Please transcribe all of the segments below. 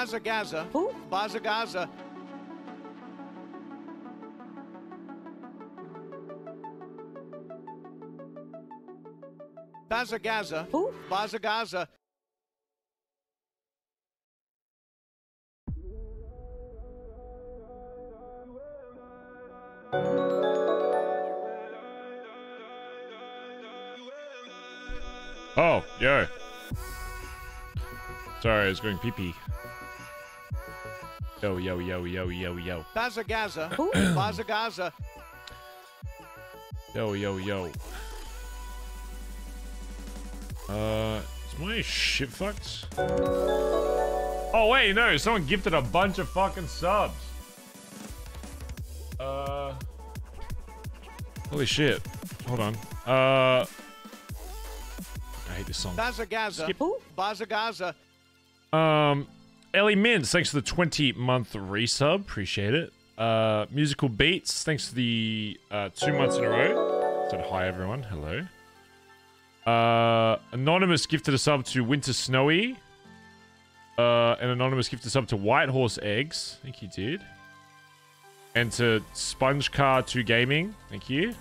BazzaGazza. Who? Bazza Gazza. Who? BazzaGazza. Oh, yo. Sorry, I was going pee pee. Yo, yo, yo, yo, yo, yo. BazzaGazza. Who? BazzaGazza. Yo, yo, yo. Uh, is my shit fucked? Oh, wait, no. Someone gifted a bunch of fucking subs. Uh. Holy shit. Hold on. Uh. I hate this song. BazzaGazza. Skip. Who? BazzaGazza. Um, Ellie Mintz, thanks for the 20 month resub. Appreciate it. Uh, Musical Beats, thanks for the uh, two months in a row. Said hi, everyone. Hello. Uh, Anonymous gifted a sub to Winter Snowy. Uh, and Anonymous gifted a sub to White Horse Eggs. I think he did. And to Sponge Car 2 Gaming. Thank you.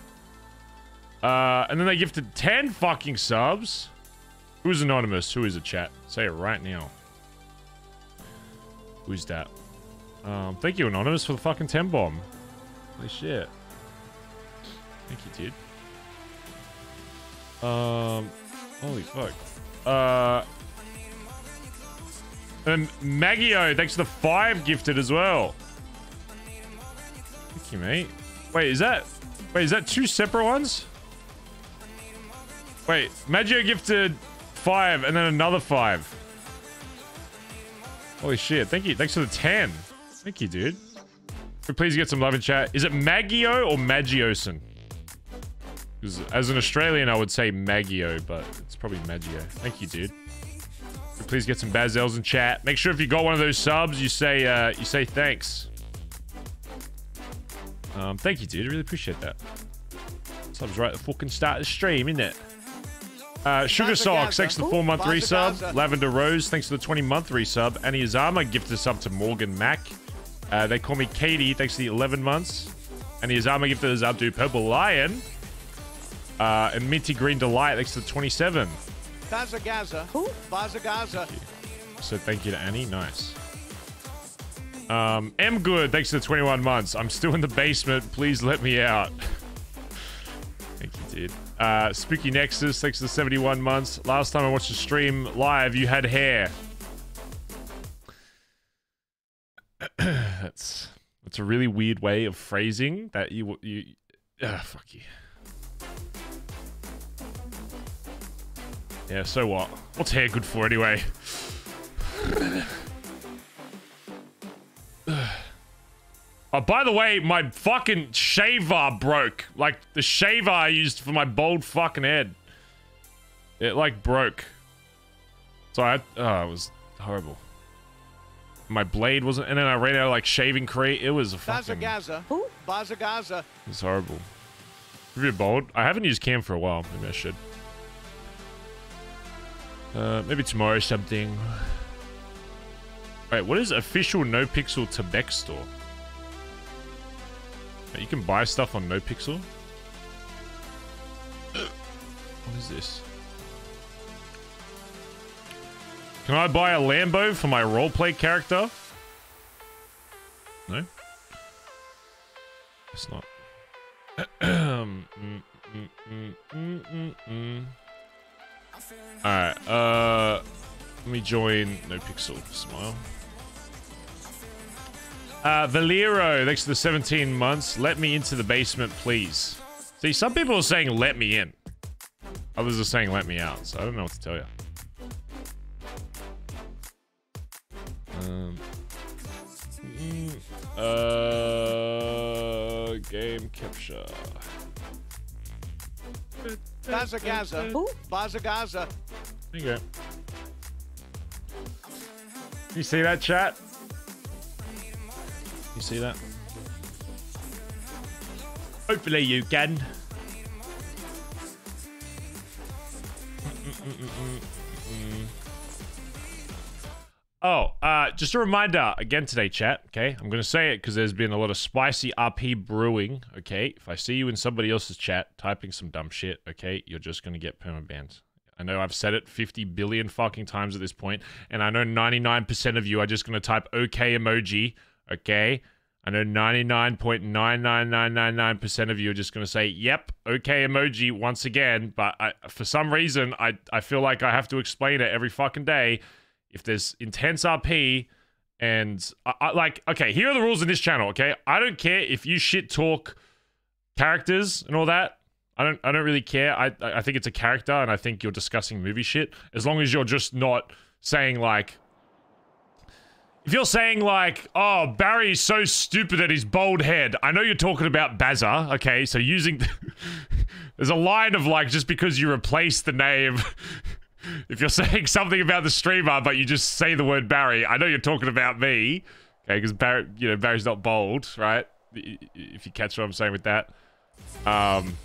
Uh, and then they gifted 10 fucking subs. Who's Anonymous? Who is a chat? Say it right now. Who's that? Um, thank you, Anonymous, for the fucking 10 bomb. Holy shit. Thank you dude. Um, holy fuck. Uh, and Maggio, thanks for the five gifted as well. Thank you, mate. Wait, is that... Wait, is that two separate ones? Wait, Maggio gifted five and then another five. Holy shit. Thank you. Thanks for the 10. Thank you, dude. Please get some love in chat. Is it Maggio or Magioson? As an Australian, I would say Maggio, but it's probably Maggio. Thank you, dude. Please get some Bazels in chat. Make sure if you got one of those subs, you say uh, you say thanks. Um, thank you, dude. I really appreciate that. Subs right at the fucking start of the stream, isn't it? Uh, Sugar Gaza, Socks, thanks for the four month Gaza, resub. Lavender Rose, thanks for the 20 month resub. Annie Azama gifted a sub to Morgan Mack. Uh, they call me Katie, thanks for the 11 months. Annie Azama gifted a sub to Purple Lion. Uh, and Minty Green Delight, thanks for the 27. BazzaGazza. Who? BazzaGazza. So thank you to Annie. Nice. Um, M Good, thanks for the 21 months. I'm still in the basement. Please let me out. Thank you, dude. Uh, Spooky Nexus, thanks for the 71 months. Last time I watched the stream live, you had hair. that's that's a really weird way of phrasing that you you. Uh, fuck you. Yeah. So what? What's hair good for anyway? Oh, by the way, my fucking shaver broke. Like, the shaver I used for my bald fucking head. It, like, broke. So I... Oh, it was horrible. My blade wasn't... And then I ran out of, like, shaving cream. It was a fucking... It BazzaGazza. Who? BazzaGazza. was horrible. Pretty bold. I haven't used cam for a while. Maybe I should. Uh, maybe tomorrow or something. Wait, what is official NoPixel Tebex store? You can buy stuff on NoPixel. What is this? Can I buy a Lambo for my roleplay character? No? It's not. Mm, mm, mm. Alright, uh... Let me join NoPixel. Smile. Uh, Valero, thanks for the 17 months. Let me into the basement, please. See, some people are saying let me in. Others are saying let me out, so I don't know what to tell you. Um, uh, game capture. BazzaGazza. Who? BazzaGazza. There you go. You see that chat? You see that? Hopefully you can. Oh, uh, just a reminder again today, chat. Okay, I'm gonna say it because there's been a lot of spicy RP brewing. Okay, if I see you in somebody else's chat typing some dumb shit, okay, you're just gonna get permabanned. I know I've said it 50 billion fucking times at this point, and I know 99% of you are just gonna type OK emoji. Okay, I know 99.99999% of you are just gonna say yep, OK emoji once again. But I, for some reason, I I feel like I have to explain it every fucking day if there's intense RP and I, I, like okay, here are the rules in this channel. Okay, I don't care if you shit talk characters and all that. I don't I don't really care. I I think it's a character and I think you're discussing movie shit as long as you're just not saying like. If you're saying like, oh, Barry's so stupid at his bald head, I know you're talking about Bazza, okay? So using, there's a line of like, just because you replace the name, if you're saying something about the streamer, but you just say the word Barry, I know you're talking about me, okay? Because Barry, you know, Barry's not bold, right? If you catch what I'm saying with that. Um,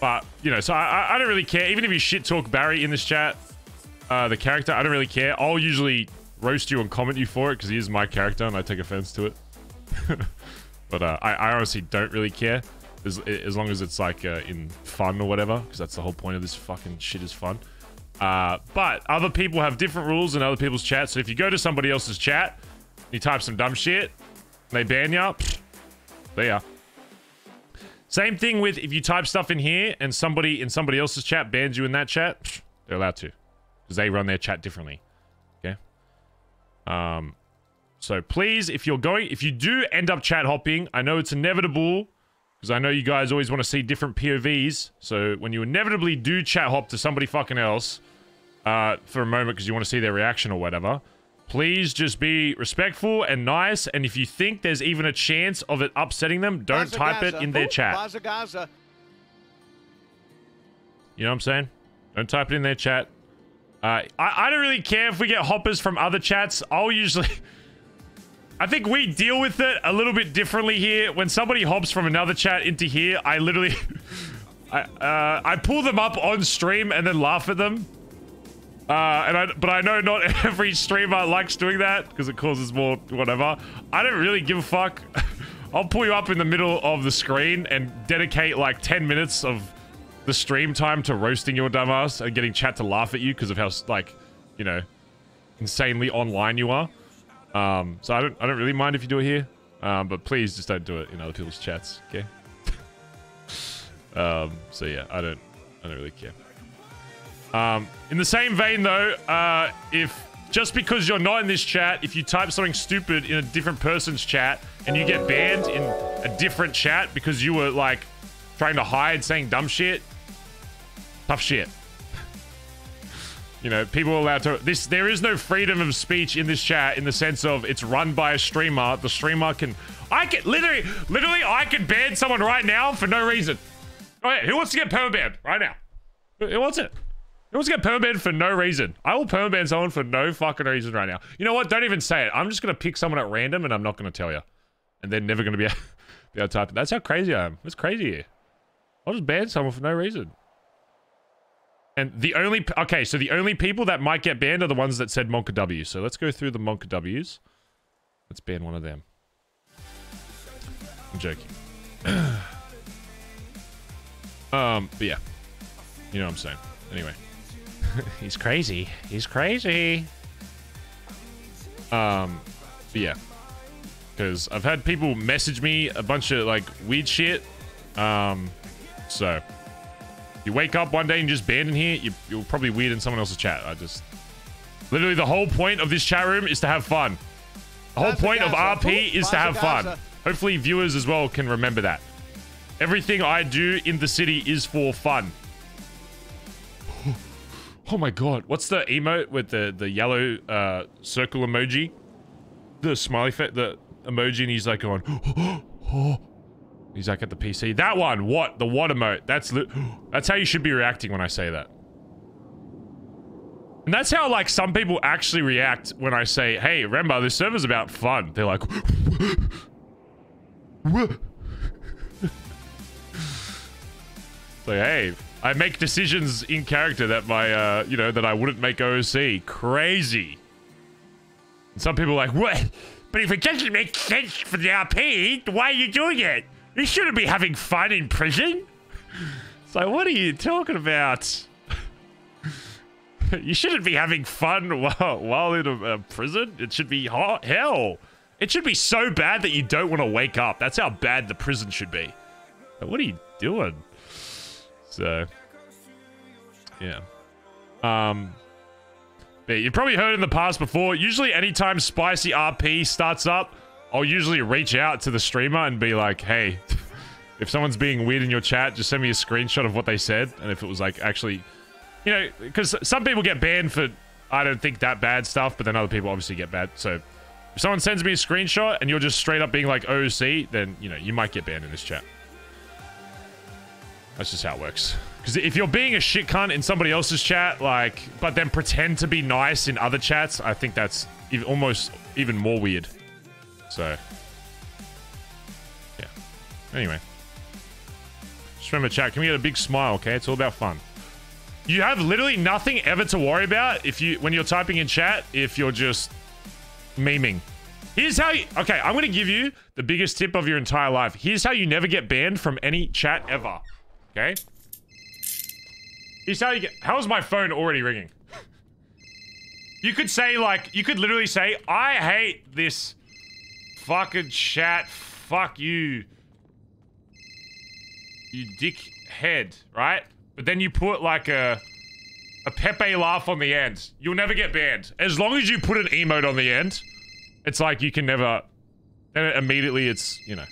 but you know, so I, I don't really care. Even if you shit talk Barry in this chat, uh, the character, I don't really care. I'll usually roast you and comment you for it because he is my character and I take offense to it. but uh, I, I honestly don't really care as, as long as it's like uh, in fun or whatever because that's the whole point of this fucking shit is fun. Uh, but other people have different rules in other people's chat. So if you go to somebody else's chat, you type some dumb shit, they ban you. pfft, There you are. Same thing with if you type stuff in here and somebody in somebody else's chat bans you in that chat, pfft, they're allowed to because they run their chat differently. Um, so please, if you're going, if you do end up chat hopping, I know it's inevitable because I know you guys always want to see different POVs. So when you inevitably do chat hop to somebody fucking else uh, for a moment because you want to see their reaction or whatever, please just be respectful and nice. And if you think there's even a chance of it upsetting them, don't Gaza, type it Gaza. in their Ooh, chat. Gaza, Gaza. You know what I'm saying? Don't type it in their chat. Uh, I, I don't really care if we get hoppers from other chats. I'll usually... I think we deal with it a little bit differently here. When somebody hops from another chat into here, I literally... I, uh, I pull them up on stream and then laugh at them. Uh, and I, but I know not every streamer likes doing that because it causes more whatever. I don't really give a fuck. I'll pull you up in the middle of the screen and dedicate like 10 minutes of the stream time to roasting your dumbass and getting chat to laugh at you because of how like, you know, insanely online you are. Um, so I don't, I don't really mind if you do it here. Um, but please just don't do it in other people's chats, okay? um, so yeah, I don't, I don't really care. Um, in the same vein, though, uh, if just because you're not in this chat, if you type something stupid in a different person's chat and you get banned in a different chat because you were like trying to hide saying dumb shit, tough shit. You know, people are allowed to. This there is no freedom of speech in this chat in the sense of it's run by a streamer. The streamer can, I can literally, literally, I can ban someone right now for no reason. Oh yeah, who wants to get permabanned right now? Who wants it? Who wants to get permabanned for no reason? I will permaban someone for no fucking reason right now. You know what? Don't even say it. I'm just gonna pick someone at random and I'm not gonna tell you, and they're never gonna be able, be able to type. That's how crazy I am. It's crazy. I'll just ban someone for no reason. And the only okay, so the only people that might get banned are the ones that said monkaW. So let's go through the monkaW's. Let's ban one of them. I'm joking. um, but yeah, you know what I'm saying. Anyway, he's crazy. He's crazy. Um, yeah, because I've had people message me a bunch of like weird shit. Um, so you wake up one day and just banned in here, you, you're probably weird in someone else's chat. I just literally the whole point of this chat room is to have fun. The whole point of RP is to have fun. Hopefully, viewers as well can remember that. Everything I do in the city is for fun. Oh my god, what's the emote with the the yellow uh, circle emoji? The smiley face, the emoji, and he's like going. He's like at the PC. That one, what? The what emote? That's that's how you should be reacting when I say that. And that's how like some people actually react when I say, "Hey, remember this server's about fun." They're like? So hey, I make decisions in character that my uh, you know, that I wouldn't make OC. Crazy. Some people are like, what? But if it doesn't make sense for the RP, why are you doing it? You shouldn't be having fun in prison. It's like, what are you talking about? you shouldn't be having fun while, while in a, a prison. It should be hot hell. It should be so bad that you don't want to wake up. That's how bad the prison should be. Like, what are you doing? So, yeah. Um, but you've probably heard in the past before. Usually, anytime spicy RP starts up, I'll usually reach out to the streamer and be like, "Hey, if someone's being weird in your chat, just send me a screenshot of what they said." And if it was like actually, you know, because some people get banned for I don't think that bad stuff, but then other people obviously get bad. So if someone sends me a screenshot and you're just straight up being like OC, then you know you might get banned in this chat. That's just how it works. Because if you're being a shit cunt in somebody else's chat, like, but then pretend to be nice in other chats, I think that's almost even more weird. So, yeah. Anyway. Just remember, chat, can we get a big smile, okay? It's all about fun. You have literally nothing ever to worry about if you when you're typing in chat if you're just memeing. Here's how you Okay, I'm gonna give you the biggest tip of your entire life. Here's how you never get banned from any chat ever. Okay? Here's how you get how's my phone already ringing? You could say like you could literally say, I hate this fucking chat. Fuck you. You dickhead, right? But then you put like a a Pepe laugh on the end. You'll never get banned. As long as you put an emote on the end, it's like you can never then immediately it's, you know,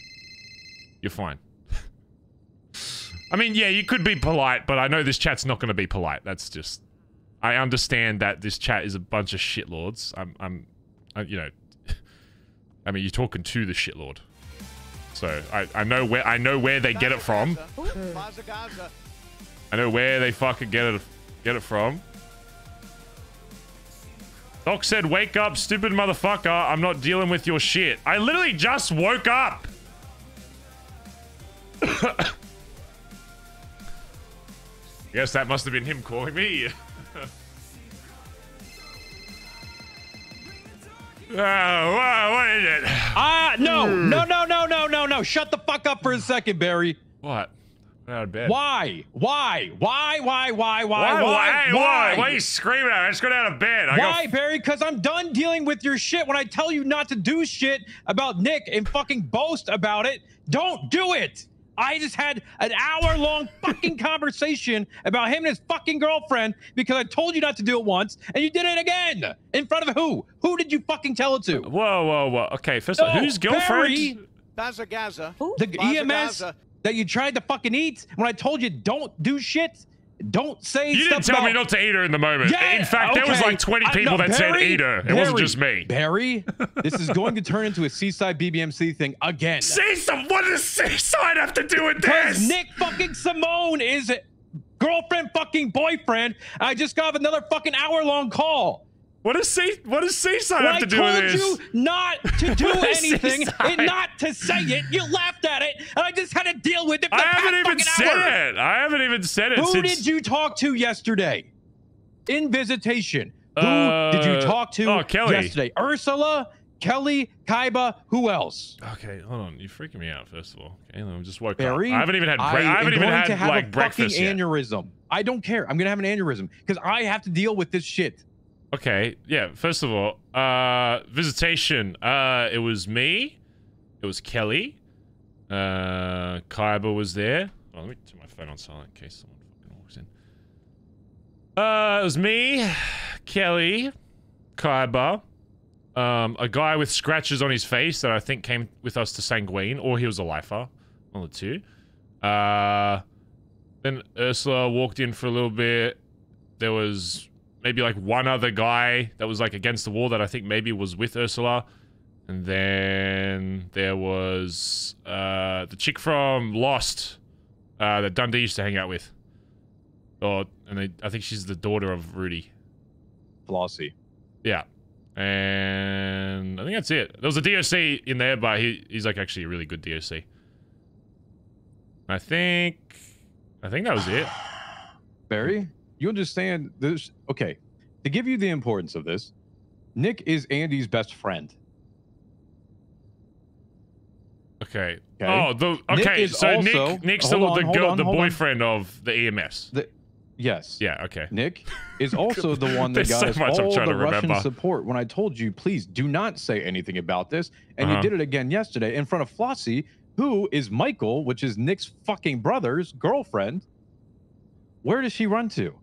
you're fine. I mean, yeah, you could be polite, but I know this chat's not going to be polite. That's just I understand that this chat is a bunch of shitlords. I'm I'm I, you know, I mean, you're talking to the shitlord. So I, I know where I know where they get it from. Gaza, Gaza. I know where they fucking get it get it from. Doc said, "Wake up, stupid motherfucker! I'm not dealing with your shit." I literally just woke up. Yes, that must have been him calling me. what is it? Ah, no, no, no, no, no, no, no. Shut the fuck up for a second, Barry. What? I'm out of bed. Why? Why? Why? Why? Why? Why? Why? Why? Why? Why? Why are you screaming at me? I just got out of bed. I Why, got Barry? Because I'm done dealing with your shit. When I tell you not to do shit about Nick and fucking boast about it, don't do it. I just had an hour long fucking conversation about him and his fucking girlfriend because I told you not to do it once and you did it again. In front of who? Who did you fucking tell it to? Whoa, whoa, whoa. Okay, first of all, No, whose girlfriend? Barry, Gaza, Gaza. the Gaza, EMS Gaza. that you tried to fucking eat when I told you don't do shit, don't say You didn't tell me not to eat her in the moment. Yeah, in fact, there was like 20 I- people no, that said eat her. It wasn't just me. Barry, this is going to turn into a Seaside BBMC thing again. Say some. What does Seaside have to do with this? Nick fucking Simone is girlfriend fucking boyfriend. I just got another fucking hour long call. What does sea? What does Seaside have I to do with this? I told you not to do anything and not to say it, you laughed at it, and I just had to deal with it for I haven't even said hour. it. I haven't even said it Who since. did you talk to yesterday? In visitation. Who Uh, did you talk to oh, Kelly. yesterday? Ursula, Kelly, Kaiba, who else? Okay, hold on. You're freaking me out. First of all, okay, let me just woke Barry? up. I haven't even had. I, am haven't even going had to have like a breakfast yet. aneurysm. I don't care. I'm gonna have an aneurysm because I have to deal with this shit. Okay, yeah. First of all, uh, visitation. Uh, it was me. It was Kelly. Uh, Kaiba was there. Oh, let me turn my phone on silent in case someone fucking walks in. Uh, it was me, Kelly, Kaiba, um, a guy with scratches on his face that I think came with us to Sanguine, or he was a lifer, one of the two. Uh, then Ursula walked in for a little bit. There was maybe like one other guy that was like against the wall that I think maybe was with Ursula. And then there was uh, the chick from Lost uh, that Dundee used to hang out with. Or and they, I think she's the daughter of Rudy. Flossie. Yeah. And I think that's it. There was a DOC in there, but he, he's like actually a really good DOC. I think I think that was it. Barry, you understand this? Okay, to give you the importance of this, Nick is Andy's best friend. Okay. Okay. Oh, the okay. is so also- Nick, Nick's the, on, the girl, on, the hold on. boyfriend of the EMS. The, yes. Yeah. Okay. Nick is also the one that got so us all the Russian support when I told you, please do not say anything about this. And Uh-huh. you did it again yesterday in front of Flossie, who is Michael, which is Nick's fucking brother's girlfriend. Where does she run to?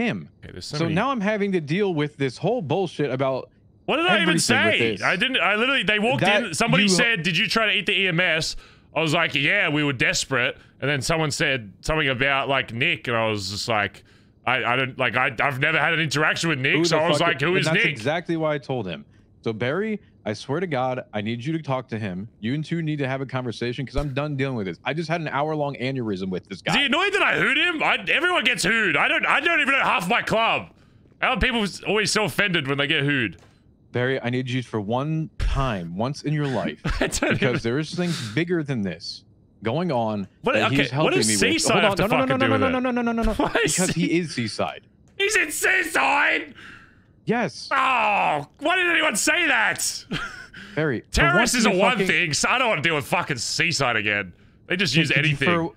Him. Okay, so, So, many- now I'm having to deal with this whole bullshit about What did I even say? I didn't. I literally. They walked That in. Somebody you- said, "Did you try to eat the EMS?" I was like, "Yeah, we were desperate." And then someone said something about like Nick, and I was just like, "I, I don't like. I, I've never had an interaction with Nick, who so I was like, who and that's Nick?" exactly why I told him. So Barry, I swear to God, I need you to talk to him. You and two need to have a conversation because I'm done dealing with this. I just had an hour long aneurysm with this guy. Is he annoyed that I hooed him? I, everyone gets hooed. I don't. I don't even know half my club. How are people always so offended when they get hooed? Barry, I need you for one time, once in your life, don't even- because there's things bigger than this going on What- that okay, he's helping what me Seaside with. have to no, no, no, no, no, it? no, no, no, no, no, no, Why is because he he- is Seaside. He's in Seaside. Yes, Oh, why did anyone say that? For Terrorist is a one fucking- thing, so I don't want to deal with fucking Seaside again. They just use could you anything. For,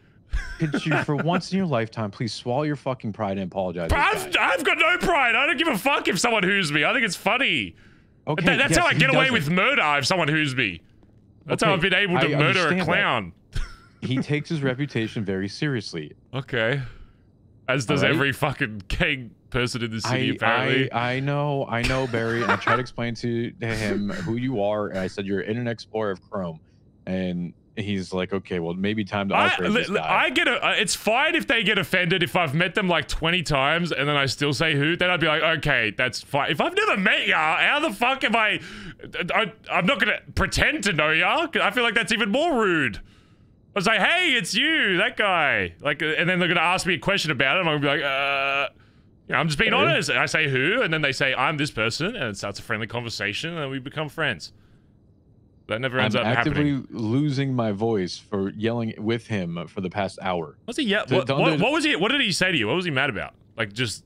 could you, for once in your lifetime, please swallow your fucking pride and apologize? I've. I've got no pride. I don't give a fuck if someone hoos me. I think it's funny. Okay, That- that's yes, how I get away doesn't. with murder if someone hoos me. That's how I've been able to I murder a clown. he takes his reputation very seriously. Okay. As does Alright. every fucking gang person in the city, I, apparently. I I know I know Barry, and I tried to explain to, to him who you are, and I said you're Internet Explorer of Chrome, and he's like, okay, well maybe time to I, upgrade li- this guy. I get a, uh, it's fine if they get offended if I've met them like 20 times and then I still say who, then I'd be like, okay, that's fine. If I've never met ya, how the fuck am I, I I'm not gonna pretend to know ya, I feel like that's even more rude. I was like, hey, it's you, that guy. Like, uh, and then they're gonna ask me a question about it, and I'm gonna be like, uh, you know, I'm just being Okay. honest. And I say who, and then they say I'm this person, and it starts a friendly conversation, and we become friends. That never ends up happening. I'm up actively happening. losing my voice for yelling with him for the past hour. What's he? Yeah. What, what, what was he? What did he say to you? What was he mad about? Like just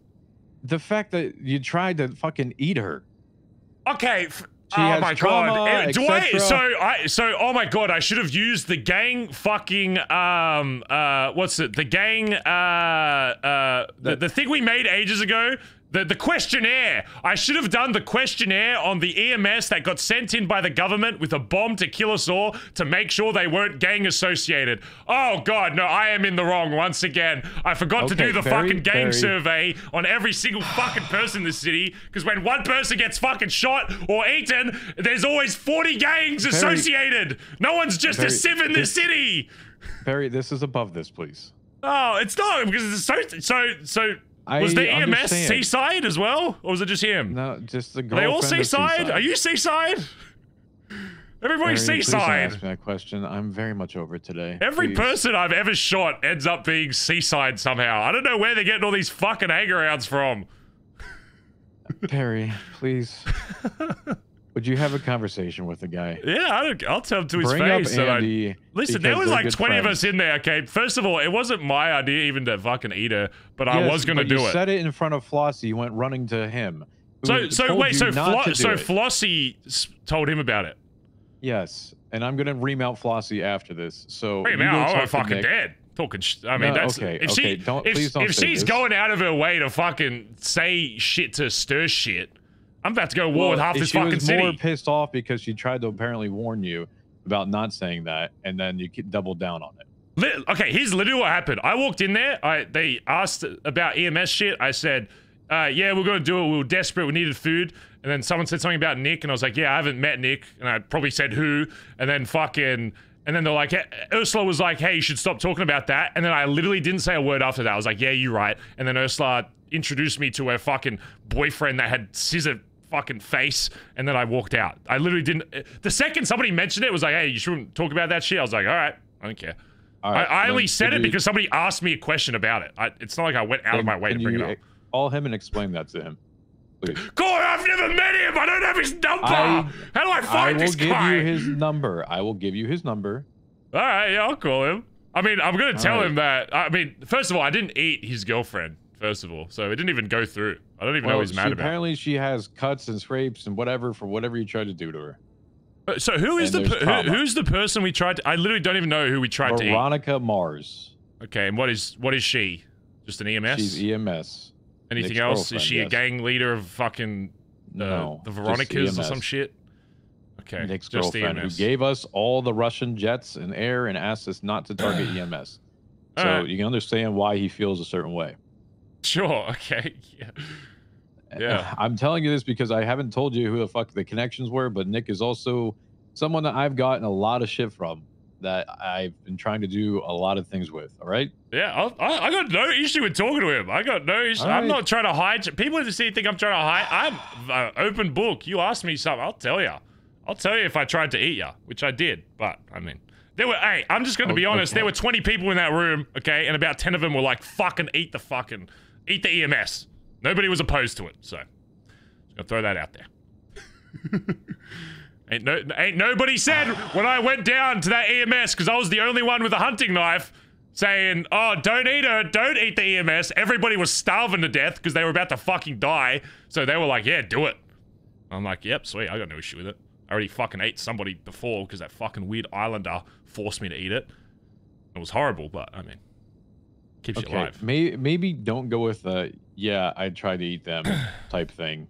The fact that you tried to fucking eat her. okay. She oh my trauma, god! Eh, Do I? So I. So oh my god! I should have used the gang fucking um uh what's it? The gang uh uh The- the thing we made ages ago. The, the questionnaire. I should have done the questionnaire on the EMS that got sent in by the government with a bomb to kill us all to make sure they weren't gang associated. Oh god, no, I am in the wrong once again. I forgot to do the very, fucking gang very- survey on every single fucking person in the city because when one person gets fucking shot or eaten, there's always 40 gangs associated. No one's just a very- civ in the city. Barry, this is above this, please. Oh, it's not because it's so so so. I was the EMS understand. seaside as well, or was it just him? No, just the Are they all girlfriend of seaside? Are you seaside? Everybody don't seaside. Ask me that question. I'm very much over it today. Every Please. person I've ever shot ends up being seaside somehow. I don't know where they're getting all these fucking hangarounds from. Barry, please. Would you have a conversation with the guy? Yeah, I don't, I'll tell him to his Bring face. up Andy. Listen, there was like good 20 of us in there, okay? First of all, it wasn't my idea even to fucking eat her, but I was going to do you it. said it in front of Flossie. You went running to him. so, so wait, so, Flo- so it. Flossie told him about it. yes, and I'm gonna remount Flossie after this. So you I'm fucking Nick. dead. Talking, sh- I mean, No, that's okay, if okay, she, don't- if, please don't if she's this. going out of her way to fucking say shit to stir shit, I'm about to go to war Well, with half this she fucking was more pissed off because she tried to apparently warn you about not saying that, and then you doubled down on it. Okay, here's literally what happened. I walked in there. I they asked about EMS shit. I said, uh, "Yeah, we're gonna do it. We were desperate. We needed food." And then someone said something about Nick, and I was like, "Yeah, I haven't met Nick." And I probably said who. And then fucking. And then they're like, Ursula was like, "Hey, you should stop talking about that." And then I literally didn't say a word after that. I was like, "Yeah, you're right." And then Ursula introduced me to her fucking boyfriend that had scissor fucking face, and then I walked out. I literally didn't. The second somebody mentioned it, it was like, "Hey, you shouldn't talk about that shit." I was like, "All right, I don't care." All I, I only said it because somebody asked me a question about it. I, it's not like I went out of my way to bring it up. Call him and explain that to him. Please. Corey, I've never met him. I don't have his number. I- How do I find this guy? I will give you his number. I will give you his number. All right, yeah, I'll call him. I mean, I'm gonna tell right. him that. I mean, first of all, I didn't eat his girlfriend. First of all, so it didn't even go through. I don't even know Well, what he's she, about. apparently she has cuts and scrapes and whatever for whatever you tried to do to her. Uh, So who is and the who, who's the person we tried to? I literally don't even know who we tried to eat. Veronica Mars. Okay, and what is what is she? Just an EMS? She's EMS. Anything Nick's else? Is she a gang leader of fucking uh, No, the Veronicas or some shit? Okay, Nick's just girlfriend, who gave us all the Russian jets and air and asked us not to target EMS. So Alright. you can understand why he feels a certain way. Sure. Okay. Yeah. Yeah. I'm telling you this because I haven't told you who the fuck the connections were, but Nick is also someone that I've gotten a lot of shit from that I've been trying to do a lot of things with. All right. Yeah, I'll- I, I got no issue with talking to him. I got no issue. I'm not trying to hide. People just see think I'm trying to hide. I'm uh, open book. You ask me something, I'll tell you. I'll tell you if I tried to eat you, which I did. But I mean, there were. Hey, I'm just going to be O- honest. There were 20 people in that room, okay, and about 10 of them were like, "Fucking eat the fucking eat the EMS." Nobody was opposed to it, so just gonna throw that out there. ain't no, ain't nobody said when I went down to that EMS because I was the only one with a hunting knife saying, "Oh, don't eat her, don't eat the EMS." Everybody was starving to death because they were about to fucking die, so they were like, "Yeah, do it." I'm like, "Yep, sweet, I got no issue with it." I already fucking ate somebody before because that fucking weird islander forced me to eat it. It was horrible, but I mean, keeps you Okay. alive. May, maybe don't go with uh yeah, I tried to eat them type thing.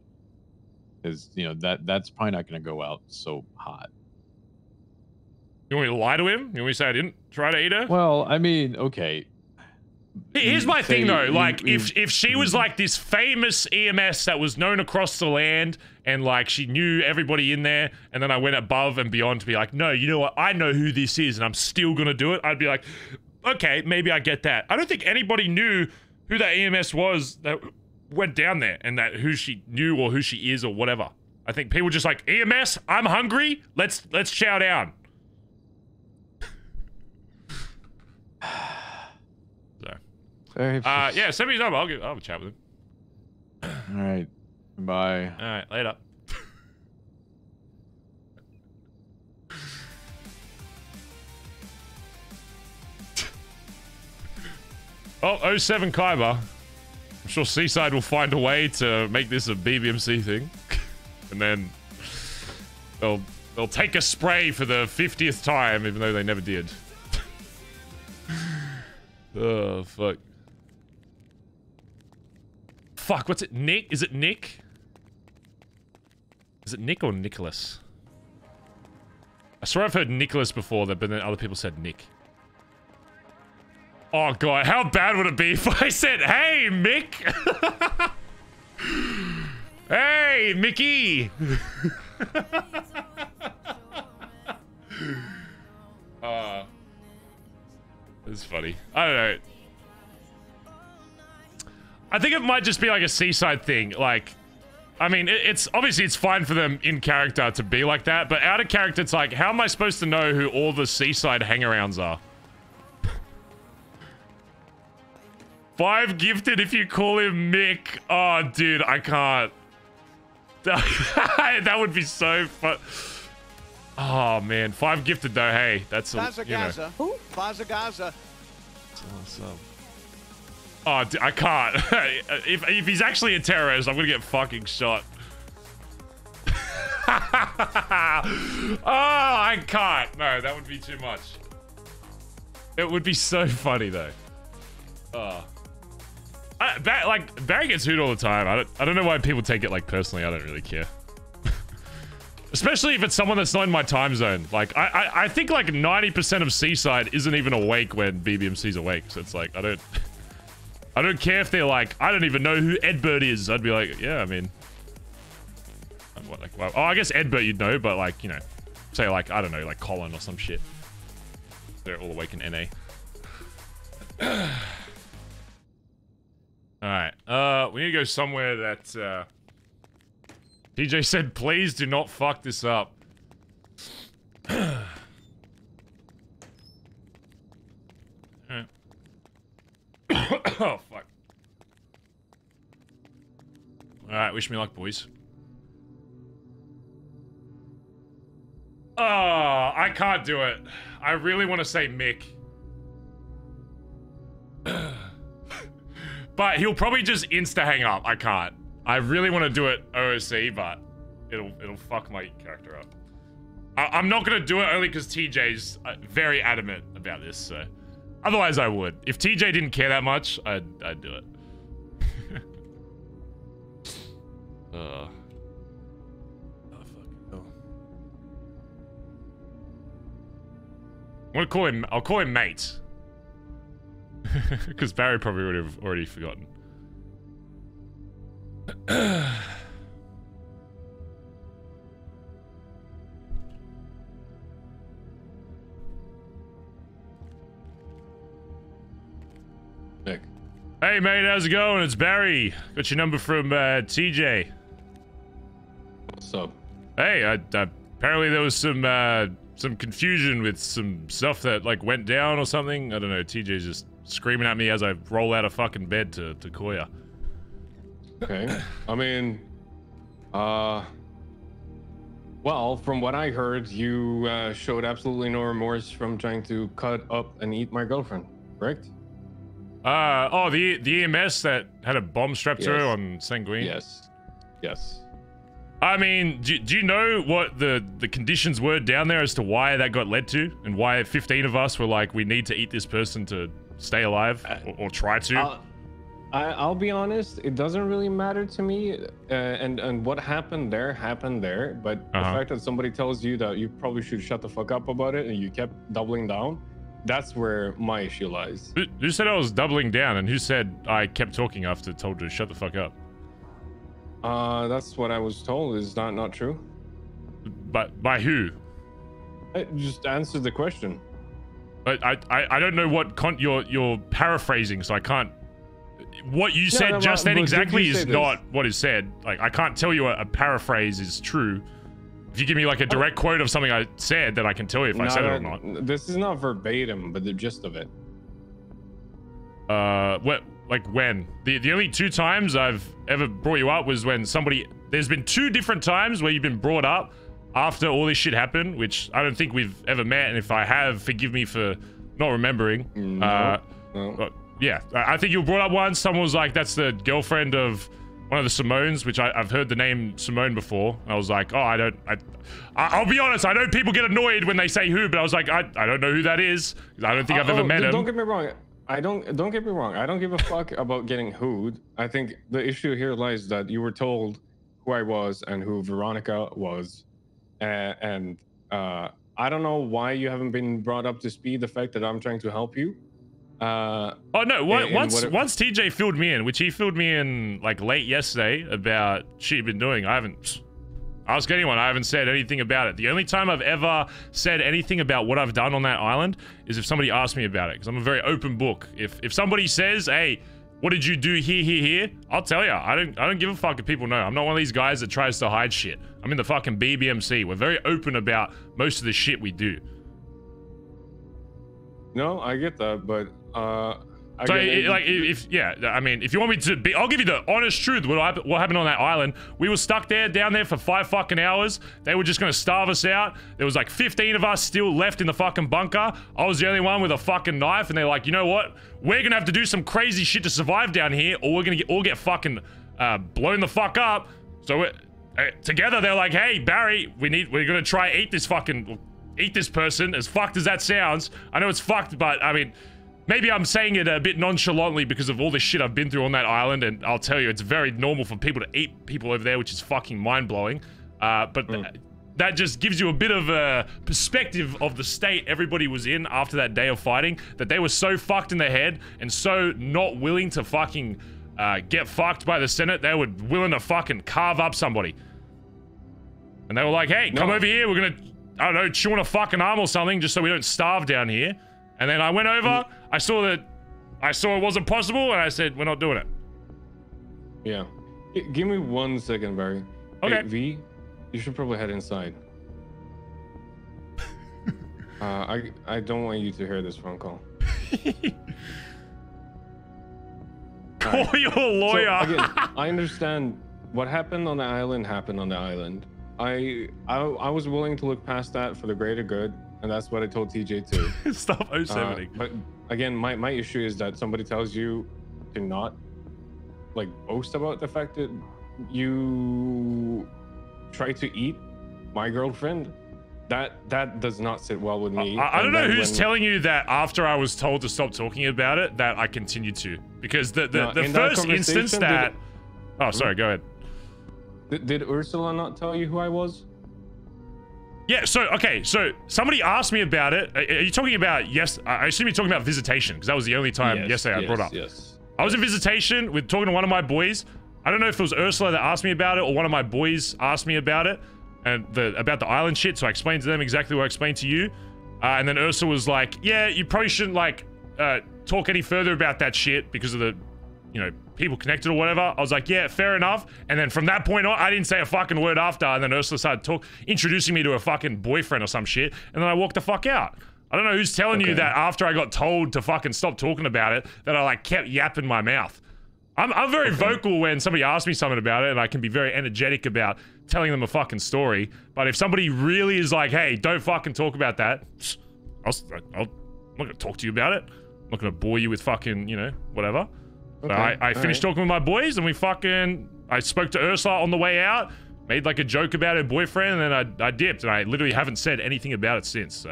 Because you know that that's probably not gonna go out so hot. You want me to lie to him? You want me to say I didn't try to eat her? Well, I mean, okay. Here's my say thing though, like you- if if she was like this famous EMS that was known across the land and like she knew everybody in there and then I went above and beyond to be like, "No, you know what? I know who this is and I'm still going to do it." I'd be like, "Okay, maybe I get that." I don't think anybody knew who that EMS was that went down there and that who she knew or who she is or whatever. I think people just like, "EMS, I'm hungry. Let's let's chow down." so, Very uh, yeah, send me his number. I'll, get, I'll have a chat with him. All right. Bye. All right, later. Oh, oh, 07 Kaiba. I'm sure Seaside will find a way to make this a BBMC thing. and then they'll they'll take a spray for the 50th time, even though they never did. oh, fuck. Fuck, what's it? Nick? Is it Nick? Is it Nick or Nicholas? I swear I've heard Nicholas before, but then other people said Nick. Oh god, how bad would it be if I said, "Hey, Mick"? hey, Mickey. uh, it's funny. I don't know. I think it might just be like a seaside thing. Like, I mean, it's obviously it's fine for them in character to be like that, but out of character, it's like, how am I supposed to know who all the seaside hangarounds are? Five gifted if you call him Mick. Oh, dude, I can't. that would be so fun. Oh man, five gifted though. Hey, that's a Plaza you know. Gaza. Plaza Gaza. Oh, I can't. if, if he's actually a terrorist, I'm gonna get fucking shot. oh, I can't. No, that would be too much. It would be so funny though. Oh. I, like Barry gets hoot all the time. I don't. I don't know why people take it like personally. I don't really care. Especially if it's someone that's not in my time zone. Like I, I, I think like 90% of Seaside isn't even awake when BBMC's awake. So it's like I don't. I don't care if they're like, I don't even know who Edbert is. I'd be like, yeah, I mean, what, like, well, oh, I guess Edbert you'd know, but like, you know, say like, I don't know, like Colin or some shit. They're all awake in NA. all right, uh, we need to go somewhere that. Uh, DJ said, please do not fuck this up. Alright. oh, fuck. Alright, wish me luck, boys. Oh, I can't do it. I really want to say Mick. But he'll probably just insta hang up. I can't. I really want to do it OOC, but it'll it'll fuck my character up. I, I'm not gonna do it only because TJ's uh, very adamant about this. So, otherwise I would. If TJ didn't care that much, I'd I'd do it. uh. Oh. I'm gonna call him. I'll call him mate. Because Barry probably would have already forgotten. Nick. Hey mate, how's it going? It's Barry. Got your number from uh, TJ. What's up? Hey, I, I, apparently there was some uh, some confusion with some stuff that like went down or something. I don't know. TJ's just screaming at me as I roll out of fucking bed to to call ya. Okay. I mean, uh, well, from what I heard, you uh, showed absolutely no remorse from trying to cut up and eat my girlfriend, correct? Uh oh, the the EMS that had a bomb strapped to her on Sanguine. Yes. Yes. I mean, do, do you know what the the conditions were down there as to why that got led to, and why 15 of us were like, we need to eat this person to stay alive or, or try to? I'll, I, I'll be honest. It doesn't really matter to me, uh, and and what happened there happened there. But Uh-huh. the fact that somebody tells you that you probably should shut the fuck up about it, and you kept doubling down, that's where my issue lies. Who, who said I was doubling down, and who said I kept talking after told to shut the fuck up? Uh, that's what I was told. Is that not true? But by who? Uh, Just answer the question. But I, I, I don't know what con- you're you're paraphrasing, so I can't. What you said no, just but- then exactly is this? not what is said. Like I can't tell you a, a paraphrase is true. If you give me like a direct quote of something I said, then I can tell you if I Not said it or not. This is not verbatim, but the gist of it. Uh, what like when the the only two times I've ever brought you up was when somebody. There's been two different times where you've been brought up after all this shit happened, which I don't think we've ever met. And if I have, forgive me for not remembering. No, Uh, no. But yeah, I think you were brought up once. Someone was like, "That's the girlfriend of one of the Simones," which I, I've heard the name Simone before. I was like, "Oh, I don't." I, I'll be honest. I know people get annoyed when they say who, but I was like, "I, I don't know who that is. I don't think I've Uh, ever oh, met him." Don't get me wrong. I don't. Don't get me wrong. I don't give a fuck about getting hooed. I think the issue here lies that you were told who I was and who Veronica was, and uh, I don't know why you haven't been brought up to speed. The fact that I'm trying to help you. Uh, Oh no! Once what it- once TJ filled me in, which he filled me in like late yesterday about shit you've been doing. I haven't asked anyone. I haven't said anything about it. The only time I've ever said anything about what I've done on that island is if somebody asked me about it, because I'm a very open book. If if somebody says, "Hey, what did you do here, here, here?" I'll tell you. I don't I don't give a fuck if people know. I'm not one of these guys that tries to hide shit. I'm in the fucking BBMC. We're very open about most of the shit we do. no, I get that, but uh, So, again, it- it- like, if yeah, I mean, if you want me to be, I'll give you the honest truth. What happened? What happened on that island? We were stuck there, down there for five fucking hours. They were just gonna starve us out. There was like 15 of us still left in the fucking bunker. I was the only one with a fucking knife, and they're like, you know what? We're gonna have to do some crazy shit to survive down here, or we're gonna get all get fucking uh, blown the fuck up. So it, uh, together, they're like, hey, Barry, we need, we're gonna try eat this fucking, eat this person. As fucked as that sounds, I know it's fucked, but I mean. Maybe I'm saying it a bit nonchalantly because of all the shit I've been through on that island, and I'll tell you, it's very normal for people to eat people over there, which is fucking mind blowing. Uh, but th- that just gives you a bit of a perspective of the state everybody was in after that day of fighting. That they were so fucked in the head and so not willing to fucking uh, get fucked by the Senate, they were willing to fucking carve up somebody. And they were like, hey, come No. over here. We're going to, I don't know, chew on a fucking arm or something just so we don't starve down here. And then I went over, I saw that, I saw it wasn't possible, and I said, we're not doing it. Yeah. Give me one second, Barry. Okay. Hey, v, you should probably head inside. uh, I I don't want you to hear this phone call. Call your lawyer. So, again, I understand what happened on the island happened on the island. I, I I was willing to look past that for the greater good, and that's what I told TJ too. Stop Uh, but again, my, my issue is that somebody tells you to not like boast about the fact that you try to eat my girlfriend, that that does not sit well with me. I, I don't know who's when- telling you that after I was told to stop talking about it, that I continued to. Because the the, No, the that first instance did that. Oh, sorry. Go ahead. Did, did Ursula not tell you who I was? Yeah. So okay. So somebody asked me about it. Are are you talking about yes? I assume you're talking about visitation because that was the only time yesterday I brought up. Yes. I was in visitation with talking to one of my boys. I don't know if it was Ursula that asked me about it or one of my boys asked me about it and the about the island shit. So I explained to them exactly what I explained to you. Uh, and then Ursula was like, "Yeah, you probably shouldn't like uh, talk any further about that shit because of the, you know, people connected or whatever." I was like, "Yeah, fair enough." And then from that point on, I didn't say a fucking word after. And then Ursula started talk introducing me to her fucking boyfriend or some shit. And then I walked the fuck out. I don't know who's telling you that after I got told to fucking stop talking about it, that I like kept yapping my mouth. I'm, I'm very vocal when somebody asks me something about it, and I can be very energetic about telling them a fucking story. But if somebody really is like, "Hey, don't fucking talk about that," I'll, I'll, I'm not gonna talk to you about it. I'm not gonna bore you with fucking, you know, whatever. So Okay, I, I finished right. talking with my boys, and we fucking. I spoke to Ursula on the way out, made like a joke about her boyfriend, and then I, I dipped, and I literally haven't said anything about it since. So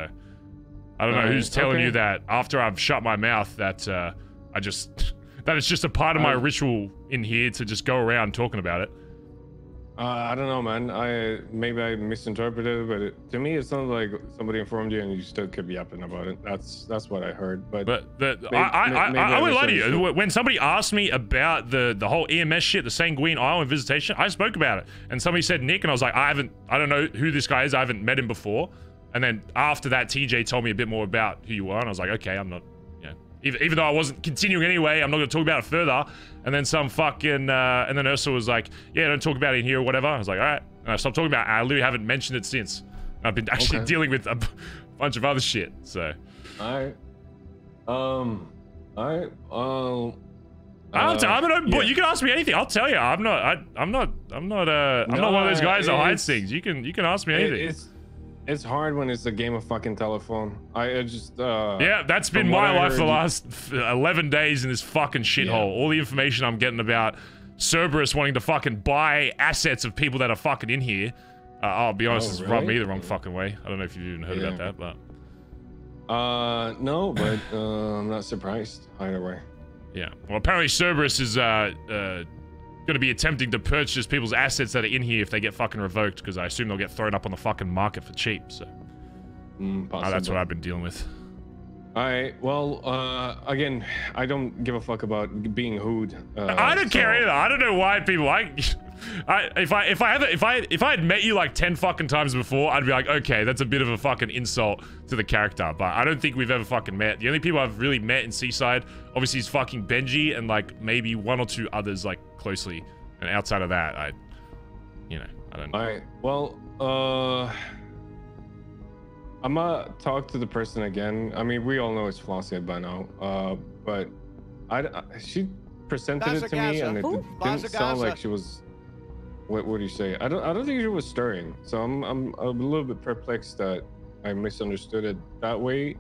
I don't know Alright, who's telling okay. you that after I've shut my mouth that uh, I just that it's just a part of my Um, ritual in here to just go around talking about it. Uh, I don't know, man. I maybe I misinterpreted it, but it, to me it sounded like somebody informed you and you still kept yapping about it. That's that's what I heard. But, But the, Maybe- I, I, I, maybe I, I won't lie to you. When somebody asked me about the the whole EMS shit, the Sanguine Island visitation, I spoke about it. And somebody said Nick, and I was like, I haven't, I don't know who this guy is. I haven't met him before. And then after that, TJ told me a bit more about who you are, and I was like, okay, I'm not, even, though I wasn't continuing anyway, I'm not going to talk about it further. And then some fucking, uh, and then Ursula was like, yeah, don't talk about it in here or whatever. I was like, all right. And I stopped talking about it. I literally haven't mentioned it since. I've been actually Okay. dealing with a bunch of other shit. So. all right. Um. All right. Um. Uh, I'm an open book. yeah. You can ask me anything. I'll tell you. I'm not. I, I'm not. I'm not. Uh, I'm not one of those guys that hides things. You can. You can ask me It- anything. it's it's hard when it's a game of fucking telephone. I, I just uh. yeah, that's been my life for the last 11 days in this fucking shithole. Yeah. All the information I'm getting about Cerberus wanting to fucking buy assets of people that are fucking in here. Uh, I'll be honest, Oh, it's rubbed me the wrong fucking way. I don't know if you've even heard about that, but Uh. No, but uh, I'm not surprised either way. yeah. Well, apparently Cerberus is uh, uh, going to be attempting to purchase people's assets that are in here if they get fucking revoked, because I assume they'll get thrown up on the fucking market for cheap. So. Mm, Oh, that's what I've been dealing with. All right. Well, uh, again, I don't give a fuck about being hooed. Uh, I don't care either. I don't know why people. I, I if I if I have if I if I had met you like ten fucking times before, I'd be like, okay, that's a bit of a fucking insult to the character. But I don't think we've ever fucking met. The only people I've really met in Seaside, obviously, is fucking Benji and like maybe one or two others like closely. And outside of that, I, you know, I don't. All right. Well, uh, I'm gonna talk to the person again. I mean, we all know it's Flossie by now. Uh, but I, I- she presented it to me, and it Ooh. didn't sound Gaza. like she was. What What do you say? I don't. I don't think she was stirring. So I'm. I'm a little bit perplexed that I misunderstood it that way,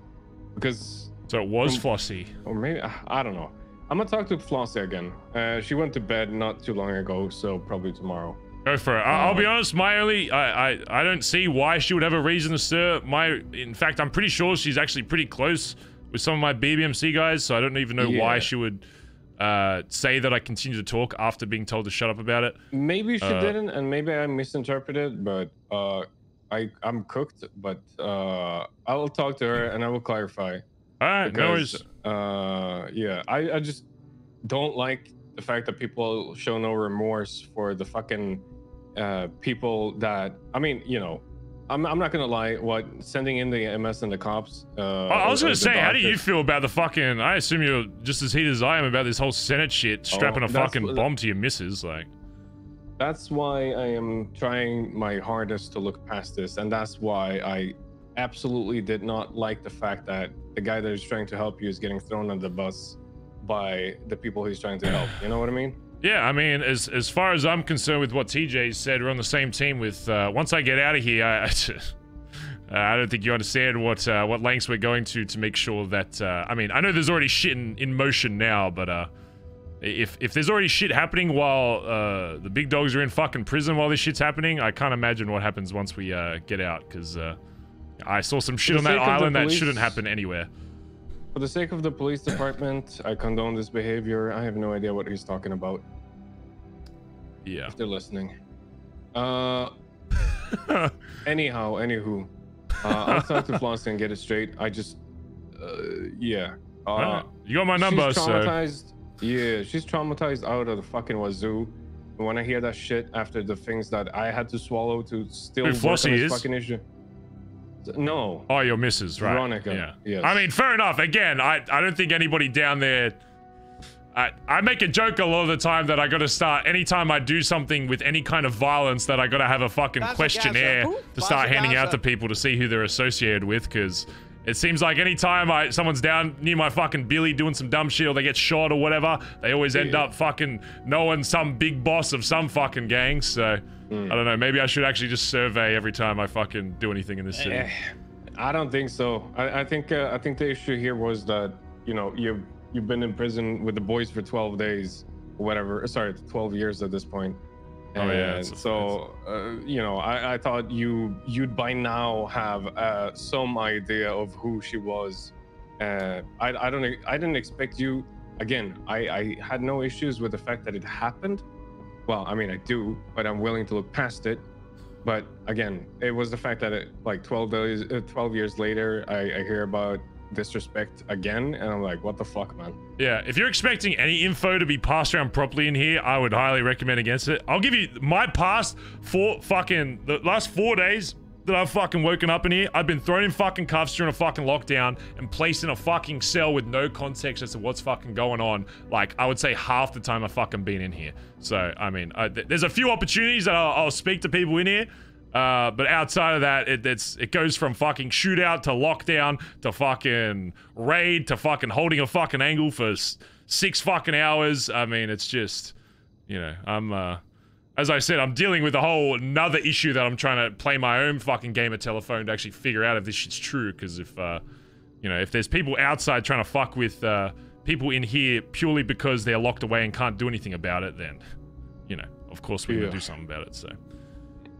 because So it was Um, Flossie. or maybe I don't know. I'm gonna talk to Flossie again. Uh, she went to bed not too long ago, so probably tomorrow. Go for it. I- I'll be honest. My only, I, I, I don't see why she would have a reason to stir. My, in fact, I'm pretty sure she's actually pretty close with some of my BBMC guys. So I don't even know why she would uh, say that I continue to talk after being told to shut up about it. Maybe she Uh, didn't, and maybe I misinterpreted. But uh, I I'm cooked. But uh, I will talk to her and I will clarify. All right, no worries. Uh, yeah, I I just don't like the fact that people show no remorse for the fucking uh, people that I mean, you know. I'm, I'm not gonna lie. What sending in the MS and the cops? Uh, I was or- gonna say, how do you feel about the fucking? I assume you're just as heated as I am about this whole Senate shit, strapping a Oh, that's fucking bomb to your missus. Like, that's why I am trying my hardest to look past this, and that's why I absolutely did not like the fact that the guy that is trying to help you is getting thrown on the bus by the people he's trying to help. You know what I mean? Yeah, I mean, as as far as I'm concerned with what TJ said, we're on the same team. With uh, once I get out of here, I, I, I don't think you understand what uh, what lengths we're going to to make sure that. Uh, I mean, I know there's already shit in, in motion now, but uh, if if there's already shit happening while uh, the big dogs are in fucking prison while this shit's happening, I can't imagine what happens once we uh, get out. Because uh, I saw some shit on that sake of the island that shouldn't happen anywhere. For the sake of the police department, I condone this behavior. I have no idea what he's talking about. Yeah. If they're listening. Uh, anyhow, anywho, uh, I'll talk to Flossie and get it straight. I just, uh, yeah. Uh, you got my number, she's so traumatized. Yeah, she's traumatized out of the fucking wazoo. When I hear that shit after the things that I had to swallow to still work on this is? fucking issue. No. oh, your missus, right? Veronica, Yeah. yes. I mean, fair enough. Again, I I don't think anybody down there. I, I make a joke a lot of the time that I gotta start anytime I do something with any kind of violence that I gotta have a fucking Gaza, questionnaire Gaza. to start Gaza, handing out to people to see who they're associated with because it seems like anytime I someone's down near my fucking Billy doing some dumb shit or they get shot or whatever, they always end Yeah. up fucking knowing some big boss of some fucking gang. So Hmm. I don't know. Maybe I should actually just survey every time I fucking do anything in this city. Eh, I don't think so. I, I think uh, I think the issue here was that you know you've you've been in prison with the boys for 12 days, or whatever. Sorry, 12 years at this point. Oh, yeah, so uh, you know, I, I thought you you'd by now have uh, some idea of who she was. Uh, I I don't I didn't expect you. Again, I I had no issues with the fact that it happened. Well, I mean, I do, but I'm willing to look past it. But again, it was the fact that it, like 12 days, uh, 12 years later, I, I hear about disrespect again, and I'm like, what the fuck, man? Yeah, if you're expecting any info to be passed around properly in here, I would highly recommend against it. I'll give you my past four fucking the last four days that I've fucking woken up in here. I've been thrown in fucking cuffs during a fucking lockdown and placed in a fucking cell with no context as to what's fucking going on. Like I would say half the time I've fucking been in here. So I mean, I, th- there's a few opportunities that I'll, I'll speak to people in here. Uh, but outside of that, it, it's it goes from fucking shootout to lockdown to fucking raid to fucking holding a fucking angle for six fucking hours. I mean, it's just, you know, I'm uh, as I said, I'm dealing with a whole another issue that I'm trying to play my own fucking game of telephone to actually figure out if this shit's true. Because if uh, you know, if there's people outside trying to fuck with uh, people in here purely because they're locked away and can't do anything about it, then, you know, of course we're Yeah. gonna do something about it. So.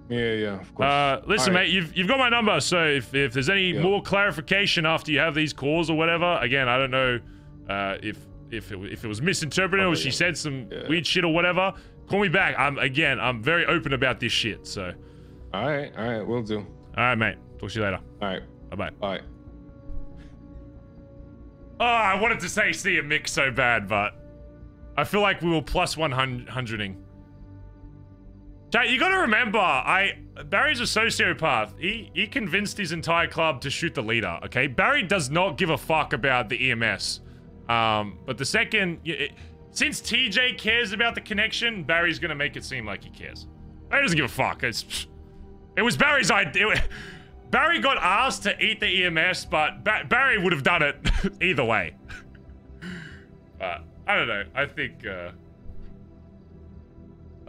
Yeah, yeah, of course. Uh, listen, right. mate, you've you've got my number. So if, if there's any Yeah. more clarification after you have these calls or whatever, again, I don't know uh, if if it, if it was misinterpreted or she yeah. said some weird shit or whatever. Call me back. I'm again. I'm very open about this shit. So, All right, all right, we'll do. all right, mate. Talk to you later. All right, Bye bye. bye. Oh, I wanted to say see a mix so bad, but I feel like we were plus one hundreding. Chat, you gotta remember, I Barry's a sociopath. He he convinced his entire club to shoot the leader. Okay, Barry does not give a fuck about the EMS. Um, but the second, it, since TJ cares about the connection, Barry's gonna make it seem like he cares. Barry doesn't give a fuck. It's, it was Barry's idea. It- Barry got asked to eat the EMS, but ba- Barry would have done it either way. but I don't know. I think. Uh,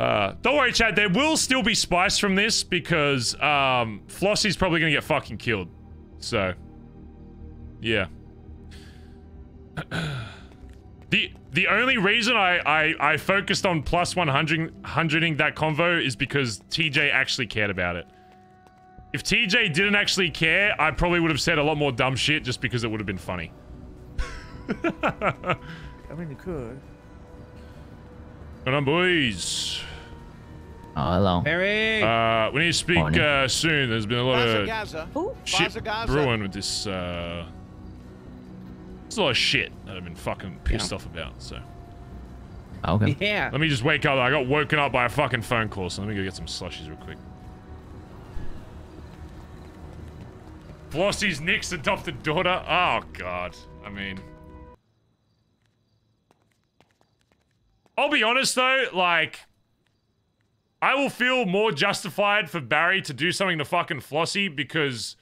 uh, don't worry, Chad. There will still be spice from this because um, Flossie's probably gonna get fucking killed. So, yeah. the the only reason I, I I focused on plus 100 hundreding that convo is because TJ actually cared about it. If TJ didn't actually care, I probably would have said a lot more dumb shit just because it would have been funny. I mean, you could. Come on, boys. Oh, hello. Barry. Uh, we need to speak uh, soon. There's been a lot Gaza, of Gaza. shit Gaza, Gaza. brewing with this. Uh, there's a lot of shit that I've been fucking pissed off about. So Okay. yeah. let me just wake up. I got woken up by a fucking phone call. So let me go get some slushies real quick. Flossie's Nick's adopted daughter. Oh god. I mean. I'll be honest though, like I will feel more justified for Barry to do something to fucking Flossie because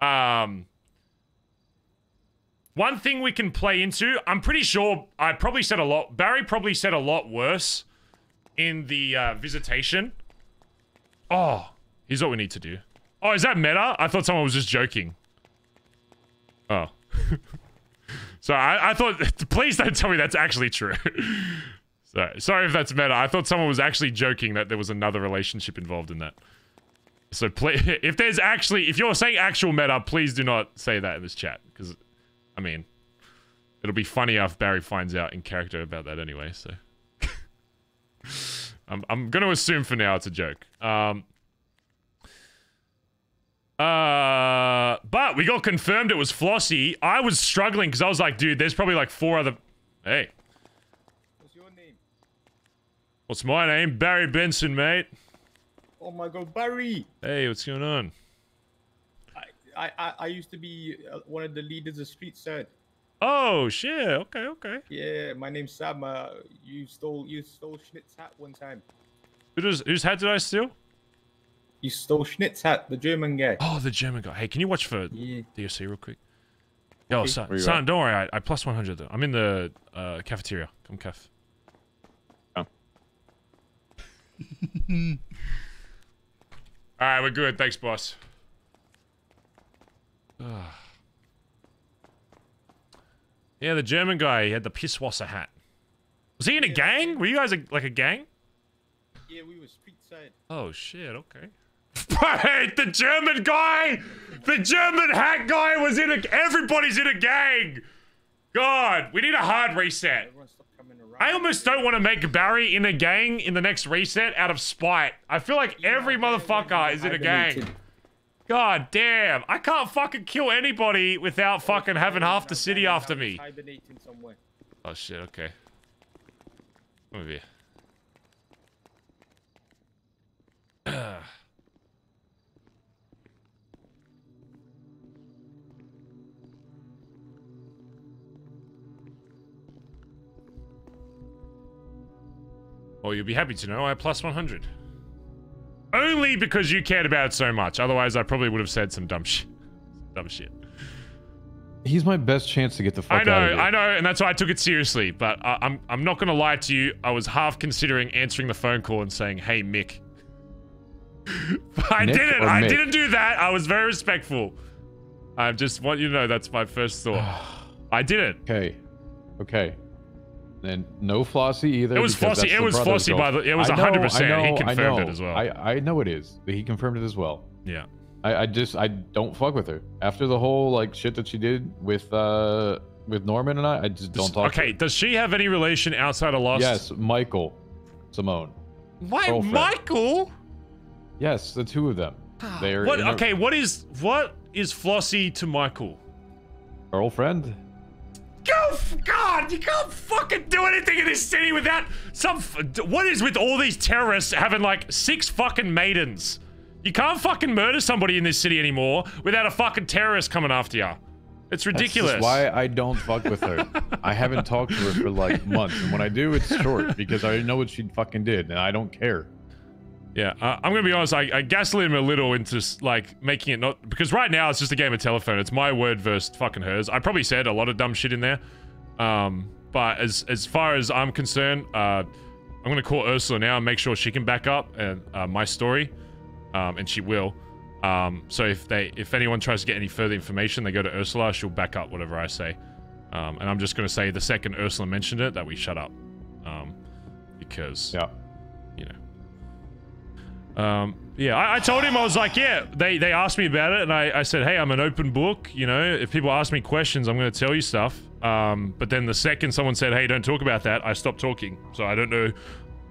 um one thing we can play into, I'm pretty sure I probably said a lot Barry probably said a lot worse in the uh, visitation. Oh, here's what we need to do. Oh, is that meta? I thought someone was just joking. Oh. so I, I thought, please don't tell me that's actually true. Sorry, sorry if that's meta. I thought someone was actually joking that there was another relationship involved in that. So play if there's actually if you're saying actual meta, please do not say that in this chat I mean it'll be funny if Barry finds out in character about that anyway. So I'm I'm gonna assume for now it's a joke. Um. Uh, but we got confirmed it was Flossie. I was struggling because I was like, dude, there's probably like four other. Hey, What's your name? what's my name? Barry Benson, mate. Oh my god, Barry! Hey, what's going on? I, I, I used to be uh, one of the leaders of Seaside. Oh shit. Okay, okay. Yeah, my name's Sam. Uh, you stole you stole Schnitt's hat one time. Who does, whose hat did I steal? You stole Schnitt's hat, the German guy. Oh, the German guy. Hey, can you watch for Yeah. DSC real quick? Yo, Okay. son, son don't worry. I, I plus 100 though. I'm in the uh, cafeteria. Come, caf. Oh. All right, we're good. Thanks, boss. Ah. yeah, the German guy. He had the pisswasser hat. Was he in a gang? Were you guys a, like a gang? Yeah, we were Street Side. Oh shit, okay. Wait, the German guy! The German hat guy was in a everybody's in a gang! God, we need a hard reset. Everyone stopped coming around. I almost don't want to make Barry in a gang in the next reset out of spite. I feel like every motherfucker is in a gang. God damn. I can't fucking kill anybody without fucking having half the city after me. Oh shit, okay. Come over here. Well, oh, you'll be happy to know I have plus 100. Only because you cared about it so much. Otherwise, I probably would have said some dumb shit. Dumb shit. He's my best chance to get the fuck I know, out of here. I know, and that's why I took it seriously. But I, I'm, I'm not gonna lie to you. I was half considering answering the phone call and saying, "Hey, Mick." But I Nick didn't. I Mick? didn't do that. I was very respectful. I just want you to know that's my first thought. I didn't. Okay. Okay. And no Flossie either. It was because Flossie- it was brother's Flossie by the- it was I 100%. He confirmed it as well. I, I know it is. He confirmed it as well. Yeah. I, I just I don't fuck with her. After the whole like shit that she did with uh with Norman and I, I just don't talk. to okay. her. Does she have any relation outside of Lost? Yes, Michael, Simone. Why, girlfriend. Michael? Yes, the two of them. They're What? in a Okay. What is what is Flossie to Michael? girlfriend. Go, God! You can't fucking do anything in this city without some. What is with all these terrorists having like six fucking maidens? You can't fucking murder somebody in this city anymore without a fucking terrorist coming after you. It's ridiculous. just why I don't fuck with her. I haven't talked to her for like months, and when I do, it's short because I know what she fucking did, and I don't care. Yeah, uh, I'm gonna be honest. I, I gaslit him a little into like making it not because right now it's just a game of telephone. It's my word versus fucking hers. I probably said a lot of dumb shit in there, um, but as as far as I'm concerned, uh, I'm gonna call Ursula now and make sure she can back up and uh, my story, um, and she will. Um, so if they if anyone tries to get any further information, they go to Ursula. She'll back up whatever I say, um, and I'm just gonna say the second Ursula mentioned it that we shut up, um, because Yeah. Um, yeah, I, I told him I was like, yeah. They they asked me about it, and I, I said, hey, I'm an open book. You know, if people ask me questions, I'm going to tell you stuff. Um, but then the second someone said, hey, don't talk about that, I stopped talking. So I don't know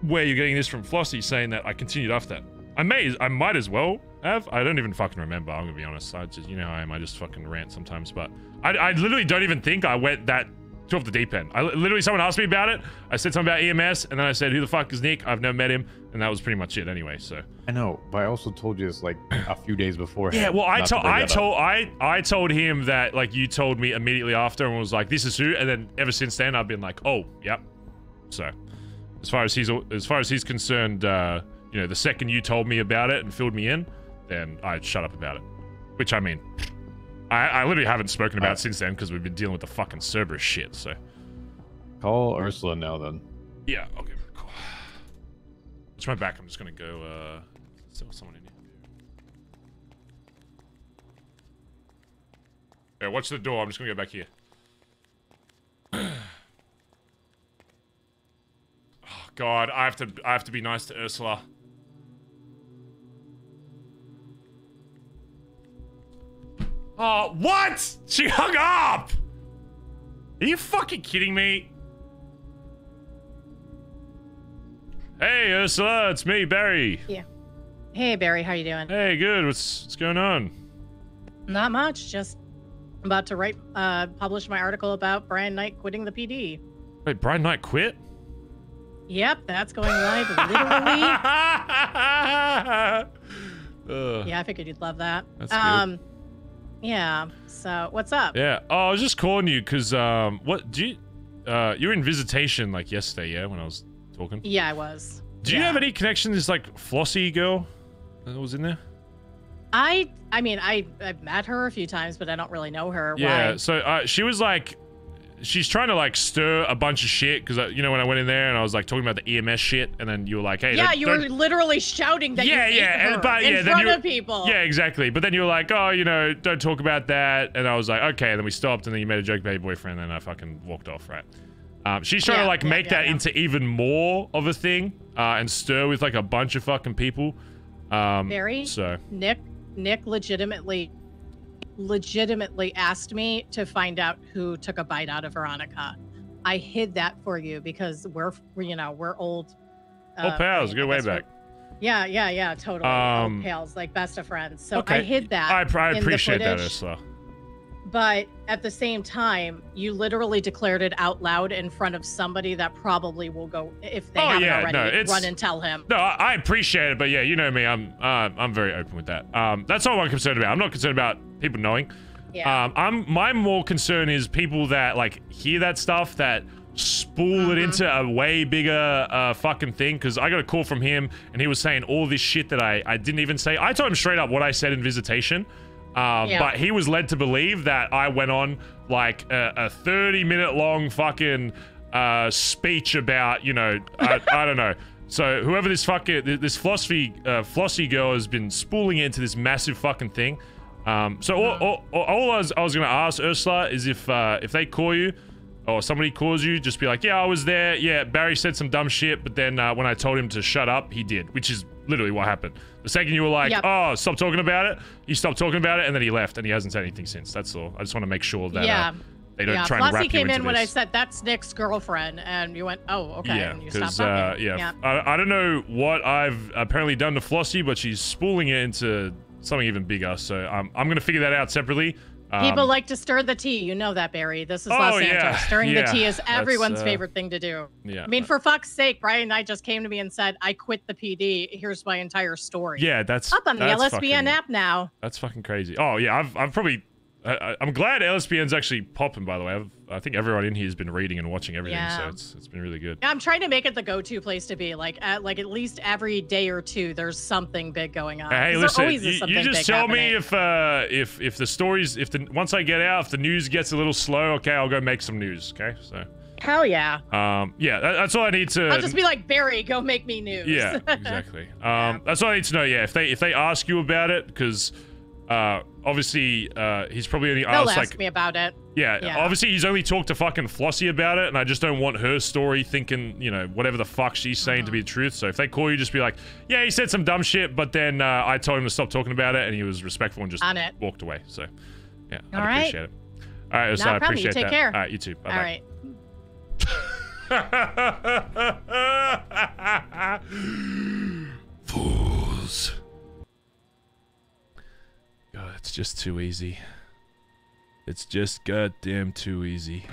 where you're getting this from, Flossie, saying that I continued after that. I may, I might as well have. I don't even fucking remember. I'm gonna be honest. I just, you know I am. I just fucking rant sometimes. But I, I literally don't even think I went that to off the deep end. I literally someone asked me about it. I said something about EMS, and then I said, "Who the fuck is Nick? I've never met him," and that was pretty much it. Anyway, so I know, but I also told you this like a few days before. yeah. Well, I told I told I I told him that like you told me immediately after, and was like, "This is who," and then ever since then I've been like, "Oh, yep." So as far as he's as far as he's concerned, uh, you know, the second you told me about it and filled me in, then I shut up about it. Which I mean, I, I literally haven't spoken about it since then because we've been dealing with the fucking Cerberus shit. So Call Ursula now then. yeah, okay, cool. Watch my back. I'm just gonna go. uh someone in here. Yeah, watch the door. I'm just gonna go back here. Oh god, I have to I have to be nice to Ursula. Oh, what? She hung up! Are you fucking kidding me? Hey, Ursula, it's me, Barry. Yeah. Hey Barry, how you doing? Hey, good. What's what's going on? Not much. Just about to write, uh, publish my article about Brian Knight quitting the PD. Wait, Brian Knight quit? Yep, that's going live literally. Ugh. Yeah, I figured you'd love that. That's good. Yeah. So what's up? Yeah. Oh, I was just calling you because um, what do you? Uh, you were in visitation like yesterday, yeah, when I was talking. Yeah, I was. Do you Yeah. have any connection to this like Flossie girl that was in there? I, I mean, I, I've met her a few times, but I don't really know her. Yeah. Why? So uh, she was like, she's trying to like stir a bunch of shit because you know when I went in there and I was like talking about the EMS shit, and then you were like, hey, yeah, you were literally shouting that Yeah, you yeah, and- but in yeah, then front of people. Yeah, exactly. But then you were like, oh, you know, don't talk about that. And I was like, okay. And then we stopped, and then you made a joke about your boyfriend, and I fucking walked off, right? Um, she's trying to like yeah, make yeah, that yeah. into even more of a thing uh, and stir with like a bunch of fucking people. Um, Barry? So Nick, Nick legitimately, legitimately asked me to find out who took a bite out of Veronica. I hid that for you because we're, you know, we're old. uh, pals, I go way back. Yeah, yeah, yeah, totally. Um, old pals, like best of friends. So okay, I hid that. I, I appreciate that, footage. But at the same time, you literally declared it out loud in front of somebody that probably will go if they Oh, haven't yeah, already. no, it's- run and tell him. No, I, I appreciate it, but yeah, you know me. I'm uh, I'm very open with that. Um, that's all I'm concerned about. I'm not concerned about people knowing. Yeah. Um, I'm my more concern is people that like hear that stuff that spool it Mhm. into a way bigger uh, fucking thing. Because I got a call from him and he was saying all this shit that I I didn't even say. I told him straight up what I said in visitation. Um, Yeah. But he was led to believe that I went on like a, a 30 minute long fucking uh, speech about, you know, I, I don't know. So whoever this fucking this philosophy uh, Flossie girl has been spooling into this massive fucking thing. Um, so all, all, all I was, I was gonna ask Ursula is if uh, if they call you or somebody calls you, just be like, yeah, I was there. Yeah, Barry said some dumb shit, but then uh, when I told him to shut up, he did, which is literally what happened. The second you were like, Yep. oh, stop talking about it, he stopped talking about it, and then he left, and he hasn't said anything since. That's all. I just want to make sure that yeah. uh, they don't yeah. try and Flossie wrap you came in when I said that's Nick's girlfriend, and you went, "Oh, okay," Yeah, and you stopped uh, talking. yeah, I, I don't know what I've apparently done to Flossie, but she's spooling it into something even bigger. So um, I'm gonna figure that out separately. Um, People like to stir the tea. You know that, Barry. This is Oh, Los yeah, Stirring yeah, the tea is everyone's uh, favorite thing to do. yeah, I mean, for fuck's sake, Brian I just came to me and said, "I quit the PD. Here's my entire story." yeah, that's up on the LSPN fucking- app now. That's fucking crazy. Oh yeah, I've I've probably. I, I'm glad LSPN's actually popping. By the way, I've, I think everyone in here has been reading and watching everything, so it's it's been really good. I'm trying to make it the go-to place to be. Like, at, like at least every day or two, there's something big going on. Hey, listen, you, you just tell me if uh if if the stories if the once I get out if the news gets a little slow, okay, I'll go make some news. Okay, so Hell yeah! um yeah, that, that's all I need to. I'll just be like Barry, go make me news. Yeah, exactly. Um, that's all I need to know. Yeah, if they if they ask you about it, because uh, obviously uh, he's probably only asked ask like me about it. yeah, Yeah. obviously he's only talked to fucking Flossie about it, and I just don't want her story thinking you know whatever the fuck she's saying to be the truth. So if they call you, just be like, yeah, he said some dumb shit, but then uh, I told him to stop talking about it, and he was respectful and just it. walked away. So yeah, All I right. appreciate it. All right, so I problem. You appreciate take that. care. All right, you too. Bye All right. Fools. God, it's just too easy. It's just goddamn too easy.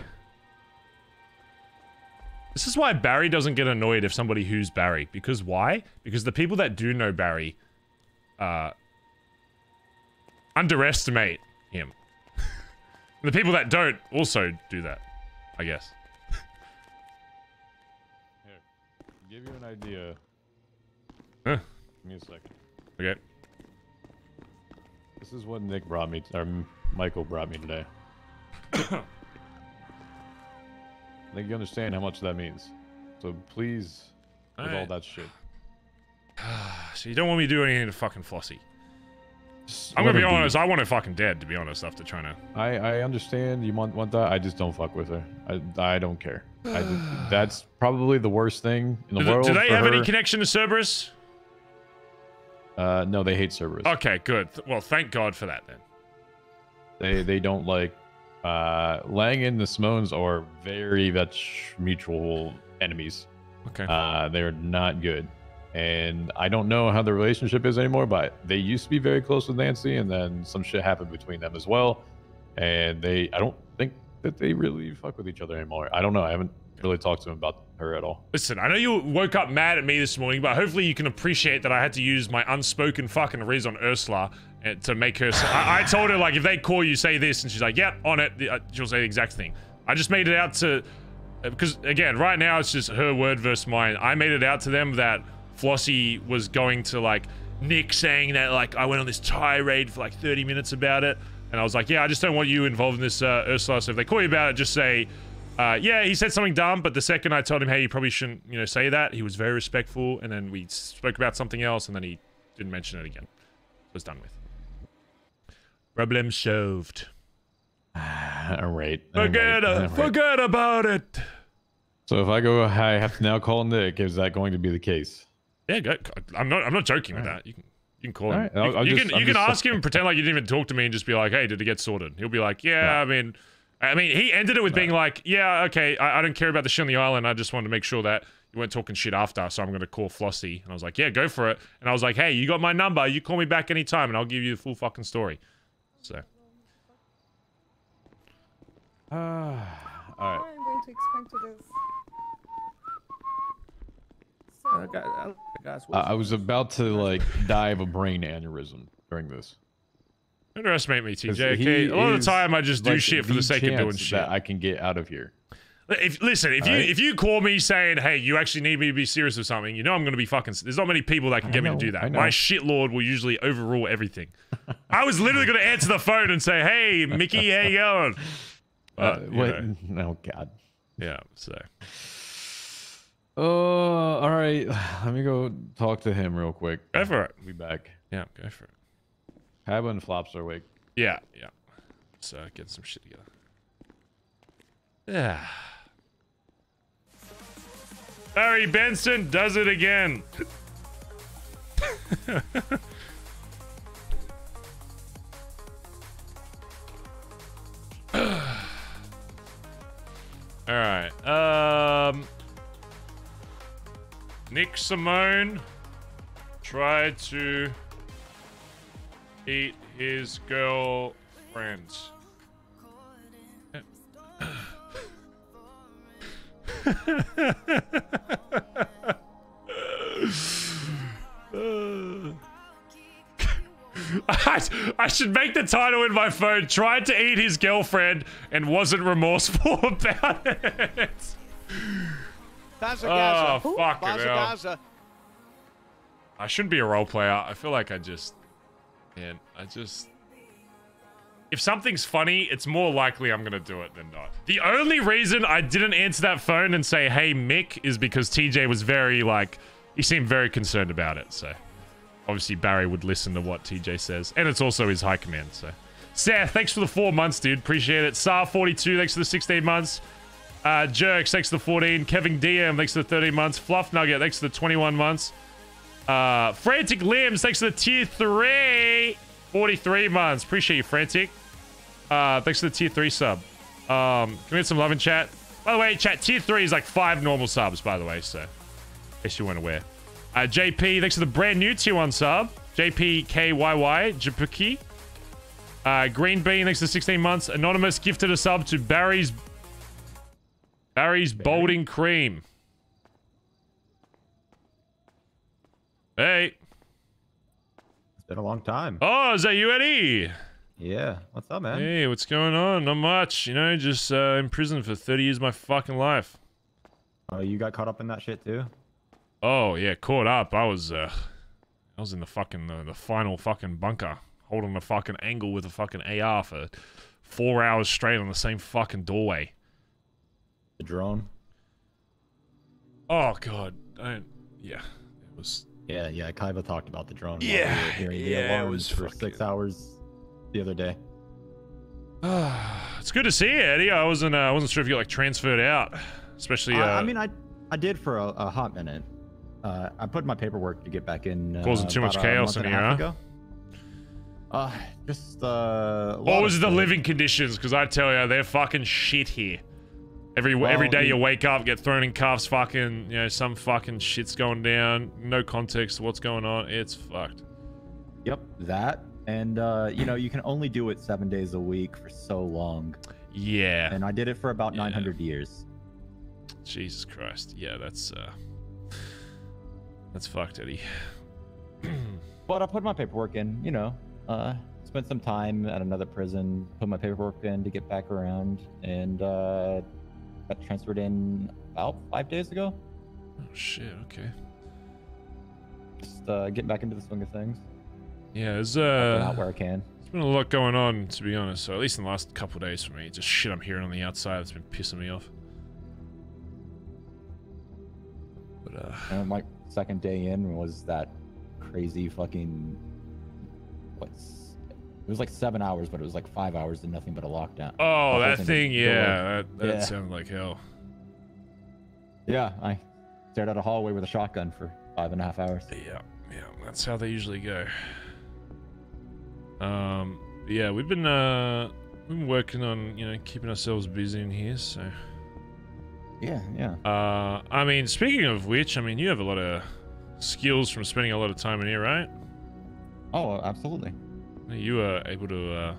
This is why Barry doesn't get annoyed if somebody who's Barry. Because why? Because the people that do know Barry, uh, underestimate him. the people that don't also do that, I guess. Here, give you an idea. Huh. Give me a second. Okay. This is what Nick brought me, or Michael brought me today. I think you understand how much that means. So please, with all that shit. So you don't want me to do anything to fucking Flossie. Just I'm gonna be her honest. I want her fucking dead. To be honest, after trying to. I, I understand you want want that. I just don't fuck with her. I, I don't care. I just, that's probably the worst thing in the Do, world. do they have any connection to Cerberus? Uh, no, they hate Cerberus. Okay, good. Well, thank God for that then. They they don't like uh Lang and the Simones are very much mutual enemies. Okay. Uh they're not good. And I don't know how the relationship is anymore, but they used to be very close with Nancy and then some shit happened between them as well. And they I don't think that they really fuck with each other anymore. I don't know. I haven't really talked to him about her at all. Listen, I know you woke up mad at me this morning, but hopefully you can appreciate that I had to use my unspoken fucking riz on Ursula uh, to make her. I told her like, if they call you, say this, and she's like, "Yep, on it." Uh, She'll say the exact thing. I just made it out to, uh, because again, right now it's just her word versus mine. I made it out to them that Flossie was going to like Nick saying that like I went on this tirade for like 30 minutes about it, and I was like, "Yeah, I just don't want you involved in this, uh, Ursula." So if they call you about it, just say. Uh, yeah, he said something dumb, but the second I told him, hey, you probably shouldn't, you know, say that, he was very respectful, and then we spoke about something else, and then he didn't mention it again. It was done with. Problem solved. all right. Forget, all right. forget about it. So if I go I have to now call Nick, is that going to be the case? Yeah, go, I'm not, I'm not joking with that. You can, you can call him. You, I'll- I'll you just- can, I'm you can ask him pretend like you didn't even talk to me, and just be like, hey, did it get sorted? He'll be like, yeah, I mean, I mean, he ended it with being like, yeah, okay, I, I don't care about the shit on the island. I just wanted to make sure that you weren't talking shit after, so I'm going to call Flossie. And I was like, yeah, go for it. And I was like, hey, you got my number. You call me back anytime, and I'll give you the full fucking story. So, Uh, all right. I'm going to explain to this. Guys, guys, I what's- I was about to like die of a brain aneurysm during this. Underestimate me, TJ. a lot of the time I just do like, shit for the sake of doing shit. That I can get out of here. If, listen, if you Alright. if you call me saying, "Hey, you actually need me to be serious with something," you know I'm going to be fucking. There's not many people that can I get me to do that. My shit lord will usually overrule everything. I was literally going to answer the phone and say, "Hey, Mickey, how you going?" Uh, you know, Oh God. yeah. So Oh, all right. Let me go talk to him real quick. go for it. Be back. Yeah, go for it. Pabba and Flops are awake. Yeah, yeah. So get some shit together. Yeah. Barry Benson does it again. All right. Um Nick Simone tried to eat his girlfriend. I, I should make the title in my phone. Tried to eat his girlfriend and wasn't remorseful about it. Oh, fuck it. I shouldn't be a role player. I feel like I just, man, I just. If something's funny, it's more likely I'm gonna do it than not. The only reason I didn't answer that phone and say, "Hey, Mick," is because TJ was very like, he seemed very concerned about it. So, obviously Barry would listen to what TJ says, and it's also his high command. So, Seth, thanks for the four months, dude. Appreciate it. Sar42, thanks for the 16 months. Uh, Jerks, thanks for the 14. Kevin DM, thanks for the 13 months. Fluff Nugget, thanks for the 21 months. Uh, Frantic Limbs, thanks for the tier 3. 43 months. Appreciate you, Frantic. Uh, thanks for the tier 3 sub. Um, can we get some love in chat? By the way, chat, tier 3 is like five normal subs, by the way, so in case you weren't aware. Uh, JP, thanks for the brand new tier 1 sub. JPKYY, Japuki. Uh, Green Bean, thanks for 16 months. Anonymous gifted a sub to Barry's Barry's Bolding Cream. Hey. It's been a long time. Oh, is that you, Eddie? Yeah. What's up, man? Hey, what's going on? Not much. You know, just uh, in prison for 30 years of my fucking life. Oh, you got caught up in that shit too? Oh, yeah, caught up. I was, uh, I was in the fucking, uh, the final fucking bunker, holding a fucking angle with a fucking AR for four hours straight on the same fucking doorway. The drone. Oh, God. I don't, yeah. It was, Yeah, yeah. Kaiba talked about the drone. Yeah, hearing the yeah, it was for six hours the other day. it's good to see you, Eddie. I wasn't. Uh, I wasn't sure if you like transferred out, especially. Uh, I, I mean, I I did for a, a hot minute. Uh, I put my paperwork to get back in. Uh, Causing too much chaos in here, huh? Uh, just uh. what was the living conditions? Because I tell you, they're fucking shit here. Every Well, every day you wake up, get thrown in cuffs. Fucking, you know, some fucking shit's going down. No context what's going on. It's fucked. Yep, that. And uh, you know, you can only do it seven days a week for so long. Yeah. And I did it for about Yeah. 900 years. Jesus Christ. Yeah, that's uh, that's fucked, Eddie. But I put my paperwork in, you know, uh, spent some time at another prison, put my paperwork in to get back around, and uh, got transferred in about five days ago. Oh shit. Okay. Just uh, getting back into the swing of things. Yeah, there's Helping uh, out where I can. there's been a lot going on to be honest. So at least in the last couple days for me, just shit I'm hearing on the outside that's been pissing me off. But uh, And my second day in was that crazy fucking what's it was like seven hours, but it was like five hours and nothing but a lockdown. oh, whole that thing, yeah, that, that Yeah. sounded like hell. Yeah, I stared at a hallway with a shotgun for five and a half hours. Yeah, yeah, that's how they usually go. Um, yeah, we've been uh, we've been working on you know keeping ourselves busy in here. So, Yeah, yeah. uh, I mean, speaking of which, I mean, you have a lot of skills from spending a lot of time in here, right? Oh, absolutely. You are able to. Uh,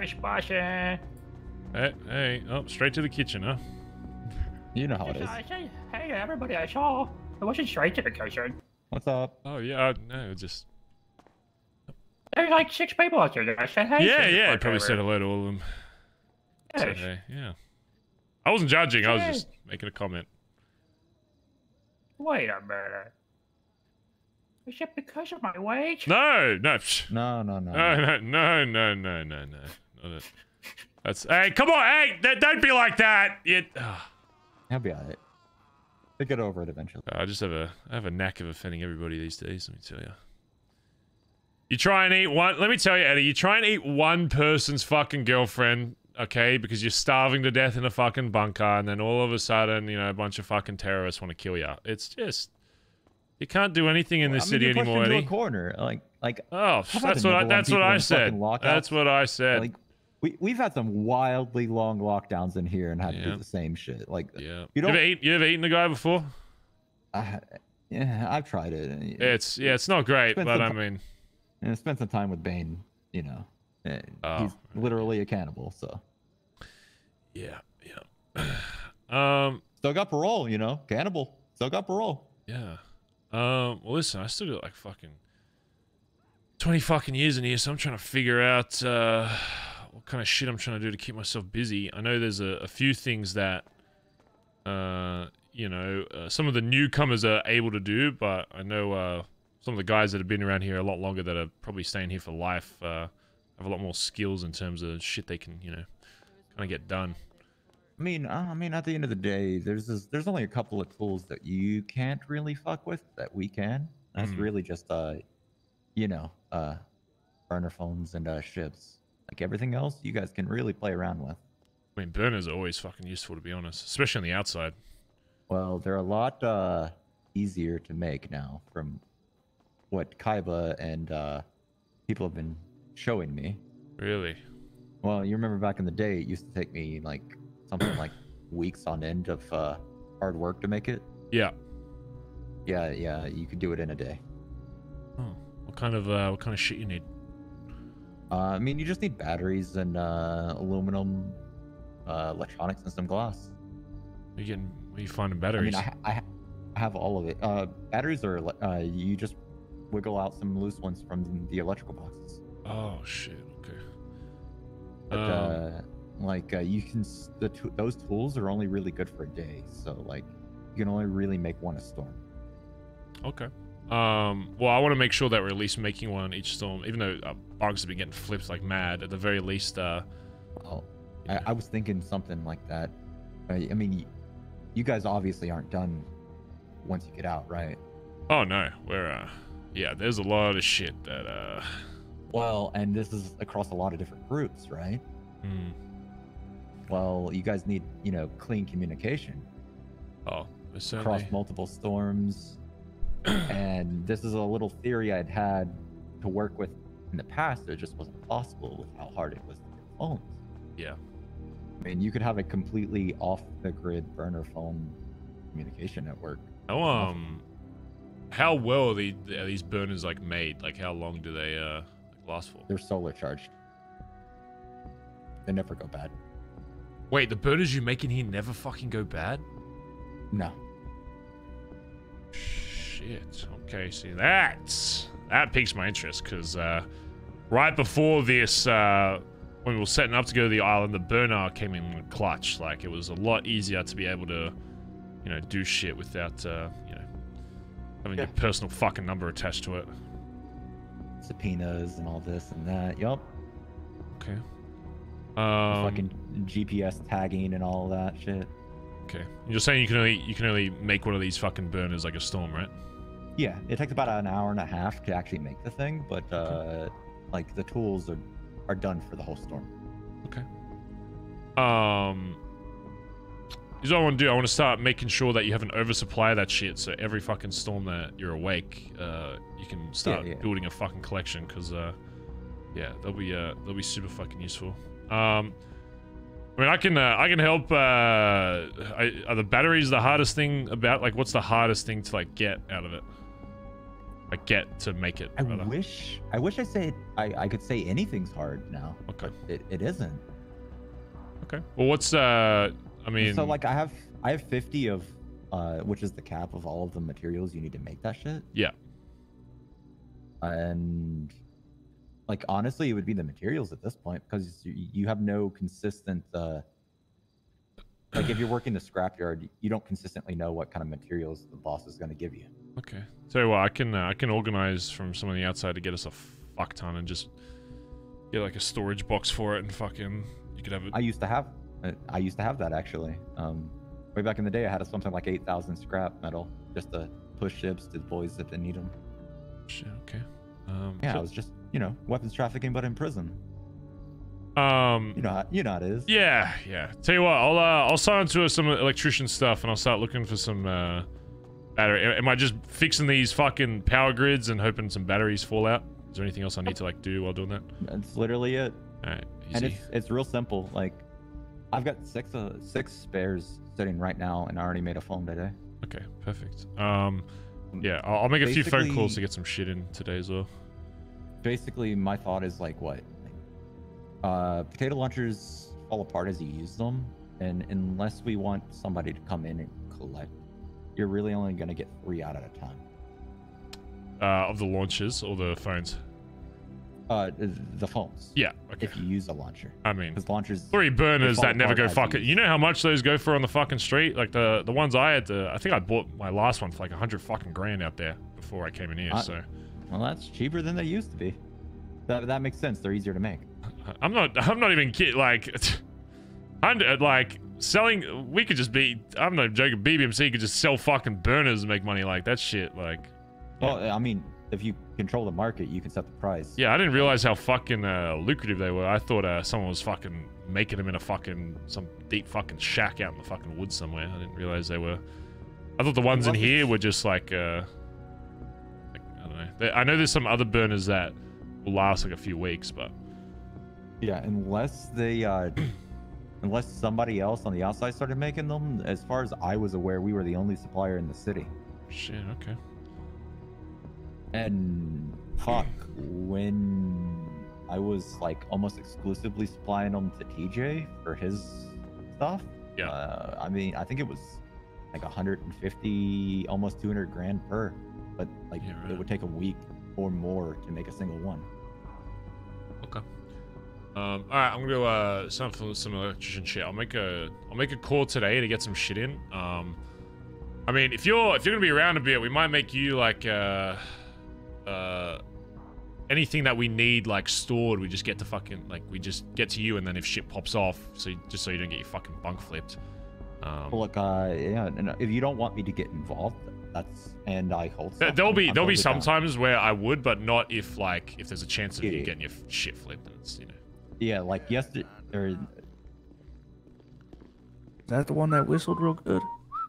Dishwasher. hey, hey, oh, straight to the kitchen, huh? You know how it is. Hey, hey, everybody, I saw. I wasn't straight to the kitchen. What's up? Oh yeah, uh, no, just There's like six people out there. I said, hey. yeah, yeah. I probably said hello to all of them. Said Yes. hey, yeah. I wasn't judging. I was just making a comment. Wait a minute. Is it because of my wage? No, no. No, no, no. No, no, no, no, no, no, no. That's hey, come on, hey, th- don't be like that. It, ah. I'll be alright. We'll get over it eventually. I just have a I have a knack of offending everybody these days. Let me tell you. You try and eat one. Let me tell you, Eddie. You try and eat one person's fucking girlfriend, okay? Because you're starving to death in a fucking bunker, and then all of a sudden, you know, a bunch of fucking terrorists want to kill you. It's just you can't do anything in this I mean, city anymore, into a corner, like, like. Oh, that's what I, that's what I said. That's what I said. Like, we we've had some wildly long lockdowns in here and had to do the same shit. Like, yeah. you You, don't. ever eat? You ever eaten a guy before? I, yeah, I've tried it. It's yeah, it's not great, Spent but I mean, and I spent some time with Bane. You know, Oh, he's literally a cannibal. So yeah, yeah. um, still got parole. You know, cannibal. Still got parole. yeah. Um, well, listen, I still got like fucking twenty fucking years in here, so I'm trying to figure out uh, what kind of shit I'm trying to do to keep myself busy. I know there's a, a few things that, uh, you know, uh, some of the newcomers are able to do, but I know uh, some of the guys that have been around here a lot longer that are probably staying here for life uh, have a lot more skills in terms of shit they can, you know, kind of get done. I mean, uh, I mean, at the end of the day, there's this, there's only a couple of tools that you can't really fuck with that we can. That's Mhm. really just uh, you know, uh, burner phones and uh ships. Like everything else, you guys can really play around with. I mean, burners are always fucking useful to be honest, especially on the outside. Well, they're a lot uh easier to make now from what Kaiba and uh people have been showing me. Really? Well, you remember back in the day, it used to take me like something like weeks on end of uh, hard work to make it. Yeah. Yeah, yeah, you could do it in a day. Oh, what kind of uh, what kind of shit you need? Uh, I mean, you just need batteries and uh, aluminum, uh, electronics, and some glass. You getting? Where you finding I batteries? mean, I, ha- I, ha- I have all of it. Uh, batteries are uh, you just wiggle out some loose ones from the electrical boxes. oh shit. Okay. But Um, uh, like uh, you can the t- those tools are only really good for a day. So like you can only really make one a storm. Okay. Um. Well, I want to make sure that we're at least making one each storm, even though uh, bugs have been getting flipped like mad. At the very least, uh. Well, I, I was thinking something like that. I, I mean, y- you guys obviously aren't done once you get out, right? Oh no, we're uh, yeah. There's a lot of shit that uh. Well, and this is across a lot of different groups, right? Hmm. Well, you guys need, you know, clean communication Oh, there's across multiple storms. and this is a little theory I'd had to work with in the past. It just wasn't possible with how hard it was to get phones. Yeah. I mean, you could have a completely off the grid burner phone communication network. How um, how well are, the, are these burners like made? Like, how long do they uh last for? They're solar charged. They never go bad. Wait, the burners you make in here never fucking go bad? No. Shit. Okay, see that's that piques my interest because uh, right before this, uh, when we were setting up to go to the island, the burner came in clutch. Like it was a lot easier to be able to, you know, do shit without, uh, you know, having your personal fucking number attached to it. Subpoenas and all this and that. Yup. Okay. Um, fucking GPS tagging and all that shit. Okay. You're saying you can only you can only make one of these fucking burners like a storm, right? Yeah, it takes about an hour and a half to actually make the thing, but uh, like the tools are are done for the whole storm. Okay. Um. Here's what I want to do. I want to start making sure that you have an oversupply of that shit. So every fucking storm that you're awake, uh, you can start yeah. building a fucking collection. Cause, uh, yeah, they'll be uh, they'll be super fucking useful. Um, I mean, I can uh, I can help. Uh, I, are the batteries the hardest thing about? Like, what's the hardest thing to like get out of it? Like, get to make it. I rather. wish I wish I said I, I could say anything's hard now. Okay. It, it isn't. Okay. Well, what's uh? I mean, so like I have I have 50 of uh which is the cap of all of the materials you need to make that shit. yeah. And like honestly, it would be the materials at this point because you, have no consistent uh like if you're working the scrapyard, you don't consistently know what kind of materials the boss is going to give you. Okay. Tell you what, I can uh, I can organize from some on the outside to get us a fuck ton and just get like a storage box for it and fucking you could have it. I used to have uh, I used to have that actually. Um, way back in the day, I had something like eight thousand scrap metal just to push ships to the boys if they need them. Shit. Okay. Um, Yeah, so- I was just you know weapons trafficking, but in prison. um. You know, how, you know how it is. Yeah. Yeah. Tell you what, I'll uh, I'll sign into some electrician stuff and I'll start looking for some uh battery. Am I just fixing these fucking power grids and hoping some batteries fall out? Is there anything else I need to like do while doing that? That's literally it. All right. And it's it's real simple. Like, I've got six uh, six spares sitting right now, and I already made a phone today. Okay. Perfect. Um. Yeah. I'll, I'll make a few phone calls to get some shit in today as well. Basically, my thought is like what, uh, potato launchers fall apart as you use them, and unless we want somebody to come in and collect, you're really only gonna get three out at a time. Uh, of the launchers or the phones. Uh, the phones. Yeah. Okay. If you use a launcher. I mean, because launchers Three burners that never go fucking. You know how much those go for on the fucking street? Like the the ones I had to. I think I bought my last one for like a hundred fucking grand out there before I came in here. I- so Well, that's cheaper than they used to be. That that makes sense. They're easier to make. I'm not. I'm not even kidding. Like, I'm like selling. We could just be. I'm not joking. BBMC could just sell fucking burners and make money like that shit. Like, Well, I mean, if you control the market, you can set the price. yeah, I didn't realize how fucking uh, lucrative they were. I thought uh, someone was fucking making them in a fucking some deep fucking shack out in the fucking woods somewhere. I didn't realize they were. I thought the ones in here were just like, uh, like I know. There's some other burners that will last like a few weeks, but Yeah, unless they, uh, unless somebody else on the outside started making them. As far as I was aware, we were the only supplier in the city. shit. Okay. And fuck, when I was like almost exclusively supplying them to TJ for his stuff. Yeah. Uh, I mean, I think it was like 150, almost 200 grand per, but like Yeah, it would take a week or more to make a single one. Okay. Um, all right, I'm gonna go uh, for some electrician shit. I'll make a I'll make a call today to get some shit in. Um, I mean, if you're if you're gonna be around a bit, we might make you like uh, uh, anything that we need like stored. We just get to fucking like we just get to you, and then if shit pops off, so you, just so you don't get your fucking bunk flipped. Um, look, uh, yeah, and if you don't want me to get involved, That's and I hold. There, there'll be I'm there'll be totally down. sometimes where I would, but not if like if there's a chance of you Yeah. getting your shit flipped. And it's you know. Yeah, like yesterday. Or, Is that the one that whistled real good?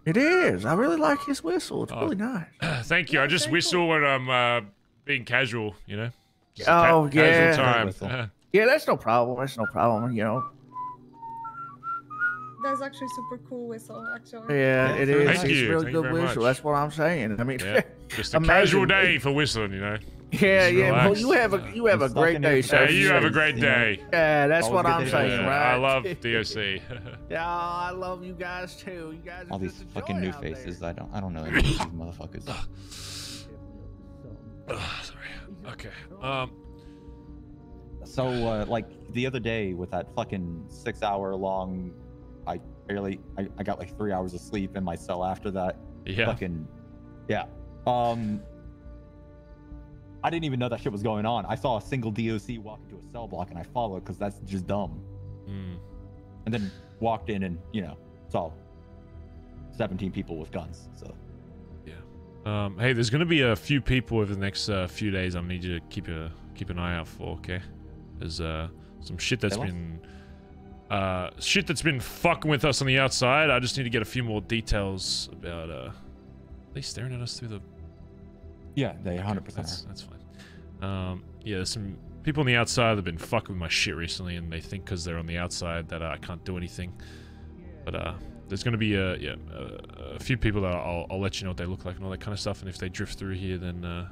It is. I really like his whistle. It's Oh. really nice. Thank you. I just whistle when I'm uh, being casual. You know. Just Oh, ca- yeah. Casual time. Yeah, that's no problem. That's no problem. You know. That's actually super cool whistle, actually. Yeah, Yeah, it thank you. It's Thank a you. real Thank you good very whistle. much. That's what I'm saying. I mean, Yeah. Just a Amazing. casual day for whistling. You know. yeah, Just yeah. Well, you have a you have I'm a great day, here. sir. Hey, you have a great day. Yeah, that's Always what I'm saying, sir. right? I love DOC. Yeah, I love you guys too. You guys all these fucking new out there. faces. I don't. I don't know any of these motherfuckers. Ugh, sorry. Okay. Um. So, uh, like the other day with that fucking six-hour-long, I barely. I, I got like three hours of sleep in my cell after that. Yeah. Fucking, yeah. Um. I didn't even know that shit was going on. I saw a single DOC walk into a cell block and I followed because that's just dumb. Mm. And then walked in and you know saw 17 people with guns. So Yeah. Um, hey, there's gonna be a few people over the next uh, few days. I need you to keep a keep an eye out for. Okay, there's uh some shit that's been uh shit that's been fucking with us on the outside. I just need to get a few more details about. uh Are they staring at us through the? yeah, they 100 percent That's that's fine. Um, yeah, there's some people on the outside that have been fucking with my shit recently, and they think because they're on the outside that uh, I can't do anything. But uh, there's gonna be a yeah a, a few people that I'll I'll let you know what they look like and all that kind of stuff. And if they drift through here, then uh,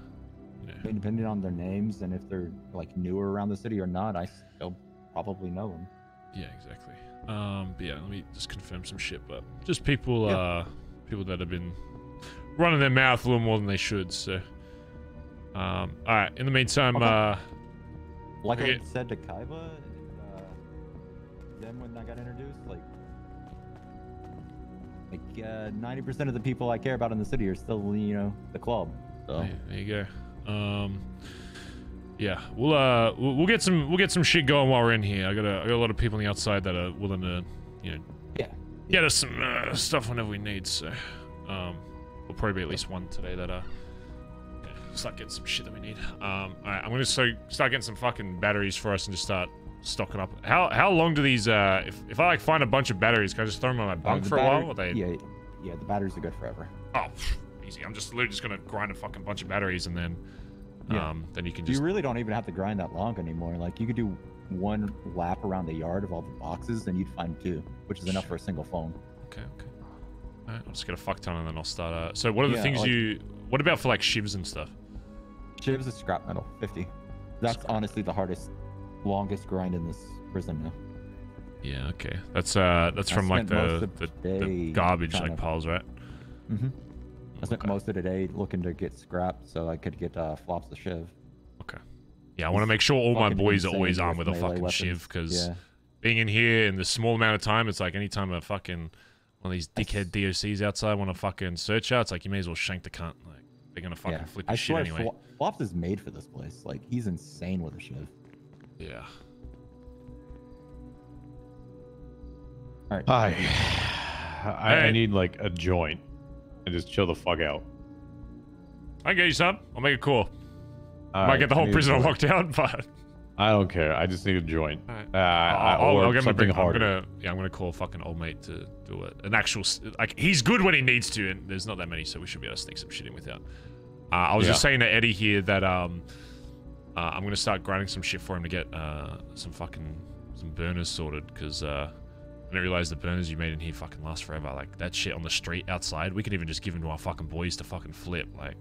you know, Depending on their names and if they're like newer around the city or not, I still probably know them. Yeah, exactly. Um, but yeah, let me just confirm some shit. But just people uh people that have been running their mouth a little more than they should. So. Um, all right. In the meantime, Okay. uh, Like. I said to Kaiba, uh, then when I got introduced, like, like uh, 90% of the people I care about in the city are still, you know, the club. So There, there you go. Um, yeah, we'll uh, we'll, get some we'll get some shit going while we're in here. I got a I got a lot of people on the outside that are willing to, you know, yeah, get us some uh, stuff whenever we need. So, um, we'll probably be at least one today that uh, start getting some shit that we need. Um, all right, I'm gonna so start getting some fucking batteries for us and just start stocking up. How how long do these uh, if if I like find a bunch of batteries, can I just throw them on my Uh, bunk the for a while? Or they Yeah, yeah, the batteries are good forever. oh easy. I'm just literally just gonna grind a fucking bunch of batteries and then. Yeah. Um, then you can just. You really don't even have to grind that long anymore. Like you could do one lap around the yard of all the boxes, and you'd find two, which is enough for a single phone. Okay, okay. Alright, I'll just get a fuck ton and then I'll start. Uh, so, what are the Yeah, things like- you? What about for like shivs and stuff? Shivs is scrap metal, 50. That's honestly the hardest, longest grind in this prison now. Yeah, okay. That's uh, that's I from like the the, the garbage like piles, right? Mm-hmm. I spent Okay. most of the day looking to get scrapped so I could get uh, flops of shiv. Okay. Yeah, I want to make sure all my boys are always armed with with a fucking weapons. shiv because Yeah. being in here in the small amount of time, it's like anytime a fucking one of these I dickhead DOCs outside want to fucking search out, it's like you may as well shank the cunt. Like they're gonna fucking yeah. flip I your shit swear anyway. Flo- flops is made for this place. Like he's insane with a shiv. Yeah. All right. Hi. I, I need like a joint and just chill the fuck out. I can get you some. I'll make it cool. All Might right, get the whole prison on lockdown, but I don't care. I just need a joint. Uh, I'll, I'll, or I'll get something bring. I'm harder. gonna, yeah, I'm gonna call fucking old mate to do it. An actual, like, he's good when he needs to, and there's not that many, so we should be able to sneak some shit in without. Uh, I was just saying to Eddie here that um, uh, I'm gonna start grinding some shit for him to get uh some fucking some burners sorted, because uh, I didn't realize the burners you made in here fucking last forever. Like that shit on the street outside, we can even just give them to our fucking boys to fucking flip. Like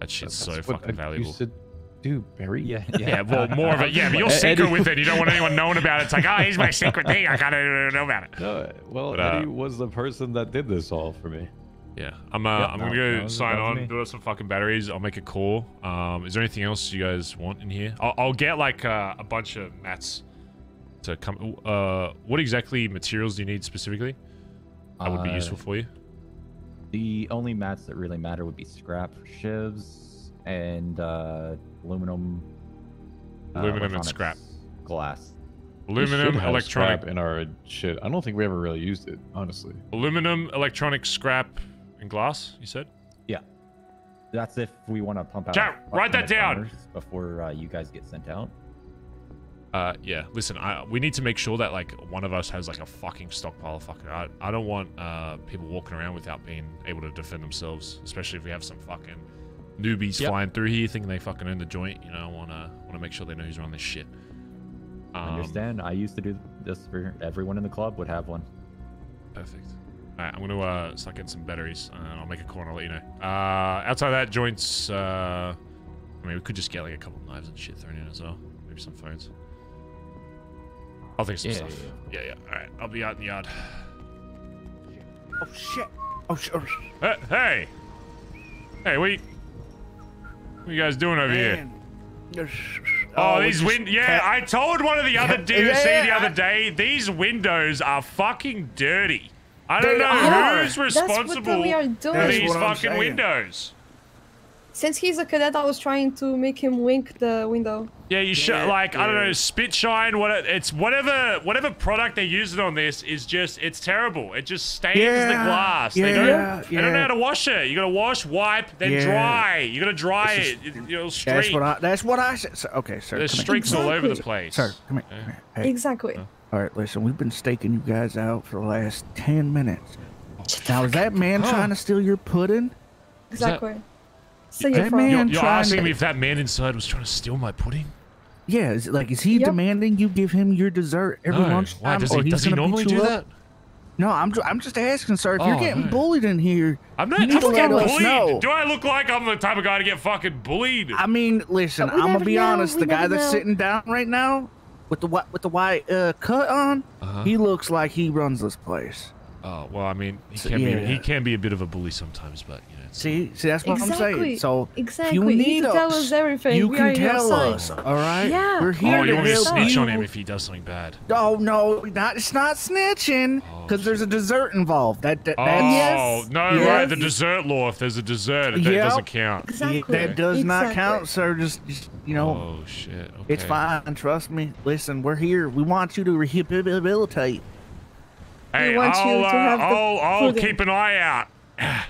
that shit's so That's what fucking I valuable. used to do, Barry. Yeah, Yeah, well, more of it. Yeah, but you're Ed- secret Eddie- with it. You don't want anyone knowing about it. It's like, oh, here's my secret thing. I gotta know about it. No, well, But, uh, Eddie was the person that did this all for me. Yeah, I'm. Uh, Yep, I'm no, gonna go was- sign on, me. do some fucking batteries. I'll make a call. Um, is there anything else you guys want in here? I'll, I'll get like uh, a bunch of mats to come. Uh, what exactly materials do you need specifically? That would be Uh, useful for you. The only mats that really matter would be scrap for shivs and uh, aluminum. uh, Aluminum and scrap. Glass. Aluminum, electronic, scrap in our shit. I don't think we ever really used it, honestly. aluminum, electronic scrap, and glass. You said. Yeah. That's if we want to pump out. Jared, a write that down. before uh, you guys get sent out. Uh, yeah. Listen, I, we need to make sure that like one of us has like a fucking stockpile of fucking. I, I don't want uh people walking around without being able to defend themselves, especially if we have some fucking newbies Yep. flying through here thinking they fucking own the joint. You know, I wanna wanna make sure they know who's running this shit. Um, Understand? I used to do this for everyone in the club would have one. Perfect. All right, I'm gonna uh, start getting some batteries, and I'll make a call and I'll let you know. Uh, outside of that, joints. Uh, I mean, we could just get like a couple knives and shit thrown in as well. Maybe some phones. I'll think of some Yeah, stuff. Yeah, yeah. All right, I'll be out in the yard. Oh shit. Oh shit. Hey, hey, hey, what you, what you guys doing over here? Man. There's- Oh, we these just wind. Yeah, had- I told one of the other Yeah, DOC the yeah, other day. These windows are fucking dirty. I don't They know are. who's responsible for these fucking saying. windows. Since he's a cadet, I was trying to make him wink the window. Yeah, you should Yeah, like I don't know, spit shine. What it- it's whatever whatever product they're using on this is just it's terrible. It just stains the Yeah, glass. they don't they don't know how to wash it. You gotta wash, wipe, then Yeah. dry. You gotta dry This it. is- it it'll That's what I. That's what I said. Sir, okay, sir. There's come here. streaks all over the place. Sir, come here. Come here. Hey. Exactly. All right, listen. We've been staking you guys out for the last ten minutes. Now is that man Huh. trying to steal your pudding? Exactly. Say That your phone. man- You're, you're asking to- me if that man inside was trying to steal my pudding? Yeah, is, like is he Yep. demanding you give him your dessert every No. lunchtime, Why does or he he's does he gonna beat normally you do up? that? No, I'm I'm just asking, sir. If Oh, you're getting no. bullied in here, I'm you not need I'm to let getting us bullied. know. Do I look like I'm the type of guy to get fucking bullied? I mean, listen, Uh, I'm gonna be know, honest. we The guy never that's sitting down right now with the white with the white uh, cut on, Uh-huh. he looks like he runs this place. Oh well, I mean, he So, can yeah. be he can be a bit of a bully sometimes, but you know. It's, See, see, that's what I'm saying. Exactly. So Exactly. if you You need need to tell us everything. you We can are on your tell us. All right. Yeah. We're here oh, to you want to help snitch on him if he does something bad? Oh no, not it's not snitching Oh, because there's a dessert involved. That, that Oh that's, Yes. no, Yes. right? The dessert law. If there's a dessert, it, that Yep. doesn't count. Exactly. that does not count, sir. Just, just you know, Oh shit. Okay. it's fine. Trust me. Listen, we're here. We want you to rehabilitate. Hey, want you I'll, to uh, have the I'll, I'll keep an eye out.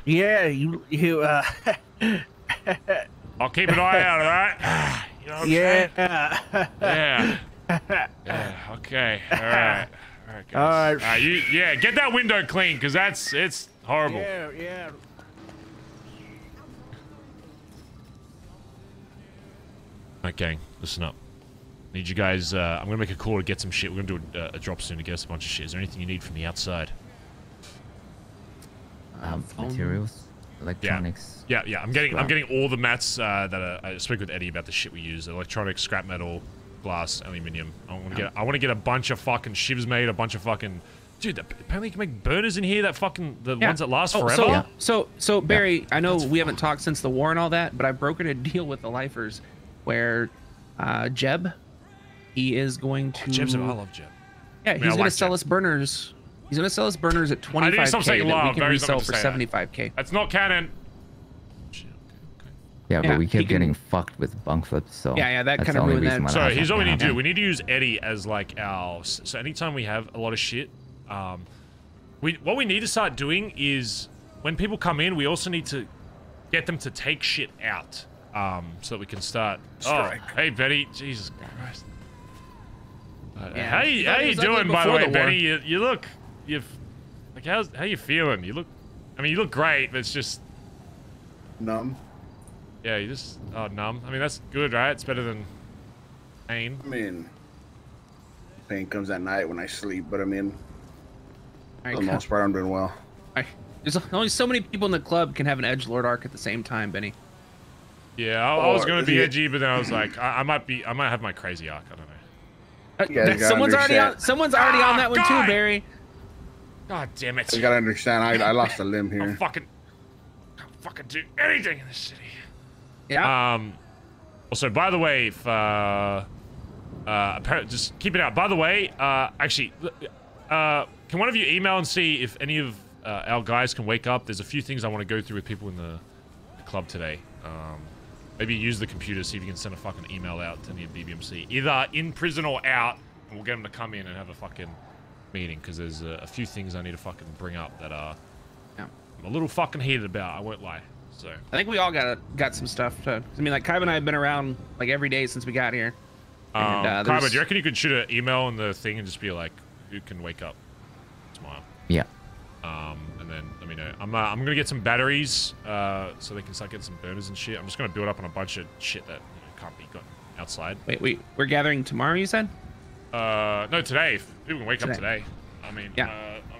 Yeah, you you uh I'll keep an eye out. All right. You know what I'm saying? yeah. Yeah. Yeah. Okay. All right. All right, guys. All right. you, yeah, get that window clean, cause that's it's horrible. Yeah, yeah. Alright, gang, listen up. Need you guys. Uh, I'm gonna make a call to get some shit. We're gonna do a, a drop soon to get us a bunch of shit. Is there anything you need from the outside? Um, materials, electronics. Yeah, yeah. I'm getting. I'm getting all the mats uh, that are, I spoke with Eddie about the shit we use: electronics, scrap metal, glass, aluminium. I want to get. I want to get a bunch of fucking shivs made. A bunch of fucking. Dude, apparently you can make burners in here that fucking the Yeah. ones that last Oh, forever. So, Yeah. so, so Barry, I know we haven't talked since the war and all that, but I've brokered a deal with the lifers where uh, Jeb, he is going to. Jeb's, I love Jeb. Yeah, I mean, he's I going like to sell Jeb. us burners. He's going to sell us burners at I need to 25k stop that we can Barry's resell gonna for 75k. That's not canon. Yeah, but Yeah, we he kept can- getting fucked with bunk flips, so Yeah, yeah, that kinda the only ruined reason that. why So here's what we need to do. We need to use Eddie as like our. So anytime we have a lot of shit, um, we what we need to start doing is when people come in, we also need to get them to take shit out, um, so that we can start. Strike. Oh, hey Betty, Jesus Christ. Uh, Yeah, how he you, how you doing, by the way, the. Benny? You, you look, you've like how's how you feeling? You look, I mean, you look great, but it's just Numb. yeah, you just oh numb. I mean, that's good, right? It's better than pain. I mean, pain comes at night when I sleep, but I mean, for All the right, most part, I'm doing well. I- There's only so many people in the club can have an edge lord arc at the same time, Benny. Yeah, I, I was gonna be edgy, but then I was like, I, I might be, I might have my crazy arc. I don't know. Uh, You guys gotta someone's already on. Someone's already on Ah, that one God! too, Barry. God damn it! You gotta understand, I, I lost a limb here. I'll here. fucking, I'll fucking do anything in this city. Yeah. Um. Also, by the way, if uh, uh, appar- just keep it out. By the way, uh, actually, uh, can one of you email and see if any of uh, our guys can wake up? There's a few things I want to go through with people in the, the club today. Um, maybe use the computer, see if you can send a fucking email out to any of BBMC, either in prison or out, and we'll get them to come in and have a fucking meeting because there's a, a few things I need to fucking bring up that are Yeah. I'm a little fucking heated about. I won't lie. So I think we all got got some stuff. To, I mean, like Kaiba and I have been around like every day since we got here. Um, And, uh, Kaiba, there's- do you reckon you could shoot an email in the thing and just be like, "Who can wake up tomorrow?" Yeah. Um, and then let me know. I'm uh, I'm gonna get some batteries, uh, so they can start getting some burners and shit. I'm just gonna build up on a bunch of shit that you know, can't be gotten outside. Wait, wait, we're gathering tomorrow. You said? Uh, no, today. People can wake up Today. today. I mean, Yeah. Uh,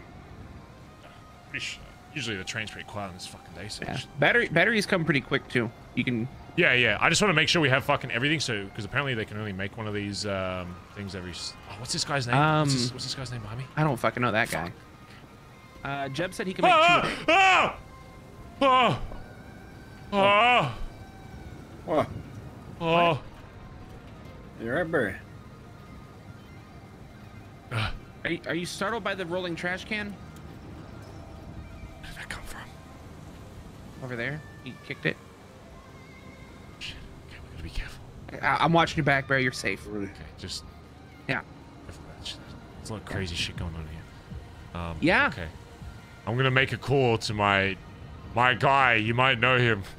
I'm sure, usually the train's pretty quiet on this fucking day, so Yeah. Battery batteries come pretty quick too. You can. Yeah, yeah. I just want to make sure we have fucking everything. So, because apparently they can only make one of these um, things every. Oh, what's this guy's name? Um, what's, this, what's this guy's name behind me? I don't fucking know that guy. Uh, Jeb said he can make Ah! two. Ah! Oh! Oh! What? Oh! You're right, Barry. Are you, are you startled by the rolling trash can? Where did that come from? Over there. You kicked it. Shit. Okay, we gotta be careful. I, I'm watching your back, Barry. You're safe. Really? Okay, just. Yeah. There's a lot of crazy shit going on here. Um, Yeah. Okay. I'm gonna make a call to my my guy. You might know him.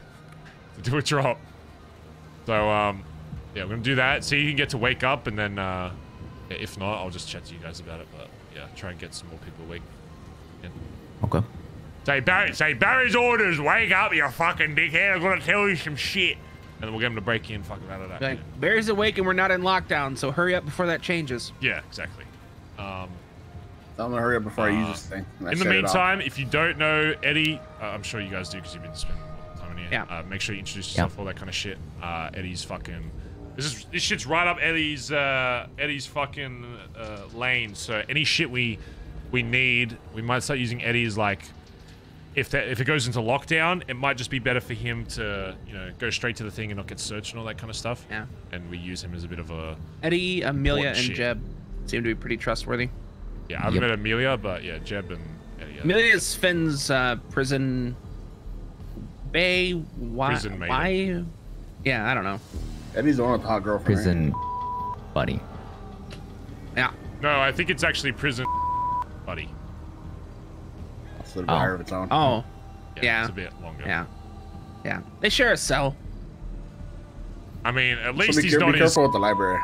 To do a drop. So um, yeah, I'm gonna do that. So you can get to wake up, and then uh, yeah, if not, I'll just chat to you guys about it. But yeah, try and get some more people awake. Yeah. Okay. Say Barry, say Barry's orders. Wake up, you fucking dickhead! I'm gonna tell you some shit. And then we'll get him to break in. Fucking out of that. Like, Barry's awake and we're not in lockdown, so hurry up before that changes. Yeah, exactly. Um, I'm gonna hurry up before I use Uh, this thing. in the set it off. meantime, if you don't know Eddie, uh, I'm sure you guys do because you've been spending time in here. Yeah. Uh, make sure you introduce yourself, all that kind of shit. Uh, Eddie's fucking. This is this shit's right up Eddie's uh, Eddie's fucking uh, lane. So any shit we we need, we might start using Eddie's like. If that if it goes into lockdown, it might just be better for him to you know go straight to the thing and not get searched and all that kind of stuff. Yeah. And we use him as a bit of a Eddie, Amelia, and shit. Jeb seem to be pretty trustworthy. yeah. I haven't met Amelia, but yeah, Jeb and Eddie. Amelia is Finn's uh, prison bay. Why? Prison maiden. Why? Yeah, I don't know. Eddie's the one with the hot girlfriend. Prison buddy. Yeah. No, I think it's actually prison buddy. It's a little bit Oh. higher of its own. Oh, yeah. It's a bit longer. Yeah. Yeah. They share a cell. I mean, at least be, he's care- be not his. with the library.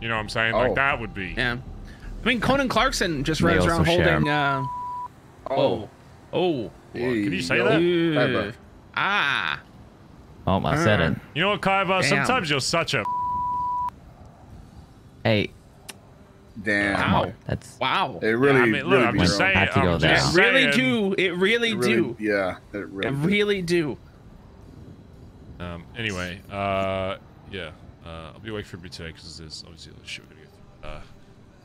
You know what I'm saying? Oh. Like that would be. Yeah. I mean, Conan Clarkson just They runs around holding. Uh, Oh, oh. Can you say yo. that? Kaiba. Ah. Oh, I said it. You know what, Kaiba? Damn. Sometimes you're such a. Hey, Damn. Wow. that's Wow. It really, I mean, look, really I'm just saying. Had to go I'm there. It really do. It really, It really- do. Yeah, it I really. really do. Um. Anyway. Uh. Yeah. Uh. I'll be awake for a bit today because there's obviously a lot of shit we're gonna go through. Uh.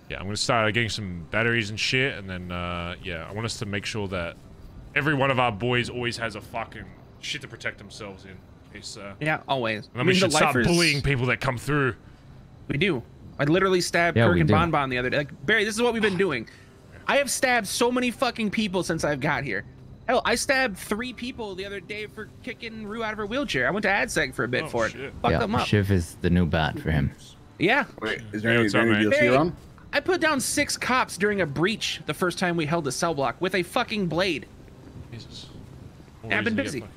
Yeah. I'm gonna start getting some batteries and shit, and then uh. Yeah. I want us to make sure that every one of our boys always has a fucking shit to protect themselves in. In case, uh, Yeah, always. and then we should start bullying people that come through. We do. I literally stabbed Yeah, Kirk and do. Bon Bon the other day. Like Barry, this is what we've been doing. I have stabbed so many fucking people since I've got here. Hell, I stabbed three people the other day for kicking Rue out of her wheelchair. I went to AdSeg for a bit Oh, for it. shit. Fucked yeah. them up. Shiv is the new bat for him. Yeah. Wait, is there Hey, any, what's is there up, any man? DLC Barry, on? I put down six cops during a breach the first time we held a cell block with a fucking blade. Jesus. I've been busy. fucking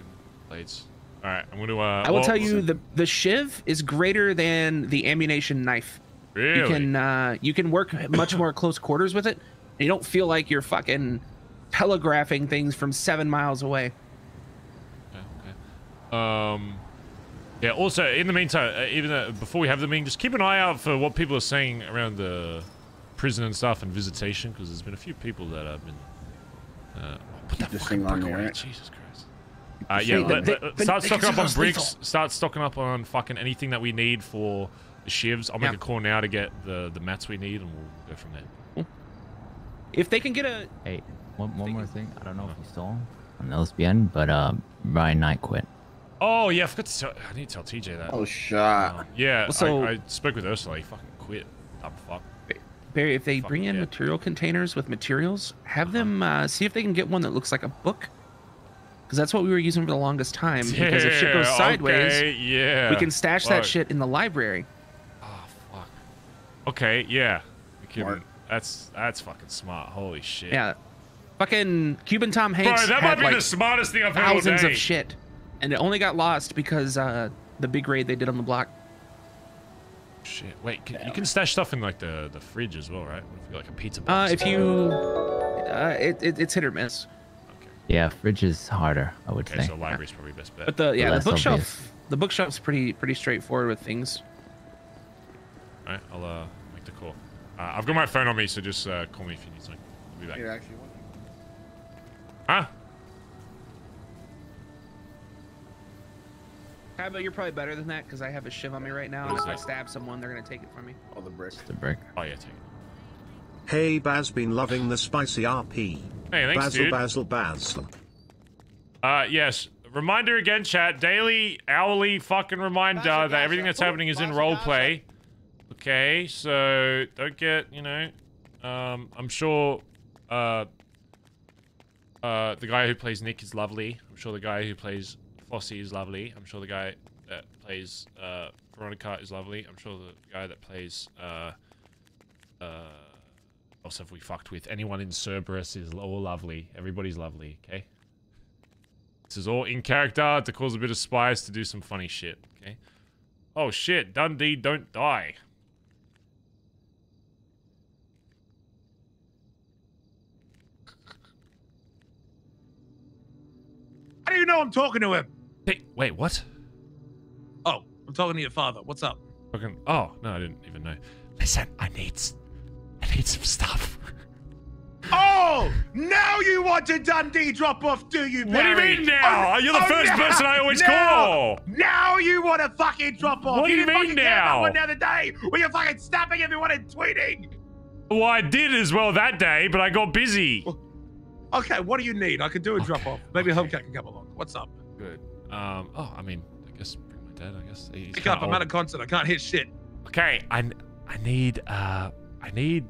Blades. All right. I'm gonna. Uh, I will well, tell you the the shiv is greater than the ammunition knife. Really? You can uh, you can work much more close quarters with it. And you don't feel like you're fucking telegraphing things from seven miles away. Okay, okay. Um, yeah. Also, in the meantime, uh, even uh, before we have the meeting, just keep an eye out for what people are saying around the prison and stuff and visitation, because there's been a few people that have been. Uh, oh, put that this fucking thing on brick me, Jesus Christ. Uh, yeah, thing let, let- let- But- start stocking up on bricks. lethal. Start stocking up on fucking anything that we need for the shivs. I'll make Yeah. a call now to get the the mats we need, and we'll go from there. If they can get a Hey, one, one more thing. I don't know if you saw on LSBN, but uh, Ryan Knight quit. Oh yeah, I forgot to tell. I need to tell TJ that. Oh, shit. Um, yeah, Well, so- I, I spoke with Ursula. He fucking quit. Dumb fuck. Barry, if they bring in yeah. material containers with materials, have them uh, see if they can get one that looks like a book. Because that's what we were using for the longest time. Yeah, because if shit goes sideways, okay, yeah. we can stash Fuck. that shit in the library. Oh fuck. Okay, yeah. We can, Smart. that's that's fucking smart. Holy shit. Yeah. Fucking Cuban Tom Hanks. Bro, that had, might be like, the smartest thing I've heard all thousands of shit, and it only got lost because uh, the big raid they did on the block. Shit. Wait, can, you can stash stuff in like the the fridge as well, right? If you like a pizza Uh, box. if you, uh, it, it it's hit or miss. Yeah, fridge is harder, I would Okay, say. so library's probably best bet. But the yeah, the less bookshelf, obvious. the bookshelf's pretty pretty straightforward with things. All right, I'll uh make the call. Uh, I've got my phone on me, so just uh, call me if you need something. I'll be back. Here, actually. Huh? Kaiba, you're probably better than that because I have a shiv on me right now, and if I stab someone, they're gonna take it from me. All the bricks. The brick. Oh yeah, take it. Hey Baz been loving the spicy RP. Hey, thanks, Basil, dude. Basil, Basil. Uh, yes. Reminder again, chat. Daily, hourly fucking reminder that everything that's happening is in roleplay. Okay, so don't get, you know, um, I'm sure, uh, uh, the guy who plays Nick is lovely. I'm sure the guy who plays Flossie is lovely. I'm sure the guy that plays, uh, Veronica is lovely. I'm sure the guy that plays, uh, uh, what else have we fucked with? Anyone in Cerberus is all lovely. Everybody's lovely, okay? This is all in character to cause a bit of spice to do some funny shit, okay? Oh shit, Dundee, don't die. How do you know I'm talking to him? Hey, wait, what? Oh, I'm talking to your father. What's up? Fucking, oh, no, I didn't even know. Listen, I need, I need some stuff. Oh, now you want a Dundee drop off, do you, What do you mean now? You're the first now- person I always now- call. Now you want a fucking drop off. What do you didn't mean fucking care about now? One the other day when you're fucking snapping everyone and tweeting. Well, I did as well that day, but I got busy. Okay, what do you need? I could do a drop off. Maybe Hubcat can come along. What's up? Good. Um, oh, I mean, I guess bring my dad, I guess. He's Pick kinda up. I'm old. at a concert. I can't hit shit. Okay, I I need, uh, I need...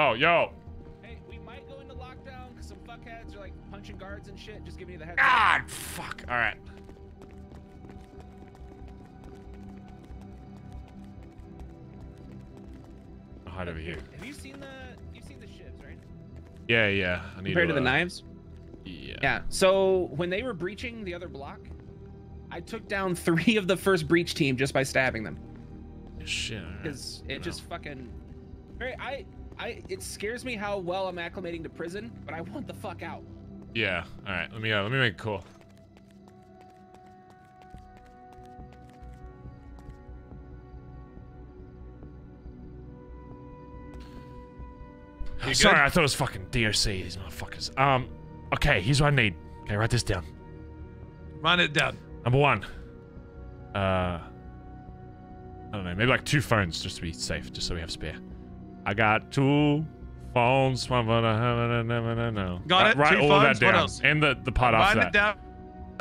Oh, yo. Hey, we might go into lockdown because some fuckheads are like punching guards and shit. Just giving you the heads. God, fuck. All right. I'll hide over here. Have you seen the you've seen the shivs, right? Yeah, yeah. I need Compared to the uh, knives. Yeah. Yeah. So when they were breaching the other block, I took down three of the first breach team just by stabbing them. Shit. all right. Because it just fucking. Very, I, I, it scares me how well I'm acclimating to prison, but I want the fuck out. Yeah. All right. Let me uh, let me make a call. You Sorry, good? I thought it was fucking DOC. These motherfuckers. Um. Okay, here's what I need. Okay, write this down. Write it down. Number one. Uh. I don't know. Maybe like two phones just to be safe, just so we have spare. I got two phones. One for the no, no. Got it? Write Two all of phones? that What down. else? And the the after it that. down.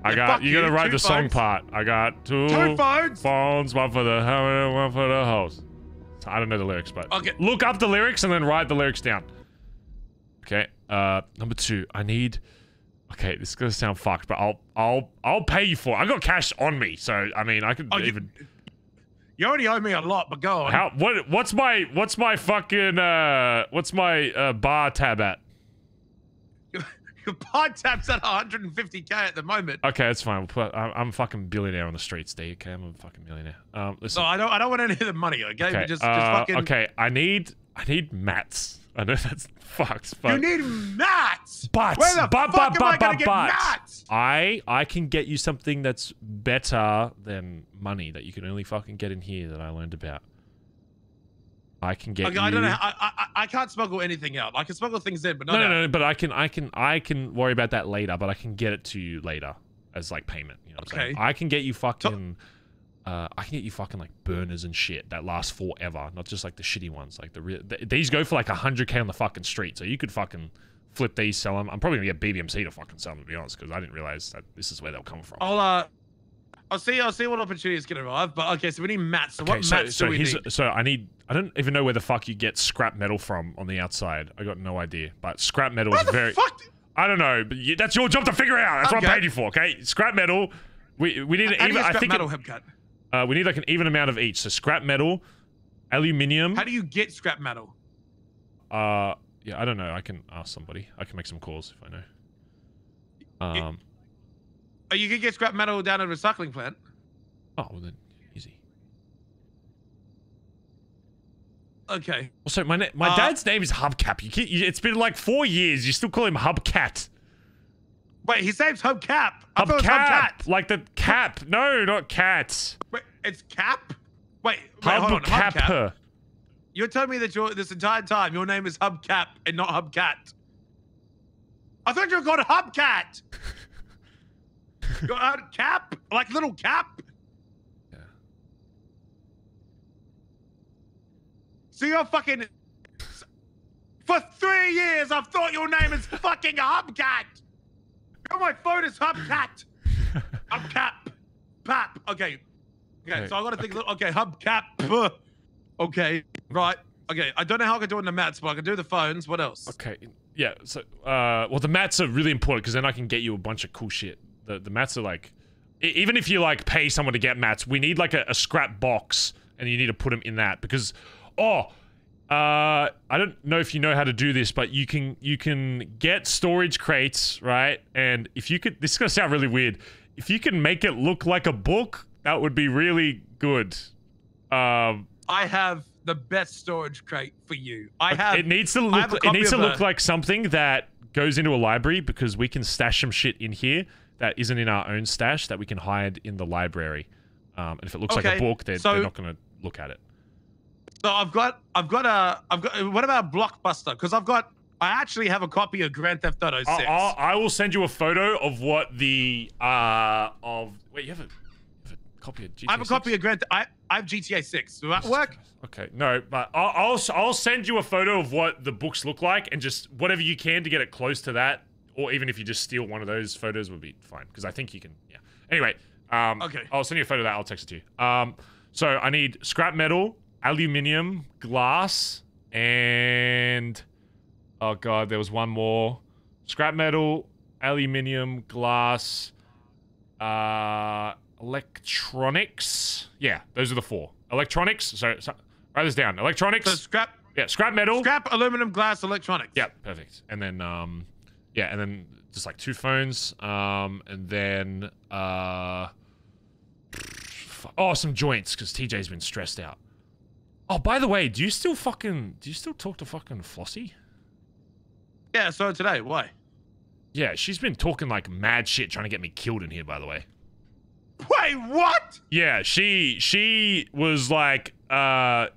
I Yeah, got. fuck You gotta write the song part. I got two, Two phones? phones. One for the one for the hose. I don't know the lyrics, but Okay. look up the lyrics and then write the lyrics down. Okay. Uh, number two. I need. Okay, this is gonna sound fucked, but I'll I'll I'll pay you for. it. I got cash on me, so I mean I could Oh, even. You already owe me a lot, but go on. How what what's my what's my fucking uh what's my uh bar tab at? Your pod tab's at 150k at the moment. Okay, that's fine. We'll put, I'm, I'm a fucking billionaire on the streets, D. Okay, I'm a fucking millionaire. Um, listen. So I don't. I don't want any of the money. Okay, okay, just, just uh, fucking. okay. I need I need mats. I know that's fucked, but You need mats. But Where the but fuck but am I but gonna but get but? I I can get you something that's better than money that you can only fucking get in here that I learned about. I can get Okay, you. I don't know. I, I I- I can't smuggle anything out. I can smuggle things in, but not no, no, no, no, but I can, I can, I can worry about that later. But I can get it to you later as like payment. You know what I'm saying? Okay. I can get you fucking, uh, I can get you fucking like burners and shit that last forever, not just like the shitty ones. Like the real, th- these go for like hundred k on the fucking street, so you could fucking flip these, sell them. I'm probably gonna get BBMC to fucking sell them to be honest, because I didn't realize that this is where they'll come from. I'll uh, I'll see. I'll see what opportunities can arrive. But okay, so we need mats. So Okay, what so, mats so do we need? so I need I don't even know where the fuck you get scrap metal from on the outside. I got no idea. But scrap metal Where is very? I don't know, but you, that's your job to figure out. That's what I'm paid you for. Okay, scrap metal. We we need an How even. I think metal, it- uh, we need like an even amount of each. So scrap metal, aluminium. How do you get scrap metal? Uh, yeah, I don't know. I can ask somebody. I can make some calls if I know. Um. Oh, you can get scrap metal down at a recycling plant. Oh, well then, easy. Okay. Also, my na- my Uh, dad's name is Hubcap. You, can't, you it's been like four years. You still call him Hubcat. Wait, his name's Hubcap. I thought Hubcat. Hubcap, like the cap. No, not cat. Wait, it's Cap? Wait, wait. Hubcap. You're telling me that you're, this entire time your name is Hubcap and not Hubcat. I thought you were called Hubcat. you're uh, Cap? Like little Cap? Yeah. So you're fucking. For three years, I've thought your name is fucking Hubcat. On my phone is Hubcat. Hubcap. Pap. Okay. Okay, Okay. so I gotta think. Okay, Hubcap. Okay, right. Okay, I don't know how I can do it in the mats, but I can do the phones. What else? Okay. Yeah. So, uh, well, the mats are really important because then I can get you a bunch of cool shit. The the mats are like, even if you like pay someone to get mats, we need like a, a scrap box, and you need to put them in that because, oh, uh, I don't know if you know how to do this, but you can you can get storage crates, right? And if you could, this is gonna sound really weird. If you can make it look like a book, that would be really good. Um, I have the best storage crate for you. I have. it needs to look. It needs to look the- like something that goes into a library because we can stash some shit in here that isn't in our own stash that we can hide in the library. Um, and if it looks like a book, they're, so- they're not going to look at it. So I've got, I've got a, I've got. What about Blockbuster? Because I've got, I actually have a copy of Grand Theft Auto 6. I'll, I'll, I will send you a photo of what the uh of wait you have a, you have a copy of GTA. I have a copy of Grand. I, I have GTA 6. Will that work? Okay, no, but I'll, I'll I'll send you a photo of what the books look like, and just whatever you can to get it close to that, or even if you just steal one of those photos would be fine because I think you can. Yeah. Anyway, um, Okay. I'll send you a photo of that. I'll text it to you. Um, so I need scrap metal, aluminium, glass, and oh god, there was one more: scrap metal, aluminium, glass, uh, electronics. Yeah, those are the four. Electronics. So, so write this down. Electronics. So scrap. Yeah, scrap metal. Scrap aluminum, glass, electronics. Yeah, perfect. And then um yeah, and then just like two phones. Um and then uh oh some joints because TJ's been stressed out. Oh, by the way, do you still fucking do you still talk to fucking Flossie? Yeah. So today, why? Yeah, she's been talking like mad shit trying to get me killed in here, by the way. Wait, what? Yeah, she she was like uh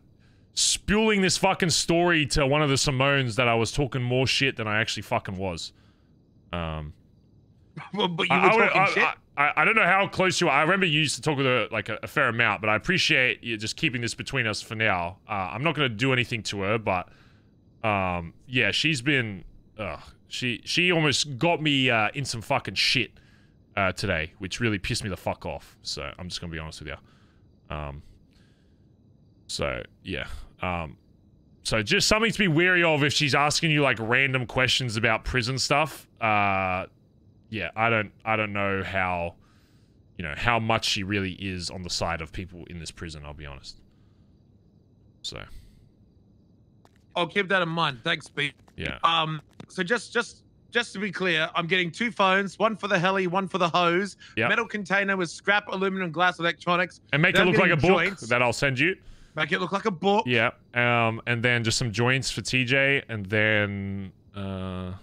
spewing this fucking story to one of the Simones that I was talking more shit than I actually fucking was. Um Well, but you I- were I talking I, shit. I, I don't know how close you are. I remember you used to talk with her like a, a fair amount, but I appreciate you just keeping this between us for now. Uh, I'm not going to do anything to her, but um, yeah, she's been. Ugh, she she almost got me uh, in some fucking shit uh, today, which really pissed me the fuck off. So I'm just going to be honest with you. Um. So yeah. Um. So just something to be wary of if she's asking you like random questions about prison stuff. Uh yeah, I don't I don't know how you know how much she really is on the side of people in this prison, I'll be honest. So, I'll keep that in mind. Thanks, Pete. yeah. Um. So just, just, just to be clear, I'm getting two phones, one for the heli, one for the hose. Yep. Metal container with scrap aluminum, glass, electronics. And make Then it look like a getting book joints. that I'll send you. Make it look like a book. Yeah. Um and then just some joints for TJ and then uh I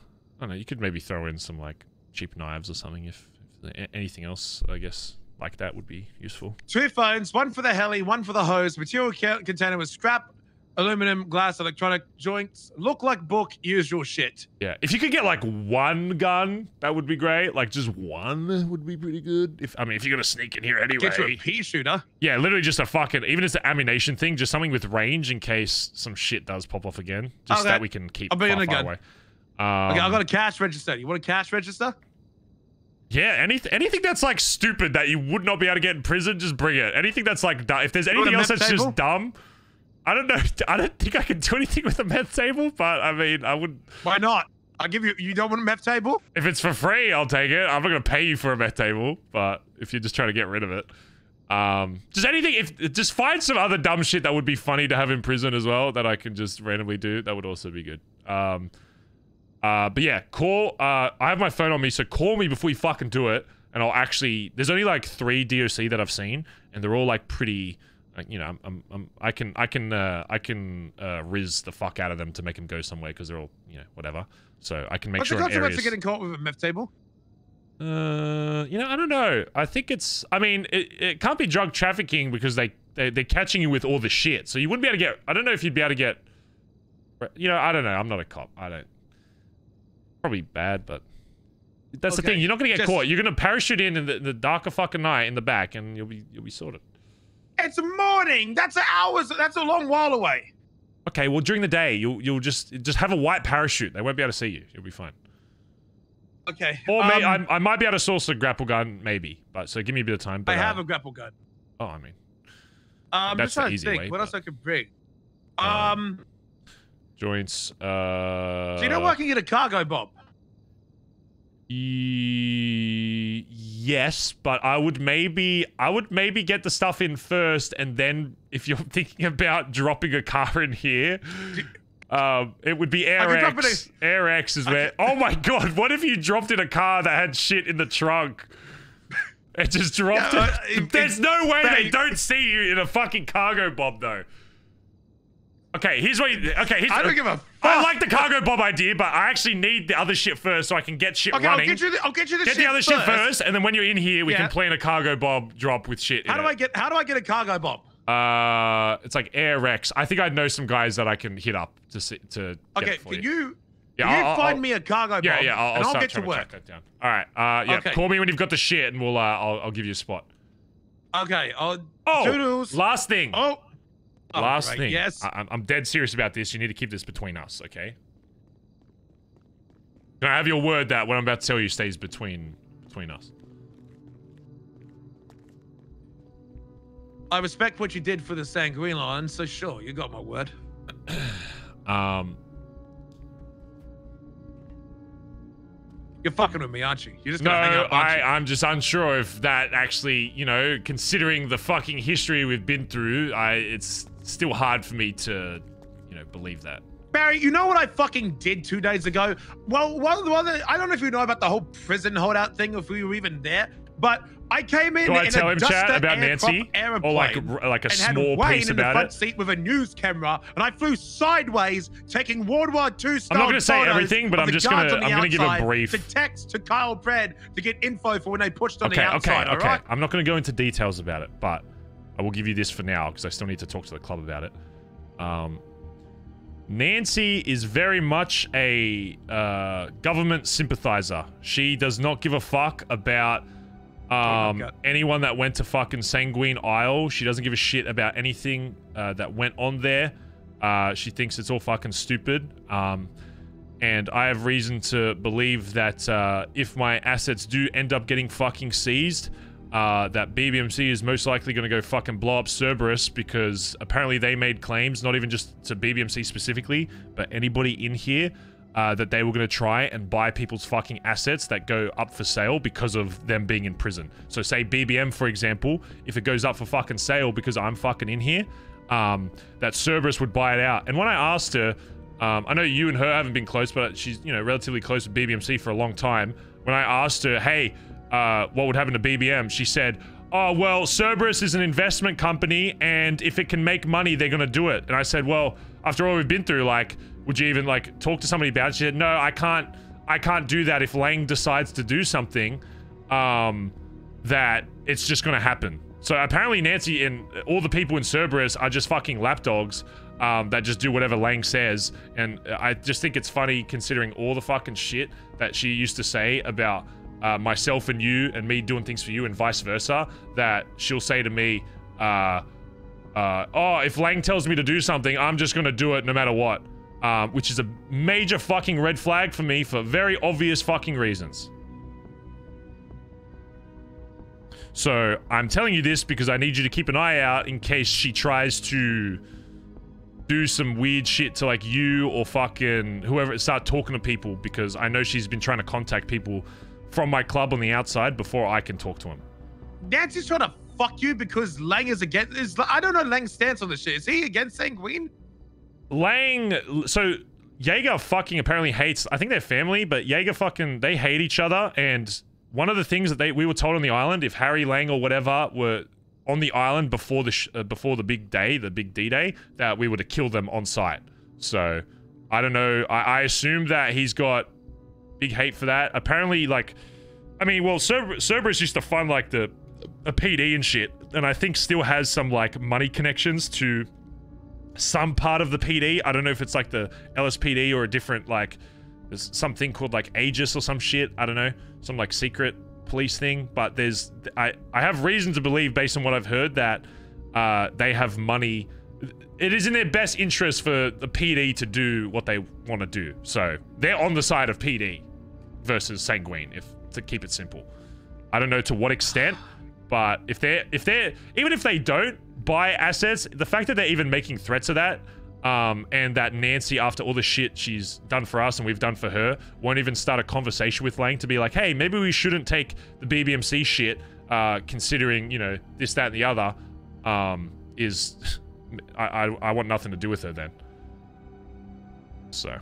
don't know, you could maybe throw in some like cheap knives or something if, if anything else, I guess, like that would be useful. Two phones, one for the heli, one for the hose. Material container with scrap, aluminum, glass, electronic joints. Look like book, usual shit. Yeah, if you could get like one gun, that would be great. Like just one would be pretty good. If I mean, if you're gonna sneak in here anyway, Get you a pea shooter. yeah, literally just a fucking even as an ammunition thing, just something with range in case some shit does pop off again, just Okay. that we can keep I'll far, in a gun. away. Um, okay, I got a cash register. You want a cash register? yeah, anything anything that's like stupid that you would not be able to get in prison, just bring it. Anything that's like if there's anything else that's table? just dumb. I don't know. I don't think I can do anything with a meth table, but I mean, I would. Why not? I'll give you. You don't want a meth table? If it's for free, I'll take it. I'm not gonna pay you for a meth table, but if you're just trying to get rid of it, um, just anything. If just find some other dumb shit that would be funny to have in prison as well that I can just randomly do. That would also be good. Um, uh, but yeah, call. Uh, I have my phone on me, so call me before you fucking do it, and I'll actually. There's only like three DOC that I've seen, and they're all like pretty. Like, you know, I'm, I'm, I'm, I can, I can, uh, I can uh, riz the fuck out of them to make them go somewhere because they're all, you know, whatever. So I can make What's sure the in consequence areas. of getting caught with a meth table? Uh, you know, I don't know. I think it's. I mean, it, it can't be drug trafficking because they, they they're catching you with all the shit. So you wouldn't be able to get. I don't know if you'd be able to get. You know, I don't know. I'm not a cop. I don't. Probably bad, but that's the thing. You're not gonna get just- caught. You're gonna parachute in in the, in the dark of fucking night in the back, and you'll be you'll be sorted. It's morning. That's hours. That's a long while away. Okay, well during the day you'll you'll just just have a white parachute. They won't be able to see you. You'll be fine. Okay. Or may, um, I, I might be able to source a grapple gun, maybe. But so give me a bit of time. I have uh, a grapple gun. Oh, I mean, Uh, I'm That's the easy think way, what but- else I could bring. Um, joints. Uh. do you know where I can get a cargo bomb? E- yes, but I would maybe I would maybe get the stuff in first, and then if you're thinking about dropping a car in here, um, it would be Air could drop it X. Air X is where. Oh my god! What if you dropped in a car that had shit in the trunk? It just dropped Yeah, it. uh, it- There's it- no way they babe. don't see you in a fucking cargo bomb, though. Okay, here's what. You, okay, here's, I don't give a I fuck. like the cargo bomb idea, but I actually need the other shit first so I can get shit Okay, I'll get you the- I'll get you the Get shit the other shit first. first, and then when you're in here, we Yeah. can plan a cargo bomb drop with shit. How in do it. I get? How do I get a cargo bomb? Uh, it's like Air Rex. I think I know some guys that I can hit up to see, to. Get Okay, can you. you? Yeah, you I'll- find I'll- me a cargo bomb? Yeah, yeah. I'll, and I'll, start get to work. track that down. All right. Uh, yeah. Okay. Call me when you've got the shit, and we'll. Uh, I'll, I'll give you a spot. Okay. I'll, Oh, toodles. last thing. Oh. Oh, last right, thing. Yes. I, I'm- I'm dead serious about this. You need to keep this between us, okay? Can I have your word that what I'm about to tell you stays between between us? I respect what you did for the Sanguine Isle, so sure, you got my word. Um, You're fucking with me, aren't you? You're just no, gonna hang out, aren't I? I'm just unsure if that actually, you know, considering the fucking history we've been through, I it's still hard for me to, you know, believe that. Barry, you know what I fucking did two days ago? Well, well, well I don't know if you know about the whole prison holdout thing, if we were even there, but I came in Do I in tell a him, chat, about Nancy? Or like like a small Wayne piece in the front it? seat with a news camera, and I flew sideways, taking World War II style I'm not gonna say everything, but I'm just gonna- I'm gonna give a brief. To text to Kyle Pred to get info for when they pushed on okay, the outside. okay, okay. right? I'm not going to go into details about it, but I will give you this for now because I still need to talk to the club about it. Um, Nancy is very much a uh, government sympathizer. She does not give a fuck about um, anyone that went to fucking Sanguine Isle. She doesn't give a shit about anything uh, that went on there. Uh, she thinks it's all fucking stupid. Um, and I have reason to believe that uh, if my assets do end up getting fucking seized, uh, that BBMC is most likely going to go fucking blow up Cerberus because apparently they made claims, not even just to BBMC specifically, but anybody in here, uh, that they were going to try and buy people's fucking assets that go up for sale because of them being in prison. So, say BBM, for example, if it goes up for fucking sale because I'm fucking in here, um, that Cerberus would buy it out. And when I asked her, um, I know you and her haven't been close, but she's you know relatively close with BBMC for a long time. When I asked her, hey, uh, what would happen to BBM? She said, oh well, Cerberus is an investment company, and if it can make money, they're gonna do it. And I said, well, after all we've been through, like, would you even like talk to somebody about it? She said, no, I can't. I can't do that if Lang decides to do something. Um, that it's just gonna happen. So apparently Nancy and all the people in Cerberus are just fucking lapdogs um, that just do whatever Lang says. And I just think it's funny considering all the fucking shit that she used to say about uh, myself and you and me doing things for you and vice versa. That she'll say to me, uh, uh, oh, if Lang tells me to do something, I'm just gonna do it no matter what. Um, which is a major fucking red flag for me for very obvious fucking reasons. So I'm telling you this because I need you to keep an eye out in case she tries to do some weird shit to like you or fucking whoever start talking to people because I know she's been trying to contact people from my club on the outside before I can talk to him. Nancy's trying to fuck you because Lang is against. Is I don't know Lang's stance on this shit. Is he against Sanguine? Lang, so Jaeger fucking apparently hates. I think they're family, but Jaeger fucking they hate each other. And one of the things that they we were told on the island, if Harry Lang or whatever were on the island before the sh- uh, before the big day, the big D day, that we were to kill them on site. So I don't know. I, I assume that he's got big hate for that. Apparently, like, I mean, well, Cerber- Cerberus used to fund like the a PD and shit, and I think still has some like money connections to some part of the PD. I don't know if it's like the LSPD or a different like there's something called like Aegis or some shit. I don't know, some like secret police thing. But there's I I have reason to believe based on what I've heard that uh, they have money. It is in their best interest for the PD to do what they want to do. So they're on the side of PD versus Sanguine, if to keep it simple. I don't know to what extent, but if they're if they're even if they don't buy assets, the fact that they're even making threats of that, um, and that Nancy, after all the shit she's done for us and we've done for her, won't even start a conversation with Lang to be like, hey, maybe we shouldn't take the BBMC shit, uh, considering you know this, that, and the other, um, is I, I I want nothing to do with her then. So.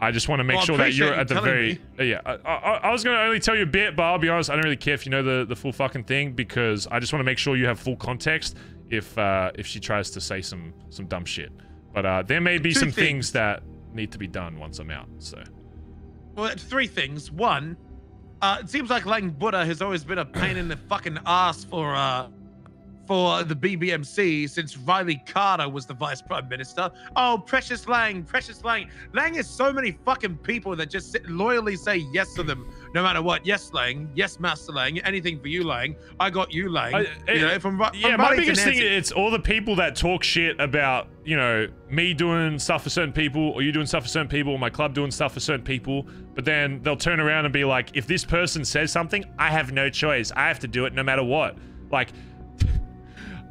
I just want to make Well, sure that you're at the very uh, yeah. I, I, I was gonna only tell you a bit, but I'll be honest, I don't really care if you know the the full fucking thing because I just want to make sure you have full context if uh if she tries to say some some dumb shit. But uh there may be Two some things. things that need to be done once I'm out. So Well, three things. One, uh, it seems like Lang Buddha has always been a pain in the fucking ass for uh, for the BBMC since Riley Carter was the vice prime minister. Oh, Precious Lang, Precious Lang. Lang is so many fucking people that just sit, loyally say yes to them no matter what. Yes, Lang. Yes, Master Lang. Anything for you, Lang. I got you, Lang. I- you know, eh, from, Ri- yeah, from my biggest thing it's all the people that talk shit about you know me doing stuff for certain people or you doing stuff for certain people or my club doing stuff for certain people but then they'll turn around and be like if this person says something i have no choice i have to do it no matter what like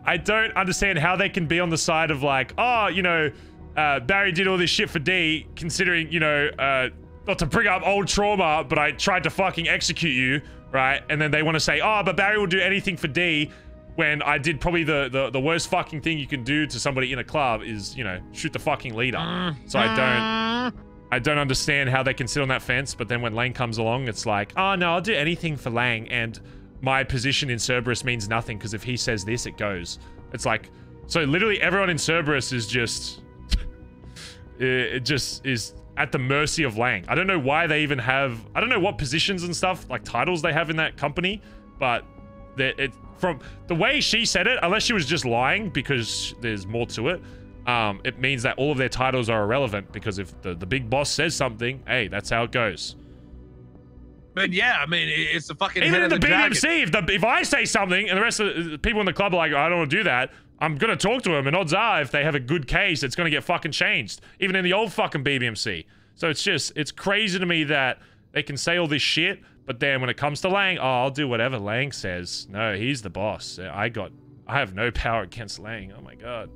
I don't understand how they can be on the side of like, oh, you know, uh, Barry did all this shit for D, considering, you know, uh, not to bring up old trauma, but I tried to fucking execute you, right? And then they want to say, oh, but Barry will do anything for D when I did probably the, the, the worst fucking thing you can do to somebody in a club is, you know, shoot the fucking leader. So I don't... I don't understand how they can sit on that fence, but then when Lang comes along, it's like, oh no, I'll do anything for Lang, and my position in Cerberus means nothing because if he says this, it goes. It's like, so literally everyone in Cerberus is just, it, just is at the mercy of Lang. I don't know why they even have, I don't know what positions and stuff, like titles they have in that company, but that it from the way she said it, unless she was just lying because there's more to it, um, it means that all of their titles are irrelevant because if the, the big boss says something, hey, that's how it goes. But yeah, I mean, it's the fucking Even in the, the. BMC, if, the, if I say something and the rest of the people in the club are like, I don't want to do that, I'm going to talk to them. And odds are, if they have a good case, it's going to get fucking changed. Even in the old fucking BBMC. So it's just, it's crazy to me that they can say all this shit, but then when it comes to Lang, oh, I'll do whatever Lang says. No, he's the boss. I got, I have no power against Lang. Oh my God.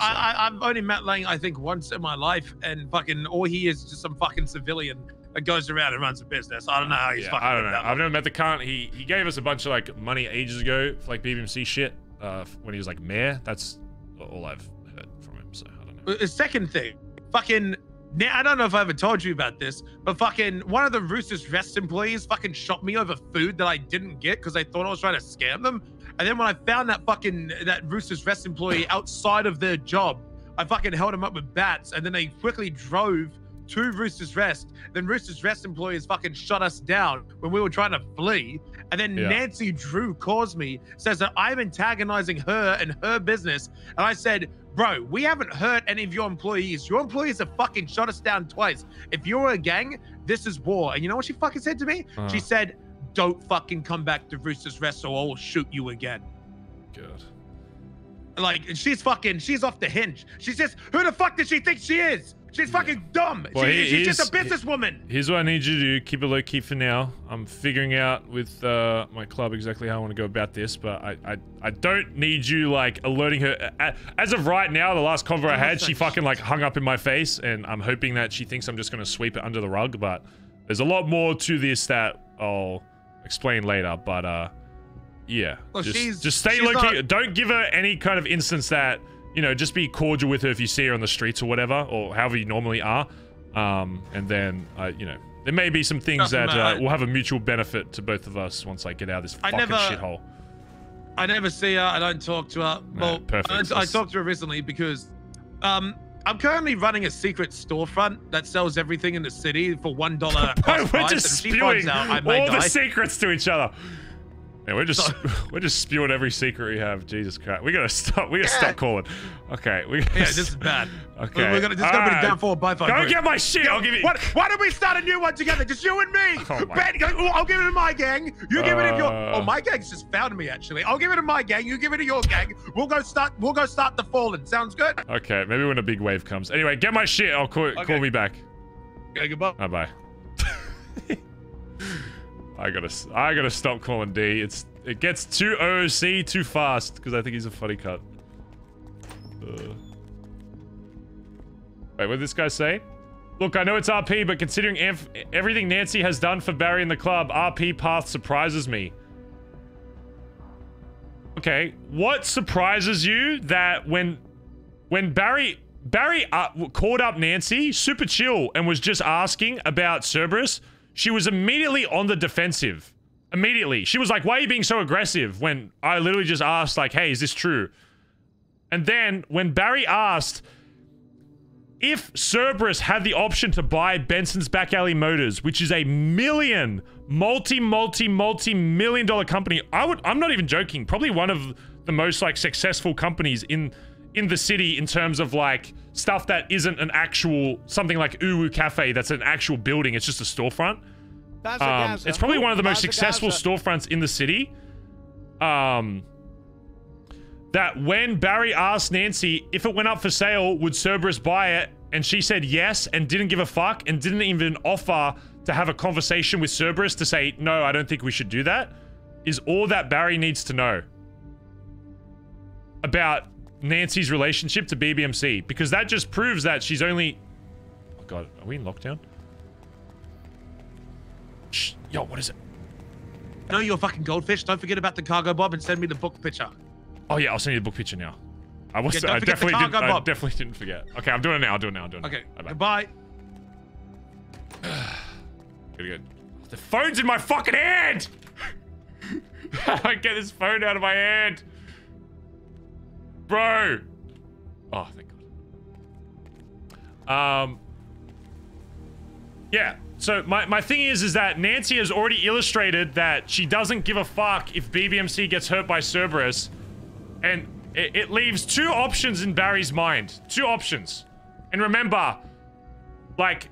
I, I, I've only met Lang, I think, once in my life, and fucking all he is just some fucking civilian that goes around and runs a business. I don't know how he's Yeah, fucking. I don't know. that I've never met the cunt. He he gave us a bunch of like money ages ago for like BBMC shit. Uh, when he was like mayor. That's all I've heard from him. So I don't know. Uh, Second thing, fucking. Now, I don't know if I ever told you about this, but fucking one of the Roosters Rest employees fucking shot me over food that I didn't get because they thought I was trying to scam them. And then when I found that fucking that Roosters Rest employee outside of their job, I fucking held him up with bats, and then they quickly drove to Roosters Rest. Then Roosters Rest employees fucking shut us down when we were trying to flee. And then Yeah. Nancy Drew calls me, says that I'm antagonizing her and her business. And I said, Bro, we haven't hurt any of your employees. Your employees have fucking shut us down twice. If you're a gang, this is war. And you know what she fucking said to me? Uh. She said, Don't fucking come back to Roosters Rest or I'll shoot you again. Good. Like she's fucking, she's off the hinge. She says, "Who the fuck does she think she is? She's fucking dumb. Well, she, she's just a businesswoman. Here's what I need you to do. Keep it low key for now. I'm figuring out with uh, my club exactly how I want to go about this, but I, I I don't need you like alerting her. As of right now, the last convo I had, she fucking like hung up in my face, and I'm hoping that she thinks I'm just gonna sweep it under the rug. But there's a lot more to this that I'll explain later. But uh, yeah, Well, just, she's- just stay low key. not- Don't give her any kind of instance that you know. Just be cordial with her if you see her on the streets or whatever, or however you normally are. Um, and then uh, you know there may be some things Nothing, that uh, will have a mutual benefit to both of us once I get out of this I fucking never- shithole. I never see her. I don't talk to her. Well, perfect. I, I talked to her recently because um, I'm currently running a secret storefront that sells everything in the city for one dollar. We're just spewing out, all the secrets to each other. Yeah, we're just we're just spewing every secret we have. Jesus Christ, we gotta stop. We gotta stop calling. Okay, we. Gotta Yeah, this is bad. Okay, We're gonna, is gonna be the Alright. downfall of Bifo. Go Group. get my shit. I'll give you. What, why don't we start a new one together? Just you and me. Oh Ben, go- oh, I'll give it to my gang. You give it to your. Uh. Oh, my gang's just found me actually. I'll give it to my gang. You give it to your gang. We'll go start. We'll go start the fallen. Sounds good. Okay, maybe when a big wave comes. Anyway, get my shit. I'll call call me back. Okay, goodbye. Bye bye. I gotta I gotta stop calling D. It's it gets too OC too fast because I think he's a funny cut. Uh. Wait, what did this guy say? Look, I know it's RP, but considering ev- everything Nancy has done for Barry in the club, RP path surprises me. Okay, what surprises you that when when Barry Barry uh, called up Nancy, super chill, and was just asking about Cerberus, she was immediately on the defensive. Immediately, she was like, "Why are you being so aggressive?" When I literally just asked, like, "Hey, is this true?" And then when Barry asked if Cerberus had the option to buy Benson's Back Alley Motors, which is a million, multi, multi, multi million dollar company, I would, I'm not even joking, probably one of the most like successful companies in in the city in terms of like stuff that isn't an actual something like Uwu Cafe that's an actual building. It's just a storefront. Um, it's probably one of the most successful storefronts in the city. Um, that when Barry asked Nancy if it went up for sale, would Cerberus buy it? And she said yes and didn't give a fuck and didn't even offer to have a conversation with Cerberus to say, no, I don't think we should do that, is all that Barry needs to know about Nancy's relationship to BBMC. Because that just proves that she's only. Oh, God. Are we in lockdown? Shh. Yo, what is it? know you're fucking goldfish. Don't forget about the cargo bob and send me the book picture. Oh yeah, I'll send you the book picture now. I was Yeah, I definitely didn't I bob. definitely didn't forget. Okay, I'm doing it now. I'll do it now. I'll do it. Okay. Bye-bye. Goodbye. Good, good. The phone's in my fucking hand. I get this phone out of my hand, bro? Oh, thank God. Um. Yeah. So my, my thing is is that Nancy has already illustrated that she doesn't give a fuck if BBMC gets hurt by Cerberus, and it, it leaves two options in Barry's mind. Two options. And remember, like,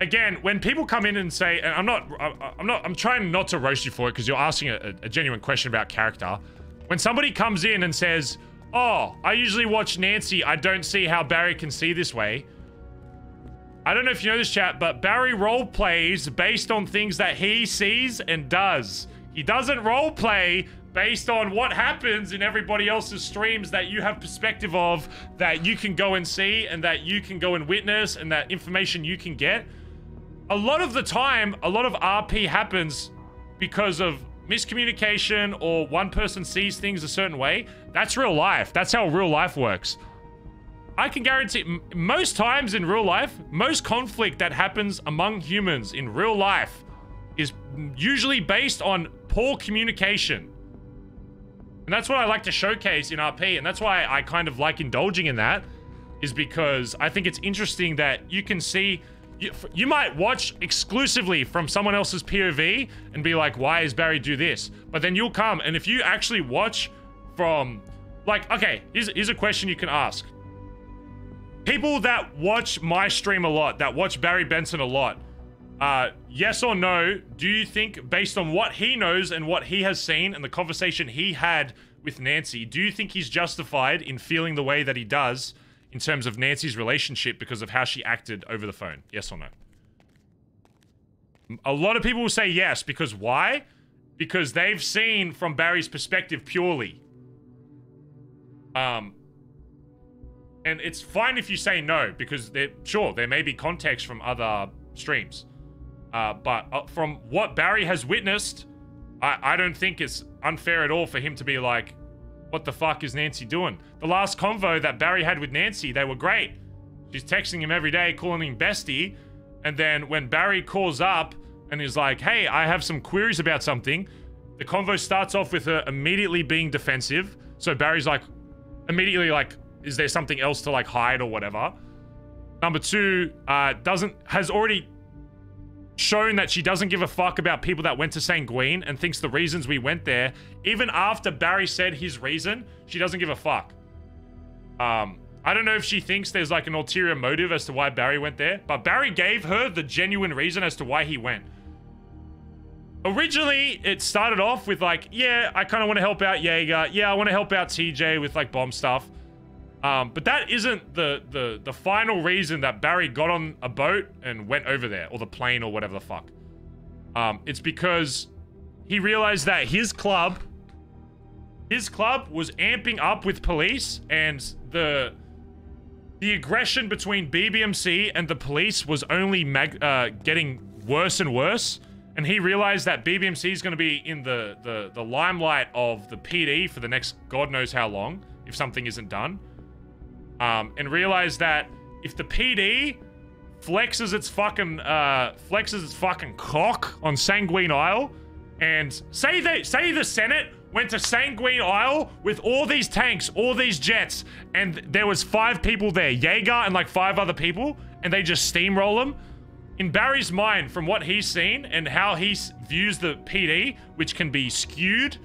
again, when people come in and say, and I'm not, I'm not, I'm trying not to roast you for it because you're asking a, a genuine question about character. When somebody comes in and says, "Oh, I usually watch Nancy. I don't see how Barry can see this way." I don't know if you know this chat, but Barry role plays based on things that he sees and does. He doesn't role play based on what happens in everybody else's streams that you have perspective of that you can go and see and that you can go and witness and that information you can get. A lot of the time, a lot of RP happens because of miscommunication or one person sees things a certain way. That's real life. That's how real life works. I can guarantee most times in real life, most conflict that happens among humans in real life is usually based on poor communication. And that's what I like to showcase in RP, and that's why I kind of like indulging in that, is because I think it's interesting that you can see. You, you might watch exclusively from someone else's POV and be like, why is Barry do this? But then you'll come, and if you actually watch from. Like, okay, here's, here's a question you can ask people that watch my stream a lot, that watch Barry Benson a lot, uh, yes or no, do you think, based on what he knows and what he has seen and the conversation he had with Nancy, do you think he's justified in feeling the way that he does in terms of Nancy's relationship because of how she acted over the phone? Yes or no? A lot of people will say yes because why? Because they've seen from Barry's perspective purely. Um, and it's fine if you say no because there, sure, there may be context from other streams. Uh, but uh, from what Barry has witnessed, I, I don't think it's unfair at all for him to be like, what the fuck is Nancy doing? The last convo that Barry had with Nancy, they were great. She's texting him every day, calling him bestie. And then when Barry calls up and is like, hey, I have some queries about something, the convo starts off with her immediately being defensive. So Barry's like, immediately like, is there something else to like hide or whatever? Number two, uh, doesn't, has already shown that she doesn't give a fuck about people that went to Sanguine and thinks the reasons we went there, even after Barry said his reason, she doesn't give a fuck. Um, I don't know if she thinks there's like an ulterior motive as to why Barry went there, but Barry gave her the genuine reason as to why he went. Originally, it started off with like, yeah, I kind of want to help out Jaeger. Yeah, I want to help out TJ with like bomb stuff. Um, but that isn't the, the the final reason that Barry got on a boat and went over there, or the plane, or whatever the fuck. Um, it's because he realized that his club, his club was amping up with police, and the the aggression between BBMC and the police was only uh, getting worse and worse. And he realized that BBMC is going to be in the, the the limelight of the PD for the next God knows how long if something isn't done um, and realize that if the PD flexes its fucking uh, flexes its fucking cock on Sanguine Isle, and say they say the Senate went to Sanguine Isle with all these tanks, all these jets, and there was five people there, Jaeger and like five other people, and they just steamroll them. In Barry's mind, from what he's seen and how he views the PD, which can be skewed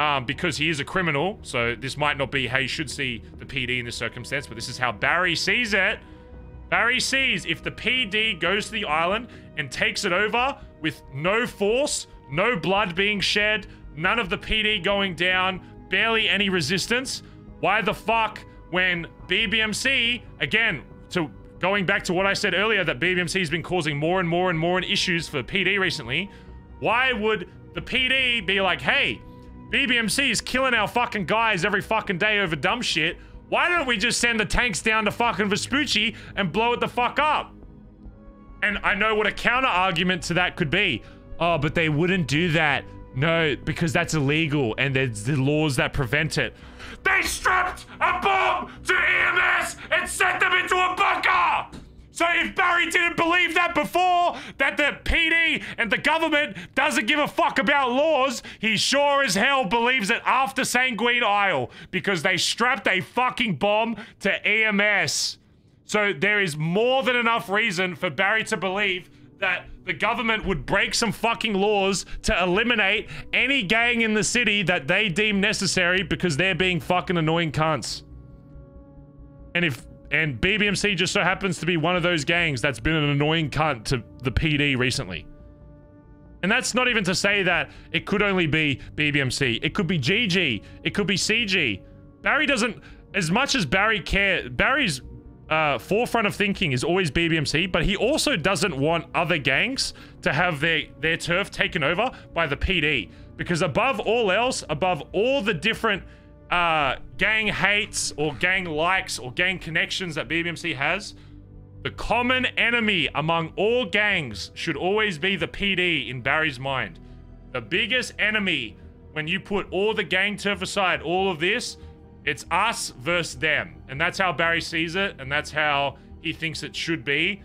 um, because he is a criminal. So this might not be how you should see the PD in this circumstance, but this is how Barry sees it. Barry sees if the PD goes to the island and takes it over with no force, no blood being shed, none of the PD going down, barely any resistance. Why the fuck when BBMC again to going back to what I said earlier that BBMC has been causing more and more and more issues for PD recently? Why would the PD be like, hey, BBMC is killing our fucking guys every fucking day over dumb shit. Why don't we just send the tanks down to fucking Vespucci and blow it the fuck up? And I know what a counter argument to that could be. Oh, but they wouldn't do that. No, because that's illegal and there's the laws that prevent it. They strapped a bomb to EMS and sent them into a bunker! So if Barry didn't believe that before, that the PD and the government doesn't give a fuck about laws, he sure as hell believes it after Sanguine Isle because they strapped a fucking bomb to EMS. So there is more than enough reason for Barry to believe that the government would break some fucking laws to eliminate any gang in the city that they deem necessary because they're being fucking annoying cunts. And if and BBMC just so happens to be one of those gangs that's been an annoying cunt to the PD recently. And that's not even to say that it could only be BBMC. It could be GG. It could be CG. Barry doesn't, as much as Barry care, Barry's uh, forefront of thinking is always BBMC, but he also doesn't want other gangs to have their, their turf taken over by the PD. Because above all else, above all the different uh, gang hates or gang likes or gang connections that BBMC has, the common enemy among all gangs should always be the PD in Barry's mind. The biggest enemy when you put all the gang turf aside, all of this, it's us versus them. And that's how Barry sees it, and that's how he thinks it should be.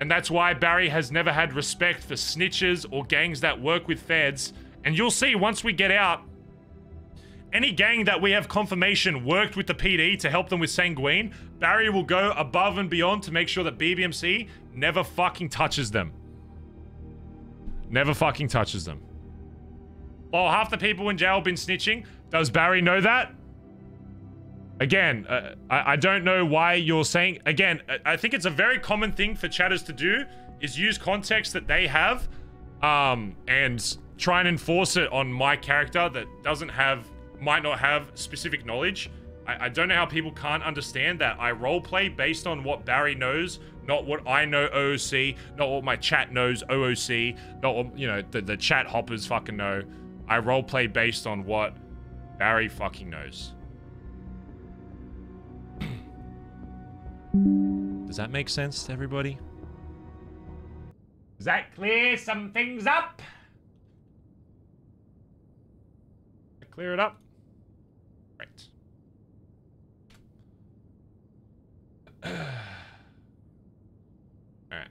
And that's why Barry has never had respect for snitches or gangs that work with feds. And you'll see once we get out, any gang that we have confirmation worked with the PD to help them with Sanguine, Barry will go above and beyond to make sure that BBMC never fucking touches them. Never fucking touches them. Oh, half the people in jail have been snitching. Does Barry know that? Again, uh, I, I don't know why you're saying. Again, I, I think it's a very common thing for chatters to do is use context that they have um, and try and enforce it on my character that doesn't have, might not have specific knowledge. I, I don't know how people can't understand that. I roleplay based on what Barry knows, not what I know OOC, not what my chat knows OOC, not what, you know, the, the chat hoppers fucking know. I roleplay based on what Barry fucking knows. Does that make sense to everybody? Does that clear some things up? Clear it up? Right. Alright.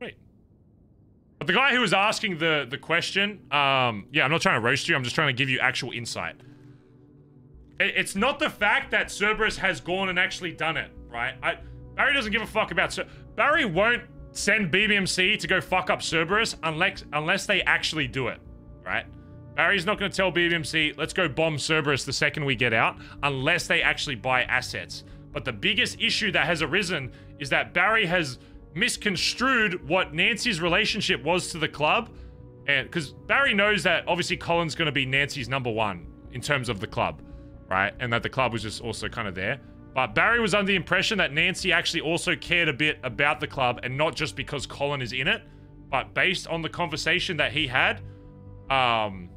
Wait. But the guy who was asking the, the question, um, yeah, I'm not trying to roast you, I'm just trying to give you actual insight. It- It's not the fact that Cerberus has gone and actually done it, right? I, Barry doesn't give a fuck about Cer- Barry won't send BBMC to go fuck up Cerberus unless unless they actually do it, right? Barry's not going to tell BBMC, let's go bomb Cerberus the second we get out, unless they actually buy assets. But the biggest issue that has arisen is that Barry has misconstrued what Nancy's relationship was to the club. And because Barry knows that obviously Colin's going to be Nancy's number one in terms of the club, right? And that the club was just also kind of there. But Barry was under the impression that Nancy actually also cared a bit about the club and not just because Colin is in it, but based on the conversation that he had, um,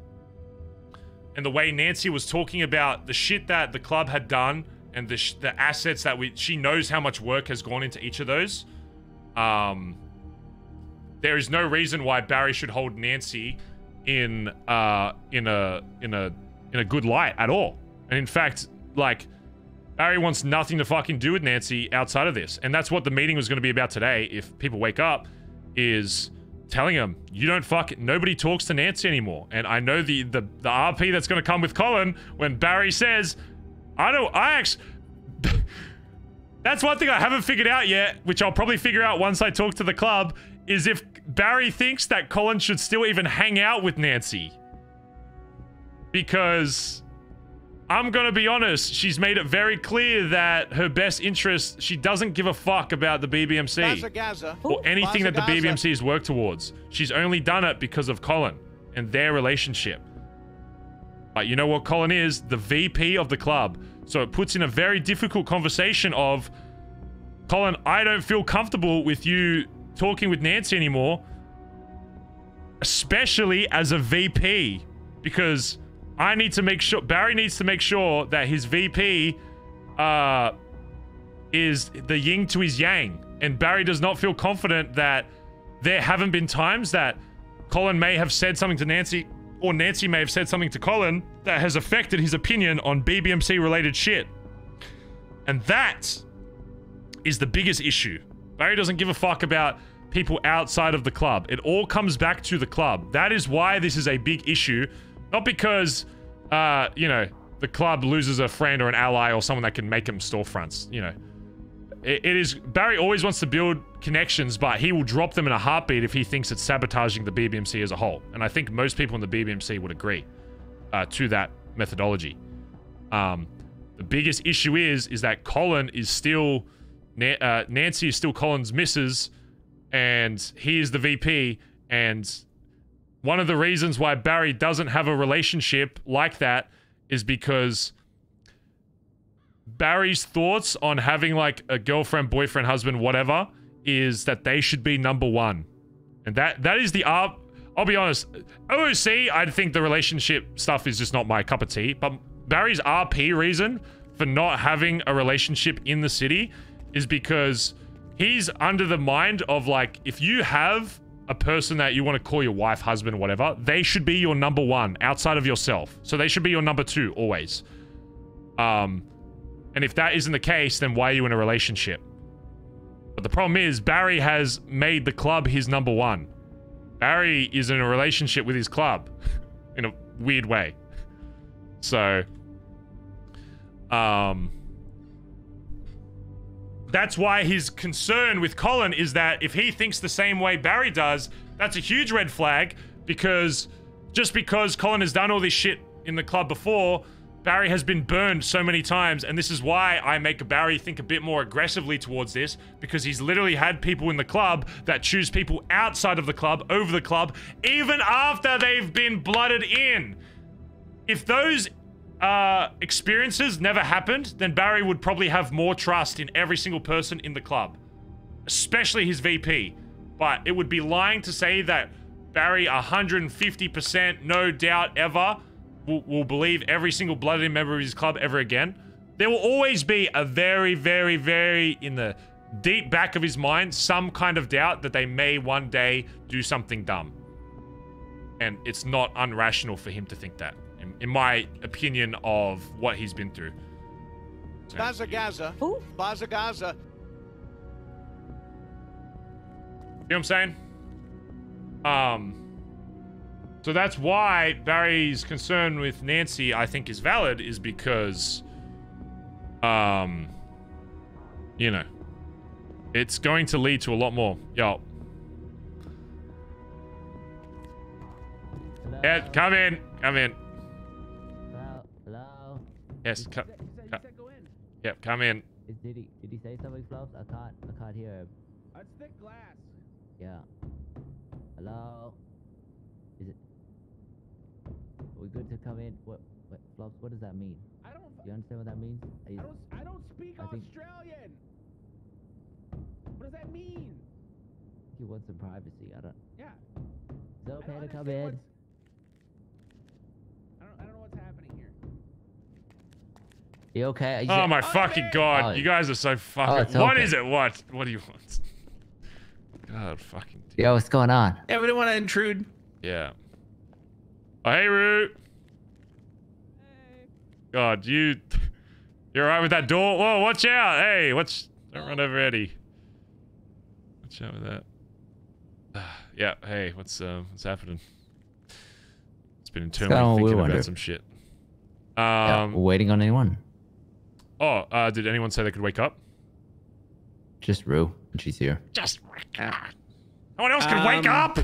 and the way Nancy was talking about the shit that the club had done and the the assets that we she knows how much work has gone into each of those. Um, there is no reason why Barry should hold Nancy in uh in a in a in a good light at all. And in fact, like Barry wants nothing to fucking do with Nancy outside of this. And that's what the meeting was going to be about today if people wake up is telling him you don't fuck nobody talks to Nancy anymore. And I know the the, the RP that's going to come with Colin when Barry says I don't I actually That's one thing I haven't figured out yet, which I'll probably figure out once I talk to the club, is if Barry thinks that Colin should still even hang out with Nancy. Because I'm gonna be honest, she's made it very clear that her best interest, she doesn't give a fuck about the BBMC or anything that the BBMC has worked towards. She's only done it because of Colin and their relationship. But you know what Colin is? The VP of the club. So it puts in a very difficult conversation of Colin, I don't feel comfortable with you talking with Nancy anymore, especially as a VP, because I need to make sure Barry needs to make sure that his VP uh is the yin to his yang. And Barry does not feel confident that there haven't been times that Colin may have said something to Nancy or Nancy may have said something to Colin that has affected his opinion on BBMC related shit. And that is the biggest issue. Barry doesn't give a fuck about people outside of the club. It all comes back to the club. That is why this is a big issue. Not because, uh, you know, the club loses a friend or an ally or someone that can make him storefronts, you know. It, it is Barry always wants to build connections, but he will drop them in a heartbeat if he thinks it's sabotaging the BBMC as a whole. And I think most people in the BBMC would agree uh, to that methodology. Um, the biggest issue is is that Colin is still uh, Nancy is still Colin's missus, and he is the VP. And one of the reasons why Barry doesn't have a relationship like that is because Barry's thoughts on having like a girlfriend, boyfriend, husband, whatever, is that they should be number one, and that that is the i'll be honest, OOC. I think the relationship stuff is just not my cup of tea. But Barry's RP reason for not having a relationship in the city is because he's under the mind of like if you have a person that you want to call your wife, husband, whatever, they should be your number one outside of yourself. So they should be your number two always. Um, and if that isn't the case, then why are you in a relationship? But the problem is, Barry has made the club his number one. Barry is in a relationship with his club in a weird way. So, um, that's why his concern with Colin is that if he thinks the same way Barry does, that's a huge red flag because just because Colin has done all this shit in the club before, Barry has been burned so many times, and this is why I make Barry think a bit more aggressively towards this because he's literally had people in the club that choose people outside of the club over the club, even after they've been blooded in. If those uh, experiences never happened, then Barry would probably have more trust in every single person in the club, especially his VP. But it would be lying to say that Barry 150%, no doubt ever, will, will believe every single blooded member of his club ever again. There will always be a very, very, very in the deep back of his mind some kind of doubt that they may one day do something dumb. And it's not unrational for him to think that, in, in my opinion of what he's been through. So- Bazza Gazza. Who? Bazza Gazza. You know what I'm saying? Um. So that's why Barry's concern with Nancy, I think, is valid, is because, um, you know, it's going to lead to a lot more. Yo. Yeah, come in, come in. Hello. Yes, come. Yep, come in. Is, did he did he say something, Flops? I can't I can't hear him. That's thick glass. Yeah. Hello. Is it? Are we good to come in? What? What? Flops? What does that mean? I don't. You understand what that means? Are you- I don't. I don't speak I think- Australian. What does that mean? He wants some privacy. I don't. Yeah. Is it okay to come understand in? what's- I don't. I don't know what's happening here. You okay? You Oh my fucking god! Oh, you guys are so it's fucking. What okay. is it? What? What do you want? God, fucking. Yo, what's going on? Yeah, we didn't want to intrude. Yeah. Oh, hey, Root. Hey. God, you. You're alright with that door? Whoa, watch out! Hey, watch. Don't run over Eddie. Watch out with that. yeah. Hey, what's uh, what's happening? It's been going on internally with thinking about some shit. Yeah, Um. we're waiting on anyone? Oh, uh, did anyone say they could wake up? Just Rue, and she's here. Just wake up. No one else can wake Um, up.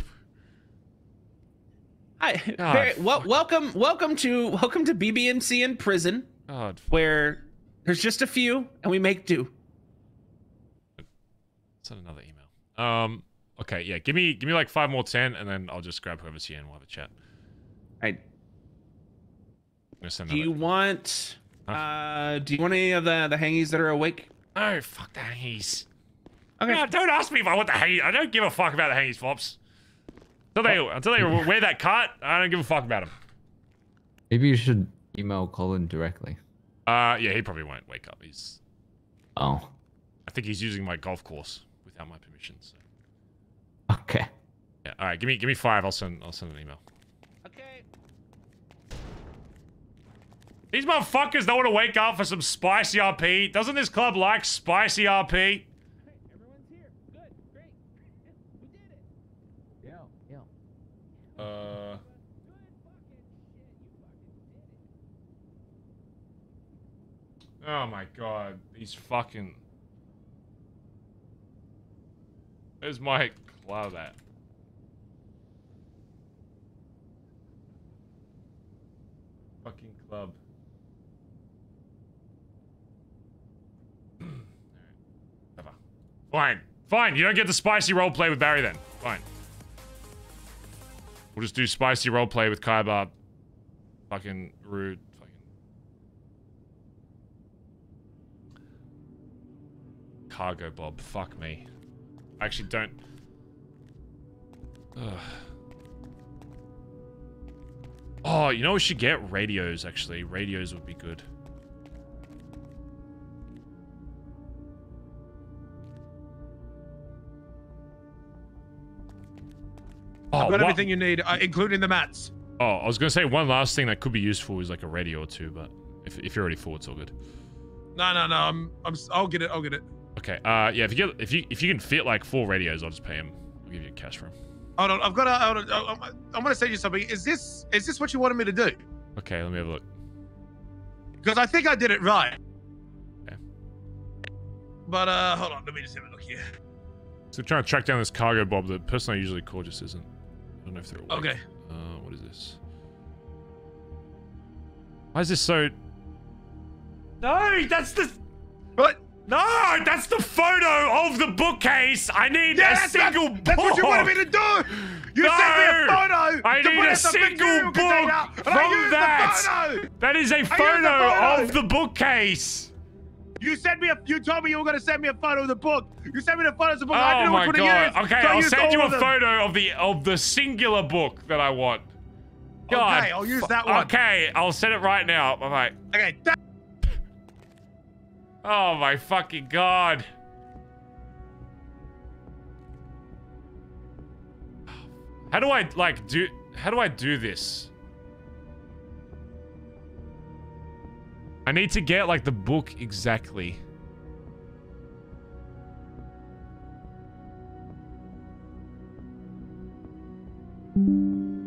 Hi, God, Barry, wel- welcome, welcome to welcome to BBMC in prison, God. where there's just a few and we make do. Send another email. Um. Okay. Yeah. Give me give me like five more ten, and then I'll just grab whoever's here and we'll have a chat. I. Send Do you want? Uh, do you want any of the the hangies that are awake? Oh, fuck the hangies. Okay. No, don't ask me if I want the hangies. I don't give a fuck about the hangies, flops. Until they until they wear that cut, I don't give a fuck about them. Maybe you should email Colin directly. Uh, yeah, he probably won't wake up. He's. Oh, I think he's using my golf course without my permission. So. okay. Yeah. All right. Give me give me five. I'll send I'll send an email. These motherfuckers don't want to wake up for some spicy RP. Doesn't this club like spicy RP? Yo, yo. Uh. Oh my god, these fucking. Where's my club at? Fucking club. Whatever. Fine. Fine. You don't get the spicy roleplay with Barry then. Fine. We'll just do spicy roleplay with Kaiba. Fucking rude. Fucking. Cargo Bob. Fuck me. I actually don't. Ugh. Oh, you know we should get radios actually. Radios would be good. I've got everything you need, uh, including the mats. Oh, I was gonna say one last thing that could be useful is like a radio or two, but if, if you're already full, it's all good. No, no, no. I'm, I'm. I'll get it. I'll get it. Okay. Uh, yeah. If you get if you if you can fit like four radios, I'll just pay him. I'll give you cash for him. Hold on. I've got. A, hold on, oh, I'm, I'm gonna send you something. Is this? Is this what you wanted me to do? Okay. Let me have a look. Because I think I did it right. Okay. But uh, hold on. Let me just have a look here. So trying to track down this cargo bob. The person I usually call just isn't. I don't know if they're awake. Okay. Uh, what is this? Why is this so? No, that's the. What? No, that's the photo of the bookcase. I need Yeah, a that's, that's, single that's what you wanted me to do. You no! sent me a photo. I to need put a single book container, from that. That is a photo photo. of the bookcase. You sent me a. You told me you were gonna send me a photo of the book. You sent me the photos of the book. I Oh didn't know my which one god. Okay, so I I'll send you a of photo of the of the singular book that I want. God. Okay, I'll use that one. Okay, I'll send it right now. I'm Okay. that- oh my fucking god. How do I like do how do I do this? I need to get like the book exactly.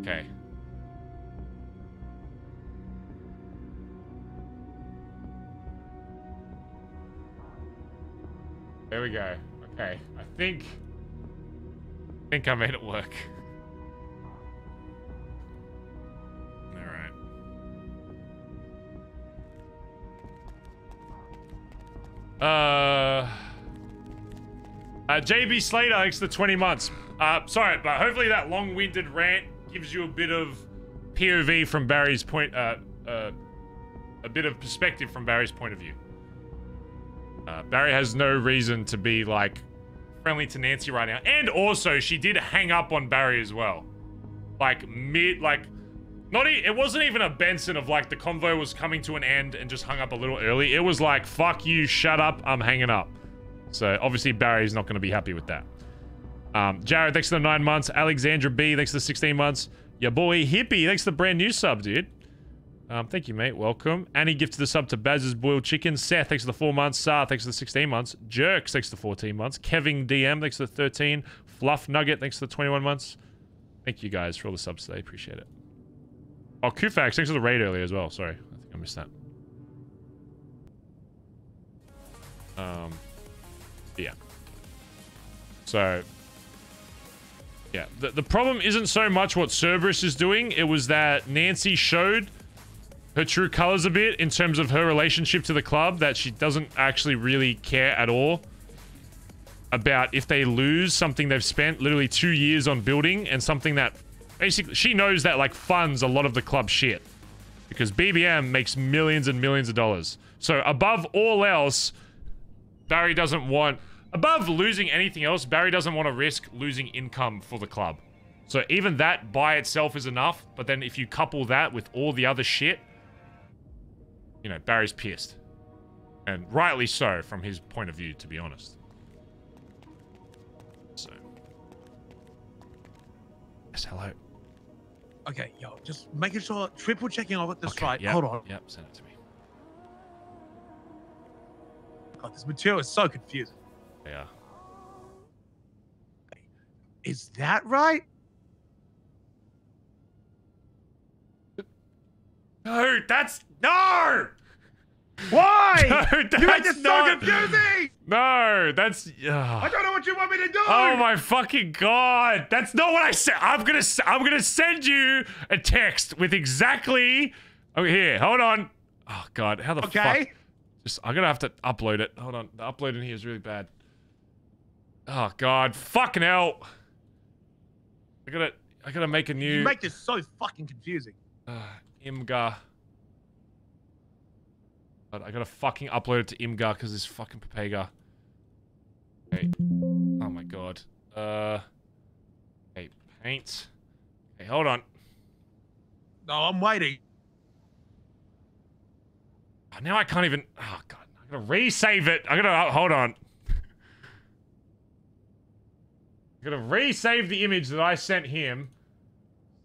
Okay. There we go. Okay. I think I think I made it work. Uh uh, JB Slater likes the 20 months. Uh, sorry, but hopefully that long-winded rant gives you a bit of POV from Barry's point, uh, uh, a bit of perspective from Barry's point of view. Uh, Barry has no reason to be, like, friendly to Nancy right now. And also, she did hang up on Barry as well. Like, mid, like, not e- it wasn't even a Benson of, like, the convo was coming to an end and just hung up a little early. It was like, fuck you, shut up, I'm hanging up. So obviously Barry's not going to be happy with that. Um, Jared, thanks for the nine months. Alexandra B, thanks for the 16 months. Your boy Hippie, thanks for the brand new sub, dude. Um, thank you, mate. Welcome. Annie gifted the sub to Baz's Boiled Chicken. Seth, thanks for the four months. Sar, thanks for the 16 months. Jerks, thanks for the 14 months. Kevin DM, thanks for the 13. Fluff Nugget, thanks for the 21 months. Thank you guys for all the subs today. Appreciate it. Oh, Kufax, thanks for the raid earlier as well. Sorry. I think I missed that. Um, yeah. So, yeah. The, the problem isn't so much what Cerberus is doing. It was that Nancy showed her true colors a bit in terms of her relationship to the club, that she doesn't actually really care at all about if they lose something they've spent literally two years on building and something that basically she knows that like funds a lot of the club shit because BBM makes millions and millions of dollars. So above all else, Barry doesn't want above losing anything else, Barry doesn't want to risk losing income for the club. So even that by itself is enough, but then if you couple that with all the other shit, you know, Barry's pissed. And rightly so from his point of view, to be honest. So. Yes, hello. Okay, yo, just making sure, triple checking I got this Okay, right. yep, Hold on. Yep, send it to me. God, this material is so confusing. Yeah. Is that right? No, that's no. Why? No, you make this so confusing. No, that's. ugh. I don't know what you want me to do. Oh my fucking god! That's not what I said. I'm gonna. I'm gonna send you a text with exactly. Oh, here. Hold on. Oh god, how the Okay. fuck? Just. I'm gonna have to upload it. Hold on. The upload in here is really bad. Oh god, fucking hell! I gotta. I gotta make a new. You make this so fucking confusing. Uh, Imgur. God, I gotta fucking upload it to Imgur because this fucking Papega. Okay. Oh my god. Uh. Okay, paint. Okay, hold on. No, I'm waiting. Oh, now I can't even. Oh god. I gotta resave it. I gotta. Uh, hold on. I gotta resave the image that I sent him.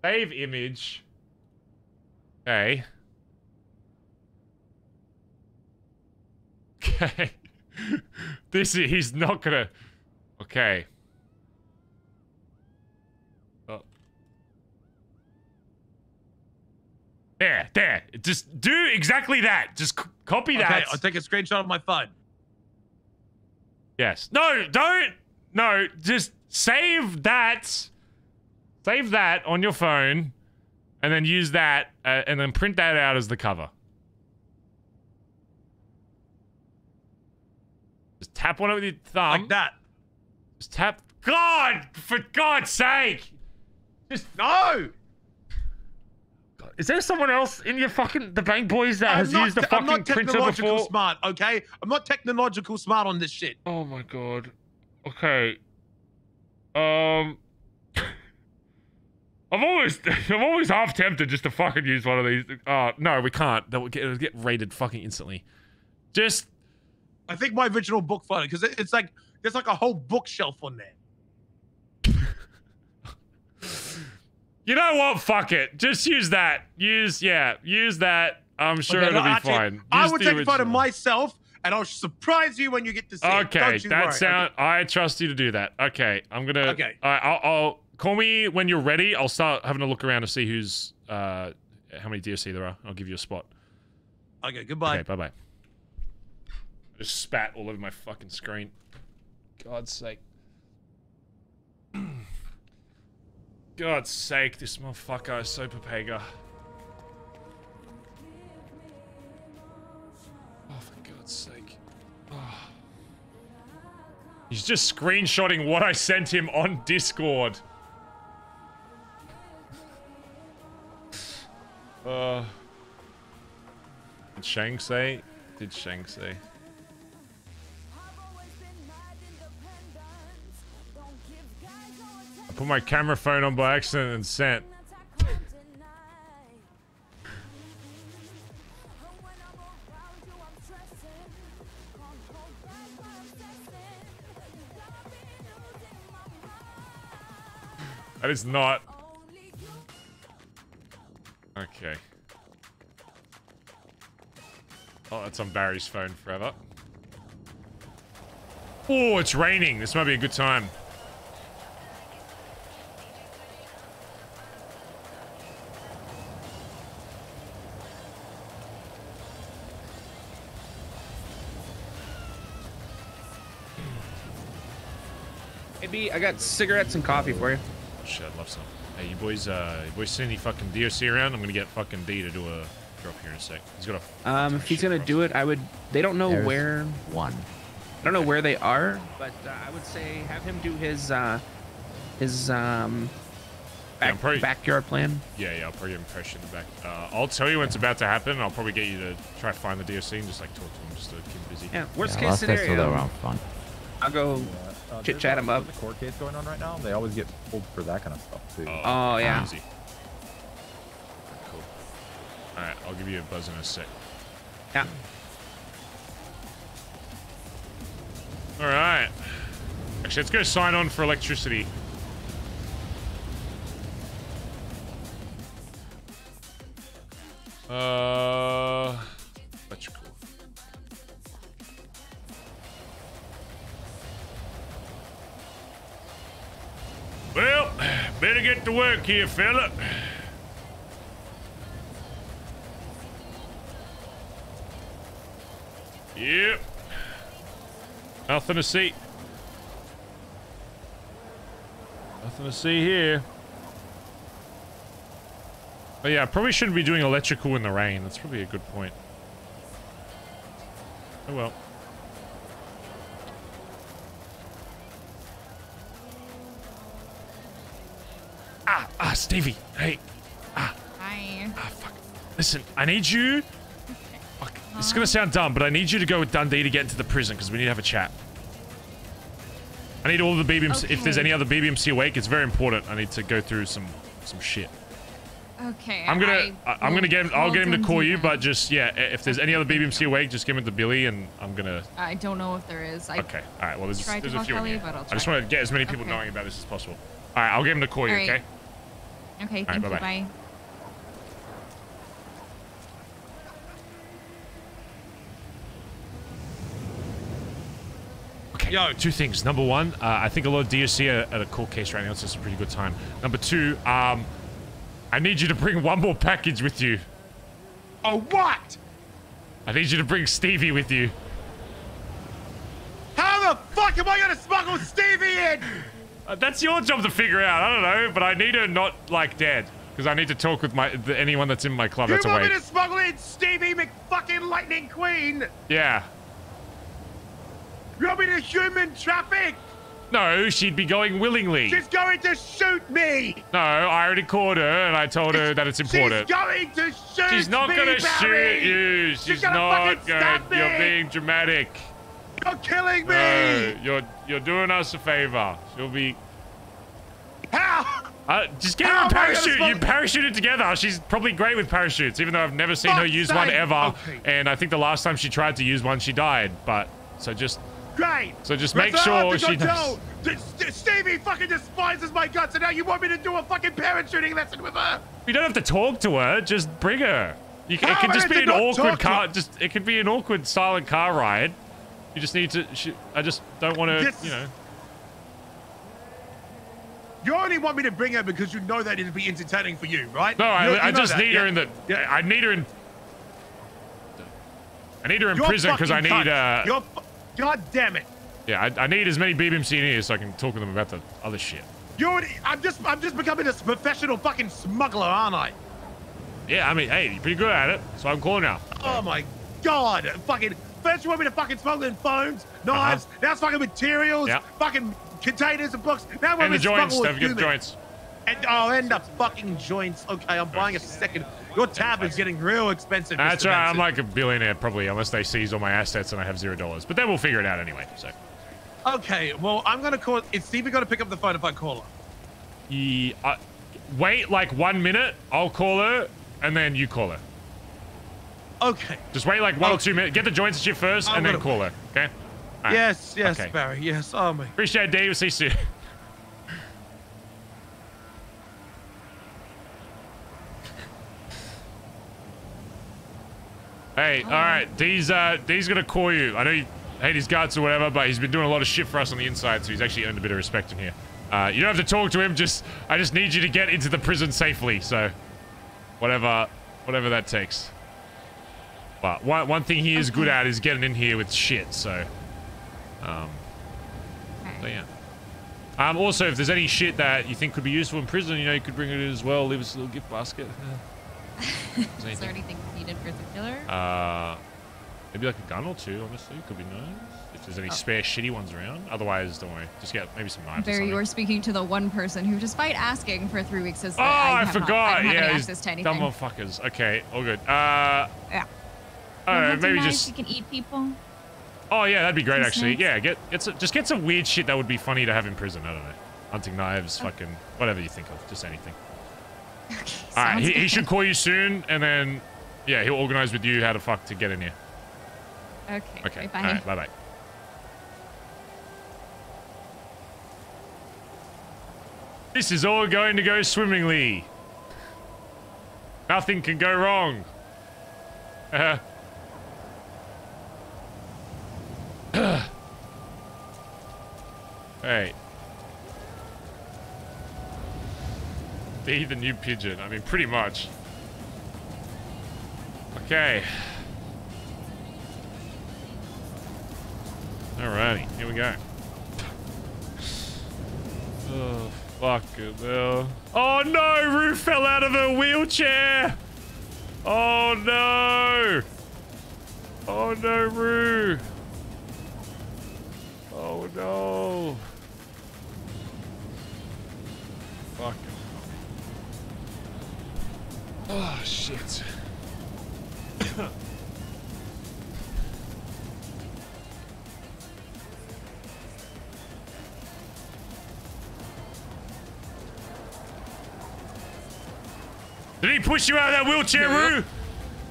Save image. Okay. Okay. this is, he's not gonna. Okay. Oh. There, there. Just do exactly that. Just c- copy that. Okay, I'll take a screenshot of my phone. Yes. No, don't. No, just save that. Save that on your phone, and then use that, uh, and then print that out as the cover. Tap on it with your thumb. Like that. Just tap. God, for God's sake! Just no. Is there someone else in your fucking the bank boys that I'm has not used the te- I'm fucking not printer technological before? smart, okay? I'm not technological smart on this shit. Oh my god. Okay. Um. I'm always, I'm always half tempted just to fucking use one of these. Uh, no, we can't. That will get, it'll get raided fucking instantly. Just, I think my original book photo because it, it's like there's like a whole bookshelf on there. you know what? Fuck it. Just use that. Use, yeah, use that. I'm sure Okay, it'll no, be actually, fine. I would take a photo of myself, and I'll surprise you when you get to see it. Okay, Don't you that sound. I trust you to do that. Okay, I'm gonna. Okay. All right, I'll, I'll call me when you're ready. I'll start having a look around to see who's uh how many DSC there are. I'll give you a spot. Okay, goodbye. Okay, bye bye. I just spat all over my fucking screen. God's sake. God's sake, this motherfucker is so Papega. Oh, for God's sake. Oh. He's just screenshotting what I sent him on Discord. Uh. Did Shang say? Did Shang say? Put my camera phone on by accident and sent. That is not. Okay. Oh, that's on Barry's phone forever. Oh, it's raining. This might be a good time. Maybe I got cigarettes and coffee for you. Shit, I'd love some. Hey, you boys, uh, you boys see any fucking DOC around? I'm gonna get fucking D to do a drop here in a sec. He's got a. Um, if he's gonna do it, I would. They don't know There's where. One. I don't know where they are, but uh, I would say have him do his uh, his um, back, probably- backyard plan. Yeah, yeah, I'll probably get him fresh in the back. Uh, I'll tell you when it's about to happen. I'll probably get you to try to find the DOC and just like talk to him just to keep him busy. Yeah, worst Yeah, case last festival, they scenario. were on fun. I'll go Uh, chit chat a- him up. The a court case going on right now. They always get pulled for that kind of stuff too. Oh, yeah. Easy. Cool. All right, I'll give you a buzz in a sec. Yeah. All right. Actually, let's go sign on for electricity. Uh, Well, better get to work here, fella. Yep. Nothing to see. Nothing to see here. But yeah, probably shouldn't be doing electrical in the rain. That's probably a good point. Oh well. Ah, ah, Stevie. Hey. Ah, Hi. ah, fuck. Listen, I need you. Fuck. It's gonna sound dumb, but I need you to go with Dundee to get into the prison because we need to have a chat. I need all the BBMC. If there's any other BBMC awake, it's very important. I need to go through some some shit. Okay. I'm gonna I I'm gonna get him. I'll get him to call you, but just yeah, if there's any other BBMC awake, just give him to Billy, and I'm gonna. I don't know if there is. I Okay. All right. Well, there's, there's a few in here. I just want to get as many people Okay. knowing about this as possible. All right. I'll get him to call you. Right. Okay. Okay. right, Thank you. bye-bye. Bye. Okay. Yo, two things. Number one, uh, I think a lot of DSC are at a court case right now, so it's a pretty good time. Number two, um, I need you to bring one more package with you. Oh, what? I need you to bring Stevie with you. How the fuck am I gonna smuggle Stevie in? Uh, that's your job to figure out. I don't know, but I need her not like dead because I need to talk with my the, anyone that's in my club You that's want awake. me to smuggle in Stevie McFucking Lightning Queen? Yeah. You want me to human traffic? No, she'd be going willingly. She's going to shoot me. No, I already called her and I told her that it's important. She's going to shoot She's not me, gonna Barry. shoot you. She's, gonna not going. You're being dramatic. You're killing me. No, you're you're doing us a favor. She'll be. How? Uh, just get her a am I gonna parachute. You parachute it together. She's probably great with parachutes, even though I've never seen her use one ever. Okay. And I think the last time she tried to use one, she died. But so just Great. So just make sure she go knows. do. D- St- Stevie fucking despises my guts, and now you want me to do a fucking parachuting lesson with her? You don't have to talk to her. Just bring her. You, it can just be an awkward car. Just it could be an awkward silent car ride. You just need to. I just don't want to. You know. You only want me to bring her because you know that it'd be entertaining for you, right? No, I, You- you I just that, need yeah? her in the. Yeah, I need her in. I need her in You're prison because I need. Uh, You're God damn it! yeah, I, I need as many BBMC in here so I can talk to them about the other shit. You, already- I'm just, I'm just becoming a professional fucking smuggler, aren't I? Yeah, I mean, hey, you're pretty good at it, so I'm cool now. Oh my god! Fucking first you want me to fucking smuggle in phones, knives, now it's fucking materials, Uh-huh. Fucking containers and books. Now I want And me the to joints. smuggle Don't forget the joints. And oh, and the fucking joints. Okay, I'm buying a second. Your tab is getting real expensive. That's Mr. right. I'm like a billionaire probably, unless they seize all my assets and I have zero dollars. But then we'll figure it out anyway. So. Okay, well, I'm gonna call. Is Stevie gonna pick up the phone if I call her? Yeah, uh, wait like one minute. I'll call her, and then you call her. Okay. Just wait like one or two minutes. Get the joints and shit first, I'm and then gonna- call her. Okay. All right. Yes, yes, Okay. Barry. Yes. Oh my. Appreciate it, Dave. We'll see you soon. Hey, all right, D's uh, D's gonna call you. I know you hate his guts or whatever, but he's been doing a lot of shit for us on the inside, so he's actually earned a bit of respect in here. Uh, you don't have to talk to him. Just I just need you to get into the prison safely. So, whatever, whatever that takes. But one one thing he is good at is getting in here with shit. So, um, so yeah. Um, also, if there's any shit that you think could be useful in prison, you know, you could bring it in as well. Leave us a little gift basket. Is there anything needed in particular? Uh, maybe like a gun or two, honestly. Could be nice. If there's any spare shitty ones around. Otherwise, don't worry. Just get maybe some knives Barry, you were speaking to the one person who, despite asking for three weeks, says Oh, I, I, have not- forgot. I yeah, access to dumb motherfuckers. Okay, all good. Uh, Yeah. I Wanna don't know, have some maybe just. You can eat people. Oh yeah, that'd be great actually. snacks? Yeah, get get some, just get some weird shit that would be funny to have in prison. I don't know, hunting knives, Oh. fucking whatever you think of, just anything. Okay, All right, he, he should call you soon, and then yeah, he'll organize with you how to fuck to get in here. Okay. Okay. Bye. All right. Bye bye. This is all going to go swimmingly. Nothing can go wrong. Hey. Be the new pigeon. I mean, pretty much. Okay. Alrighty, here we go. Oh, fuck it, hell. Oh no, Rue fell out of her wheelchair! Oh no! Oh no, Rue! Oh no! Fuck. Oh shit. Did he push you out of that wheelchair, Rue?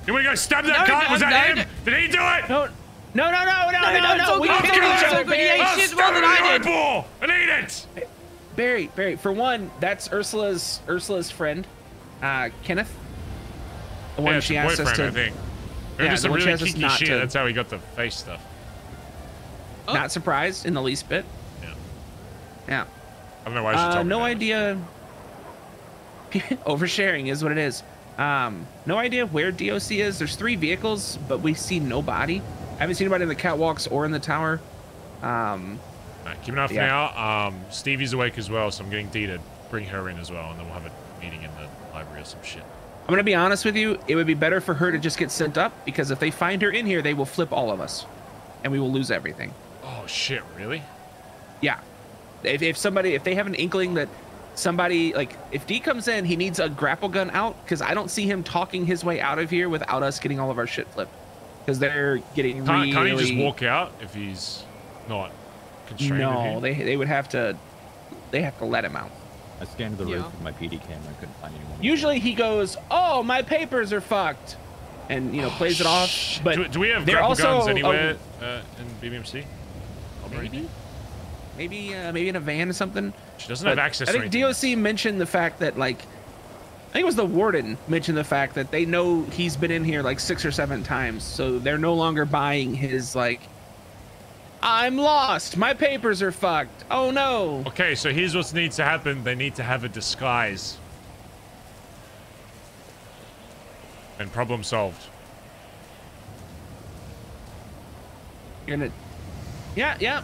You want to go stab that No, guy? no, Was that no, him? Did he do it? No, no, no, no, no, no, no, it's no. We it's killed okay, each other, okay. but he ate shit more than I did. eyeball and eat it. Barry, Barry. For one, that's Ursula's Ursula's friend, uh, Kenneth. The one yeah, she asked us to. I think. Or Yeah, just the some one she asked us not shit. to- That's how he got the face stuff. Not surprised in the least bit. Yeah. Yeah. I don't know why she Uh, told me no that. idea. Oversharing is what it is. Um, no idea where DOC is. There's three vehicles, but we see no body. I haven't seen anybody in the catwalks or in the tower. Um, Alright, keep an eye for Yeah. now. Um, Stevie's awake as well, so I'm getting Dee to bring her in as well, and then we'll have a meeting in the library or some shit. I'm gonna be honest with you. It would be better for her to just get sent up because if they find her in here, they will flip all of us, and we will lose everything. Oh shit! Really? Yeah. If, if somebody, if they have an inkling that somebody like if D comes in, he needs a grapple gun out because I don't see him talking his way out of here without us getting all of our shit flipped. Because they're getting Can't, really. can't he just walk out if he's not constrained? No, here? they they would have to. They have to let him out. I scanned the Yeah. roof with my PD camera. I couldn't find anyone. Usually he goes, "Oh, my papers are fucked," and you know plays it off. But do, do we have they're grapple also guns a- anywhere uh, in BBMC? Maybe, maybe, uh, maybe in a van or something. She doesn't have access I think anything DOC mentioned the fact that like, I think it was the warden mentioned the fact that they know he's been in here like six or seven times, so they're no longer buying his like. I'm lost. My papers are fucked. Oh no. Okay, so here's what needs to happen. They need to have a disguise. And problem solved. You're gonna. Yeah, yeah.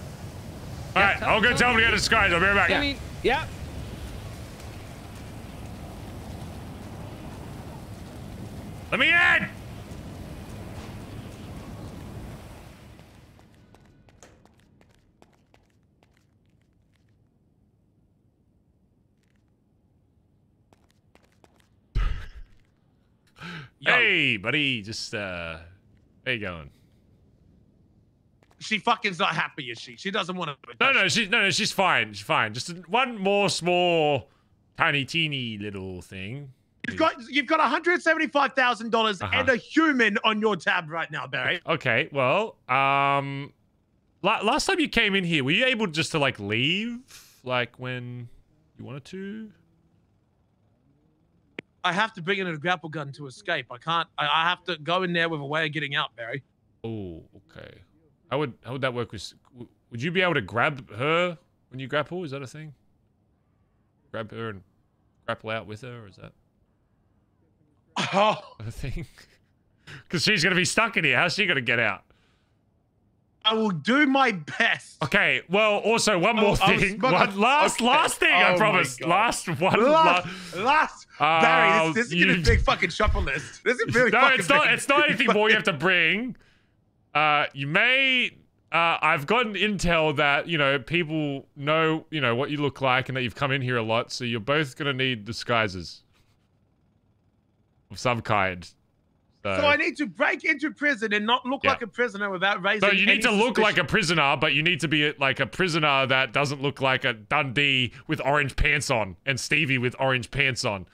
All right, I'll go tell him to get a disguise. I'll be right back. Yeah. yeah. Let me in! Hey, buddy, just uh, how you going? She fucking's not happy, is she? She doesn't want to. No, no, she's no, no, she's fine. She's fine. Just one more small, tiny, teeny little thing. You've got you've got one hundred seventy five thousand dollars Uh-huh. and a human on your tab right now, Barry. Okay, well, um, la- last time you came in here, were you able just to like leave, like when you wanted to? I have to bring in a grapple gun to escape. I can't. I, I have to go in there with a way of getting out, Barry. Oh, okay. How would how would that work? With would you be able to grab her when you grapple? Is that a thing? Grab her and grapple out with her, or is that Oh, a thing? Because she's gonna be stuck in here. How's she gonna get out? I will do my best. Okay. Well, also one more Oh, thing. One last okay. last thing. Oh I promise. Last one. Last, la- last, Uh, Barry, this, this is you- gonna be a big fucking shuffle list. This is really no, fucking it's not. big. It's not anything more you have to bring. Uh, you may. Uh, I've gotten intel that you know people know you know what you look like and that you've come in here a lot, so you're both gonna need disguises of some kind. So, So I need to break into prison and not look Yeah. like a prisoner without raising. So you need to look like a prisoner, but you need to be like a prisoner that doesn't look like a Dundee with orange pants on and Stevie with orange pants on.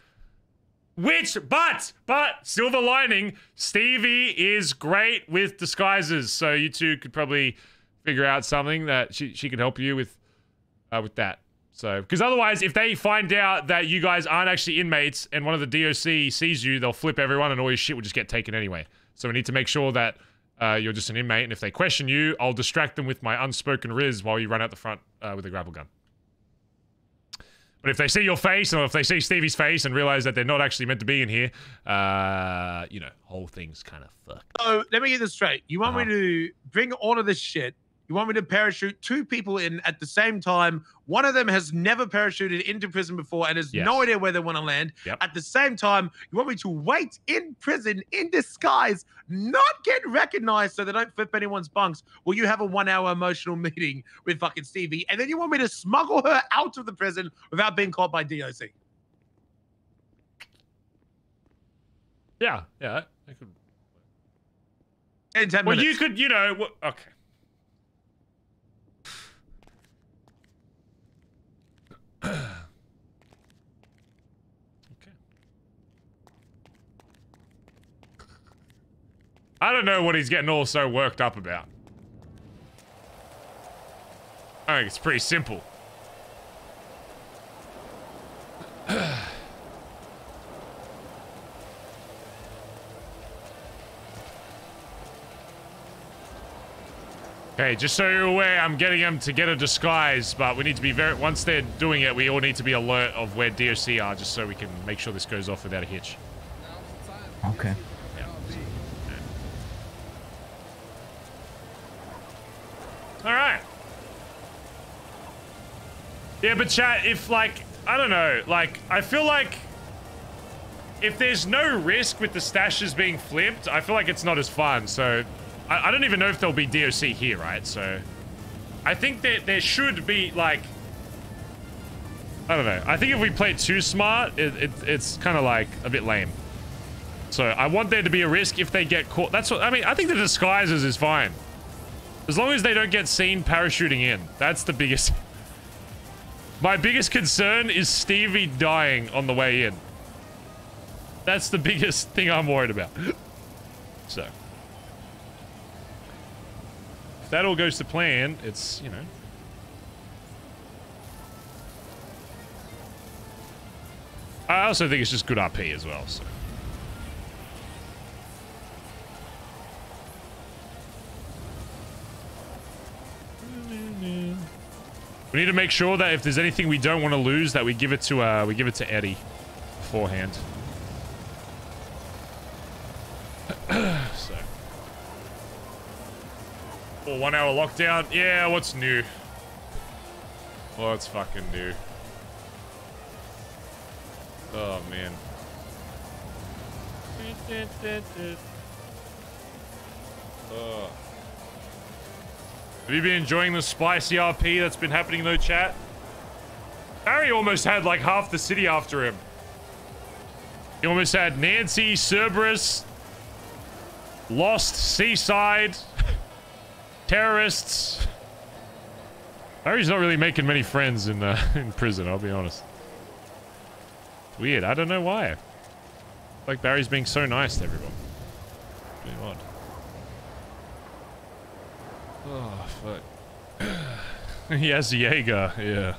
Which, but, but, silver lining, Stevie is great with disguises. So you two could probably figure out something that she, she could help you with, uh, with that. So, because otherwise, if they find out that you guys aren't actually inmates and one of the DOC sees you, they'll flip everyone and all your shit will just get taken anyway. So we need to make sure that uh, you're just an inmate. And if they question you, I'll distract them with my unspoken riz while you run out the front uh, with a grapple gun. But if they see your face, or if they see Stevie's face and realize that they're not actually meant to be in here, uh, you know, whole thing's kind of fucked. So let me get this straight. You want Uh-huh. me to bring all of this shit? You want me to parachute two people in at the same time? One of them has never parachuted into prison before and has no idea where they want to land. Yep. At the same time, you want me to wait in prison in disguise, not get recognized so they don't flip anyone's bunks. Will you have a one hour emotional meeting with fucking Stevie? And then you want me to smuggle her out of the prison without being caught by DOC? Yeah, yeah. I could... In 10 Well, minutes. you could, you know, okay. I don't know what he's getting all so worked up about. I think it's pretty simple. Okay, just so you're aware, I'm getting them to get a disguise, but we need to be very. Once they're doing it, we all need to be alert of where DOC are, just so we can make sure this goes off without a hitch. Okay. All right. Yeah, but chat, if like I don't know, like I feel like if there's no risk with the stashes being flipped, I feel like it's not as fun. So I, I don't even know if there'll be DOC here, right? So I think that there should be like I don't know. I think if we play too smart, it, it it's kind of like a bit lame. So I want there to be a risk if they get caught. That's what I mean. I think the disguises is fine. As long as they don't get seen parachuting in. That's the biggest. My biggest concern is Stevie dying on the way in. That's the biggest thing I'm worried about. So. If that all goes to plan, it's, you know. I also think it's just good RP as well, so. We need to make sure that if there's anything we don't want to lose, that we give it to uh, we give it to Eddie beforehand. so, oh, one hour lockdown. Yeah, what's new? What's fucking new? Oh man. Oh. Have you been enjoying the spicy RP that's been happening in though, chat? Harry almost had like half the city after him. He almost had Nancy, Cerberus, Lost, Seaside, terrorists. Harry's not really making many friends in uh, in prison, I'll be honest. It's weird. I don't know why. Like Barry's being so nice to everyone. Really odd. Oh, fuck. he has Jaeger, yeah.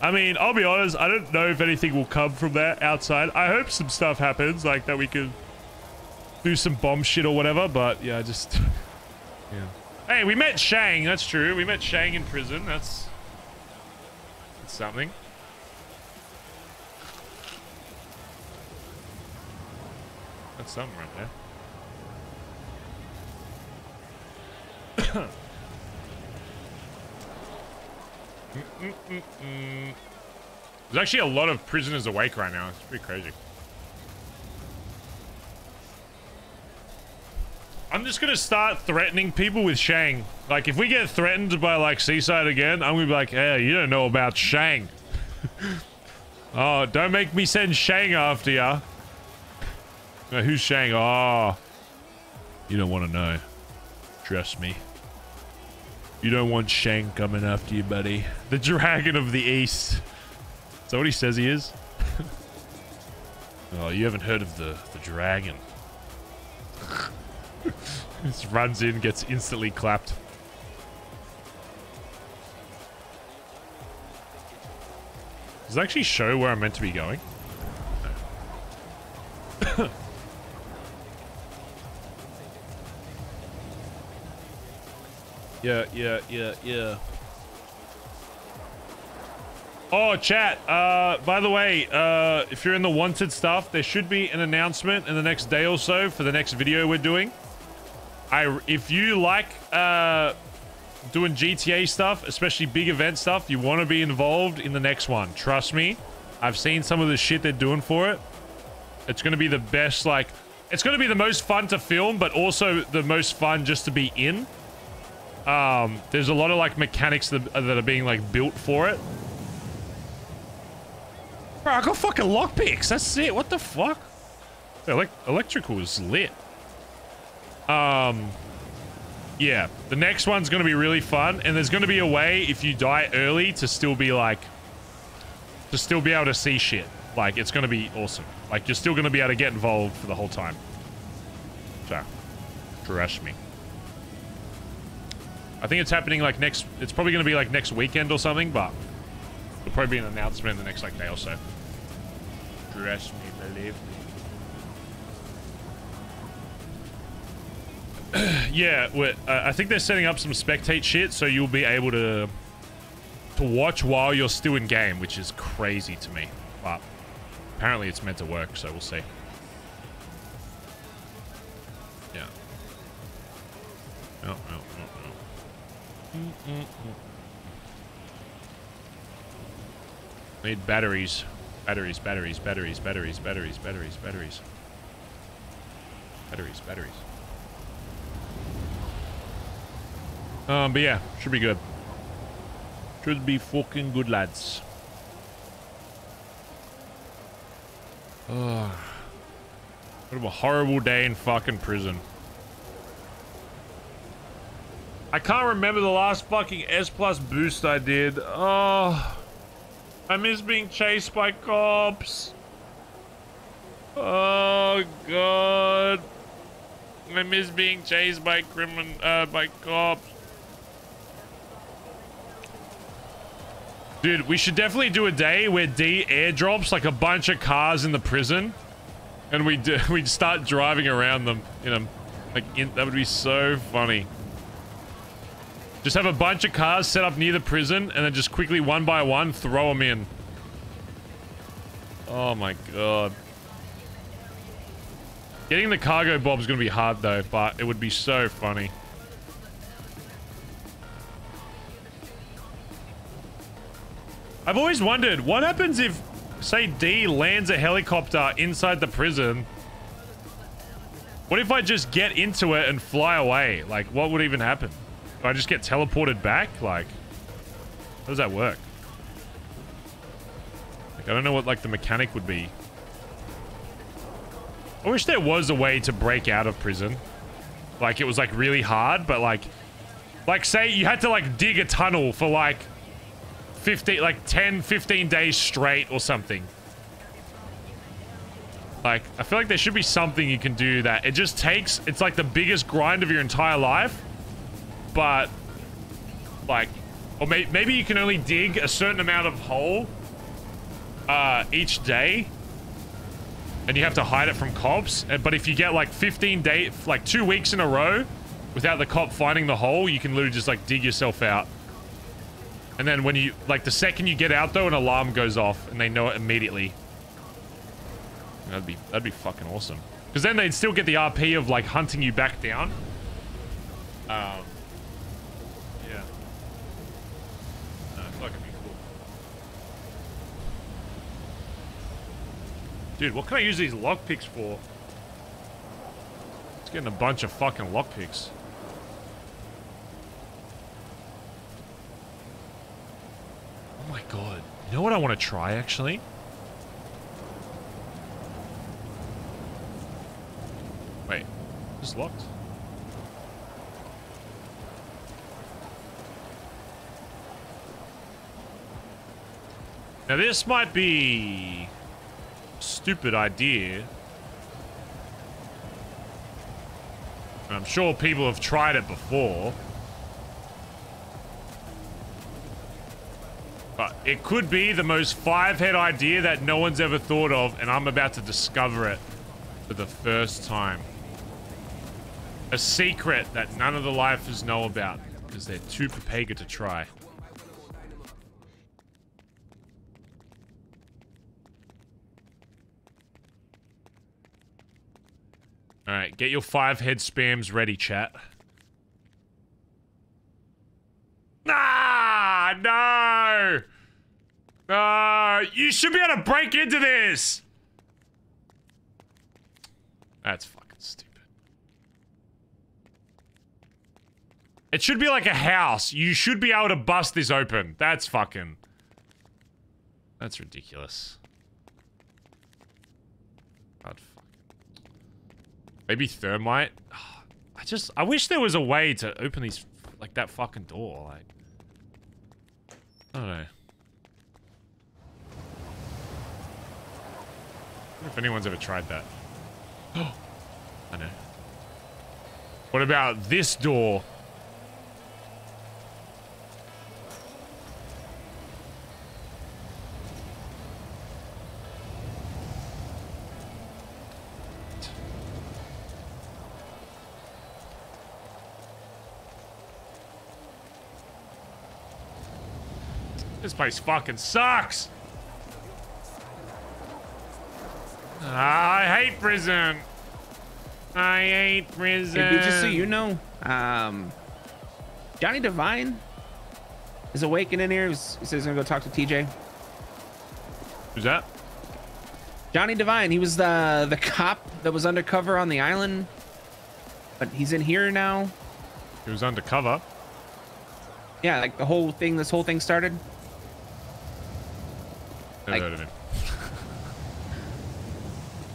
I mean, I'll be honest, I don't know if anything will come from that outside. I hope some stuff happens, like that we could do some bomb shit or whatever, but yeah, just... yeah. Hey, we met Shang, that's true. We met Shang in prison, that's... That's something. That's something right there. Mm-mm-mm-mm. There's actually a lot of prisoners awake right now. It's pretty crazy. I'm just gonna start threatening people with Shang. Like, if we get threatened by, like, Seaside again, I'm gonna be like, hey, you don't know about Shang. oh, don't make me send Shang after ya. Who's Shang? Oh. You don't want to know. Trust me. You don't want Shang coming after you, buddy. The Dragon of the East. Is that what he says he is? oh, you haven't heard of the, the dragon. Just runs in, gets instantly clapped. Does it actually show where I'm meant to be going? No. Yeah, yeah, yeah, yeah. Oh, chat. Uh, by the way, uh, if you're in the wanted stuff, there should be an announcement in the next day or so for the next video we're doing. I, if you like uh, doing GTA stuff, especially big event stuff, you want to be involved in the next one. Trust me, I've seen some of the shit they're doing for it. It's going to be the best, like, it's going to be the most fun to film, but also the most fun just to be in. Um, there's a lot of like mechanics that, that are being like built for it. Bro, I got fucking lockpicks. That's it. What the fuck? Electrical is lit. Um, yeah, the next one's going to be really fun. And there's going to be a way if you die early to still be like, to still be able to see shit. Like, it's going to be awesome. Like, you're still going to be able to get involved for the whole time. So, trust me. I think it's happening like next, it's probably going to be like next weekend or something, but there'll probably be an announcement in the next like day or so. Trust me, believe me. yeah, uh, I think they're setting up some spectate shit, so you'll be able to to watch while you're still in game, which is crazy to me. But apparently it's meant to work, so we'll see. Yeah. No, no, no, no. Need batteries. Batteries, batteries, batteries, batteries, batteries, batteries, batteries. Batteries, batteries. Um, but yeah, should be good. Should be fucking good, lads. Oh, what a horrible day in fucking prison. I can't remember the last fucking S plus boost I did. Oh, I miss being chased by cops. Oh god, I miss being chased by crimin uh by cops. Dude, we should definitely do a day where D airdrops like a bunch of cars in the prison, and we do we start driving around them. in know, like in, that would be so funny. Just have a bunch of cars set up near the prison, and then just quickly one by one throw them in. Oh my god. Getting the Cargobob's gonna be hard though, but it would be so funny. I've always wondered, what happens if, say, D lands a helicopter inside the prison? What if I just get into it and fly away? Like, what would even happen? Do I just get teleported back? Like, how does that work? Like, I don't know what, like, the mechanic would be. I wish there was a way to break out of prison. Like, it was, like, really hard, but, like... Like, say you had to, like, dig a tunnel for, like... 15, like 10, 15 days straight or something. Like, I feel like there should be something you can do that. It just takes, it's like the biggest grind of your entire life. But, like, or may, maybe you can only dig a certain amount of hole uh, each day. And you have to hide it from cops. Uh, But if you get like 15 day, like two weeks in a row without the cop finding the hole, you can literally just like dig yourself out. And then when you, like the second you get out though, an alarm goes off and they know it immediately. That'd be, that'd be fucking awesome. Because then they'd still get the RP of like hunting you back down. Um, yeah. No, like be cool. Dude, what can I use these lockpicks for? It's getting a bunch of fucking lockpicks. My god. You know what I want to try, actually? Wait. Is this locked? Now this might be... Stupid idea. And I'm sure people have tried it before. But it could be the most five-head idea that no one's ever thought of, and I'm about to discover it for the first time. A secret that none of the lifers know about, because they're too pepega to try. Alright, get your five-head spams ready, chat. Ah, no! No! You should be able to break into this! That's fucking stupid. It should be like a house. You should be able to bust this open. That's fucking... That's ridiculous. God fucking... Maybe thermite? I just... I wish there was a way to open these... Like that fucking door. Like... Wonder if anyone's ever tried that. Oh, I know. What about this door? This place fucking sucks. I hate prison. I hate prison. Hey, just so you know, um, Johnny Devine is awakened in here. He's- He says he's gonna go talk to TJ. Who's that? Johnny Devine. He was the the cop that was undercover on the island, but he's in here now. He was undercover. Yeah, like the whole thing. This whole thing started. Like- heard of him.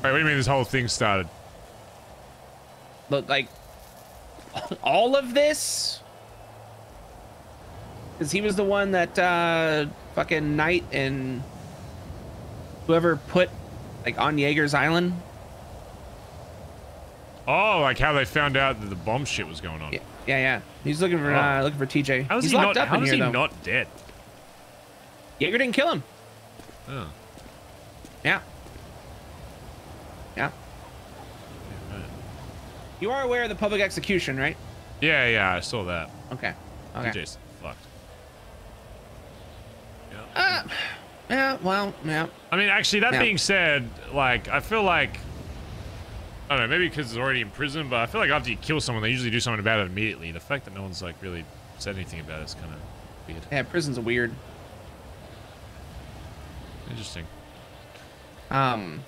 Wait, what do you mean this whole thing started? Look, like all of this, because he was the one that uh, fucking Knight and whoever put like on Jaeger's Island. Oh, like how they found out that the bomb shit was going on. Yeah, yeah, yeah. He's looking for Oh. uh, looking for TJ. How is He's he locked not? up How in is here he though. not dead? Jaeger didn't kill him. Oh. Yeah. Yeah. You are aware of the public execution, right? Yeah, yeah, I saw that. Okay. Okay. DJ's fucked. Uh, yeah. Well. Yeah. I mean, actually, that Yeah. being said, like, I feel like. I don't know, maybe because it's already in prison, but I feel like after you kill someone, they usually do something about it immediately. The fact that no one's, like, really said anything about it is kind of weird. Yeah. Prison's are weird. Interesting. Um.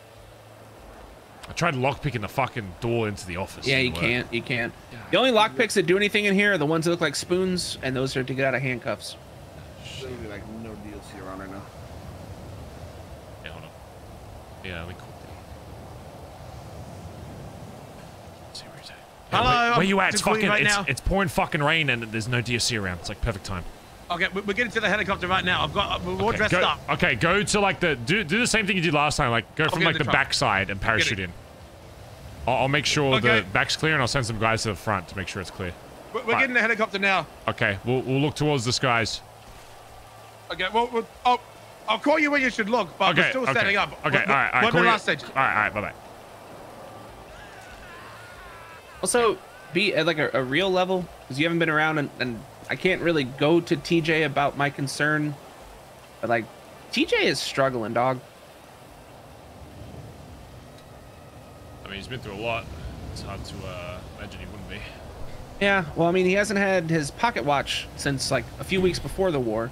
I tried lockpicking the fucking door into the office. Yeah, you work. can't. You can't. The only lockpicks that do anything in here are the ones that look like spoons, and those are to get out of handcuffs. Literally like no DOC around right now. Yeah, hold on. Yeah, let me call See where he's at. Hello, where, where you at? It's fucking. right it's, now. it's pouring fucking rain and there's no DOC around. It's like perfect time. Okay, we- we're getting to the helicopter right now. I've got. We're all Okay, dressed go, up. Okay, go to like the do do the same thing you did last time. Like go I'll from like the the truck. back side and parachute in. I'll, I'll make sure Okay. the back's clear and I'll send some guys to the front to make sure it's clear. We're, we're Right. getting the helicopter now. Okay, we'll we'll look towards the skies. Okay, well, we'll oh, I'll call you when you should look, but okay, we're still okay. setting up. Okay, We're- all right, all right. We're call the you- last stage. All right, all right. Bye bye. Also, be at like a, a real level because you haven't been around, and, and I can't really go to TJ about my concern. But like, TJ is struggling, dog. I mean, he's been through a lot. It's hard to uh, imagine he wouldn't be. Yeah, well, I mean, he hasn't had his pocket watch since like a few weeks before the war,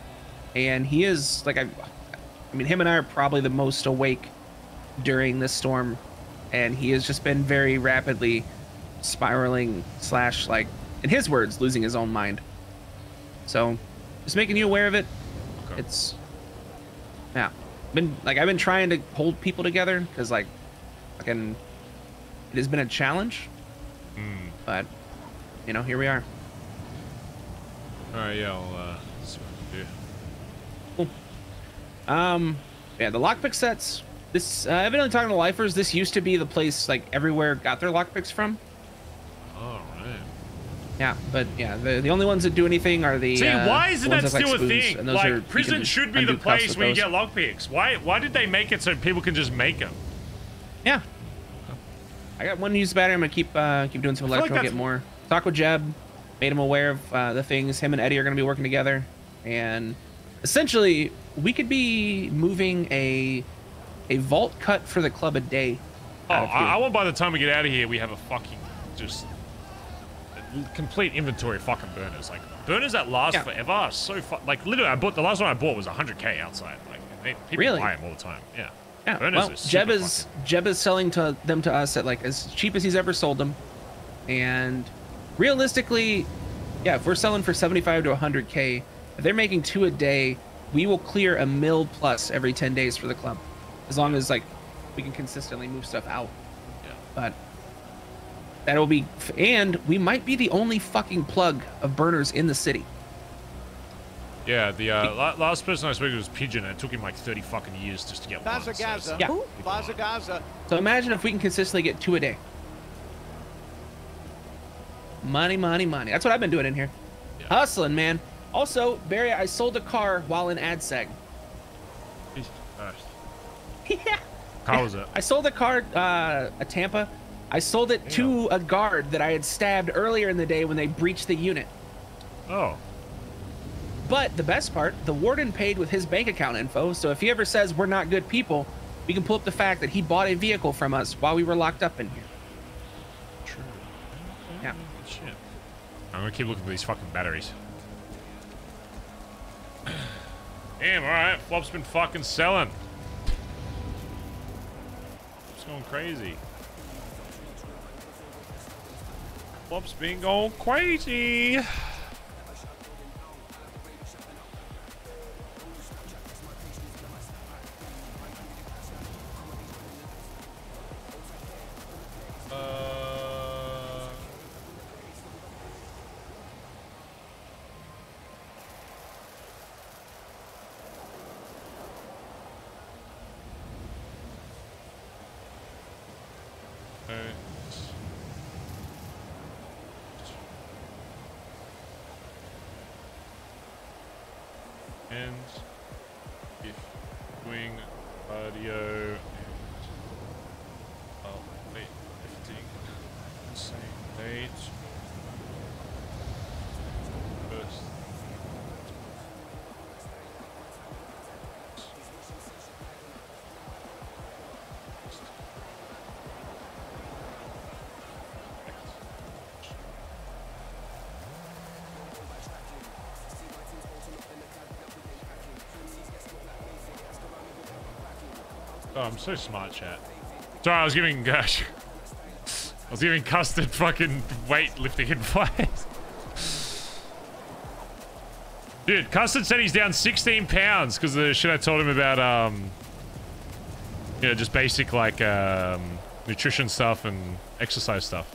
and he is like I, I mean, him and I are probably the most awake during this storm, and he has just been very rapidly spiraling slash like, in his words, losing his own mind. So, just making you aware of it. It's yeah, been like I've been trying to hold people together because like, fucking, it has been a challenge, Hmm. but you know, here we are. All right, yeah, I'll uh, see what I can do. Um, yeah, the lockpick sets. This uh, evidently talking to lifers. This used to be the place like everywhere got their lockpicks from. Yeah, but yeah, the the only ones that do anything are the. See, uh, why isn't that still like, a thing? and those Like, are- prison should be the place where you get lockpicks. Why? Why did they make it so people can just make them? Yeah. I got one used battery. I'm gonna keep uh, keep doing some feel like get more. Talk with Jeb, made him aware of uh, the things. Him and Eddie are gonna be working together, and essentially we could be moving a a vault cut for the club a day. Oh, out of here. I, I want by the time we get out of here, we have a fucking just complete inventory of fucking burners. Like burners that last Yeah. forever are so fu- like literally. I bought the last one I bought was 100k outside. Like they, people Really? buy them all the time. Yeah. Yeah, Burners well, Jeb is Jeb is selling to them to us at like as cheap as he's ever sold them, and realistically, yeah, if we're selling for 75 to 100k, if they're making two a day, we will clear a mil plus every 10 days for the club, as long as like we can consistently move stuff out. Yeah. But that'll be, and we might be the only fucking plug of burners in the city. Yeah, the uh, la- last person I spoke to was Pigeon, and it took him like 30 fucking years just to get one. Plaza so it's- Gaza. Yeah. Plaza Gaza. So imagine if we can consistently get two a day. Money, money, money. That's what I've been doing in here. Hustling, man. Also, Barry, I sold a car while in AdSeg. Jesus Christ. yeah. How was it? I sold a car, uh, a Tampa. I sold it to a guard that I had stabbed earlier in the day when they breached the unit. Oh. But the best part, the warden paid with his bank account info, so if he ever says we're not good people, we can pull up the fact that he bought a vehicle from us while we were locked up in here. True. Yeah. Shit. I'm gonna keep looking for these fucking batteries. Damn, alright. Flop's been fucking selling. It's going crazy. Flop's been going crazy. I'm so smart, chat. Sorry, I was giving gosh. I was giving custard fucking weightlifting advice. Dude, Custard said he's down 16 pounds because the shit I told him about, um, you know, just basic, like, um, nutrition stuff and exercise stuff.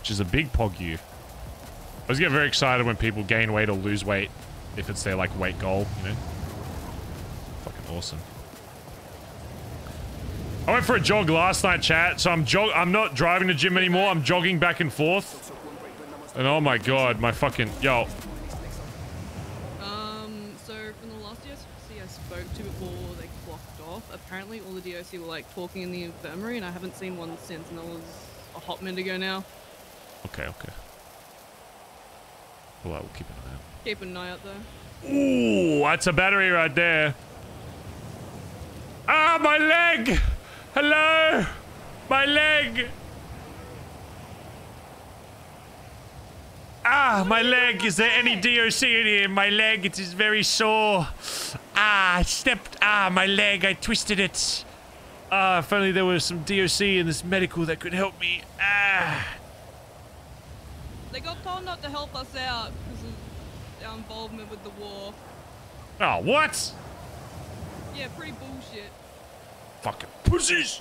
Which is a big pog you. I always get very excited when people gain weight or lose weight if it's their, like, weight goal, you know? Fucking awesome. I went for a jog last night, chat. So I'm jog. I'm not driving to gym anymore. I'm jogging back and forth. And oh my god, my fucking yo. Um, so from the last DOC I spoke to before they clocked off, apparently all the DOC were like talking in the infirmary, and I haven't seen one since, and that was a hot minute ago now. Okay, okay. Well, I will keep an eye out. Keep an eye out though. Ooh, that's a battery right there. Ah, my leg! Hello, my leg. Ah, my leg. Is there any DOC in here? My leg, it is very sore. Ah, I stepped. Ah, my leg. I twisted it. Ah, if only there was some DOC in this medical that could help me. Ah. They got told not to help us out because of our involvement with the war. Oh, what? Yeah, pretty bullshit. Fucking pussies.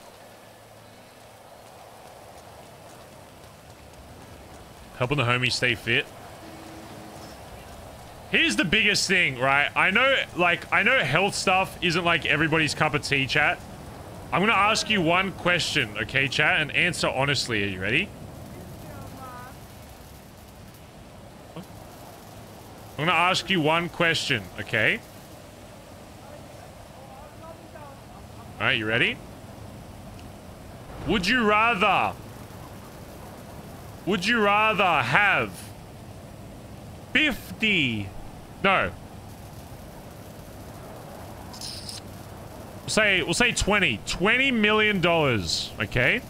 Helping the homies stay fit. Here's the biggest thing, right? I know, like, I know health stuff isn't like everybody's cup of tea, chat. I'm gonna ask you one question, okay, chat, and answer honestly. Are you ready? I'm gonna ask you one question, okay? Alright, you ready? Would you rather... Would you rather have 50... No. We'll say, we'll say 20. 20 million dollars, okay?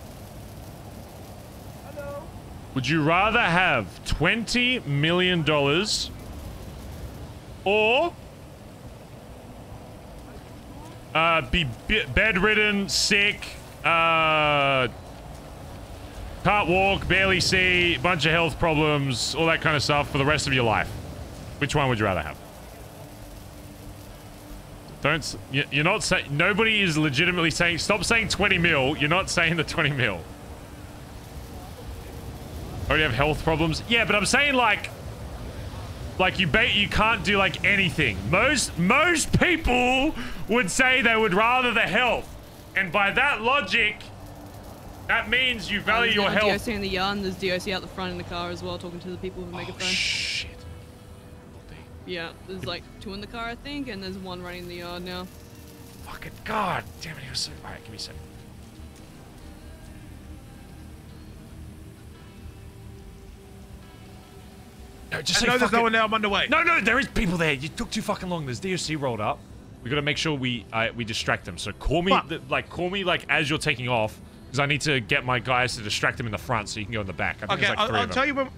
Hello. Would you rather have 20 million dollars or uh, be be bedridden, sick, uh, can't walk, barely see, bunch of health problems, all that kind of stuff for the rest of your life. Which one would you rather have? Don't. you- You're not saying. Nobody is legitimately saying. Stop saying 20 mil. You're not saying the 20 mil. Already have health problems. Yeah, but I'm saying like. Like you bait, you can't do like anything. Most most people would say they would rather the health, and by that logic, that means you value your health. DOC in the yard, and there's DOC out the front in the car as well, talking to the people with the megaphone. Oh, shit. Yeah, there's like two in the car, I think, and there's one running in the yard now. Fucking god damn it! He was so. All right, give me a second. No, just know there's no one there. I'm underway. No, no, there is people there. You took too fucking long. There's DOC rolled up. We gotta make sure we uh, we distract them. So call me, th- like call me like as you're taking off, because I need to get my guys to distract them in the front, so you can go in the back. I think okay, like I'll, I'll tell you when.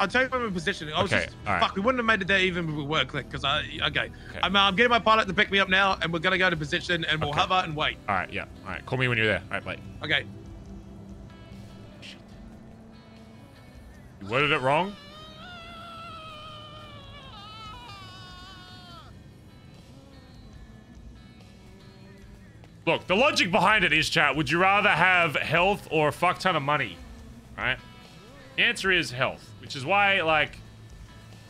I'll tell you when we're positioning. I was Okay, just, right. fuck, we wouldn't have made it there even if we were click. Because I, okay, I'm, uh, I'm getting my pilot to pick me up now, and we're gonna go to position, and we'll Okay. hover and wait. All right, yeah. All right, call me when you're there. All right, bye. Okay. You worded it wrong. Look, the logic behind it is, chat, would you rather have health or a fuck ton of money? Right? The answer is health, which is why, like,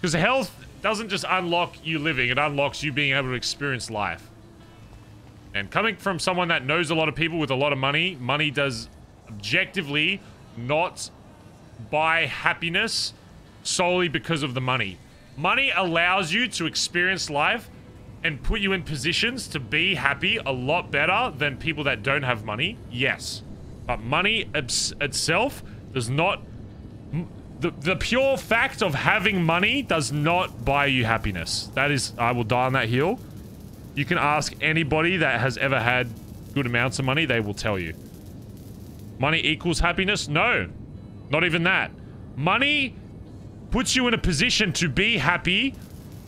because health doesn't just unlock you living, it unlocks you being able to experience life. And coming from someone that knows a lot of people with a lot of money, money does objectively not buy happiness solely because of the money. Money allows you to experience life and put you in positions to be happy a lot better than people that don't have money. Yes. But money itself does not the, the pure fact of having money does not buy you happiness. That is I will die on that hill. You can ask anybody that has ever had good amounts of money, they will tell you. Money equals happiness? No. Not even that. Money puts you in a position to be happy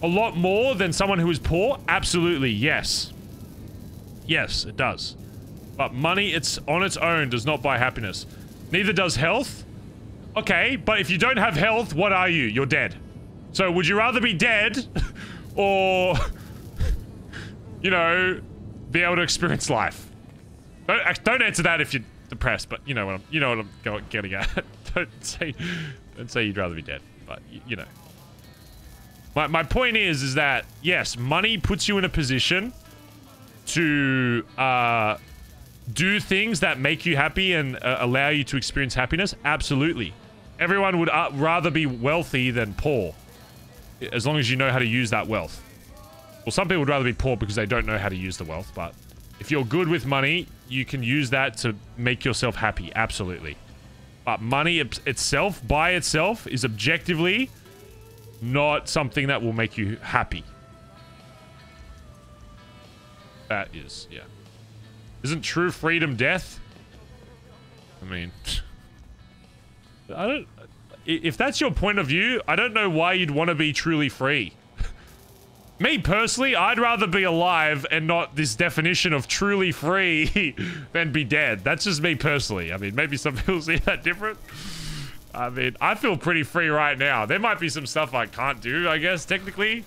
a lot more than someone who is poor? Absolutely, yes. Yes, it does. But money, it's on its own, does not buy happiness. Neither does health. Okay, but if you don't have health, what are you? You're dead. So would you rather be dead or, you know, be able to experience life? Don't, don't answer that if you're depressed, but you know what I'm, you know what I'm getting at. don't say, don't say you'd rather be dead, but y- you know. My, my point is, is that yes, money puts you in a position to uh, do things that make you happy and uh, allow you to experience happiness. Absolutely, everyone would uh, rather be wealthy than poor, as long as you know how to use that wealth. Well, some people would rather be poor because they don't know how to use the wealth, but if you're good with money, you can use that to make yourself happy. Absolutely. But money itself, by itself, is objectively not something that will make you happy. That is, yeah. Isn't true freedom death? I mean, I don't. If that's your point of view, I don't know why you'd want to be truly free. Me personally, I'd rather be alive and not this definition of truly free than be dead. That's just me personally. I mean, maybe some people see that different. I mean, I feel pretty free right now. There might be some stuff I can't do, I guess, technically.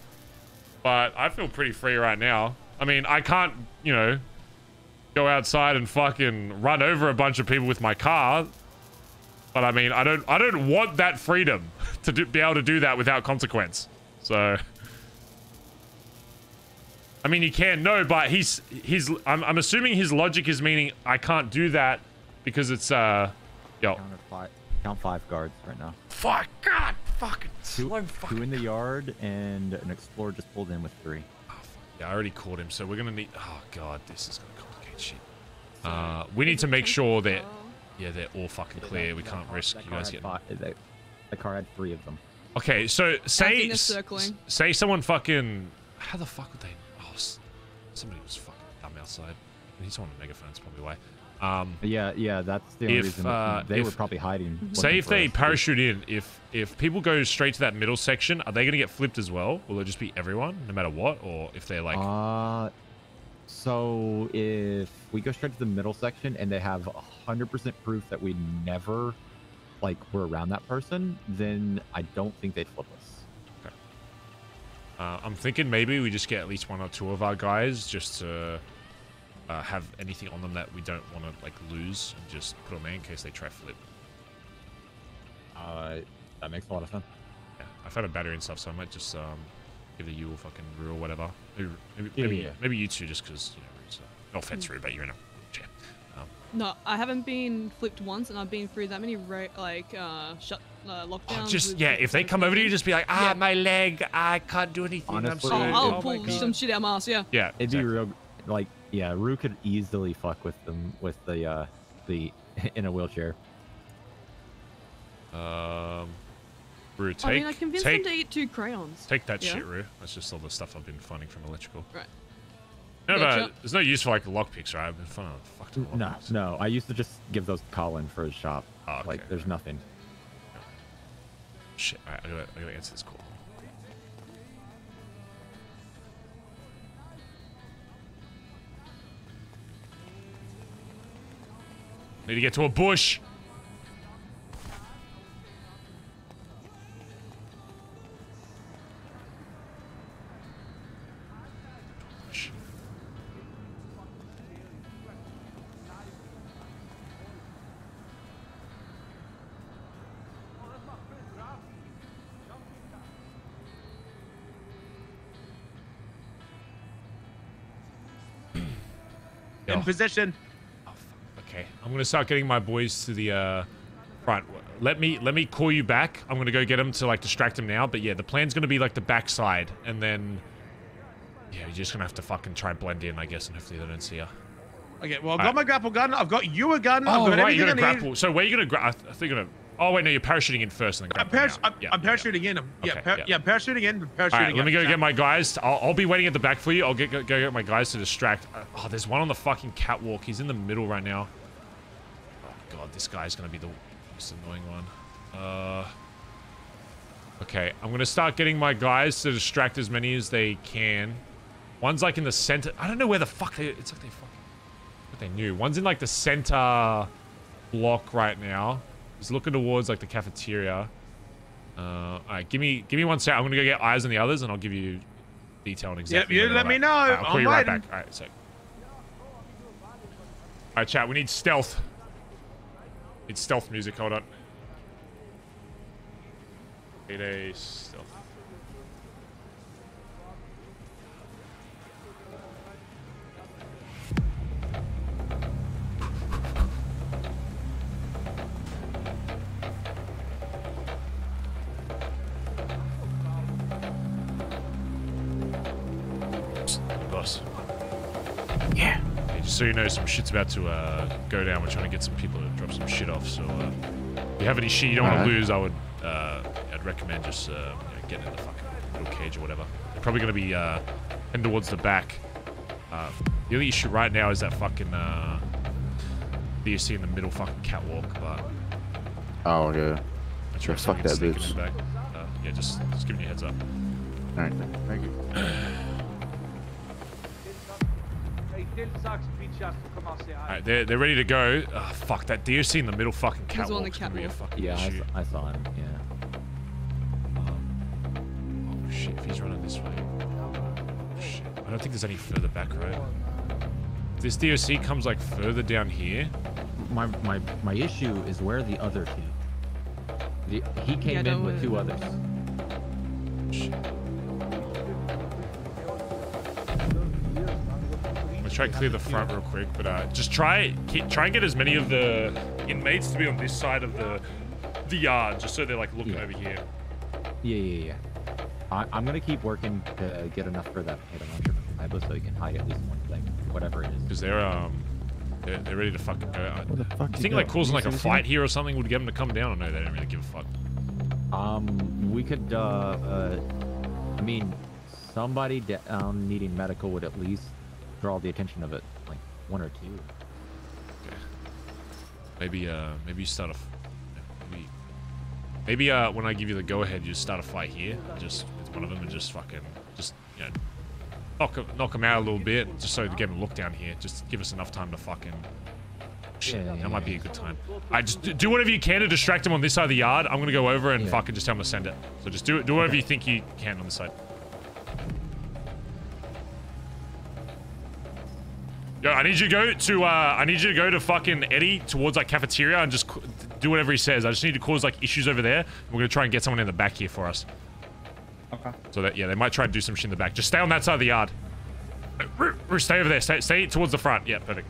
But I feel pretty free right now. I mean, I can't, you know, go outside and fucking run over a bunch of people with my car. But I mean, I don't, I don't want that freedom to do, be able to do that without consequence. So, I mean, you can no, but he's, he's, I'm, I'm assuming his logic is meaning I can't do that because it's, uh, yo, Count five, guards right now. fuck, God, fucking Two, two in the yard, and an explorer just pulled in with three. Yeah, I already caught him, so we're gonna need. Oh god, this is gonna complicate shit. Uh, we need to make sure that. Yeah, they're all fucking clear. We can't risk you guys had getting. fi- The car had three of them. Okay, so say think they're s- circling. s- say someone fucking. How the fuck would they? Oh, somebody was fucking dumb outside. He's on a megaphone. That's probably why. Um, Yeah, yeah, that's the only if reason uh, they were if- probably hiding. Say if they us. parachute in, if if people go straight to that middle section, are they gonna get flipped as well? Will it just be everyone, no matter what, or if they're like? Uh, so if we go straight to the middle section and they have hundred percent proof that we never, like, were around that person, then I don't think they'd flip us. Uh, I'm thinking maybe we just get at least one or two of our guys just to uh, have anything on them that we don't want to like lose, and just put them there in case they try flip. Uh, that makes a lot of sense. Yeah, I've had a battery and stuff, so I might just um, give the you a fucking Rue or whatever. Maybe maybe, Yeah, maybe, yeah. maybe you two just because you know, Rue's, uh, no offense, Rue, but you're in a wheelchair. Um, No, I haven't been flipped once, and I've been through that many ra- like uh, shut uh, lockdowns. oh, just yeah, if they come over to you, just be like, ah, Yeah. my leg, I can't do anything. Honestly, I'm Oh, sorry. I'll Oh my pull some shit out my ass. Yeah. Yeah, It'd be real, like, yeah, Rue could easily fuck with them with the uh the in a wheelchair. Um, Rue, take I mean, I convinced take them to eat two crayons. Take that Yeah? shit, Rue. That's just all the stuff I've been finding from electrical. Right. No, Gotcha. but there's no use for like lockpicks, right? I've been finding a fuck ton No, lockpicks. no, I used to just give those to Colin for his shop. Oh, okay, like, there's nothing. Shit, alright, I gotta, I gotta answer this call. Need to get to a bush. In position. I'm gonna start getting my boys to the uh, front. Let me let me call you back. I'm gonna go get them to like distract them now. But yeah, the plan's gonna be like the backside, and then yeah, you're just gonna have to fucking try and blend in, I guess, and hopefully they don't see you. Okay, well, I've got my grapple gun. I've got you a gun. Oh, I've got right, you're gonna need. grapple. So where are you gonna gra- I th- I think you're gonna. Oh wait, no, you're parachuting in first and then I'm, parach-. I'm, Yeah, I'm parachuting in. I'm, yeah, Okay, par- yeah. yeah. parachuting in. Parachuting All right, let me go get my guys. I'll, I'll be waiting at the back for you. I'll get go, go get my guys to distract. Uh, Oh, there's one on the fucking catwalk. He's in the middle right now. God, this guy's gonna be the most annoying one. Uh. Okay, I'm gonna start getting my guys to distract as many as they can. One's like in the center. I don't know where the fuck they. It's like they fucking. What they knew. One's in like the center block right now. He's looking towards like the cafeteria. Uh, all right, give me give me one sec. I'm gonna go get eyes on the others, and I'll give you detail on exactly. you let me know. Right, I'll call I'm you right waiting. back. All right, sec. All right, chat. We need stealth. Need stealth music. Hold on. Eight A stealth. So you know, some shit's about to uh, go down. We're trying to get some people to drop some shit off. So, uh, if you have any shit you don't want Alright. to lose, I would, uh, I'd recommend just uh, you know, getting in the fucking little cage or whatever. They're probably going to be uh, heading towards the back. Uh, the only issue right now is that fucking uh, DOC in the middle fucking catwalk, but Oh yeah. I'm Sure, if fuck we can that bitch. in back. Uh, yeah, just just giving you a heads up. All right. Thank you. Alright, they're, they're ready to go. Oh, fuck, that DOC in the middle fucking He's on the gonna be a catwalk. fucking Yeah, I, issue. s- I saw him. Yeah. Um, oh shit, if he's running this way. Oh, shit. I don't think there's any further back, right? If this DOC comes like further down here. My my my issue is where the other two. The, he came in with two others. I'm try to clear the front real quick, but uh, just try keep, try and get as many of the inmates to be on this side of the the yard, just so they're like looking over here. Yeah, yeah, yeah. I, I'm gonna keep working to get enough for that potato launcher from Ibo so you can hide at least one thing, whatever it is. Because they're um they're, they're ready to fucking go. I, Where the fuck you you think like causing like a see fight here? here or something would get them to come down? I know they don't really give a fuck. Um, we could, uh, uh, I mean, somebody down needing medical would at least draw the attention of it, like one or two. Maybe uh maybe you start a maybe maybe uh when I give you the go ahead, you start a fight here, just with one of them, and just fucking just you know knock knock them out a little bit, just so to get them look down here. Just give us enough time to fucking. Shit, Yeah, yeah, that might be a good time. I just do- do whatever you can to distract them on this side of the yard. I'm gonna go over and fucking just tell them to send it. So just do it. Do whatever you think you can on this side. Yo, I need you to go to, uh, I need you to go to fucking Eddie towards like cafeteria and just do whatever he says. I just need to cause like issues over there. We're gonna try and get someone in the back here for us. Okay. So that, yeah, they might try and do some shit in the back. Just stay on that side of the yard. Uh, Stay over there. Stay, stay towards the front. Yeah, perfect.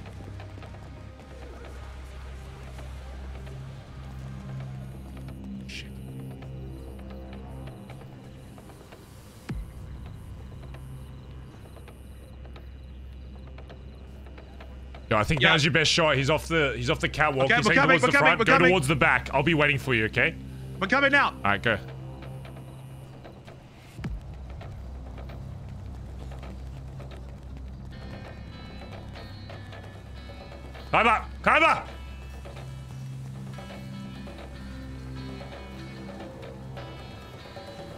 Yo, I think Yeah. now's your best shot. He's off the he's off the catwalk. Okay, he's heading coming, towards the coming, front. Go coming. towards the back. I'll be waiting for you. Okay. We're coming now. All right, go. Kaiba! Kaiba!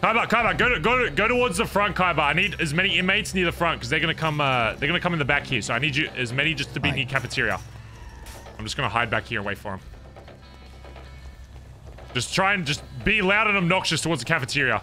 Kaiba, Kaiba, go to, go to, go towards the front, Kaiba. I need as many inmates near the front because they're gonna come. Uh, they're gonna come in the back here. So I need you as many just to be near cafeteria. I'm just gonna hide back here and wait for them. Just try and just be loud and obnoxious towards the cafeteria.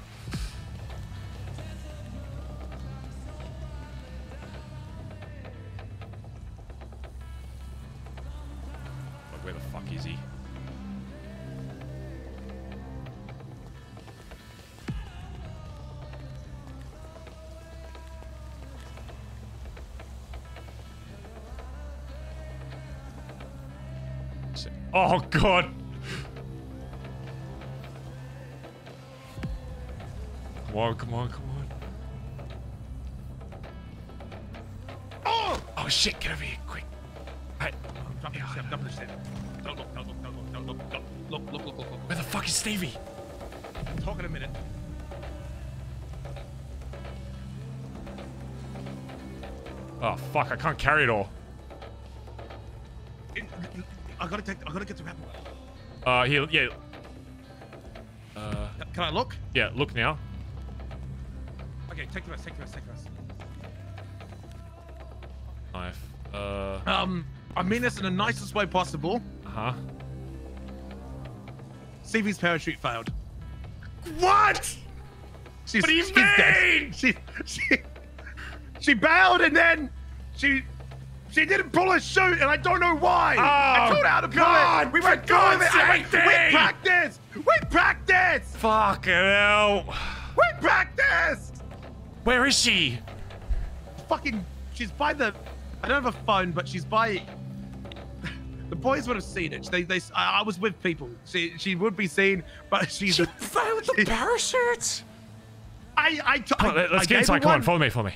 Oh god. Come on, come on, come on. Oh! Oh shit, get over here, quick. Hey, I'm jumping the step, the step. Don't look, don't look, don't look, don't look, don't look, look, look, look, look. where the fuck is Stevie? Talk in a minute. Oh fuck, I can't carry it all. I gotta take, I gotta get to Apple. Uh, here, yeah. Uh, Can I look? yeah, look now. Okay, take the rest, take the rest, take the rest. Knife. Uh, Um, I mean this in the nicest way possible. Uh huh? Stevie's parachute failed. What? She's, What do you she's Dead. She, she, she bailed and then she, she didn't pull her chute and I don't know why. I Oh, told her how to pull God, it. We went for through it. I we practiced. We practiced. Fucking hell. We practiced. Where is she? Fucking, she's by the. I don't have a phone, but she's by. The boys would have seen it. They, they. I, I was with people. She, she would be seen, but she's. She the parachute. I, I. t- on, I- let- let's I get inside. Come on, one. follow me, follow me.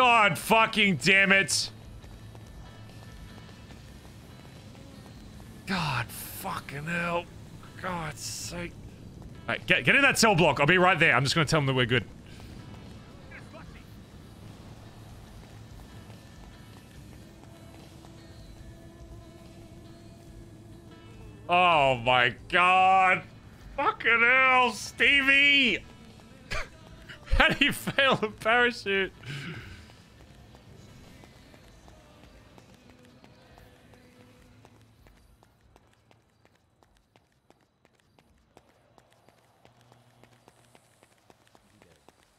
God fucking damn it. God fucking hell. God's sake. Alright, get, get in that cell block. I'll be right there. I'm just gonna tell them that we're good. Oh my god. Fucking hell, Stevie! How do you fail a parachute?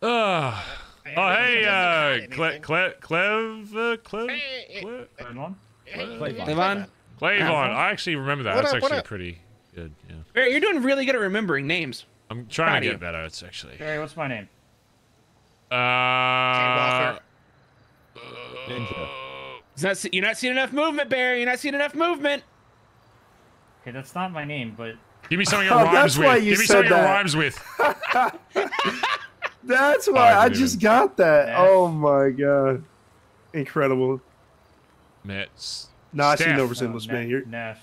Ugh. Oh, hey, uh, Cle Cle Clev, Clev, Clev, Clavon? Clavon? Clavon. I actually remember that. What That's up, actually pretty good. Yeah. Barry, You're doing really good at remembering names. I'm trying Proud to of get better. It's actually. Barry, what's my name? Uh, It's not, you're not seeing enough movement, Barry. You're not seeing enough movement. Okay, that's not my name, but give me something it Oh, rhymes with. Give me said something it that. rhymes with. That's why Oh, I I just got that. Neff. Oh my god. Incredible. Mets. Nah, I see no no, resemblance, Ne- man. You're Neff.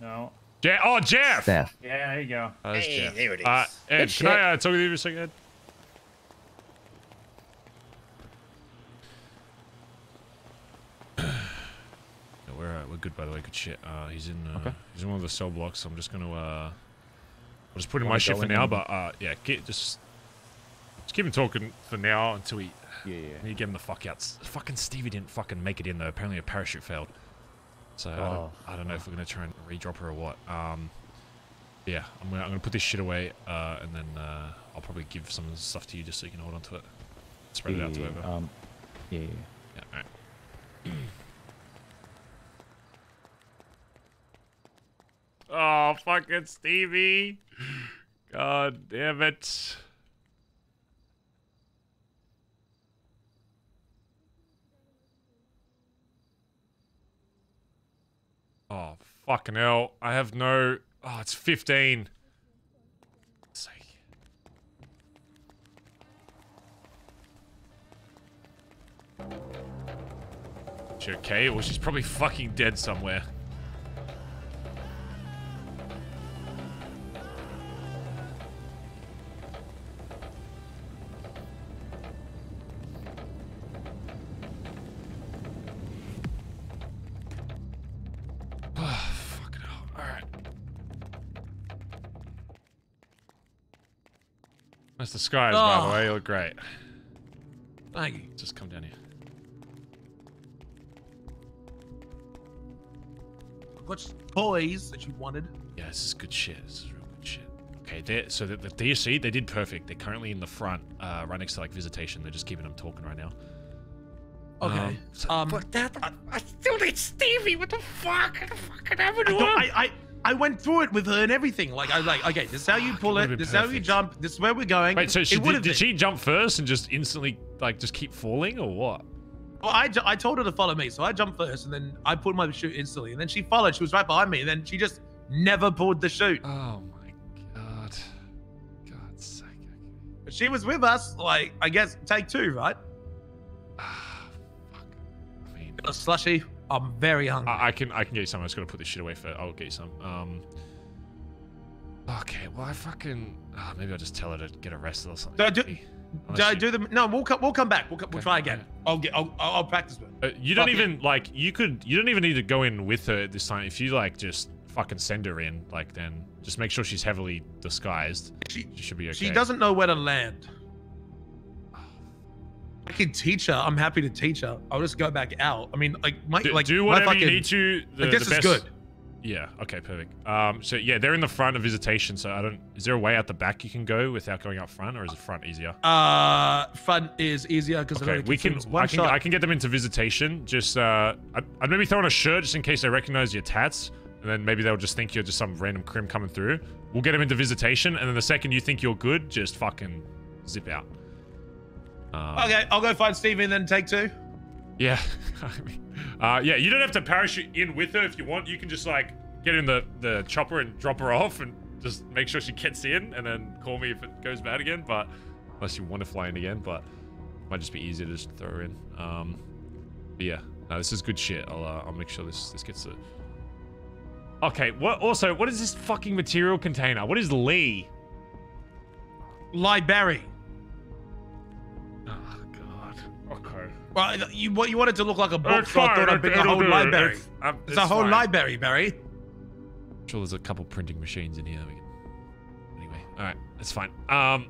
No. Je- oh, Jeff. Steph. Yeah, there you go. Oh, Hey, Jeff. there it is. Uh, Ed, Good can shit. I uh, talk with you for a second, Ed? We're uh, we're good by the way. Good shit. Uh, he's in uh, Okay. he's in one of the cell blocks. So I'm just gonna uh, I'll just put in my Wanna shit for now. and- But uh, yeah, get, just just keep him talking for now until we Yeah, yeah. we get him the fuck out. Fucking Stevie didn't fucking make it in though. Apparently a parachute failed. So I, don't, Oh. I don't know if we're gonna try and re-drop her or what. Um, yeah, I'm gonna I'm gonna put this shit away, uh, and then uh, I'll probably give some of the stuff to you just so you can hold on to it. Spread it out to Yeah, whoever. Um, yeah, yeah. Yeah, alright. oh, fucking Stevie. God damn it. Oh, fucking hell. I have no. Oh, it's 15. Sake. She okay? Well, she's probably fucking dead somewhere. Skies, by the Oh. way. You look great. Thank you. Just come down here. I've got toys that you wanted. Yeah, this is good shit. This is real good shit. Okay, they're, so the, the DSC, they did perfect. They're currently in the front, uh, right next to like visitation. They're just keeping them talking right now. Okay. Um, so- Um, but that, I, I still need Stevie. What the fuck? What the fuck can happen I, don't. I, I, I went through it with her and everything. Like I was like, okay, this is how you pull would've it. been This is how you jump. This is where we're going. Wait, so she did, did she jump first and just instantly like just keep falling or what? Well, I, I told her to follow me, so I jumped first, and then I pulled my chute instantly, and then she followed. She was right behind me, and then she just never pulled the chute. Oh my god! God's sake! But she was with us, like I guess take two, right? Ah, fuck. I mean, a slushy. I'm very hungry. I, I can I can get you some. I'm just gonna put this shit away for. I'll get you some. Um. Okay. Well, I fucking. ah, maybe I'll just tell her to get arrested or something. Do, do, do, Unless you- do the no. We'll come. We'll come back. We'll, we'll try again. I'll get. I'll, I'll, I'll practice with. her. Uh, you don't Fuck it. even like. You could. You don't even need to go in with her this time. If you like, just fucking send her in. Like, then just make sure she's heavily disguised. She, should be okay. She doesn't know where to land. I can teach her. I'm happy to teach her. I'll just go back out. I mean, like, my, do, like do whatever you fucking- need to. The, like, this the is good. Yeah. Okay. Perfect. Um. So yeah, they're in the front of visitation. So I don't. Is there a way out the back you can go without going up front, or is the front easier? Uh, front is easier because Okay, we can. I can. shot. I can get them into visitation. Just uh, I'd, I'd maybe throw on a shirt just in case they recognize your tats, and then maybe they'll just think you're just some random crim coming through. We'll get them into visitation, and then the second you think you're good, just fucking zip out. Um, Okay, I'll go find Stevie and then take two. Yeah. Uh, yeah, you don't have to parachute in with her if you want. You can just like get in the, the chopper and drop her off and just make sure she gets in and then call me if it goes bad again. But unless you want to fly in again, but it might just be easier to just throw her in. Um, but yeah, no, this is good shit. I'll uh, I'll make sure this this gets it. Okay. What also? What is this fucking material container? What is Lee? Library. Okay. Well, you what you wanted to look like a book, It's so I thought I'd bring a whole library. It's- um, It's, a whole fine. library, Barry. I'm sure there's a couple printing machines in here. We can... Anyway, all right, that's fine. Um,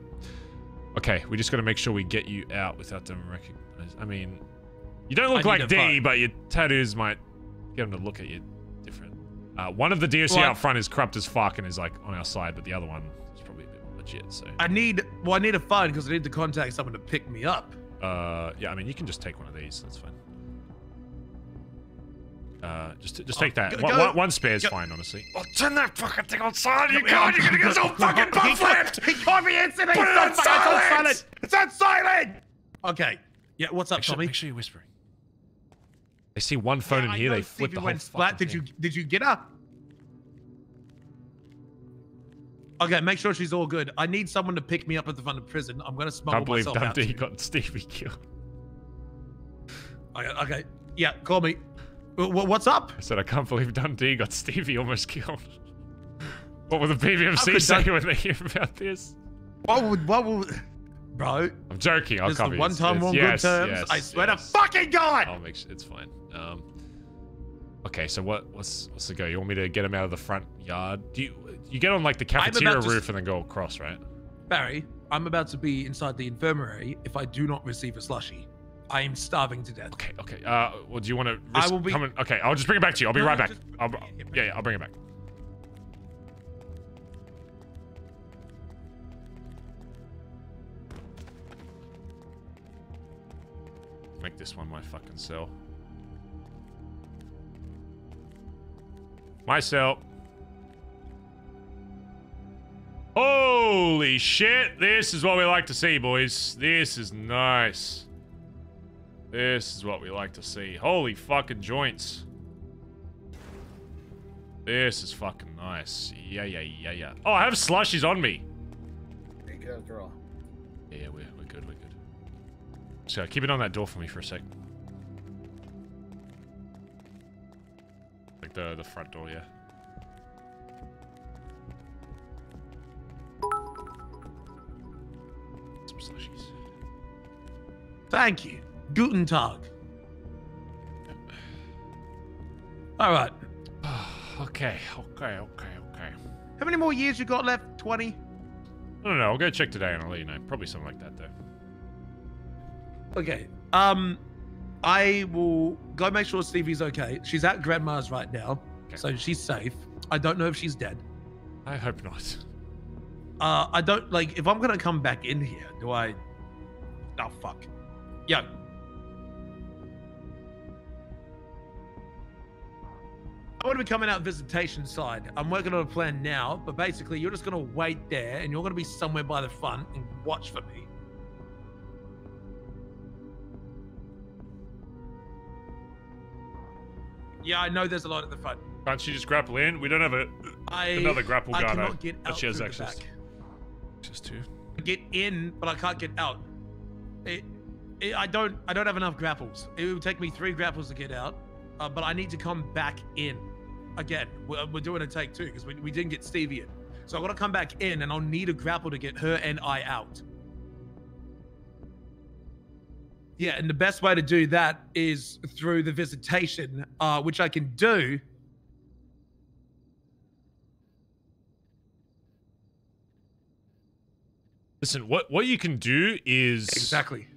okay, we just got to make sure we get you out without them recognizing. I mean, you don't look I like D, fight. but your tattoos might get them to look at you different. Uh, one of the DOC Well, out front is corrupt as fuck and is like on our side, but the other one is probably a bit more legit. So, I need well, I need a phone because I need to contact someone to pick me up. Uh, yeah, I mean, you can just take one of these. That's fine. Uh, just just Oh, take that. go- One, one, one spare is fine, honestly. Oh, turn that fucking thing on silent, you God, You're gonna get so fucking butt flipped! He caught me instantly! Put it It's on on silent! silent! It's on silent! Okay. Yeah, what's up, Make sure, Tommy? make sure you're whispering. They see one phone I in here, they flip the whole went flat. fucking Did you did you get her? Okay, make sure she's all good. I need someone to pick me up at the front of prison. I'm gonna smuggle Can't believe myself out. to Dundee got Stevie killed. Okay, okay, yeah, call me. Wh- wh- What's up? I said, I can't believe Dundee got Stevie almost killed. what will the could say Dun- when they hear about this? What would what would, bro? I'm joking. I'll This is the cover one time It's- we're on yes, good terms. yes, I swear yes. to fucking God. I'll make sure it's fine. Um, okay, so what? What's what's the go? You want me to get him out of the front yard? Do you you get on like the cafeteria roof and then go across, right? Barry, I'm about to be inside the infirmary if I do not receive a slushy. I am starving to death. Okay, okay. Uh, well, do you want to? I will be- Coming? okay, I'll just bring it back to you. I'll be No, right no, back. I'll, yeah, yeah, I'll bring it back. Make this one my fucking cell. My cell. Holy shit! This is what we like to see, boys. This is nice. This is what we like to see. Holy fucking joints. This is fucking nice. Yeah, yeah, yeah, yeah. Oh, I have slushies on me. After all. Yeah, yeah, we're, we're good, we're good. So keep it on that door for me for a sec. Like the, the front door, yeah. Slushies. Thank you. Guten Tag. All right. okay, okay, okay, okay. How many more years you got left? 20? I don't know. I'll go check today and I'll let you know. Probably something like that, though. Okay. Um, I will go make sure Stevie's okay. She's at grandma's right now, so she's safe. I don't know if she's dead. I hope not. Uh, I don't like if I'm gonna come back in here. Do I? Oh fuck. Yo. I'm going to be coming out visitation side. I'm working on a plan now, but basically, you're just going to wait there and you're going to be somewhere by the front and watch for me. Yeah, I know there's a lot at the front. Can't she just grapple in? We don't have a I another grapple I cannot get but out she has through the access. back. Access to. Get in, but I can't get out. It, it, I don't. I don't have enough grapples. It would take me three grapples to get out, uh, but I need to come back in. Again, we're, we're doing a take two because we, we didn't get Stevie in. So I'm gonna come back in, and I'll need a grapple to get her and I out. Yeah, and the best way to do that is through the visitation, uh, which I can do. Listen, what what you can do is Exactly.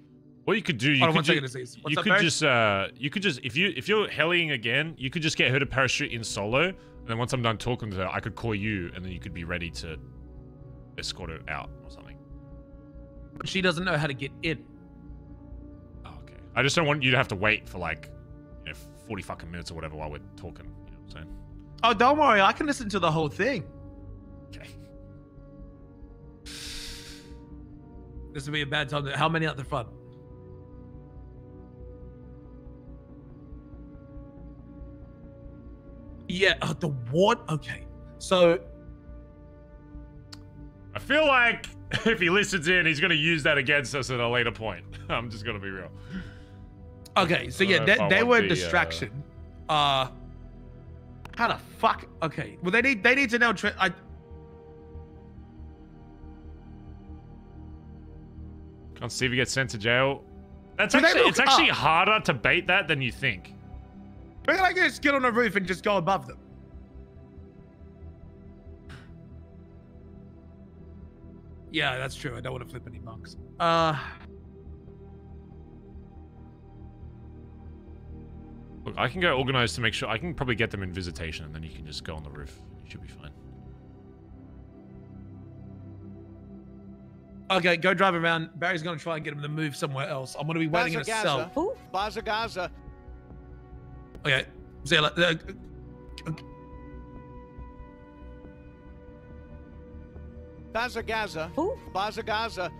What you could do, you Hold could one ju- second, What's you up, could just uh, you could just if you if you're hellying again, you could just get her to parachute in solo, and then once I'm done talking to her, I could call you, and then you could be ready to escort her out or something. But she doesn't know how to get in. Okay. I just don't want you to have to wait for like, you know, forty fucking minutes or whatever while we're talking. You know what I'm saying? Oh, don't worry. I can listen to the whole thing. This would be a bad time. To, how many at the front? Yeah, uh, the what? Okay. So I feel like if he listens in, he's gonna use that against us at a later point. I'm just gonna be real. Okay, so yeah, they, they were a the, uh, distraction. Uh, how the fuck? Okay, well they need they need to know. Tra- I, Can't Stevie get sent to jail? That's Do actually it's actually up? harder to bait that than you think. we're gonna just get on the roof and just go above them. Yeah, that's true. I don't want to flip any bucks. Uh, Look, I can go organize to make sure I can probably get them in visitation, and then you can just go on the roof. You should be fine. Okay, go drive around. Barry's gonna try and get him to move somewhere else. I'm gonna be waiting in a cell. Bazza Gazza. Okay, see you later. Uh, Bazza Gazza. Who? Bazza Gazza.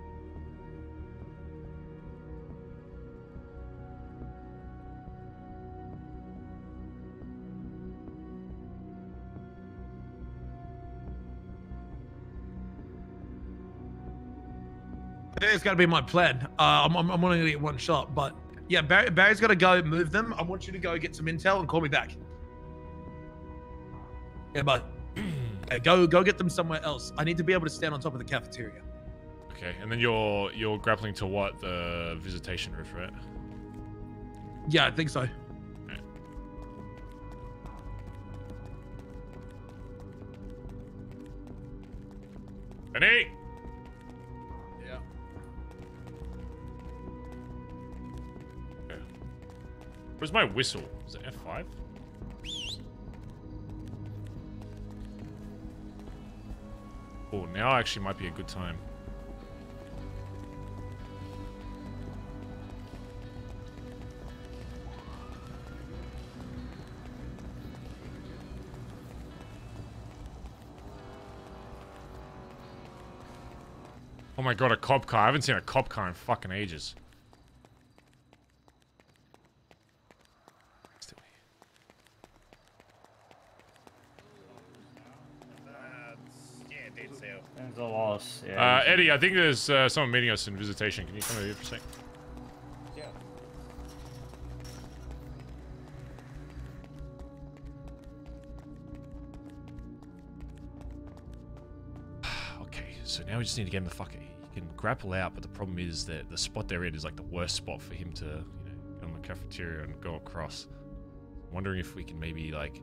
It's got to be my plan. Uh, I'm, I'm, I'm only going to get one shot, but yeah, Barry, Barry's got to go move them. I want you to go get some intel and call me back. Yeah, but yeah, go go get them somewhere else. I need to be able to stand on top of the cafeteria. Okay, and then you're you're grappling to what the visitation roof, right? Yeah, I think so. Benny. Where's my whistle? Is it F5? Oh, now actually might be a good time. Oh my god, a cop car. I haven't seen a cop car in fucking ages. It's. Yeah. Uh, Eddie, I think there's uh, someone meeting us in visitation. Can you come over here for a sec? Yeah. Okay, so now we just need to get him the fuck. out. He can grapple out, but the problem is that the spot they're in is like the worst spot for him to, you know, get on the cafeteria and go across. I'm wondering if we can maybe like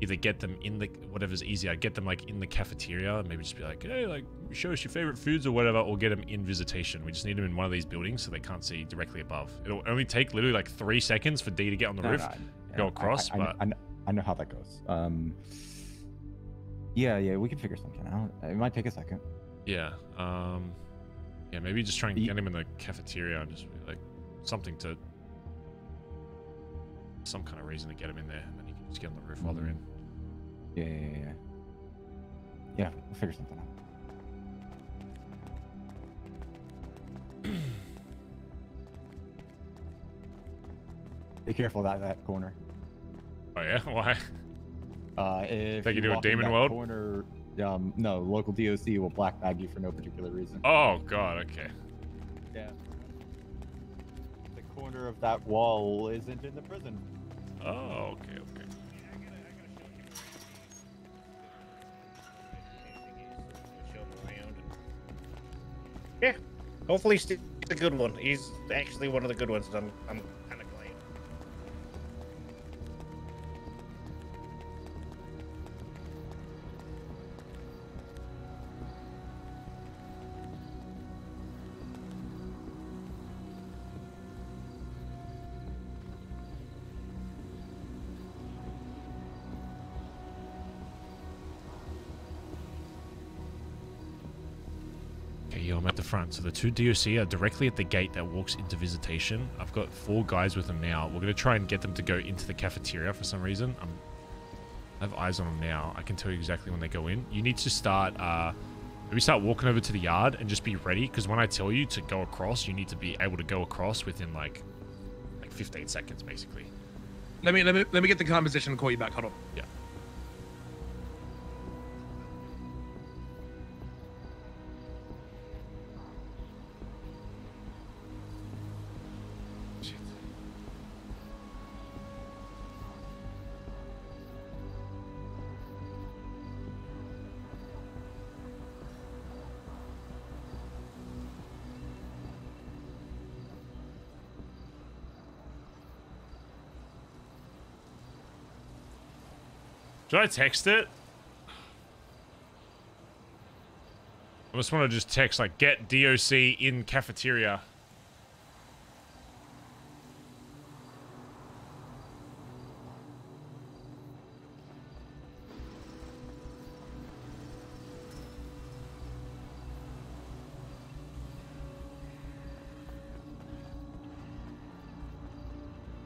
either get them in the whatever's easier, get them like in the cafeteria, and maybe just be like, hey, like show us your favorite foods or whatever, or get them in visitation. We just need them in one of these buildings so they can't see directly above. It'll only take literally like three seconds for D to get on the No, roof, no, go across, I, I, but I, know, I know how that goes. Um, yeah, yeah, we can figure something out. It might take a second. Yeah. Um Yeah, maybe just try and get him in the cafeteria and just like something to some kind of reason to get him in there and then Just get on the roof while they're in. Yeah, yeah, yeah, yeah. Yeah, we'll figure something out. Be careful about that corner. Oh yeah, why? Uh, if Think you do a Demon that Corner, um, no, local DOC will black bag you for no particular reason. Oh god, okay. Yeah. The corner of that wall isn't in the prison. Oh, okay, Hopefully Steve's a good one. He's actually one of the good ones. I'm I'm front. So the two DOC are directly at the gate that walks into visitation. I've got four guys with them now. We're gonna try and get them to go into the cafeteria for some reason. I'm, I have eyes on them now. I can tell you exactly when they go in. You need to start. Uh, maybe start walking over to the yard and just be ready. Because when I tell you to go across, you need to be able to go across within like, like 15 seconds, basically. Let me let me let me get the composition and call you back. Hold on. Yeah. Should I text it? I just want to just text like get DOC in cafeteria.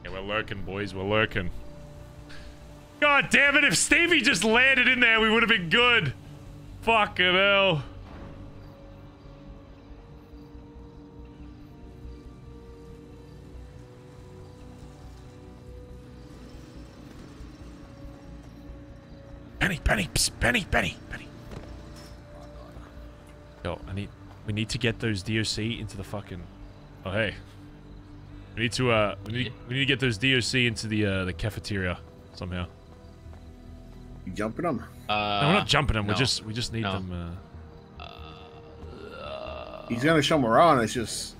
Yeah, we're lurking, boys. We're lurking. God damn it, if Stevie just landed in there, we would have been good. Fucking hell. Penny, Penny, psst, Penny, Penny, Penny. Yo, I need, we need to get those DOC into the fucking, oh hey. We need to, uh, we need, we need to get those DOC into the, uh, the cafeteria somehow. You jumping them? Uh, no, we're not jumping them. We just we just need No. them. Uh... He's gonna show them around. It's just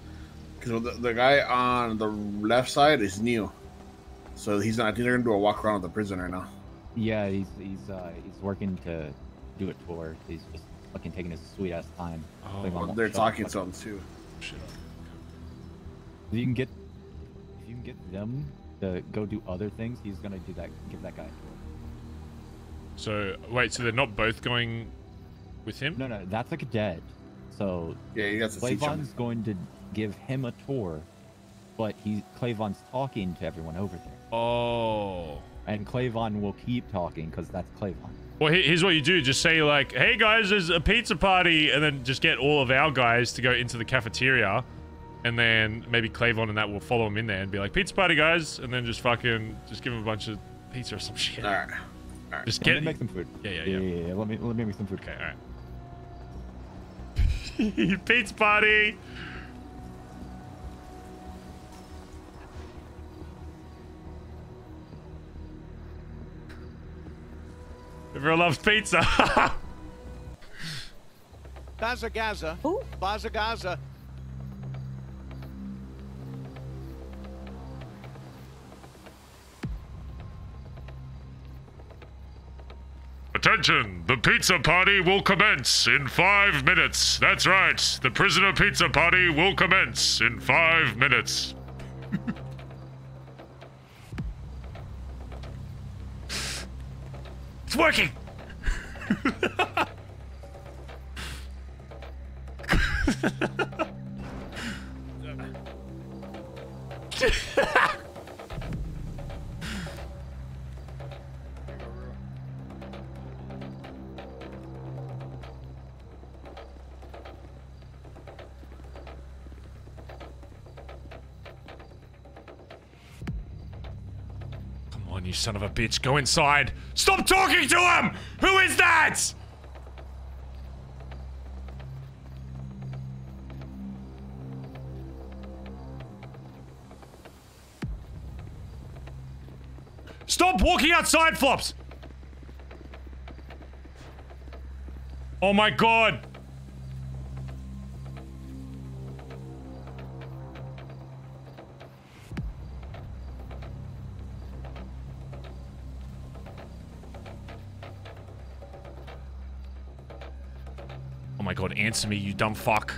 because the, the guy on the left side is new, so he's not. I think they're gonna do a walk around with the prison right now. Yeah, he's he's uh he's working to do a tour. He's just fucking taking his sweet ass time. Oh, Cleavon won't they're talking the to him too. Shit. If you can get if you can get them to go do other things, he's gonna do that. Give that guy a tour. So wait, so they're not both going with him? No, no, that's a cadet. So Yeah, you got to teach him. Clavon's going to give him a tour, but he Clavon's talking to everyone over there. Oh. And Clavon will keep talking because that's Clavon. Well, here's what you do: just say like, "Hey guys, there's a pizza party," and then just get all of our guys to go into the cafeteria, and then maybe Clavon and that will follow him in there and be like, "Pizza party, guys," and then just fucking just give him a bunch of pizza or some shit. All right. All right. Just Let get me make some food. Yeah, yeah, yeah, yeah. yeah, yeah. Let me let me make some food. Okay, all right. pizza party. Everyone loves pizza. Bazza Gazza. Who? Bazza Gazza. Attention! The pizza party will commence in five minutes. That's right. The prisoner pizza party will commence in five minutes. it's working! son of a bitch. Go inside. Stop talking to him! Who is that? Stop walking outside, Flops! Oh my god! God, answer me, you dumb fuck.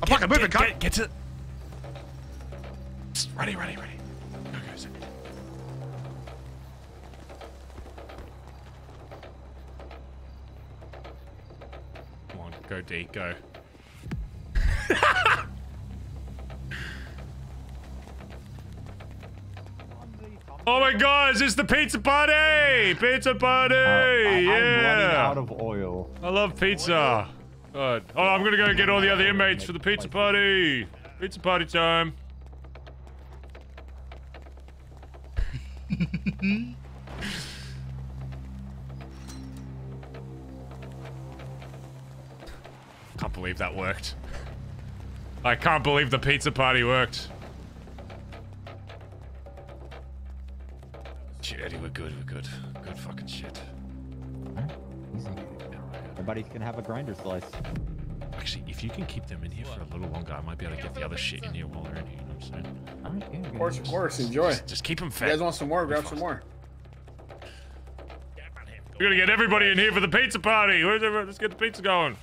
I'm fucking moving, get, get, get to... Ready, ready, ready. Go, go, sit. Come on, go D, go. oh my god, is this the pizza party? Pizza party! Uh, I, yeah! I'm running out of oil. I love pizza. Oh, I'm gonna go get all the other inmates for the pizza party. Pizza party time. Can't believe that worked. I can't believe the pizza party worked. Good, we're good. Good fucking shit. Easy. Everybody can have a grinder slice. Actually, if you can keep them in here for a little longer, I might be able to get the other shit in here while they're in here, you know what I'm saying? Of course, of course. Enjoy. Just, just keep them fed. You guys want some more? Grab some more. We're gonna get everybody in here for the pizza party. Where's everyone? Let's get the pizza going.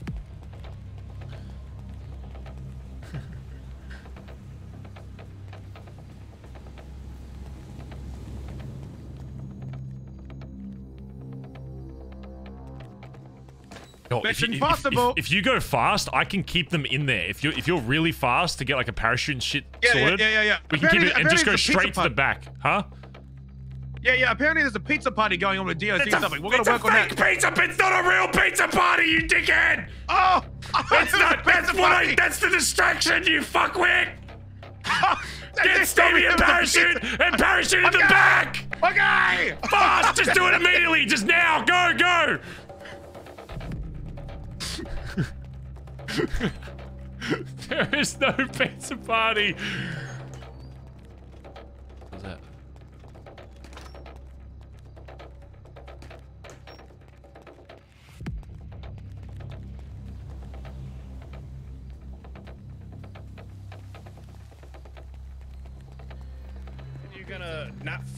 If, you, if- if- if you go fast, I can keep them in there. If you're if you're really fast to get like a parachute and shit Yeah, yeah, sorted, yeah, yeah, yeah. we can keep it and just go apparently a straight to the back, huh? Yeah, yeah. Apparently, there's a pizza party going on with DOC It's a- something. We're gonna it's work on that. It's fake pizza. It's not a real pizza party, you dickhead. Oh, It's not. That's what I. That's the distraction, you fuckwit. Get Stevie a parachute and parachute in the back. Okay. Fast. Just do it immediately. Just now. Go. Go. there is no pizza party.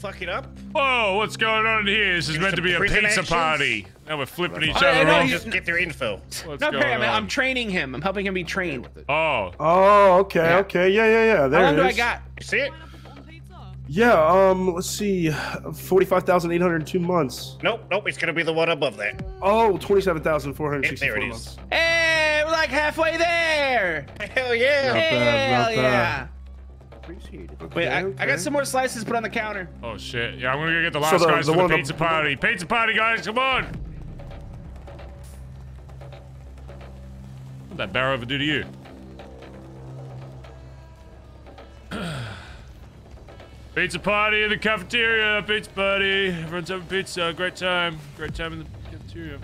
Gonna fuck it up? Whoa, what's going on here? This is meant to be a pizza actions? party. Now we're flipping each Oh, other no, off. Just get their info. What's No, going Perry, I'm, on? I'm training him. I'm helping him be trained. Oh. Oh, okay, okay, yeah, yeah, yeah. There How long it do I is. got? See it? Yeah, um, let's see, forty-five thousand eight hundred two months. Nope, nope. It's gonna be the one above that. Oh, Yep, sixty-four months. Hey, we're like halfway there. Hell yeah! Not bad, Hell not yeah. Bad. Wait, I, I okay. got some more slices put on the counter. Oh shit! Yeah, I'm gonna go get the So last the- guys the for the one- pizza party. Pizza party, guys! Come on! What'd that barrel ever do to you? pizza party in the cafeteria. Pizza party. Everyone's having pizza. Great time. Great time in the cafeteria.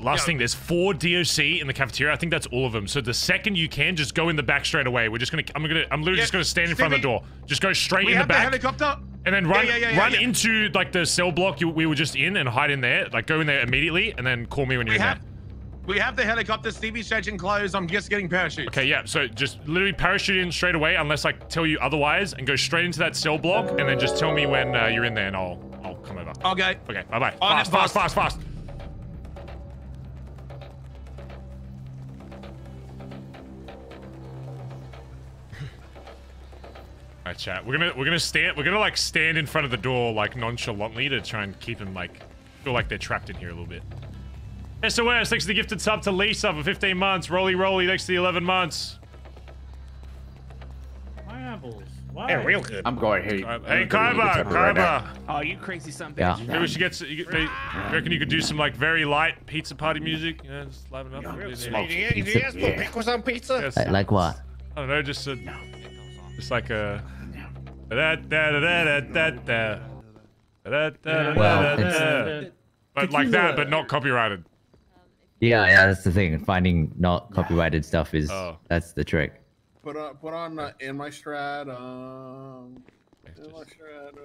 Last thing, there's four DOC in the cafeteria. I think that's all of them. So the second you can, just go in the back straight away. We're just gonna, I'm gonna, I'm literally Yeah, just gonna stand in front of the door. Just go straight in the have the back, helicopter. and then run, yeah, yeah, run into like the cell block you, we were just in, and hide in there. Like go in there immediately, and then call me when you're We in have, there. we have the helicopter. Stevie's changing clothes. I'm just getting parachutes. Okay, yeah. So just literally parachute in straight away, unless I tell you otherwise, and go straight into that cell block, and then just tell me when uh, you're in there, and I'll, I'll come over. Okay. Okay. Bye bye. Fast, it, fast, fast, fast. Alright, chat. We're gonna we're gonna stand we're gonna like stand in front of the door like nonchalantly to try and keep them like feel like they're trapped in here a little bit. SOS, thanks to the gifted sub to Lisa for 15 months. Rolly Rolly, thanks to the 11 months. apples They're real good. I'm going here. Hey, Kaiba, Kaiba. Oh, you crazy son of a Yeah. Maybe we should get. s- You, they, you reckon you could do some like very light pizza party music? Yeah, just liven up. Real Yeah. smoke. Did you, did you ask for pickles on pizza? Yes. Like, like what? I don't know, just a, just like a. Da, da, da, da, da, da, da. Da, da, da, Well, da, it's- da. But like that, but not copyrighted. Yeah, yeah, that's the thing. Finding not copyrighted stuff is Oh. that's the trick. Put on, put on uh, in my strat. Um, in my strat.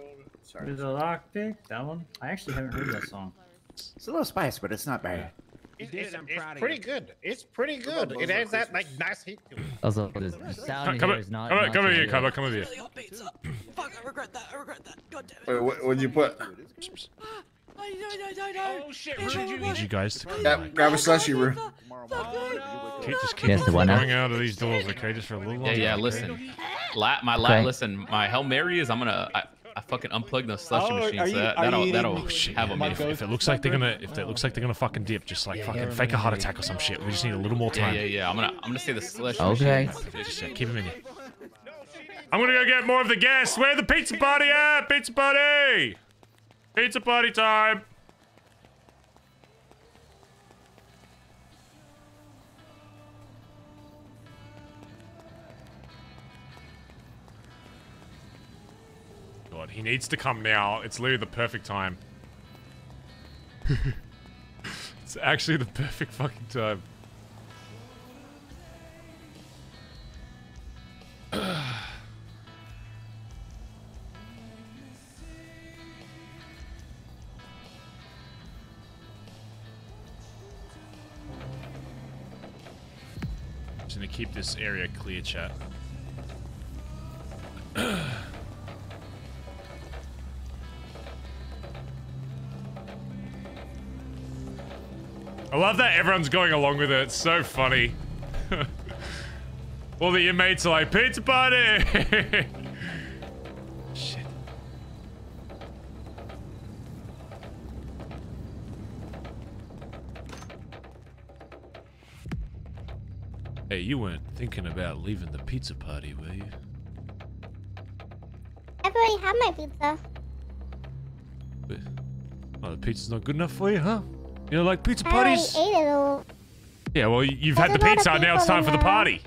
Sorry. There's a lockpick. That one. I actually haven't heard that song. It's a little spicy, but it's not bad. It's, did it, it's- I'm it's proud of pretty you. good. It's pretty good. It has that like nice heat to it. Also, the, the sound Come, here come, is not. come, not come too here, good. Kaiba, come over here. Fuck, I regret that. I regret that. God damn it. Wait, what, what'd you put? I, I, I, I, Oh shit, It's Rudy, you right. Need you guys to come Grab, grab a slushy, Roo. Oh, keep, just keep Yes, the one going now. out of these doors, okay? Just for a little Yeah, yeah. Listen, la- my la- Okay. listen, my hail mary is I'm gonna I, I fucking unplugged the slushy Oh, machine are so you- that, are that'll that'll eating Oh, shit, have yeah, a man, if, if it looks like they're gonna, if it looks like they're gonna fucking dip, just like fucking fake a heart attack or some shit. We just need a little more time. yeah, yeah. I'm gonna I'm gonna say the slushy Okay. machine. Just yeah, keep him in here. I'm gonna go get more of the guests. Where the pizza party at? Pizza party! Pizza party time! God, he needs to come now. It's literally the perfect time. it's actually the perfect fucking time. Just gonna keep this area clear, chat. I love that everyone's going along with it. It's so funny. All the inmates are like, pizza party! Shit. Hey, you weren't thinking about leaving the pizza party, were you? I've already had my pizza. Oh, the pizza's not good enough for you, huh? You don't like pizza I parties? ate it all. Yeah, well, you've There's had the pizza, now it's time for the party.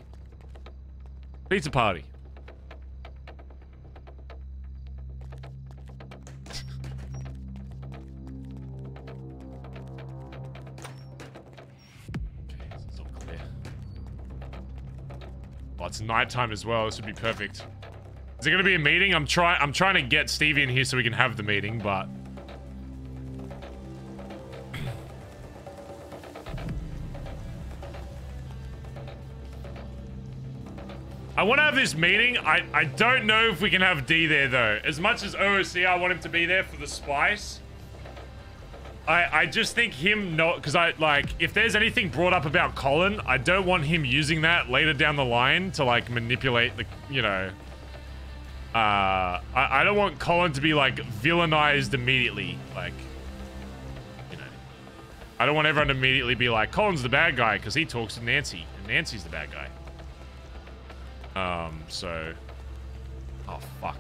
Pizza party. Okay, so it's all clear. It's nighttime as well. This would be perfect. Is it gonna be a meeting? I'm trying. I'm trying to get Stevie in here so we can have the meeting, but I want to have this meeting. I, I don't know if we can have D there, though. As much as OOC, I want him to be there for the spice. I, I just think him not... Because I, like, if there's anything brought up about Colin, I don't want him using that later down the line to, like, manipulate the, you know... Uh, I, I don't want Colin to be, like, villainized immediately. Like, you know... I don't want everyone to immediately be like, Colin's the bad guy because he talks to Nancy. And Nancy's the bad guy. Um, so. Oh, fuck.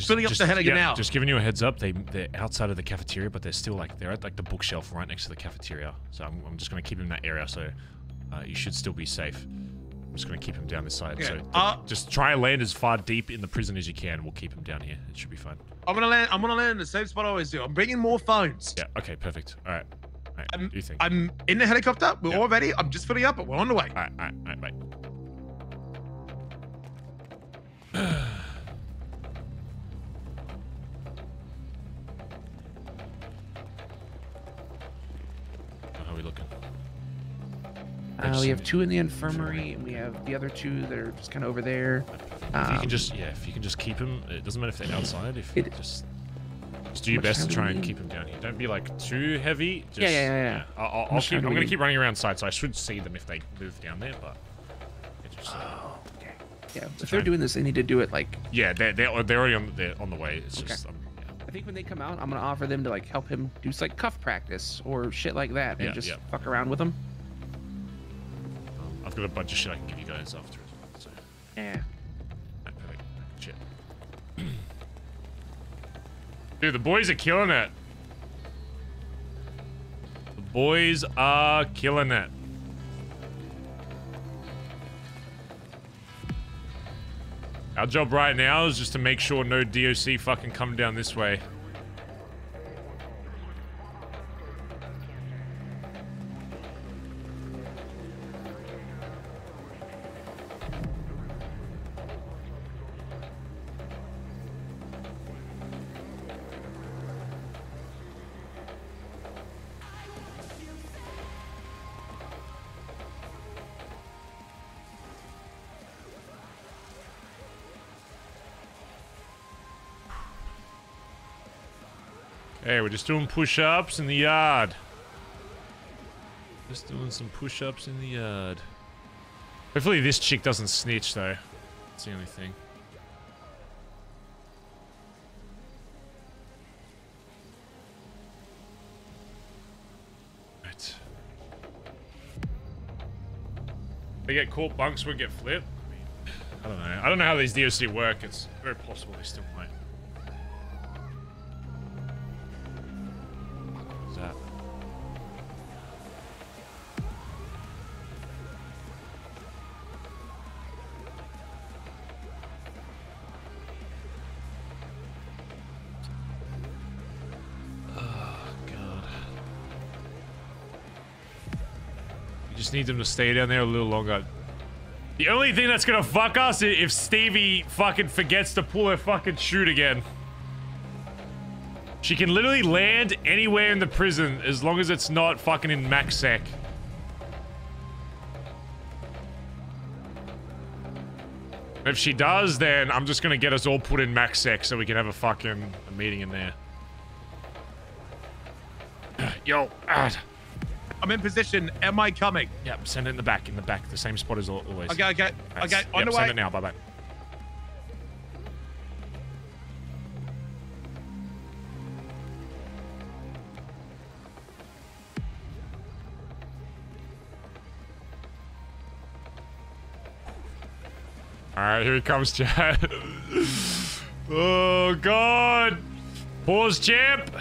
No, filling up the head again now. Just giving you a heads up. They they're outside of the cafeteria, but they're still like they're at like the bookshelf right next to the cafeteria. So I'm, I'm just gonna keep him in that area. So uh, you should still be safe. I'm just gonna keep him down this side. So Okay, th- uh, just try and land as far deep in the prison as you can. We'll keep him down here. It should be fine. I'm gonna land. I'm gonna land in the same spot I always do. I'm bringing more phones. Yeah. Okay. Perfect. All right. All right. I'm, do you think? I'm in the helicopter. We're all ready. I'm just filling up, but we're on the way. All right. All right. All right. Bye. Are we looking? just we have two in the infirmary, and we have the other two that are just kind of over there. If you Um, can just yeah, if you can just keep them, it doesn't matter if they're outside. If It- just just do your best to try and keep them down here. Don't be like too heavy. Just, Yeah, yeah, yeah, yeah. I'll, I'll, I'll keep. I'm gonna keep running around side, so I should see them if they move down there. But it just, Oh, okay. Yeah, if they're doing this, they need to do it like. yeah, they're they're, they're already on they're on the way. It's Okay. just um, I think when they come out, I'm gonna offer them to like help him do like cuff practice or shit like that, and Yeah, just yeah. fuck around with them. I've got a bunch of shit I can give you guys after. So. Yeah. Alright, perfect. Shit. Dude, the boys are killing it. The boys are killing it. Our job right now is just to make sure no DOC fucking come down this way. Hey, we're just doing push-ups in the yard. Just doing some push-ups in the yard. Hopefully this chick doesn't snitch though. That's the only thing. Right. They get caught, bunks would get flipped. I don't know. I don't know how these DOC work. It's very possible they still might. What's that? Oh, God. We just need them to stay down there a little longer. The only thing that's gonna fuck us is if Stevie fucking forgets to pull her fucking chute again. She can literally land anywhere in the prison as long as it's not fucking in MaxSec. If she does, then I'm just gonna get us all put in MaxSec so we can have a fucking a meeting in there. Yo, ah. I'm in position. Am I coming? Yep, send it in the back, in the back, the same spot as always. Okay, okay, That's- okay. On yep, the send it now. Bye bye. All right, here he comes, Chad. oh God! Pause, champ.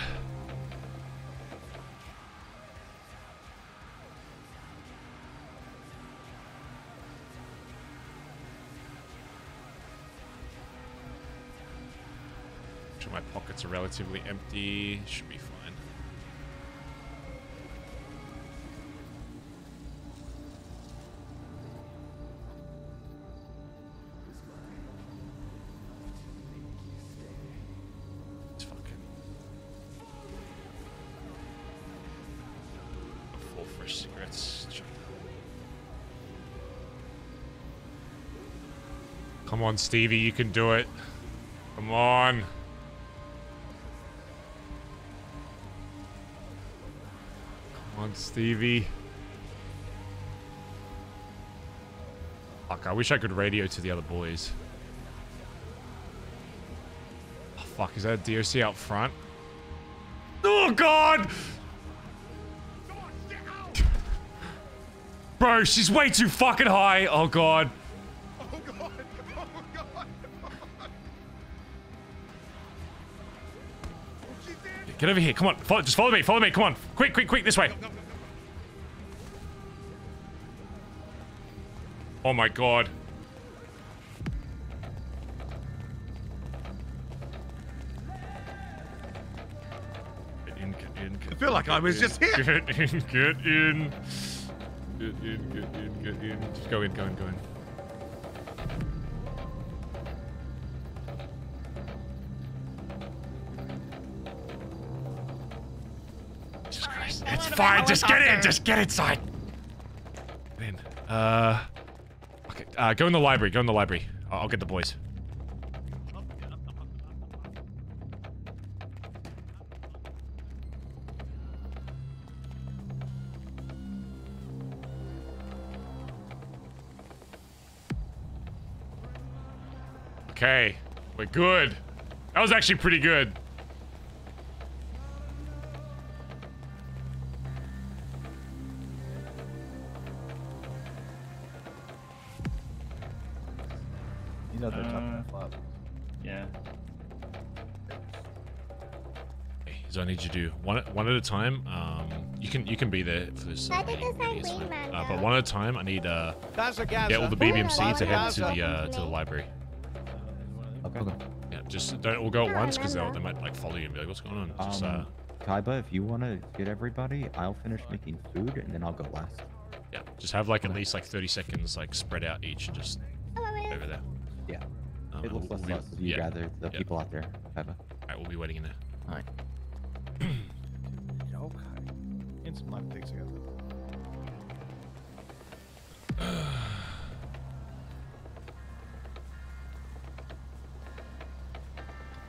My pockets are relatively empty. Should be Fresh cigarettes. Come on, Stevie, you can do it. Come on. Come on, Stevie. Fuck, I wish I could radio to the other boys. Oh, fuck, is that a DOC out front? Oh, God! She's way too fucking high. Oh, God. Get over here. Come on. Follow, just follow me. Follow me. Come on. Quick, quick, quick. This way. Oh my god. Get in, get in, get I feel like I was just here. Get in, get in. Get in, get in, get in. Just go in, go in, go in. Jesus Christ. It's fine. Just get in. Just get inside. in. Uh, okay. Uh, go in the library. Go in the library. I'll, I'll get the boys. Okay, we're good. That was actually pretty good. You know they're tough Uh, to flop. Yeah. So I need you to do one one at a time. Um, you can you can be there for this. Uh, think meeting, this really, it's green fine. man uh, but one at a time. I need uh Gaza, Gaza. get all the BBMC to head to the uh, to the library. Okay. Yeah, just don't all go at once because they might like follow you and be like, "What's going on?" Just uh, Um, Kaiba, if you want to get everybody, I'll finish making food and then I'll go last. yeah, just have like at least like 30 seconds like spread out each and just over there. Yeah. Um, it looks less we'll less be- if you yeah, gather the yeah. people out there, Kaiba. Alright, we'll be waiting in there.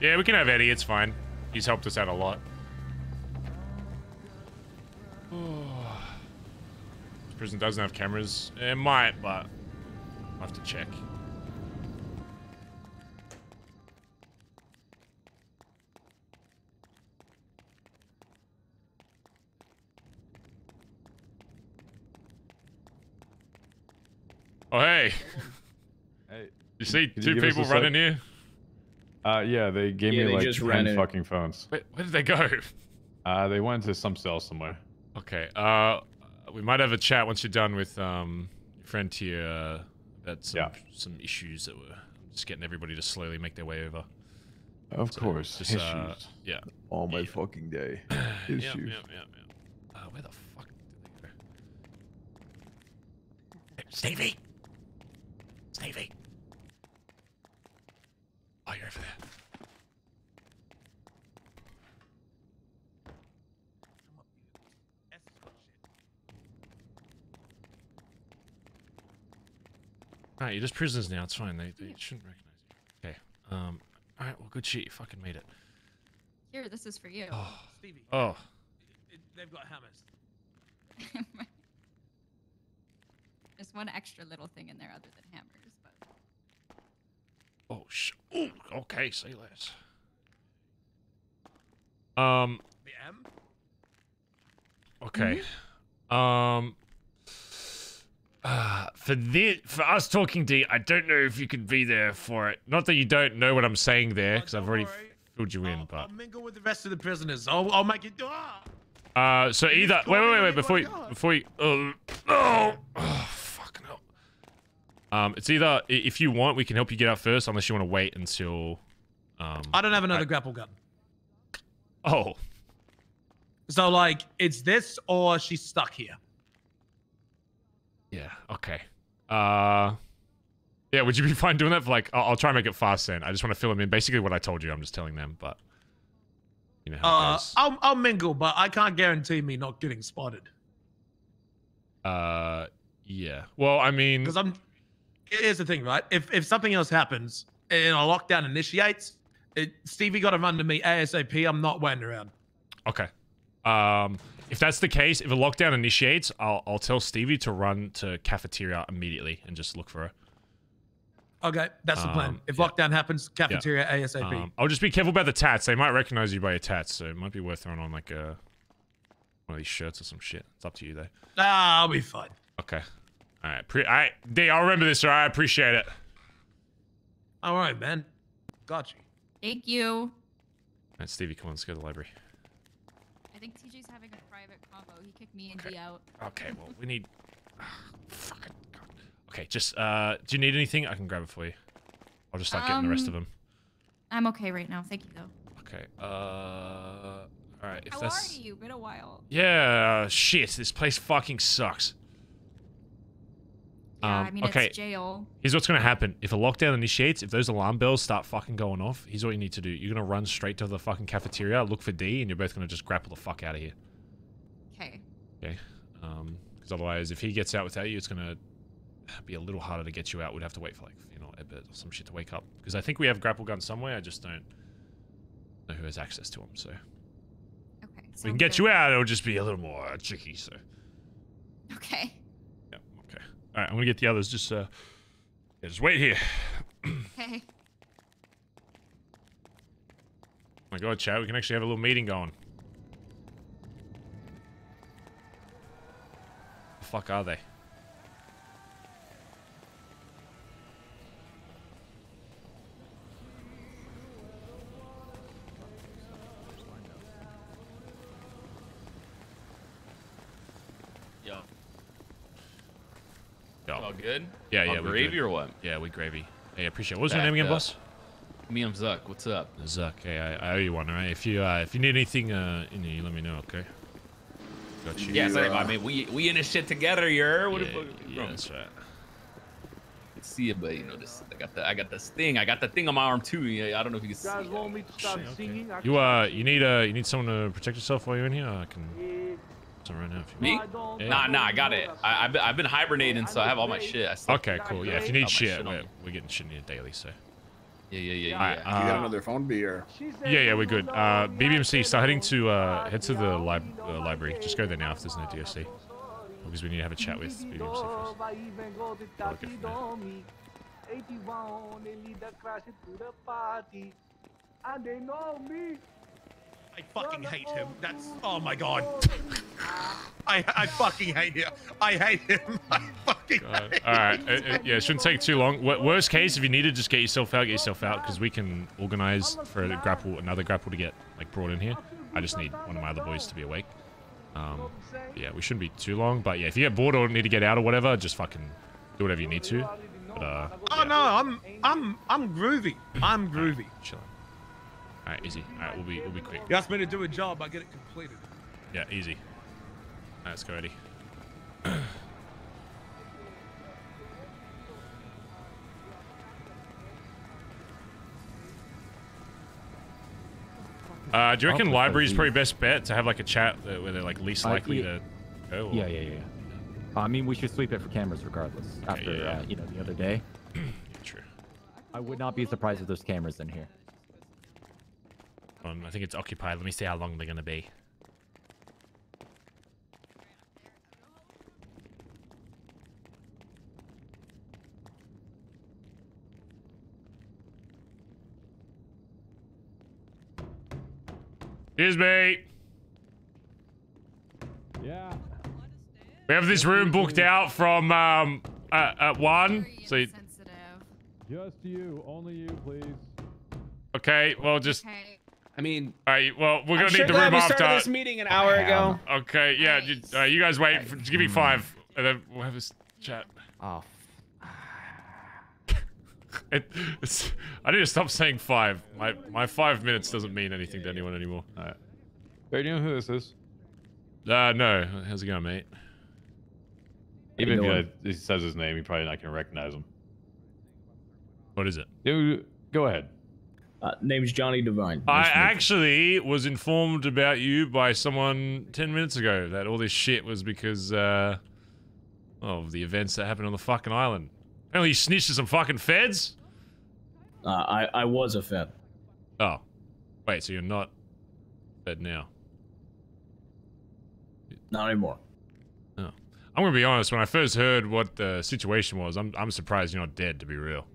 Yeah, we can have Eddie. It's fine. He's helped us out a lot. This prison doesn't have cameras. It might, but I'll have to check. Oh, hey. Hey. You see two us people running here? Uh, yeah, they gave Yeah, me they like just 10 fucking phones. Where, where did they go? Uh, they went to some cell somewhere. Okay. Uh, we might have a chat once you're done with um your friend here uh, about some some issues that were just getting everybody to slowly make their way over. Of So, course, just, uh, issues. yeah. All my fucking day. Yep, Issues. yep, yep, yep. Uh, where the fuck did they go? Stevie! Stevie! Alright, you're just prisoners now. It's fine. They, they shouldn't recognize you. Okay. Um. Alright. Well, good shit. You fucking made it. Here, this is for you. Stevie. Oh. They've got hammers. There's one extra little thing in there other than hammers, but Oh sh. Ooh, okay. Say less. Um. The M? Okay. Um. Uh, for this, for us talking to you, I don't know if you could be there for it. Not that you don't know what I'm saying there, because I've already filled you in. But I'll mingle with the rest of the prisoners. I'll, I'll make it. Ah! uh, so either wait, wait, wait, wait, before you, before you, uh, oh, oh, fucking hell. Um, it's either if you want, we can help you get out first, unless you want to wait until. Um, I don't have another grapple gun. oh, So, like, it's this or she's stuck here. Yeah. Okay. Uh. Yeah. Would you be fine doing that? For like, I'll, I'll try and make it fast. Then I just want to fill them in. Basically, what I told you, I'm just telling them. But you know how it Uh, goes. I'll, I'll mingle, but I can't guarantee me not getting spotted. Uh. Yeah. Well, I mean, Because I'm. Here's the thing, right? If if something else happens and a lockdown initiates, it, Stevie got to run to me ASAP. I'm not waiting around. okay. Um. If that's the case, if a lockdown initiates, I'll I'll tell Stevie to run to cafeteria immediately and just look for her. Okay, that's the plan. Um, If yeah. lockdown happens, Yeah. cafeteria ASAP. Um, I'll just be careful about the tats. They might recognize you by your tats, so it might be worth throwing on like a one of these shirts or some shit. It's up to you though. Ah, I'll be fine. Okay. All right. Pre- all right. D, I'll remember this. All right. I appreciate it. All right, man. Got you. thank you. All right, Stevie, come on. Let's go to the library. I think TJ's having a private convo. He kicked me and D out. Okay. Well, we need. Fucking God. Okay. Just. Uh. Do you need anything? I can grab it for you. I'll just start getting the rest of Um, them. I'm okay right now. Thank you though. Okay. Uh. All right. If How that's. are you? Been a while. Yeah. shit. This place fucking sucks. Yeah, Um, I mean okay. it's jail. Here's what's gonna happen. If a lockdown initiates, if those alarm bells start fucking going off, here's what you need to do. You're gonna run straight to the fucking cafeteria, look for D, and you're both gonna just grapple the fuck out of here. Okay. Okay. Um, Because otherwise, if he gets out without you, it's gonna be a little harder to get you out. We'd have to wait for like you know a bit or some shit to wake up. Because I think we have grapple guns somewhere. I just don't know who has access to them. So Okay. we can get you out. It'll just be a little more tricky. So Okay. yeah, okay. All right, I'm gonna get the others. Just uh, yeah, just wait here. Okay. Oh my God, chat, we can actually have a little meeting going. Fuck are they? Yo. Yo. All good? Yeah, All yeah. we gravy good. or what? Yeah, we gravy. Hey, appreciate it. What's your Back name again, up. boss? Me, I'm Zuck. What's up? Zuck. Hey, I, I owe you one, alright? If you uh, if you need anything, uh, you, know, you let me know, okay? Got you. Yes, I, I mean we we in this shit together, you What Yeah, the fuck? yeah, that's right. Let's see it, but you know this. I got the I got this thing. I got the thing on my arm too. Yeah, I don't know if you can see. it. want me to start singing? I You uh, you need uh, you need someone to protect yourself while you're in here. I can. So right now, if you Me? want. Yeah. Nah, nah, I got it. I, I've, been, I've been hibernating, so I have all my shit. I Okay, cool. Yeah, if you need my shit, we're, we're getting shit needed daily, so. Yeah, yeah, yeah, Alright, yeah. you got uh, another phone B or? Yeah, yeah, we're good. Uh, BBMC, start heading to uh, head to the lib uh, library. Just go there now if there's no DOC, because we need to have a chat with BBMC first. Vai I fucking hate him. That's oh my god. I I fucking hate him. I hate him. I fucking hate All right, uh, uh, yeah, it shouldn't take too long. Worst case, if you need to just get yourself out, get yourself out, because we can organize for a grapple, another grapple to get like brought in here. I just need one of my other boys to be awake. Um, yeah, we shouldn't be too long, but yeah, if you get bored or need to get out or whatever, just fucking do whatever you need to. But uh, Oh no, I'm I'm I'm groovy. I'm groovy. chilling. All right, easy. All right, we'll be we'll be quick. You asked me to do a job, I get it completed. Yeah, easy. All right, let's go, Eddie. Uh, do you reckon I'll library's probably best bet to have like a chat uh, where they're like least Uh, likely yeah. to go? or- Yeah, yeah, yeah. I mean, we should sweep it for cameras regardless. after, yeah. uh, you know, the other day. True. I would not be surprised if there's cameras in here. Um, I think it's occupied. Let me see how long they're gonna be. Excuse me. Yeah. We have this room booked out from um uh, at one. So you- Just you, only you, please. okay, well just. I mean, all right. Well, we're I'm gonna sure need the glad room we after. started this meeting an hour ago. Okay, yeah. You, all right, you guys wait. For, just give me five, and then we'll have this chat. Oh. It, it's, I need to stop saying five. My my five minutes doesn't mean anything to anyone anymore. All right. Do you know who this is? Uh, no. How's it going, mate? Even if he, he says his name, he probably not gonna recognize him. What is it? Dude, go ahead. Uh, name's Johnny Devine. I Nice to meet you. actually was informed about you by someone 10 minutes ago that all this shit was because uh, of the events that happened on the fucking island. Apparently you snitched to some fucking feds? Uh, I, I was a Fed. Oh. Wait, so you're not fed now? Not anymore. Oh. I'm gonna be honest, when I first heard what the situation was, I'm, I'm surprised you're not dead, to be real.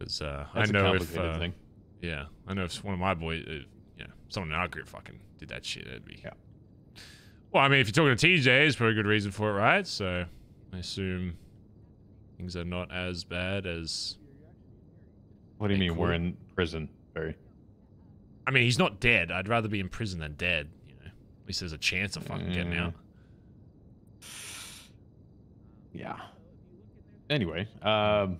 Because uh, I know if uh, thing. yeah, I know if one of my boys, uh, yeah, someone in our group fucking did that shit, it'd be. Yeah. Well, I mean, if you're talking to TJ, it's probably a good reason for it, right? So, I assume things are not as bad as. What do you mean? We're in prison, Barry. I mean, he's not dead. I'd rather be in prison than dead. You know, at least there's a chance of fucking getting Mm. out. Yeah. Anyway, um,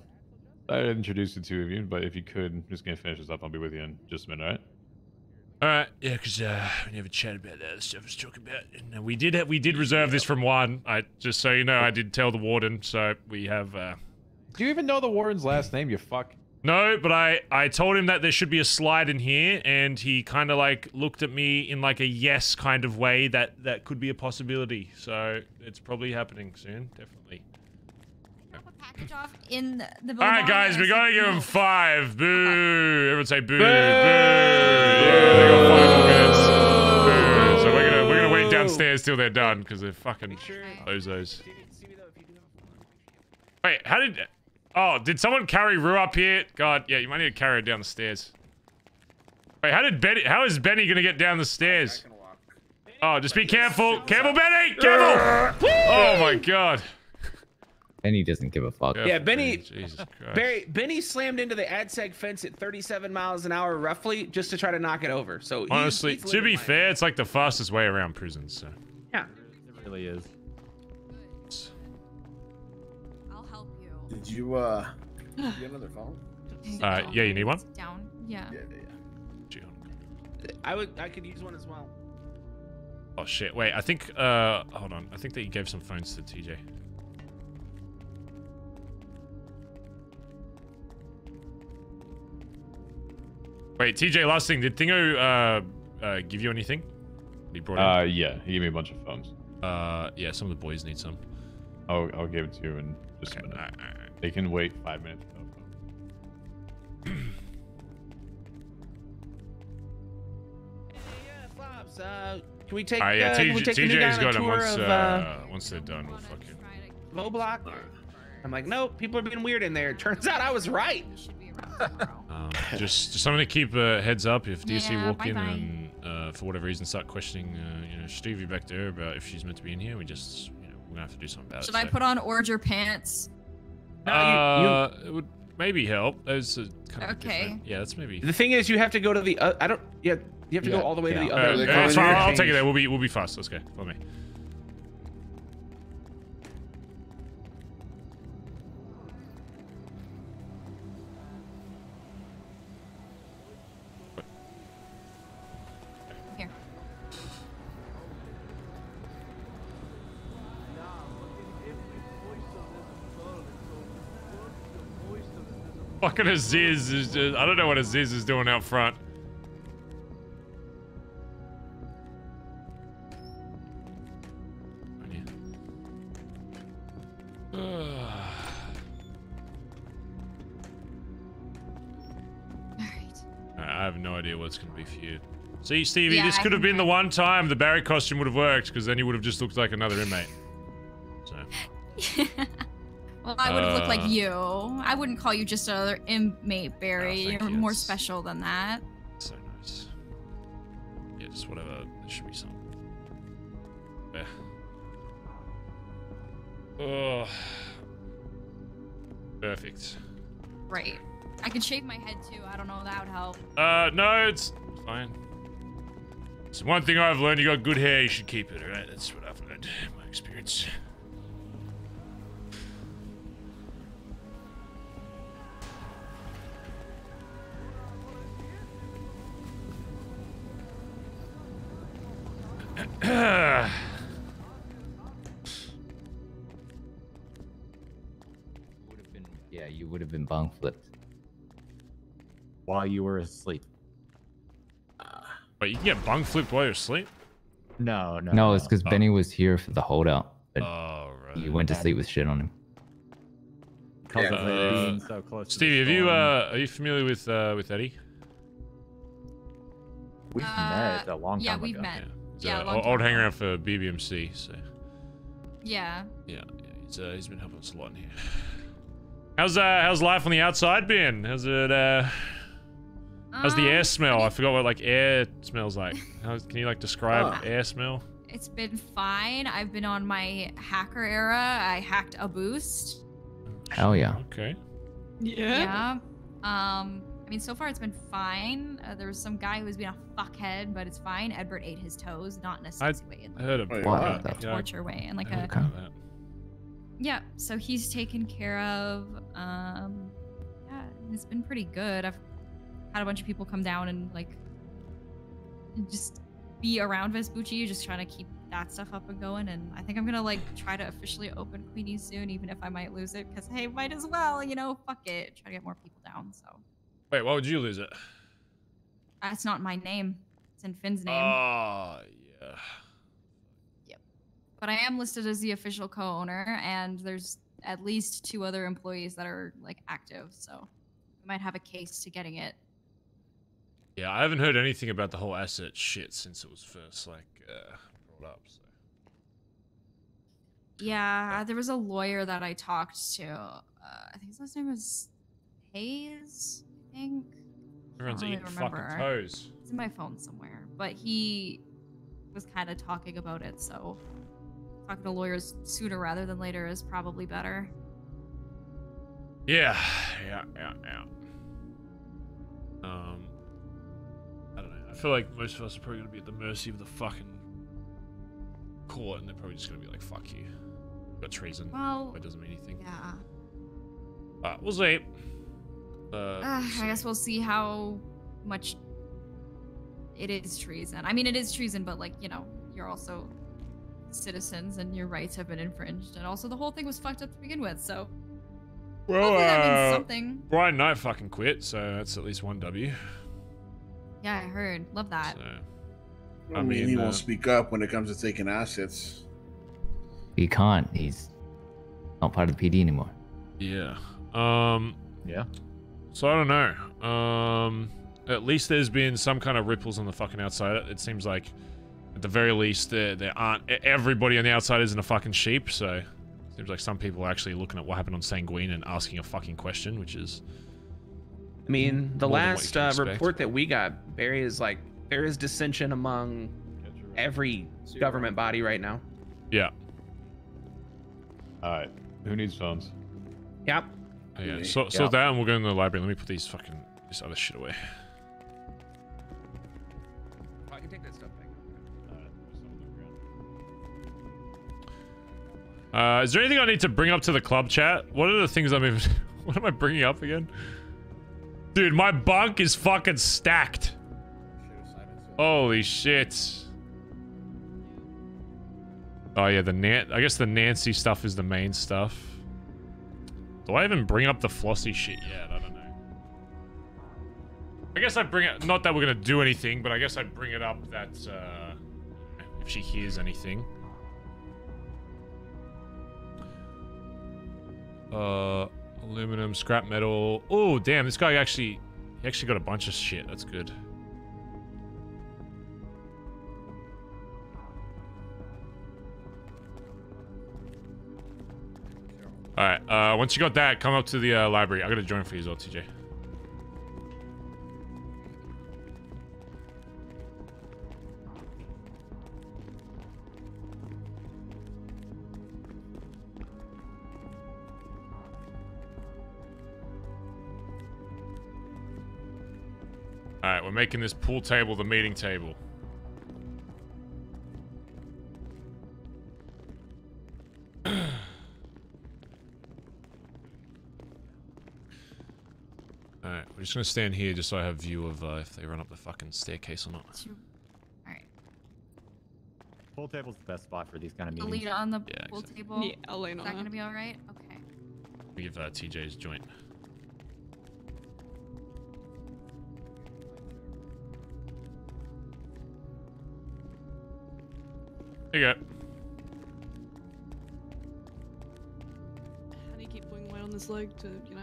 I introduced the two of you, but if you could, I'm just gonna finish this up. I'll be with you in just a minute, all right? All right, yeah, because uh, we never chat about that stuff I was talking about, and uh, we did have, we did reserve this from one. I just so you know, I did tell the warden, so we have. uh Do you even know the warden's last name? You fuck. No, but I I told him that there should be a slide in here, and he kind of like looked at me in like a yes kind of way that that could be a possibility. So it's probably happening soon, definitely. Package off in the, the All right, guys, we gotta give him five. Boo! Everyone say boo! Boo! boo. Yeah, they got five more minutes. Boo! So we're gonna we're gonna wait downstairs till they're done because they're fucking bozos. Wait, how did? Oh, did someone carry Rue up here? God, yeah, you might need to carry her down the stairs. Wait, how did Benny? How is Benny gonna get down the stairs? Oh, just be careful, careful, Benny, careful! Oh my God. Benny doesn't give a fuck. Yeah, Benny. Jesus Christ. Barry, Benny slammed into the AdSeg fence at 37 miles an hour, roughly, just to try to knock it over. So Honestly, he's to be life. fair, it's like the fastest way around prison. So. yeah, It really is. I'll help you. Did you uh did you get another phone? Uh, yeah, you need one. Down. Yeah. Yeah, yeah. I would. I could use one as well. Oh shit! Wait, I think. Uh, hold on. I think that you gave some phones to TJ. Wait, TJ. Last thing. Did Thingo uh, uh give you anything? He brought. Uh, in? yeah, he gave me a bunch of phones. Uh, yeah. Some of the boys need some. I'll I'll give it to you in just a minute. They can wait five minutes. Flops, uh, can we take? Ah, yeah. uh, can we TJ, take the new guy TJ's on got him tour once. of, Uh, uh, once they're done, we'll fucking. Moblock? I'm like, nope. People are being weird in there. Turns out I was right. Um, just, just something to keep uh, heads up if DC Yeah, walk in bye-bye. and uh, for whatever reason start questioning, uh, you know, Stevie back there about if she's meant to be in here. We just, you know, we're gonna have to do something about Should it. I so. put on Orger pants? Uh, it would maybe help. Those are kind of Okay. different. Yeah, that's maybe. The thing is, you have to go to the. Uh, I don't. Yeah, you have to Yeah, go all the way yeah. to the Uh, other. uh, it's fine, I'll, I'll take it there. We'll be, we'll be fast. Let's go. Follow me. Fucking Aziz is just, I don't know what Aziz is doing out front. I have no idea what's going to be for you. See, Stevie, Yeah, this could have been the one time the Barry costume would have worked, because then you would have just looked like another inmate. So. Well, I would have looked like Uh, you. I wouldn't call you just another inmate, Barry. thank You're you. more special than that. So nice. Yeah, just whatever. There should be some. Yeah. Oh. Perfect. Right. I could shave my head too. I don't know that would help. Uh, no, it's fine. It's one thing I've learned. You got good hair, you should keep it, alright? That's what I've learned in my experience. Yeah, you would have been bung flipped. While you were asleep. Wait, you can get bung flipped while you're asleep? No, no. No, it's because Benny was here for the holdout. But oh, right. You went to sleep with shit on him. Because of it Uh, so close. Stevie, have you uh, are you familiar with uh, with Eddie? We've met a long yeah, time we've ago. met. He's, Yeah, uh, a long old time hanger ago. around for BBMC, so Yeah. yeah, yeah he's uh, he's been helping us a lot in here. How's uh how's life on the outside been? How's it uh how's the air Um, smell? I forgot what like air smells like. How, can you like describe Ah. air smell? It's been fine. I've been on my hacker era. I hacked a boost. Hell yeah. Okay. Yeah. Um, I mean, so far it's been fine. Uh, there was some guy who was being a fuckhead, but it's fine. Edward ate his toes, not in a I sexy way, in like heard of a that. like, Yeah, torture way, and like I a heard of that. yeah. So he's taken care of. Um, yeah, it's been pretty good. I've had a bunch of people come down and like just be around Vespucci, just trying to keep that stuff up and going. And I think I'm gonna like try to officially open Queenie soon, even if I might lose it, because hey, might as well, you know, fuck it, try to get more people down. So Wait, why would you lose it? that's not my name. It's in Finn's name. Oh, yeah. Yep. But I am listed as the official co-owner, and there's at least two other employees that are like active. So we might have a case to getting it. Yeah, I haven't heard anything about the whole asset shit since it was first like uh, brought up. So. Yeah, there was a lawyer that I talked to. Uh, I think his last name was Hayes. I think. Everyone's eating fucking toes. It's in my phone somewhere, but he was kind of talking about it. So talking to lawyers sooner rather than later is probably better. Yeah, yeah, yeah, yeah. Um, I don't know. I feel like most of us are probably gonna be at the mercy of the fucking court, and they're probably just gonna be like, "Fuck you, you got treason." Well, it doesn't mean anything. Yeah. Uh, we'll see. Uh, Uh, I guess we'll see how much it is treason. I mean, it is treason, but like you know, you're also citizens, and your rights have been infringed, and also the whole thing was fucked up to begin with. So well, hopefully that means uh, something. Brian Knight fucking quit, so that's at least one W. Yeah, I heard. Love that. I, I mean, mean, he uh, won't speak up when it comes to taking assets. He can't. He's not part of the PD anymore. Yeah. Um. Yeah. So I don't know. Um. At least there's been some kind of ripples on the fucking outside. It seems like, at the very least, there there aren't everybody on the outside isn't a fucking sheep. So, seems like some people are actually looking at what happened on Sanguine and asking a fucking question, which is. I mean, the More than what you last uh, report that we got, Barry is like there is dissension among every government body right now. Yeah. All right. Who needs phones? Yep. Oh, yeah. So so that and we'll go in the library. Let me put these fucking this other shit away. I can take that stuff back. Uh, is there anything I need to bring up to the club chat? What are the things I'm even... What am I bringing up again? Dude, my bunk is fucking stacked. Holy shit. Oh yeah, the Nan- I guess the Nancy stuff is the main stuff. Do I even bring up the Flossie shit yet? I don't know. I guess I bring it... Not that we're gonna do anything, but I guess I bring it up that, uh... If she hears anything. Uh, aluminum, scrap metal. Oh, damn, this guy actually, he actually got a bunch of shit. That's good. All right. Uh, once you got that, come up to the uh, library. I gotta join for you as well, TJ. All right, we're making this pool table the meeting table. All right, we're just gonna stand here just so I have view of uh, if they run up the fucking staircase or not. Alright. Pool table's the best spot for these kind of The meetings. lead on the Yeah, pool exactly. table. Yeah, I'll lean Is on that it. gonna be all right? Okay. We give uh, TJ's joint. There you go. How do you keep pulling weight on this leg to, you know?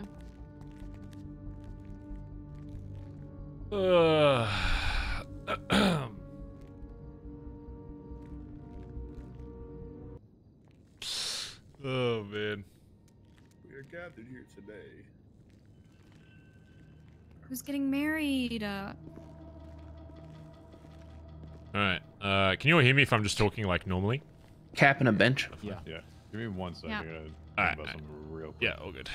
Today. Who's getting married? Uh, All right. Uh, can you all hear me if I'm just talking like normally? Cap and a bench. Yeah. Yeah. Give me one second. Yeah. I gotta think Alright, about something real quick. Yeah, all good.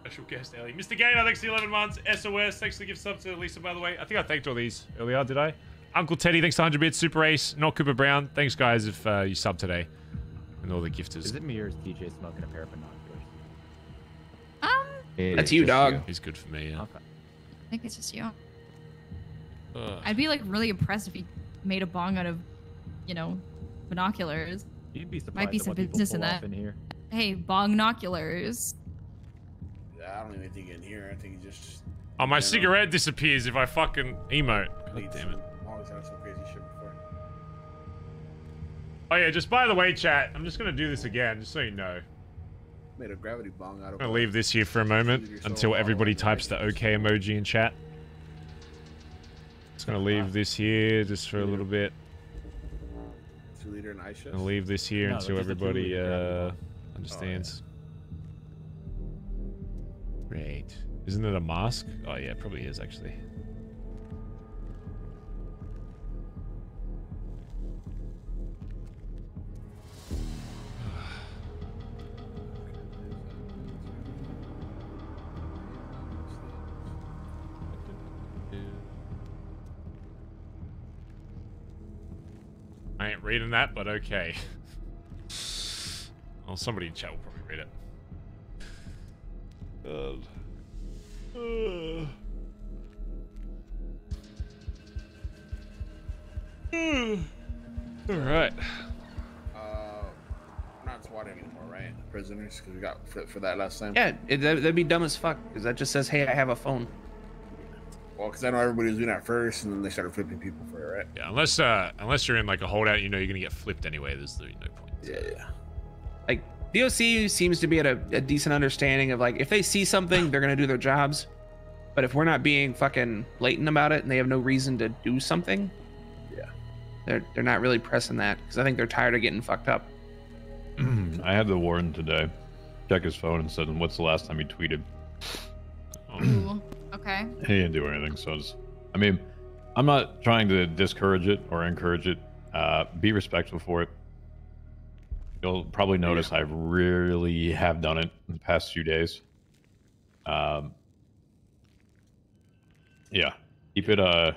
Special guest, Ellie. Mr. Gator, thanks for the 11 months. SOS, thanks for the gift sub to Lisa, by the way. I think I thanked all these earlier, did I? Uncle Teddy, thanks to 100 bits. Super Ace, not Cooper Brown. Thanks, guys, if uh, you sub today. And all the gifters. Is it me or is DJ smoking a pair of binoculars? It That's you, just dog. He's good for me, yeah. Okay. I think it's just you. Ugh. I'd be like really impressed if he made a bong out of, you know, binoculars. You'd be surprised Might be some what people business in that. in here. Hey, bong noculars. I don't even think in here. I think he just. Oh, my Yeah, no. cigarette disappears if I fucking emote. God damn it. Always had some crazy shit before. Oh yeah, just by the way, chat, I'm just gonna do this again, just so you know. Made a gravity bong out I'm of. gonna leave this here for a moment until everybody types the OK emoji in chat. Just gonna leave this here just for a little bit. Two liter and ice chest. Gonna leave this here until just a two everybody uh, understands. Great. Isn't it a mask? Oh yeah, it probably is actually. Reading that, but okay. well, somebody in chat will probably read it. God. All right. Uh, not swatting anymore, right? Prisoners, because we got for, for that last time. Yeah, it, that, that'd be dumb as fuck because that just says, "Hey, I have a phone." Well, because I know everybody was doing that first, and then they started flipping people for it, right? Yeah, unless uh, unless you're in like a holdout, you know you're gonna get flipped anyway. There's really no point. Yeah, yeah. Like DOC seems to be at a, a decent understanding of like if they see something, they're gonna do their jobs. But if we're not being fucking blatant about it and they have no reason to do something, yeah, they're they're not really pressing that because I think they're tired of getting fucked up. I had the warden today check his phone and said, "What's the last time he tweeted?" Ooh, okay. He didn't do anything. So, it's, I mean, I'm not trying to discourage it or encourage it. Uh, be respectful for it. You'll probably notice I really have done it in the past few days. Um, yeah, keep it. Uh,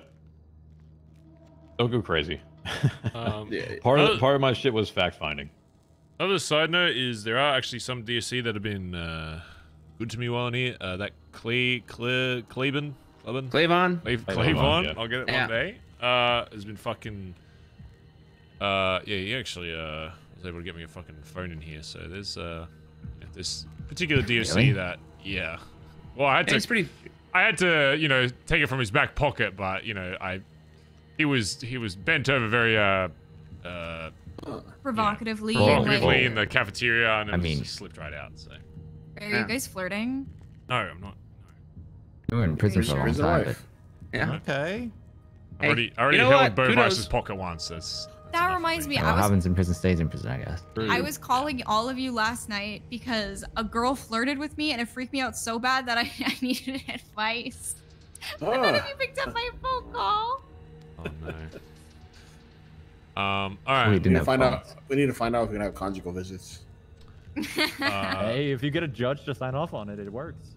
don't go crazy. Um, part of other- part of my shit was fact finding. Other side note is there are actually some DSC that have been uh, good to me while in here. Uh, that Clay, Clay, Claiborne, Claiborne, Clavon, Clav- Clavon, Clavon, yeah. I'll get it Yeah. one day. Uh, has been fucking. Uh, yeah, he actually uh was able to get me a fucking phone in here. So there's uh this particular DSC Really? that yeah. Well, I had to. it's pretty. I had to, you know, take it from his back pocket, but you know, I, he was he was bent over very uh, uh, Provocatively. Well, and, like, in the cafeteria, and it I mean- just slipped right out. So are you guys flirting? no, I'm not. You were in prison for a long Prison time. life. Yeah. Okay. I already, I already you know held what? Bo Kudos. Rice's pocket once. That's, that's That reminds for me, But I what was happens in prison stays in prison, I guess. I was calling all of you last night because a girl flirted with me and it freaked me out so bad that I, I needed advice. But none of Ah. you picked up my phone call. Oh no. Um. All We. We need to find phones. out. We need to find out if we can have conjugal visits. Uh, hey, if you get a judge to sign off on it, it works.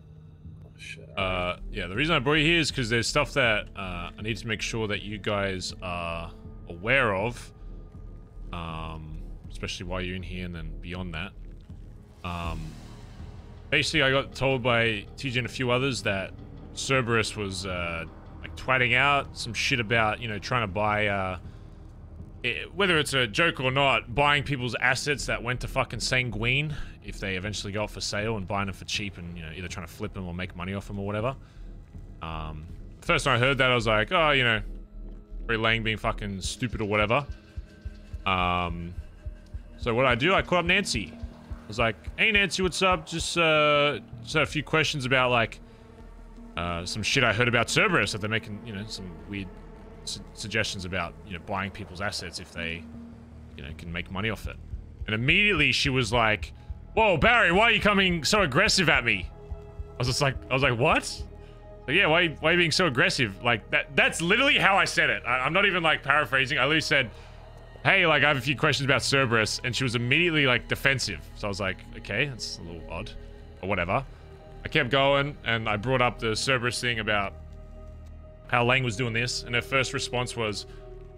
Uh, yeah, the reason I brought you here is because there's stuff that uh, I need to make sure that you guys are aware of, um, especially while you're in here and then beyond that. Um, basically, I got told by TJ and a few others that Cerberus was uh, like twatting out some shit about you know trying to buy. Whether it's a joke or not, buying people's assets that went to fucking Sanguine if they eventually go for sale and buying them for cheap and you know either trying to flip them or make money off them or whatever. Um, first time I heard that, I was like, oh, you know, Ray Lang being fucking stupid or whatever. Um, so what I do, I call up Nancy. I was like, hey Nancy, what's up? Just uh, just had a few questions about like uh, some shit I heard about Cerberus that they're making, you know, some weird su- suggestions about you know buying people's assets if they you know can make money off it. And immediately she was like, "Whoa, Barry, why are you coming so aggressive at me?" I was just like, I was like, "What?" Like, yeah, why, why are you being so aggressive? Like that that's literally how I said it. I, I'm not even like paraphrasing. I literally said, "Hey, like I have a few questions about Cerberus," and she was immediately like defensive. So I was like, "Okay, that's a little odd, or whatever." I kept going, and I brought up the Cerberus thing about how Lang was doing this, and her first response was,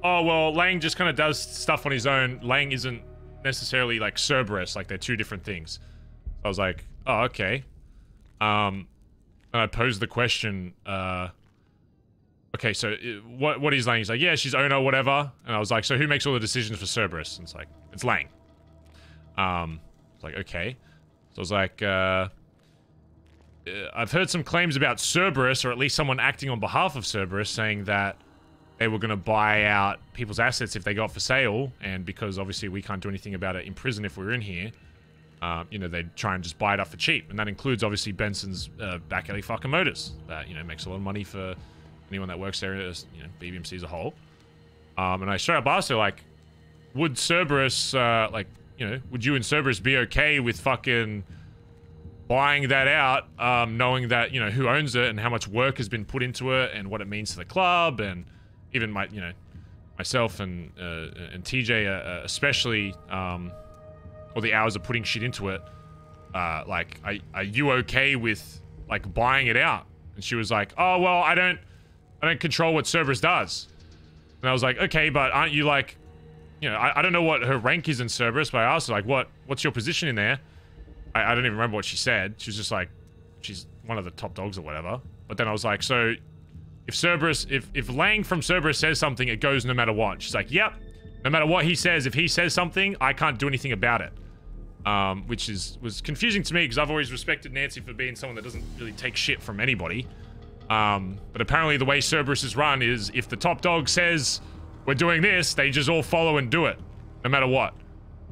"Oh well, Lang just kind of does stuff on his own. Lang isn't necessarily like Cerberus. Like they're two different things." So I was like, "Oh okay." Um, and I posed the question, uh, "Okay, so uh, what what is Lang?" He's like, "Yeah, she's owner, whatever." And I was like, "So who makes all the decisions for Cerberus?" And it's like, "It's Lang." Um, it's like, "Okay." So I was like, uh, uh, I've heard some claims about Cerberus, or at least someone acting on behalf of Cerberus, saying that they were going to buy out people's assets if they got for sale, and because obviously we can't do anything about it in prison if we're in here, uh, you know, they'd try and just buy it up for cheap. And that includes obviously Benson's uh, back alley fucking motors. That, you know, makes a lot of money for anyone that works there, as, you know, BBMC as a whole. Um, and I straight up asked her, like, would Cerberus, uh, like, you know, would you and Cerberus be okay with fucking buying that out, um, knowing that, you know, who owns it and how much work has been put into it and what it means to the club and even my, you know, myself and uh, and TJ uh, especially, um, all the hours of putting shit into it. Uh, like, are, are you okay with like buying it out? And she was like, oh well, I don't, I don't control what Cerberus does. And I was like, okay, but aren't you like, you know, I, I don't know what her rank is in Cerberus, but I asked her like, what, what's your position in there? I, I don't even remember what she said. She was just like, she's one of the top dogs or whatever. But then I was like, so if Cerberus, if, if Lang from Cerberus says something, it goes no matter what. She's like, yep. No matter what he says, if he says something, I can't do anything about it. Um, which is was confusing to me because I've always respected Nancy for being someone that doesn't really take shit from anybody. Um, but apparently the way Cerberus is run is if the top dog says we're doing this, they just all follow and do it, no matter what.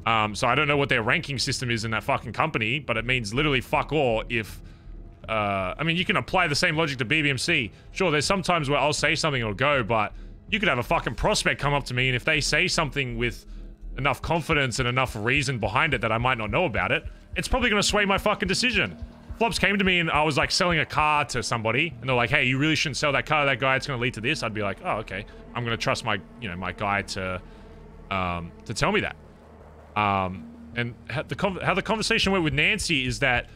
Um, so I don't know what their ranking system is in that fucking company, but it means literally fuck all if uh, I mean, you can apply the same logic to BBMC. Sure, there's sometimes where I'll say something it'll go, but you could have a fucking prospect come up to me, and if they say something with enough confidence and enough reason behind it that I might not know about it, it's probably going to sway my fucking decision. Flops came to me and I was like selling a car to somebody, and they're like, "Hey, you really shouldn't sell that car to that guy. It's going to lead to this." I'd be like, "Oh, okay. I'm going to trust my, you know, my guy to, um, to tell me that." Um, and how the how the conversation went with Nancy is that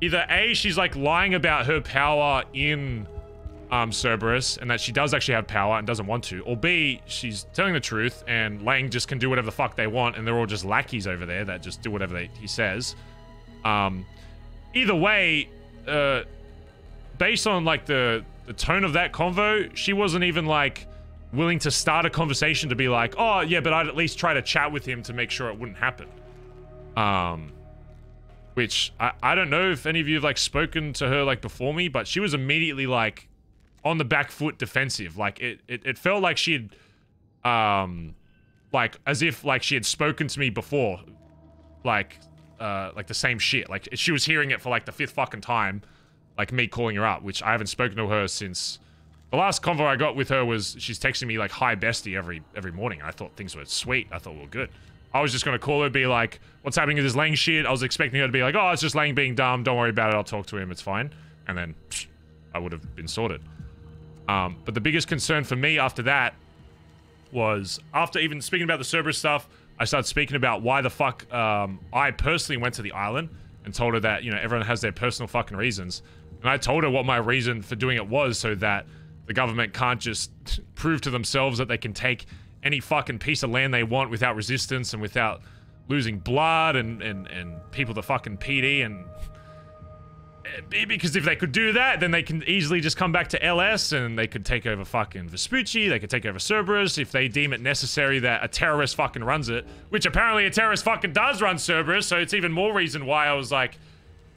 either A, she's like lying about her power in um, Cerberus and that she does actually have power and doesn't want to, or B, she's telling the truth and Lang just can do whatever the fuck they want and they're all just lackeys over there that just do whatever they, he says. Um, either way, uh, based on like the, the tone of that convo, she wasn't even like willing to start a conversation to be like, oh yeah, but I'd at least try to chat with him to make sure it wouldn't happen. Um, which I, I don't know if any of you have like spoken to her like before me, but she was immediately like on the back foot defensive. Like it, it, it felt like she had, um, like as if like she had spoken to me before, like, uh, like the same shit. Like she was hearing it for like the fifth fucking time, like me calling her up, which I haven't spoken to her since the last convo I got with her was she's texting me like hi bestie every every morning. I thought things were sweet. I thought we were good. I was just gonna call her, be like, "What's happening with this Lang shit?" I was expecting her to be like, "Oh, it's just Lang being dumb. Don't worry about it. I'll talk to him. It's fine." And then psh, I would have been sorted. Um, but the biggest concern for me after that was after even speaking about the Cerberus stuff, I started speaking about why the fuck um, I personally went to the island and told her that you know everyone has their personal fucking reasons, and I told her what my reason for doing it was so that the government can't just prove to themselves that they can take any fucking piece of land they want without resistance and without losing blood and, and, and people to fucking PD and eh, because if they could do that, then they can easily just come back to LS and they could take over fucking Vespucci, they could take over Cerberus if they deem it necessary that a terrorist fucking runs it, which apparently a terrorist fucking does run Cerberus, so it's even more reason why I was like,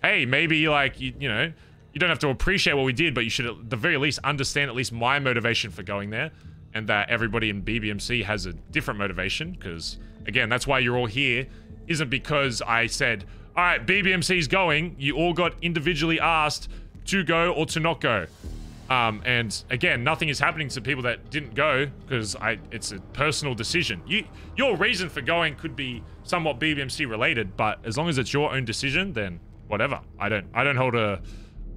hey, maybe like, you, you know, you don't have to appreciate what we did, but you should at the very least understand at least my motivation for going there and that everybody in BBMC has a different motivation because again, that's why you're all here isn't because I said, all right, BBMC's going. You all got individually asked to go or to not go. Um, and again, nothing is happening to people that didn't go because it's a personal decision. You your reason for going could be somewhat BBMC related, but as long as it's your own decision, then whatever. I don't I don't hold a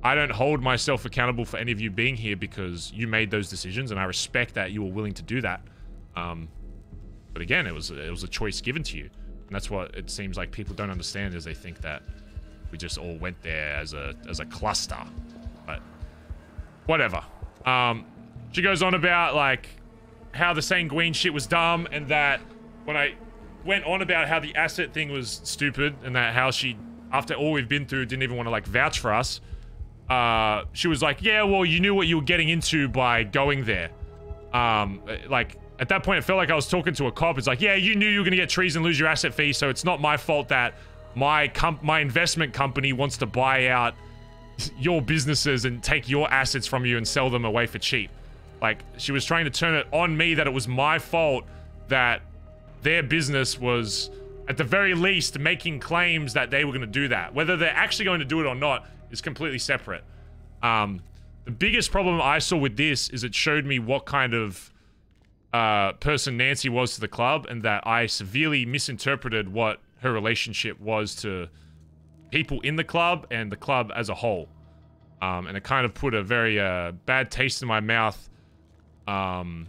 I don't hold myself accountable for any of you being here because you made those decisions, and I respect that you were willing to do that. Um, but again, it was it was a choice given to you, and that's what it seems like people don't understand is they think that we just all went there as a as a cluster, but whatever. Um, she goes on about like how the Sanguine shit was dumb, and that when I went on about how the asset thing was stupid, and that how she, after all we've been through, didn't even want to like vouch for us uh, she was like, yeah, well, you knew what you were getting into by going there. Um, like, at that point, it felt like I was talking to a cop. It's like, yeah, you knew you were going to get trees and lose your asset fee, so it's not my fault that my comp my investment company wants to buy out your businesses and take your assets from you and sell them away for cheap. Like she was trying to turn it on me that it was my fault that their business was at the very least making claims that they were going to do that. Whether they're actually going to do it or not is completely separate. Um, the biggest problem I saw with this is it showed me what kind of uh, person Nancy was to the club and that I severely misinterpreted what her relationship was to people in the club and the club as a whole. Um, and it kind of put a very uh, bad taste in my mouth um,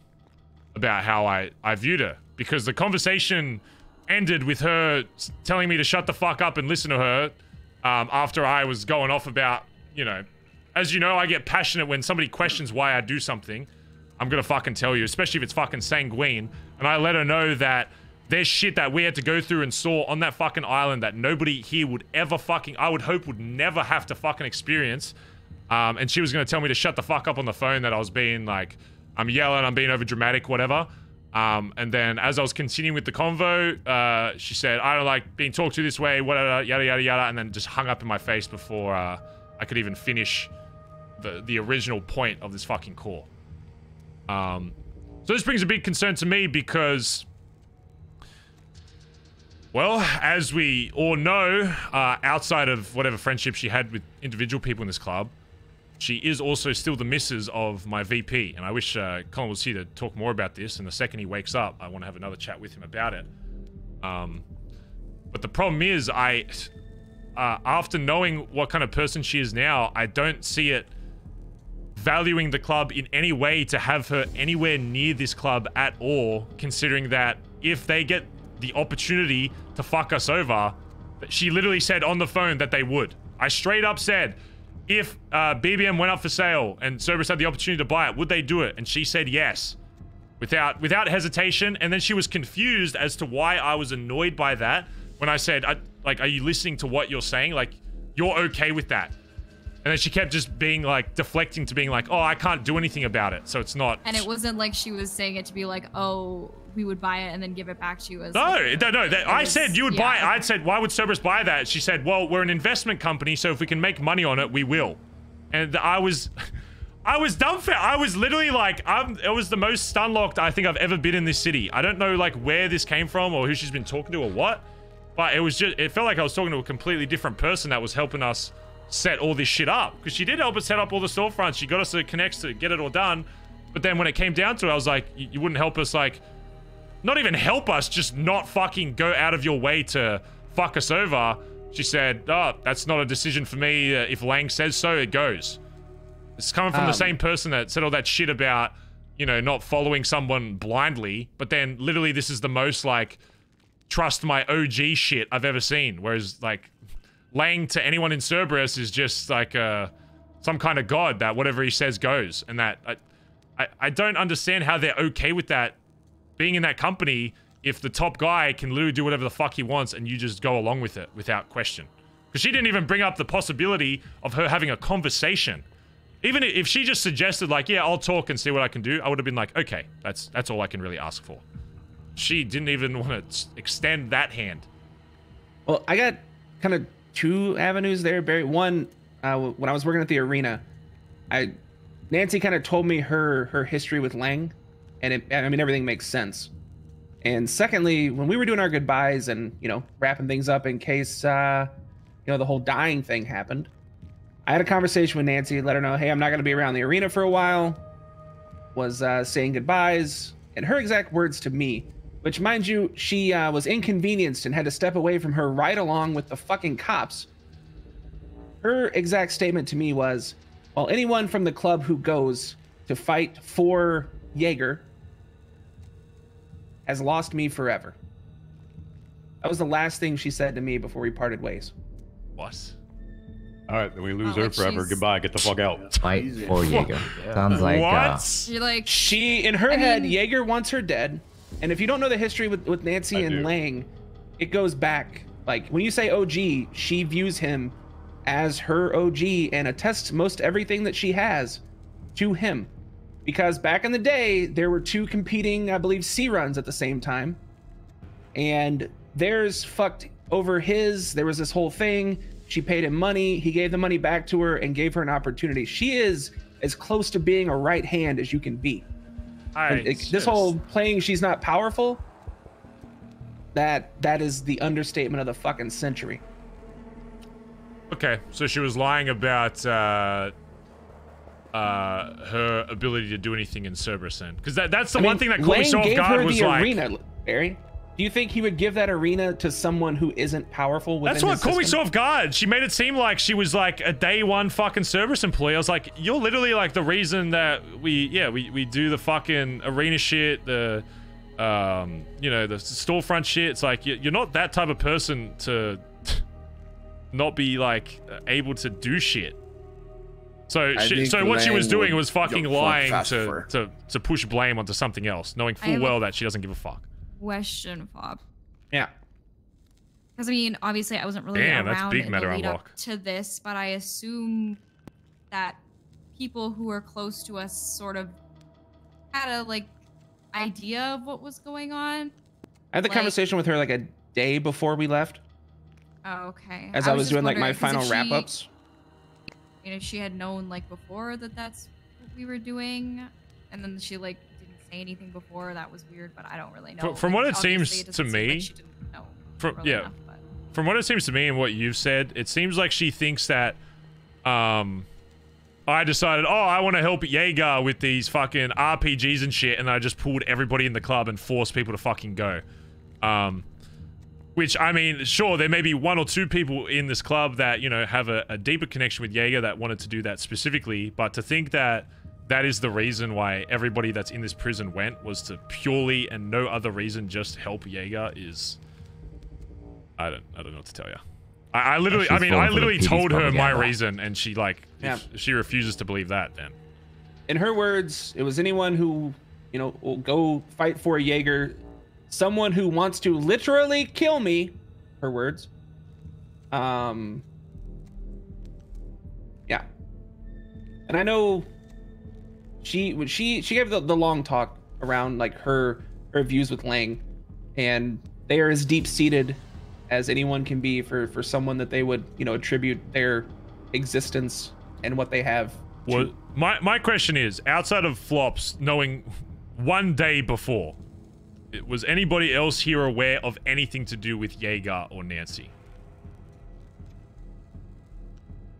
about how I, I viewed her. Because the conversation ended with her telling me to shut the fuck up and listen to her um, after I was going off about, you know, as you know, I get passionate when somebody questions why I do something. I'm gonna fucking tell you, especially if it's fucking sanguine. And I let her know that there's shit that we had to go through and saw on that fucking island that nobody here would ever fucking, I would hope would never have to fucking experience. Um, and she was gonna tell me to shut the fuck up on the phone that I was being like, I'm yelling, I'm being over dramatic, whatever. Um, and then as I was continuing with the convo, uh, she said, I don't like being talked to this way, whatever, yada, yada, yada, and then just hung up in my face before uh, I could even finish the, the original point of this fucking call. Um, so this brings a big concern to me because, well, as we all know, uh, outside of whatever friendship she had with individual people in this club, she is also still the missus of my VP. And I wish uh, Colin was here to talk more about this. And the second he wakes up, I want to have another chat with him about it. Um, but the problem is, I, uh, after knowing what kind of person she is now, I don't see it valuing the club in any way to have her anywhere near this club at all, considering that if they get the opportunity to fuck us over, she literally said on the phone that they would. I straight up said, if uh, BBM went up for sale and Cerberus had the opportunity to buy it, would they do it? And she said yes, without without hesitation. And then she was confused as to why I was annoyed by that when I said, I, like, are you listening to what you're saying? Like, you're okay with that. And then she kept just being like deflecting to being like, "Oh, I can't do anything about it." So it's not. And it wasn't like she was saying it to be like, oh, we would buy it and then give it back to you as. No, like, no, no. That, I was- said you would yeah. buy. I said, why would Cerberus buy that? She said, well, we're an investment company, so if we can make money on it, we will. And I was, I was dumbfounded. I was literally like, I'm. It was the most stun locked I think I've ever been in this city. I don't know like where this came from or who she's been talking to or what, but it was just. It felt like I was talking to a completely different person that was helping us set all this shit up because she did help us set up all the storefronts. She got us to connect to get it all done. But then when it came down to it, I was like, you, wouldn't help us like not even help us, just not fucking go out of your way to fuck us over. She said, oh, that's not a decision for me. Uh, if Lang says so, it goes. It's coming from the Um, same person that said all that shit about, you know, not following someone blindly. But then literally this is the most like trust my OG shit I've ever seen. Whereas like Lang to anyone in Cerberus is just like uh, some kind of god that whatever he says goes. And that I, I, I don't understand how they're okay with that being in that company if the top guy can literally do whatever the fuck he wants and you just go along with it without question. Because she didn't even bring up the possibility of her having a conversation. Even if she just suggested like, yeah, I'll talk and see what I can do, I would have been like, okay, that's that's all I can really ask for. She didn't even want to extend that hand. Well, I got kind of two avenues there, Barry. One, uh, when I was working at the arena, I Nancy kind of told me her her history with Lang, and it, I mean everything makes sense. And secondly, when we were doing our goodbyes and you know wrapping things up in case uh, you know the whole dying thing happened, I had a conversation with Nancy, let her know, hey, I'm not going to be around the arena for a while. Was uh, saying goodbyes, and her exact words to me, which mind you, she uh, was inconvenienced and had to step away from her right along with the fucking cops. Her exact statement to me was, "Well, anyone from the club who goes to fight for Jaeger has lost me forever." That was the last thing she said to me before we parted ways. What? All right, then we lose Oh, her like forever. she's- Goodbye. Get the fuck out. Fight for Jaeger. Sounds like uh, You're like she in her I head, mean- Jaeger wants her dead. And if you don't know the history with, with Nancy I and do. Lang, it goes back. Like when you say OG, she views him as her OG and attests most everything that she has to him. Because back in the day, there were two competing, I believe, C runs at the same time. And theirs fucked over his. There was this whole thing. She paid him money. He gave the money back to her and gave her an opportunity. She is as close to being a right hand as you can be. I it- this whole playing she's not powerful. That that is the understatement of the fucking century. Okay, so she was lying about uh, uh, her ability to do anything in Cerberus then. Because that, that's the I one mean, thing that caught me Lang so off gave guard her was the like... arena, Barry. Do you think he would give that arena to someone who isn't powerful? Within That's what his caught me so system? off guard. She made it seem like she was like a day one fucking Cerberus employee. I was like, you're literally like the reason that we, yeah, we, we do the fucking arena shit, the, um, you know, the storefront shit. It's like, you- you're not that type of person to not be like able to do shit. So, she, so what she was doing was fucking go fuck lying to, to, to push blame onto something else, knowing full have a- well that she doesn't give a fuck. Question, Fob. Yeah. Because I mean, obviously, I wasn't really Damn, that's around big in the lead unlock. up to this, but I assume that people who are close to us sort of had a like idea of what was going on. I had the Like- conversation with her like a day before we left, Oh, okay. as I, was, just doing like my final if wrap ups. You know, she had known like before that that's what we were doing, and then she like anything before. That was weird, but I don't really know. From, from Like, what it seems it to seem me, like she didn't know from early yeah, enough, from what it seems to me and what you've said, it seems like she thinks that, um, I decided, oh, I want to help Jaeger with these fucking RPGs and shit, and I just pulled everybody in the club and forced people to fucking go. Um, which I mean, sure, there may be one or two people in this club that you know have a, a deeper connection with Jaeger that wanted to do that specifically, but to think that that is the reason why everybody that's in this prison went was to purely and no other reason just help Jaeger is I don't I don't know what to tell you. I, I literally I mean I literally told her my propaganda. reason and she like Yeah. if she refuses to believe that then In her words, it was anyone who, you know, will go fight for a Jaeger, someone who wants to literally kill me. Her words. Um. Yeah. And I know she she she gave the, the long talk around like her her views with Lang, and they are as deep seated as anyone can be for for someone that they would you know attribute their existence and what they have. Well, my my question is, outside of flops, knowing one day before, was anybody else here aware of anything to do with Jaeger or Nancy?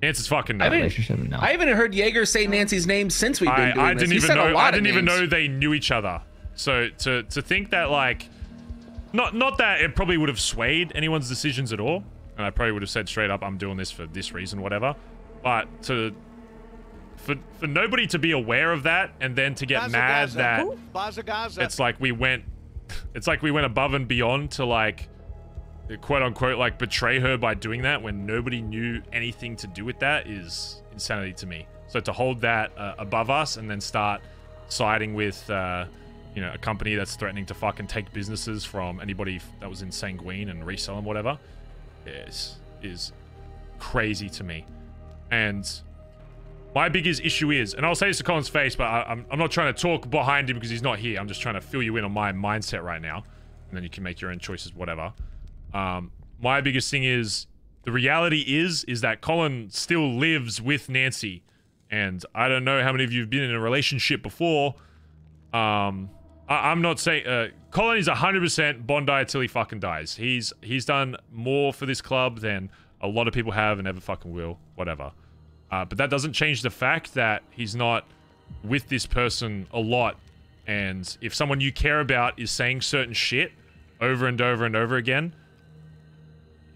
Answer's fucking no. I haven't, I haven't heard Jaeger say Nancy's name since we've been I, doing I this. didn't He even know. I didn't even names. know they knew each other. So to to think that like, not not that it probably would have swayed anyone's decisions at all, and I probably would have said straight up, I'm doing this for this reason, whatever. But to for for nobody to be aware of that and then to get Gaza, mad Gaza. that Who? Gaza, Gaza. it's like we went it's like we went above and beyond to like quote unquote like betray her by doing that when nobody knew anything to do with that is insanity to me so to hold that uh, above us and then start siding with uh, you know a company that's threatening to fucking take businesses from anybody that was in sanguine and resell them whatever is is crazy to me and my biggest issue is, and I'll say this to Colin's face, but I, I'm, I'm not trying to talk behind him because he's not here. I'm just trying to fill you in on my mindset right now. And then you can make your own choices, whatever. Um, my biggest thing is, the reality is, is that Colin still lives with Nancy. And I don't know how many of you have been in a relationship before. Um, I, I'm not saying, uh, Colin is 100% Bondi till he fucking dies. He's, he's done more for this club than a lot of people have and ever fucking will, whatever. Uh, but that doesn't change the fact that he's not with this person a lot. And if someone you care about is saying certain shit over and over and over again,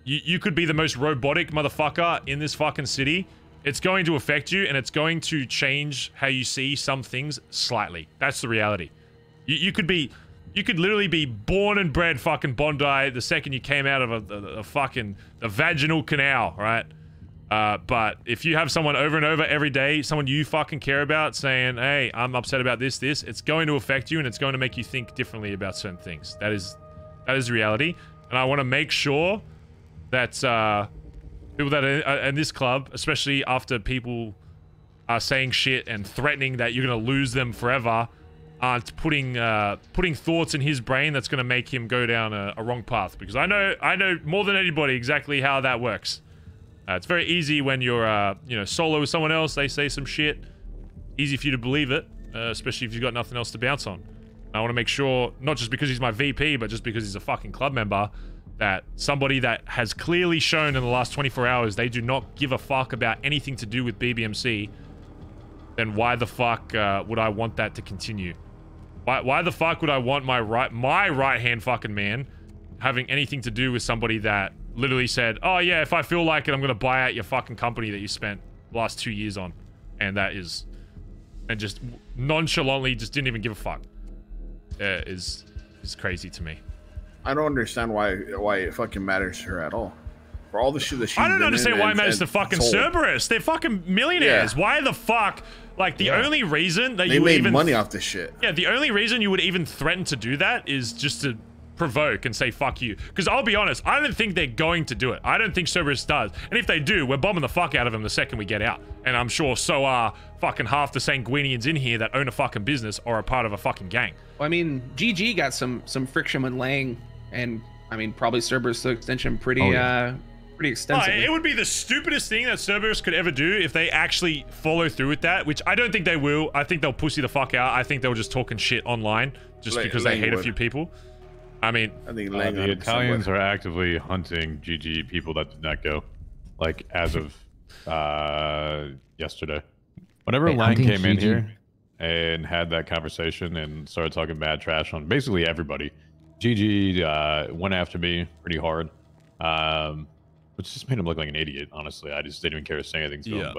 you, you could be the most robotic motherfucker in this fucking city. It's going to affect you and it's going to change how you see some things slightly. That's the reality. You, you could be, you could literally be born and bred fucking Bondi the second you came out of a, a, a fucking the vaginal canal, right? Uh, but if you have someone over and over every day, someone you fucking care about saying, hey, I'm upset about this, this, it's going to affect you and it's going to make you think differently about certain things. That is, that is reality. And I want to make sure that, uh, people that are are in this club, especially after people are saying shit and threatening that you're to lose them forever, aren't putting uh, putting thoughts in his brain that's to make him go down a, a wrong path. Because I know I know more than anybody exactly how that works. Uh, it's very easy when you're uh, you know solo with someone else. They say some shit. Easy for you to believe it, uh, especially if you've got nothing else to bounce on. I want to make sure, not just because he's my VP, but just because he's a fucking club member, that somebody that has clearly shown in the last 24 hours they do not give a fuck about anything to do with BBMC, then why the fuck uh, would I want that to continue? Why, why the fuck would I want my right my right hand fucking man having anything to do with somebody that literally said, "Oh yeah, if I feel like it, I'm gonna buy out your fucking company that you spent the last two years on," and that is, and just nonchalantly just didn't even give a fuck. Uh, is is crazy to me. I don't understand why why it fucking matters to her at all. For all the shit that she. I don't understand why it matters to fucking sold. Cerberus. They're fucking millionaires. Yeah. Why the fuck? Like the Yeah. only reason that They you made even money off this shit. Yeah, the only reason you would even threaten to do that is just to provoke and say fuck you. Because I'll be honest, I don't think they're going to do it. I don't think Cerberus does. And if they do, we're bombing the fuck out of them the second we get out. And I'm sure so are fucking half the Sanguinians in here that own a fucking business or are part of a fucking gang. Well, I mean, GG got some some friction with Lang, and I mean probably Cerberus extension pretty Oh, yeah. uh pretty Oh, extensively. it would be the stupidest thing that Cerberus could ever do if they actually follow through with that, which I don't think they will. I think they'll pussy the fuck out. I think they'll just talking shit online just Lang- because they hate a few people. I mean, I think Uh, the Italians are actively hunting GG people that did not go, like as of uh, yesterday. Whenever Wait, Lang hunting came in here and had that conversation and started talking bad trash on basically everybody, GG uh, went after me pretty hard, um, which just made him look like an idiot. Honestly, I just didn't even care to say anything to Yeah. him.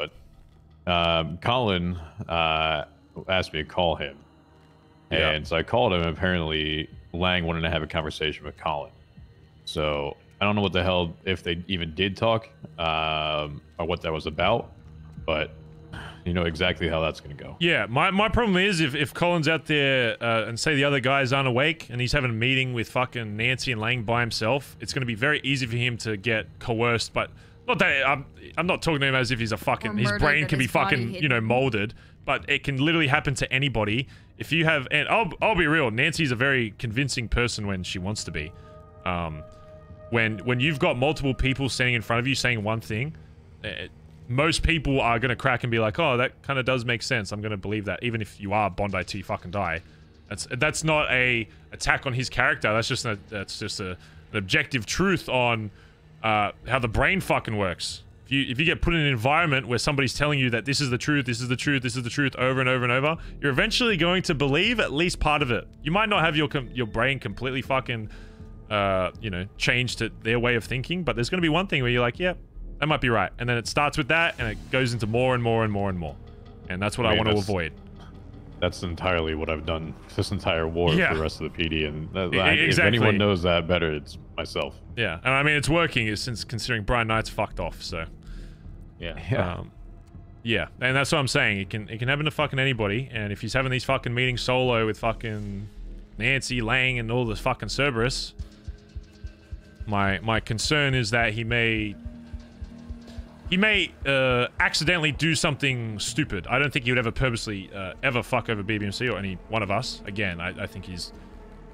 But um, Colin uh, asked me to call him, Yeah. and so I called him. Apparently, Lang wanted to have a conversation with Colin. So I don't know what the hell if they even did talk um, or what that was about, but you know exactly how that's going to go. Yeah, my, my problem is if, if Colin's out there uh, and say the other guys aren't awake and he's having a meeting with fucking Nancy and Lang by himself, it's going to be very easy for him to get coerced. But not that I'm, I'm not talking to him as if he's a fucking his brain can be his body fucking you know molded. But it can literally happen to anybody. If you have, and I'll I'll be real, Nancy's a very convincing person when she wants to be. Um, when when you've got multiple people standing in front of you saying one thing, eh, most people are gonna crack and be like, "Oh, that kind of does make sense. I'm gonna believe that." Even if you are Bondi till you fucking die, that's that's not a attack on his character. That's just a that's just a, an objective truth on uh, how the brain fucking works. If you if you get put in an environment where somebody's telling you that this is the truth, this is the truth, this is the truth over and over and over, you're eventually going to believe at least part of it. You might not have your your brain completely fucking uh, you know, changed to their way of thinking, but there's going to be one thing where you're like, yep, that might be right. And then it starts with that and it goes into more and more and more and more. And that's what I, mean, want to avoid. That's entirely what I've done this entire war Yeah. for the rest of the PD, and that, E- like, if anyone knows that better, it's myself. Yeah. And I mean, it's working is since considering Brian Knight's fucked off, so. Yeah. Um, yeah, and that's what I'm saying. It can it can happen to fucking anybody, and if he's having these fucking meetings solo with fucking Nancy Lang and all this fucking Cerberus, my my concern is that he may he may uh, accidentally do something stupid. I don't think he would ever purposely uh, ever fuck over BBMC or any one of us. Again, I, I think he's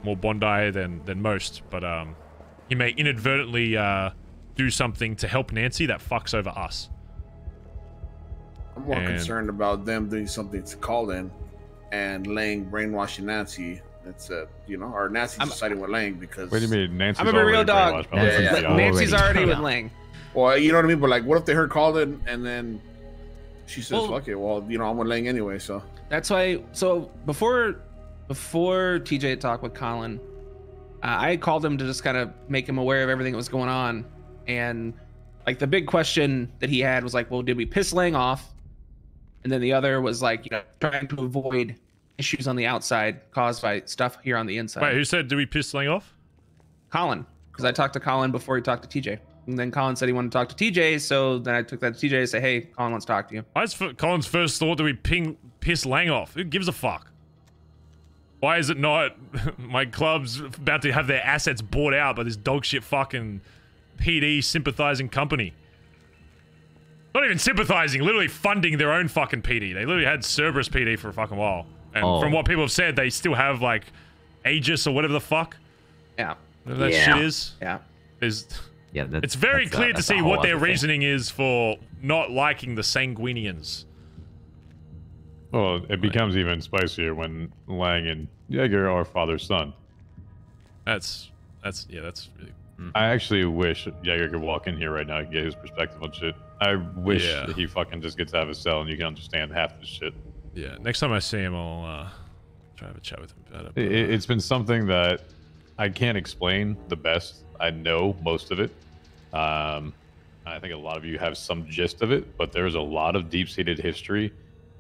more Bondi than than most, but um, he may inadvertently uh, do something to help Nancy that fucks over us. I'm more And- concerned about them doing something to Colin and Lang brainwashing Nancy. That's uh, you know, or Nancy's I'm- siding with Lang because. What do you mean? Nancy's I'm a real dog. brainwashed by Lang. Yeah, yeah. Nancy's already with Lang. Well, you know what I mean, but like, what if they heard Colin and then she says, Well- "Fuck it," well, you know, I'm with Lang anyway, so. That's why. So before before TJ talked with Colin, uh, I called him to just kind of make him aware of everything that was going on, and like the big question that he had was like, well, did we piss Lang off? And then the other was like, you know, trying to avoid issues on the outside caused by stuff here on the inside. Wait, who said do we piss Lang off? Colin, because I talked to Colin before he talked to TJ. And then Colin said he wanted to talk to TJ, so then I took that to TJ and say, "Hey, Colin wants to talk to you." Why is f- Colin's first thought that we ping piss Lang off? Who gives a fuck? Why is it not my club's about to have their assets bought out by this dog shit fucking PD sympathizing company? Not even sympathizing, literally funding their own fucking PD. They literally had Cerberus PD for a fucking while. And Oh. from what people have said, they still have like Aegis or whatever the fuck. Yeah. Whatever that Yeah. shit is. Yeah. Is Yeah, that's, it's very that's a- clear to see what their other thing. reasoning is for not liking the Sanguinians. Well, it becomes even spicier when Lang and Jaeger are father son. That's that's yeah, that's really. Hmm. I actually wish Jaeger could walk in here right now and get his perspective on shit. I wish Yeah. that he fucking just gets out of his cell and you can understand half the shit. Yeah, next time I see him, I'll uh, try to have a chat with him about it. but, It, it- uh, it's been something that I can't explain the best. I know most of it. Um, I think a lot of you have some gist of it, but there's a lot of deep-seated history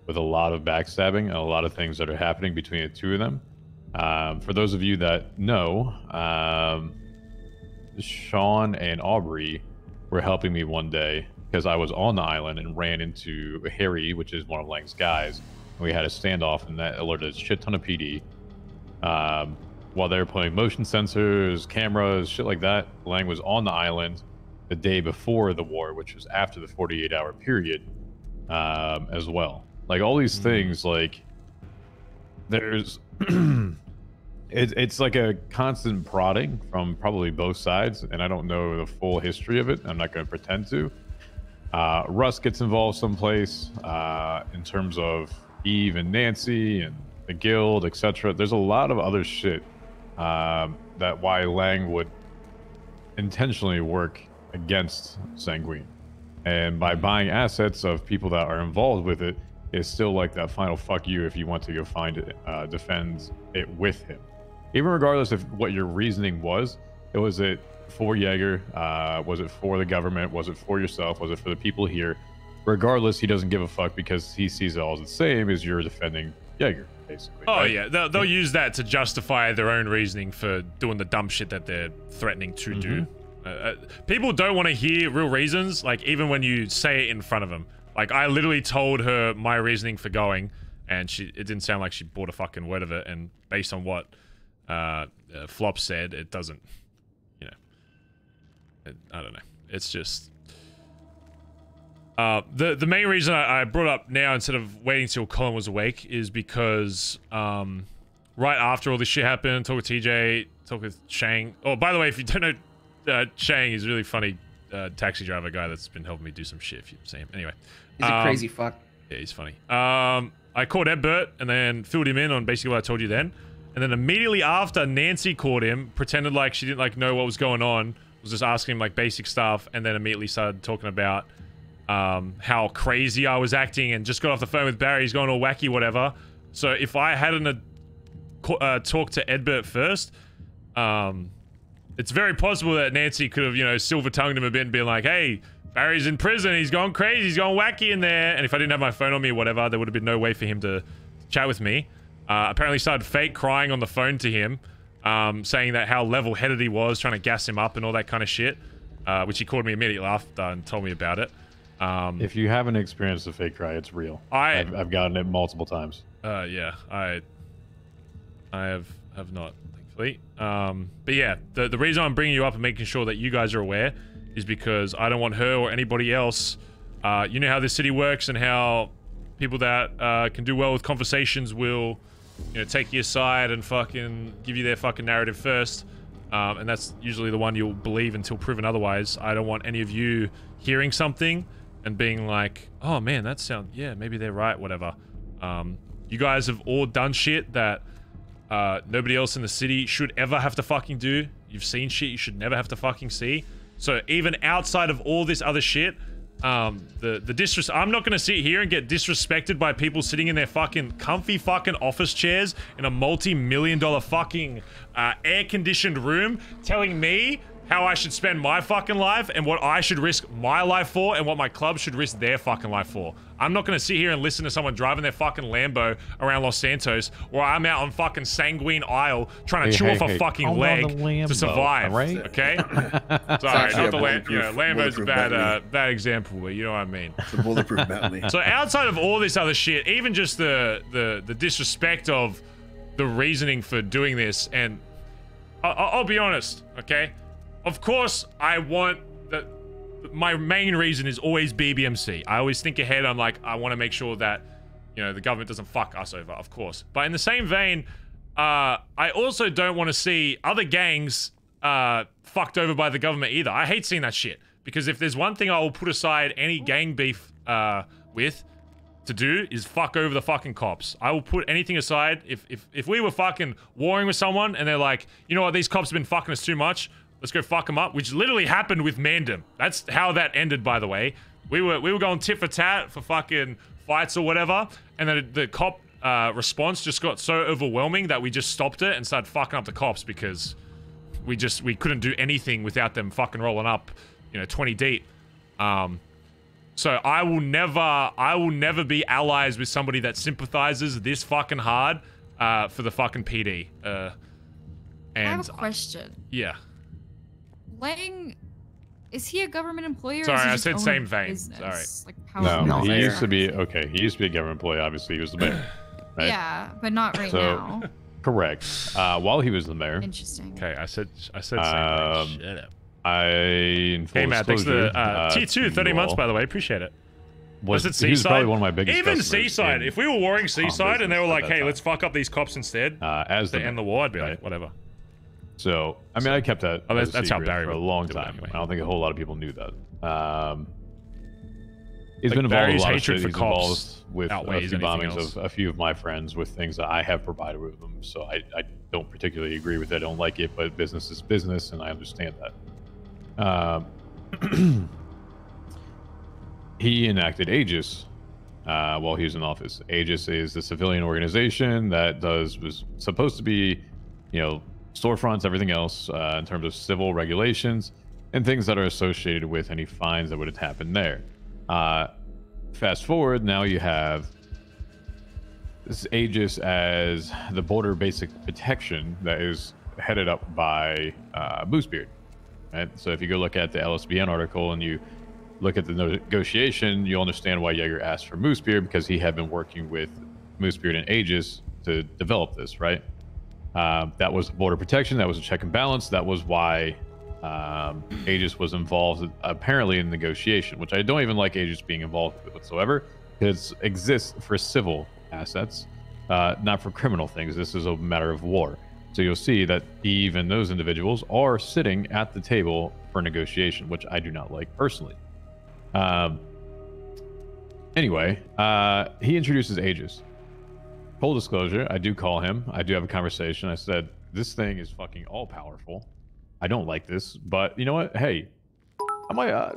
with a lot of backstabbing and a lot of things that are happening between the two of them. Um, for those of you that know, um, Sean and Aubrey were helping me one day because I was on the island and ran into Harry, which is one of Lang's guys. We had a standoff, and that alerted a shit ton of PD. Um, while they were putting motion sensors, cameras, shit like that, Lang was on the island the day before the war, which was after the 48 hour period, um, as well. Like all these things, like there's it, it's like a constant prodding from probably both sides, and I don't know the full history of it. I'm not going to pretend to. Uh, Russ gets involved someplace uh, in terms of Eve and Nancy and the guild, etc. There's a lot of other shit um, that why Lang would intentionally work against Sanguine, and by buying assets of people that are involved with it, it, is still like that final fuck you if you want to go find it, uh, defend it with him. Even regardless of what your reasoning was, it was it for Jaeger, uh, was it for the government, was it for yourself, was it for the people here? Regardless, he doesn't give a fuck because he sees it all as the same as you're defending Jaeger, basically. Oh right? yeah, they'll, they'll use that to justify their own reasoning for doing the dumb shit that they're threatening to do. Uh, uh, people don't want to hear real reasons, like even when you say it in front of them. Like I literally told her my reasoning for going, and she it didn't sound like she bought a fucking word of it. And based on what uh, uh, Flop said, it doesn't. You know, it, I don't know. It's just. Uh, the the main reason I, I brought up now instead of waiting till Colin was awake is because um, right after all this shit happened, talk with TJ, talk with Shang. Oh, by the way, if you don't know, uh, Shang is a really funny uh, taxi driver guy that's been helping me do some shit. If you see him, anyway. He's a Um, crazy fuck. Yeah, he's funny. Um, I called Edbert and then filled him in on basically what I told you then. And then immediately after, Nancy called him, pretended like she didn't like know what was going on, was just asking him like basic stuff, and then immediately started talking about um, how crazy I was acting, and just got off the phone with Barry. He's going all wacky, whatever. So if I hadn't uh, uh, talked to Edbert first, um, it's very possible that Nancy could have, you know, silver tongued him a bit and been like, hey, Barry's in prison. He's gone crazy. He's gone wacky in there. And if I didn't have my phone on me or whatever, there would have been no way for him to chat with me. Uh, apparently started fake crying on the phone to him, um, saying that how level-headed he was, trying to gas him up and all that kind of shit, uh, which he called me immediately after and told me about it. Um, If you haven't experienced a fake cry, it's real. I- I've, I've gotten it multiple times. Uh, yeah, I, I have have not Um, but yeah, the the reason I'm bringing you up and making sure that you guys are aware is because I don't want her or anybody else. Uh, you know how this city works and how people that uh, can do well with conversations will, you know, take you aside and fucking give you their fucking narrative first. Um, and that's usually the one you'll believe until proven otherwise. I don't want any of you hearing something and being like, "Oh man, that sound yeah, maybe they're right, whatever." Um, you guys have all done shit that uh, nobody else in the city should ever have to fucking do. You've seen shit you should never have to fucking see. So even outside of all this other shit, um, the the disres- I'm not gonna sit here and get disrespected by people sitting in their fucking comfy fucking office chairs in a multi-million dollar fucking uh, air-conditioned room, telling me how I should spend my fucking life and what I should risk my life for and what my club should risk their fucking life for. I'm not gonna sit here and listen to someone driving their fucking Lambo around Los Santos, or I'm out on fucking Sanguine Isle trying to Hey, chew hey, off a fucking calm down leg the Lambo, to survive. alright? Okay. It's Sorry, not the Lam- bulletproof- you know, Lambo's a bad, uh, bad example, but you know what I mean. It's a bulletproof Bentley. So outside of all this other shit, even just the the the disrespect of the reasoning for doing this, and I, I- I'll be honest, okay. Of course, I want the my main reason is always BBMC. I always think ahead. I'm like, I want to make sure that you know the government doesn't fuck us over, of course. But in the same vein, uh, I also don't want to see other gangs uh, fucked over by the government either. I hate seeing that shit because if there's one thing I will put aside any gang beef uh, with to do is fuck over the fucking cops. I will put anything aside. If if if we were fucking warring with someone and they're like, you know what, these cops have been fucking us too much. Let's go fuck them up, which literally happened with Mandem. That's how that ended, by the way. We were we were going tit for tat for fucking fights or whatever, and then the cop uh, response just got so overwhelming that we just stopped it and started fucking up the cops because we just we couldn't do anything without them fucking rolling up, you know, 20 deep. Um, so I will never, I will never be allies with somebody that sympathizes this fucking hard uh, for the fucking PD. Uh, I and have a question. yeah, Lang, is he a government employee? Or Sorry, is he I said same a vein. business? Sorry. Like, how No, he used to be okay. He used to be a government employee. Obviously, he was the mayor. Right? Yeah, but not right so, now. Correct. Uh, while he was the mayor. Interesting. Okay, I said, I said same um, thing. Shut up. I. In full Hey Matt, thanks for the uh, T2 30 months, by the way. Appreciate it. Was, Was it he was Seaside? probably one of my biggest Even Seaside. If we were warring Seaside and they were like, "Hey, time. let's fuck up these cops instead," uh, as to the end the war, I'd be like, "Whatever." So, I mean, I kept that. Oh, that's- that's how Barry for a long time. anyway. I don't think a whole lot of people knew that. Um, he's Like, been involved Barry's in a lot of hatred shit. for cops with a few bombings else. of a few of my friends with things that I have provided with them. So I, I don't particularly agree with it. I don't like it, but business is business, and I understand that. Um, he enacted Aegis uh, while he was in office. Aegis is a civilian organization that does was supposed to be, you know, storefronts, everything else uh, in terms of civil regulations and things that are associated with any fines that would have happened there. Uh, fast forward, now you have this Aegis as the border basic protection that is headed up by uh, Moosebeard. Right? So if you go look at the LSBN article and you look at the negotiation, you'll understand why Jaeger asked for Moosebeard because he had been working with Moosebeard and Aegis to develop this, right? Um, that was border protection. That was a check and balance. That was why um, Aegis was involved, apparently, in negotiation, which I don't even like Aegis being involved with whatsoever. It exists for civil assets, uh, not for criminal things. This is a matter of war. So you'll see that even those individuals are sitting at the table for negotiation, which I do not like personally. Um, anyway, uh, he introduces Aegis. Full disclosure, I do call him. I do have a conversation. I said, This thing is fucking all powerful. I don't like this, but you know what? Hey, I might, uh,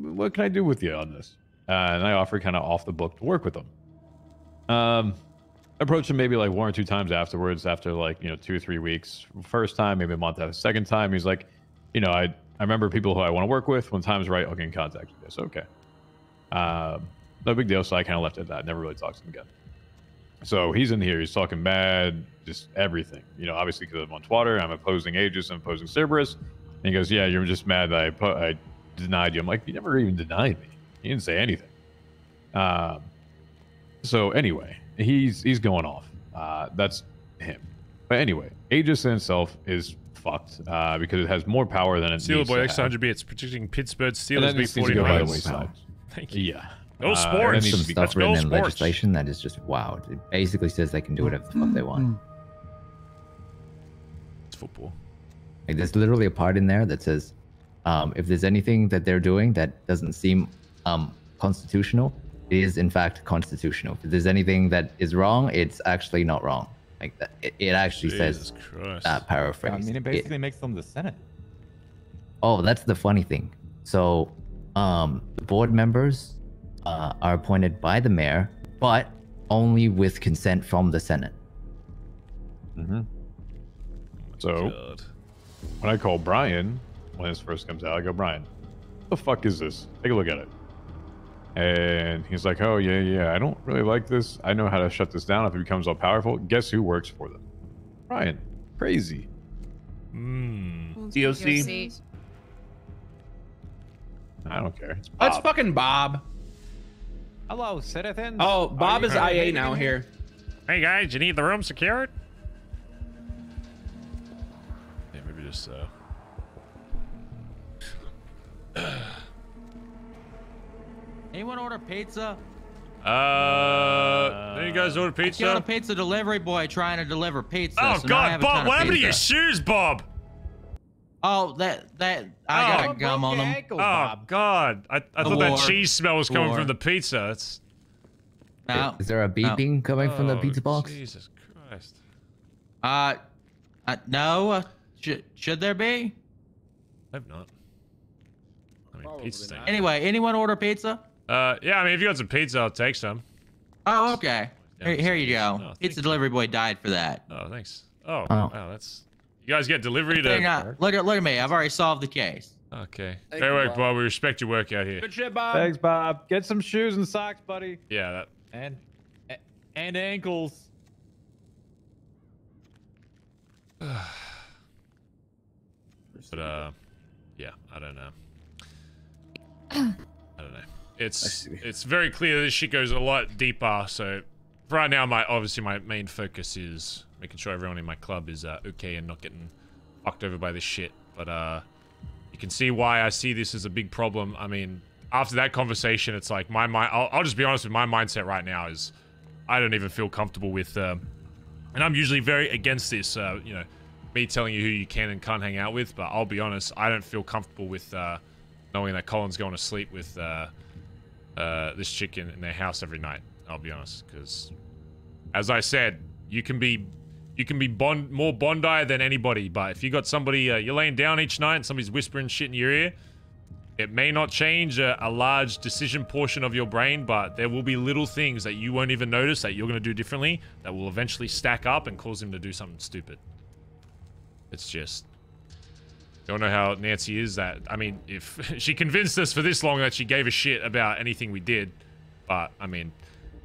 what can I do with you on this? Uh, and I offer kind of off the book to work with him. Um, approached him maybe like one or two times afterwards, after like, you know, two or three weeks. First time, maybe a month after. Second time, he's like, you know, I, I remember people who I want to work with. When time's right, I'll get in contact with you. So, okay. Um, no big deal. So I kind of left it at that. Never really talked to him again. So he's in here. He's talking bad, just everything. You know, obviously because I'm on Twitter, I'm opposing Aegis, I'm opposing Cerberus. And he goes, "Yeah, you're just mad that I put, I denied you." I'm like, "You never even denied me. You didn't say anything." Um. So anyway, he's he's going off. Uh, that's him. But anyway, Aegis in itself is fucked uh, because it has more power than it Steeler needs Boy X100B, it's protecting Pittsburgh Steelers then beat this needs to go by the 49ers. wayside. Thank you. Yeah. Go Uh, sports. and There's some stuff go written in sports. legislation that is just wow. It basically says they can do whatever the fuck they want. It's football. Like there's literally a part in there that says, um, if there's anything that they're doing that doesn't seem um, constitutional, it is in fact constitutional. If there's anything that is wrong, it's actually not wrong. Like that, it, it actually Jesus says Christ. that paraphrase. I mean, it It- basically makes them the Senate. Oh, that's the funny thing. So, um, the board members uh, are appointed by the mayor, but only with consent from the Senate. Mm-hmm. So when I call Brian when this first comes out, I go, Brian, what the fuck is this? Take a look at it. And he's like, Oh yeah, yeah. I don't really like this. I know how to shut this down if it becomes all powerful. Guess who works for them? Brian. Crazy. Hmm. DOC. I don't care. It's That's Bob. fucking Bob. Hello, citizens. Oh, Bob is IA now begin? here. Hey guys, you need the room secured? Yeah, maybe just uh. Anyone order pizza? Uh, then you guys order pizza? I killed a pizza. pizza delivery boy trying to deliver pizza. Oh so God, have a ton Bob! of What happened to your shoes, Bob? Oh, that that I got Oh. a gum on them. Oh God! I, I The thought that cheese smell was coming War. from the pizza. It's No. Is there a beeping coming from the Oh, pizza box? Jesus Christ! Uh, uh no. Uh, should should there be? I have not. I mean, pizza thing. Anyway, anyone order pizza? Uh, yeah. I mean, if you got some pizza, I'll take some. Oh, okay. Here, here you go. Oh, pizza delivery boy died for that. Oh, thanks. Oh, Oh. wow, that's. You guys get delivery to. Hang on. Look at look at me. I've already solved the case. Okay. Thank Fair you, work, Bob. Bob. We respect your work out here. Good shit, Bob. Thanks, Bob. Get some shoes and socks, buddy. Yeah, that. And and ankles. But uh, yeah, I don't know. I don't know. It's it's very clear this shit goes a lot deeper. So right now, my obviously my main focus is making sure everyone in my club is uh, okay and not getting fucked over by this shit. But uh, you can see why I see this as a big problem. I mean, after that conversation, it's like my mind. I'll, I'll just be honest with my mindset right now is I don't even feel comfortable with. Um, and I'm usually very against this. Uh, you know, me telling you who you can and can't hang out with. But I'll be honest, I don't feel comfortable with uh, knowing that Colin's going to sleep with uh, uh, this chick in, in their house every night. I'll be honest, because as I said, you can be you can be bond more Bondi than anybody. But if you got somebody uh, you're laying down each night and somebody's whispering shit in your ear, it may not change a, a large decision portion of your brain, but there will be little things that you won't even notice that you're going to do differently that will eventually stack up and cause him to do something stupid. It's just. Don't know how Nancy is that. I mean, if she convinced us for this long that she gave a shit about anything we did, but I mean,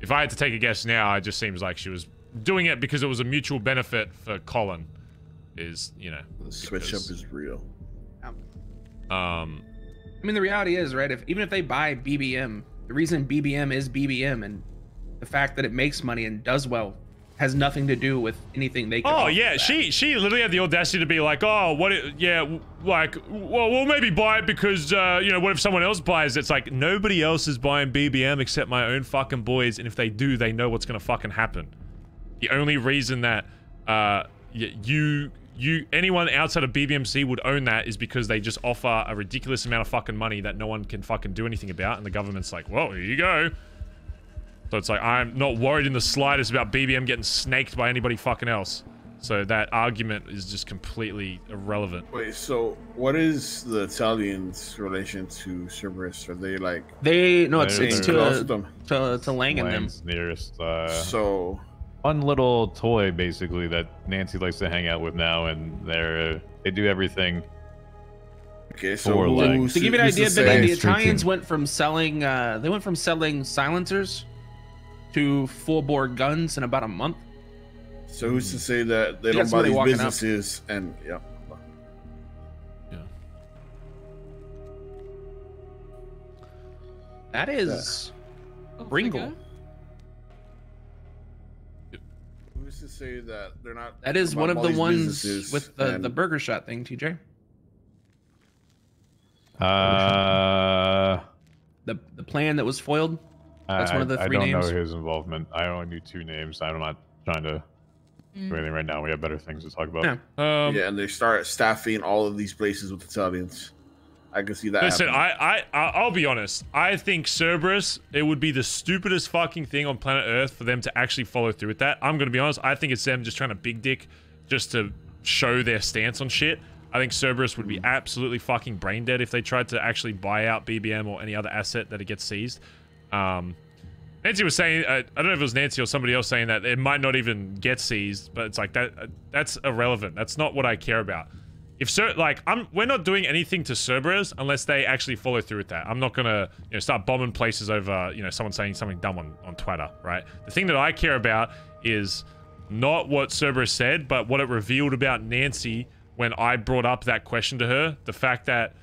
if I had to take a guess now, it just seems like she was doing it because it was a mutual benefit for Colin. Is you know The switch up is real. Um, I mean, the reality is, right? If even if they buy BBM, the reason BBM is BBM and the fact that it makes money and does well has nothing to do with anything they. Can Oh yeah, that. she she literally had the audacity to be like, oh, what? It, yeah, like, well, we'll maybe buy it because uh, you know, what if someone else buys it? It's like nobody else is buying BBM except my own fucking boys, and if they do, they know what's gonna fucking happen. The only reason that uh, you you anyone outside of BBMC would own that is because they just offer a ridiculous amount of fucking money that no one can fucking do anything about, and the government's like, well, here you go. So it's like I'm not worried in the slightest about BBM getting snaked by anybody fucking else. So that argument is just completely irrelevant. Wait, so what is the Italians' relation to Cerberus? Are they like They no, it's it's to close uh, to to to Lang and them. Nearest. Uh, So fun little toy basically that Nancy likes to hang out with now, and they're uh, they do everything. Okay, so for legs. To give you an idea, say- Benny, the Italians team. went from selling uh, they went from selling silencers to full bore guns in about a month. So who's to say that they You don't buy somebody these walking up. businesses and yeah. Yeah. That is Bringle. Who's to say that they're not? That is one of the ones with the, and- the burger shot thing, TJ. Uh, The the plan that was foiled. That's I, one of the I don't names. know his involvement. I only knew two names. I'm not trying to do anything right now. We have better things to talk about. Um, yeah, and they start staffing all of these places with Italians. I can see that. Listen, happening. I, I, I- I'll be honest. I think Cerberus, it would be the stupidest fucking thing on planet Earth for them to actually follow through with that. I'm gonna be honest. I think it's them just trying to big dick, just to show their stance on shit. I think Cerberus would be absolutely fucking brain dead if they tried to actually buy out BBM or any other asset that it gets seized. Um, Nancy was saying, uh, I don't know if it was Nancy or somebody else saying that it might not even get seized, but it's like that. Uh, that's irrelevant. That's not what I care about. If Cer- like I'm, we're not doing anything to Cerberus unless they actually follow through with that. I'm not gonna, you know, start bombing places over, you know, someone saying something dumb on on Twitter, right? The thing that I care about is not what Cerberus said, but what it revealed about Nancy when I brought up that question to her. The fact that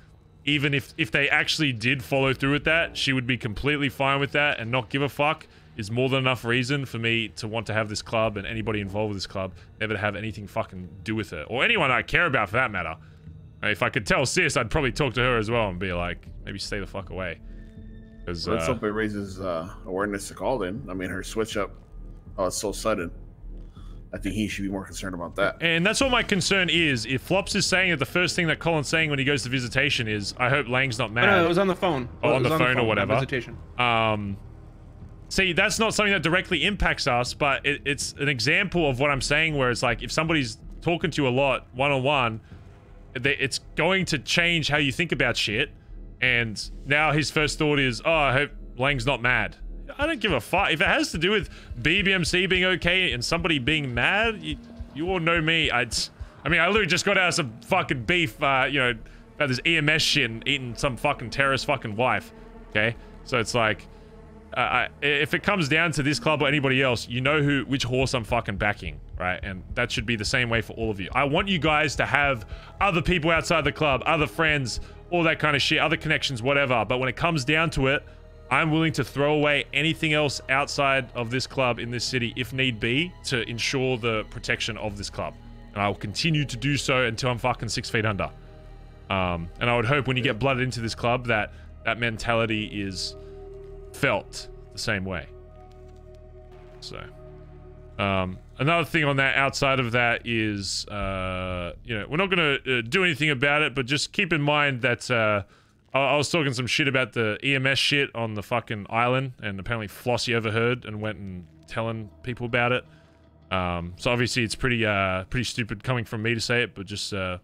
even if if they actually did follow through with that, she would be completely fine with that and not give a fuck is more than enough reason for me to want to have this club and anybody involved with this club never to have anything fucking do with it or anyone I care about for that matter. If I could tell sis, I'd probably talk to her as well and be like, maybe stay the fuck away. Because Let's uh, hope it raises uh, awareness to call in. I mean, her switch up, oh, it's so sudden. I think he should be more concerned about that. And that's what my concern is. If Flops is saying that the first thing that Colin's saying when he goes to visitation is, "I hope Lang's not mad." no, it was on the phone. Oh, It on was the phone or whatever. Visitation. Um, see, that's not something that directly impacts us, but it, it's an example of what I'm saying. Where it's like if somebody's talking to you a lot one on one, it's going to change how you think about shit. And now his first thought is, "Oh, I hope Lang's not mad." I don't give a fuck if it has to do with BBMC being okay and somebody being mad. You, you all know me. I'd, I mean, I literally just got out of some fucking beef. Uh, you know, about this EMS shit and eating some fucking terrorist fucking wife. Okay, so it's like, uh, I, if it comes down to this club or anybody else, you know who, which horse I'm fucking backing, right? And that should be the same way for all of you. I want you guys to have other people outside the club, other friends, all that kind of shit, other connections, whatever. But when it comes down to it, I'm willing to throw away anything else outside of this club in this city if need be to ensure the protection of this club. And I will continue to do so until I'm fucking six feet under. Um, and I would hope when you get blooded into this club that that mentality is felt the same way. So, um, another thing on that outside of that is, uh, you know, we're not going to uh, do anything about it, but just keep in mind that uh, I, I was talking some shit about the EMS shit on the fucking island, and apparently Flossie overheard and went and telling people about it. Um, so obviously it's pretty uh, pretty stupid coming from me to say it, but just uh,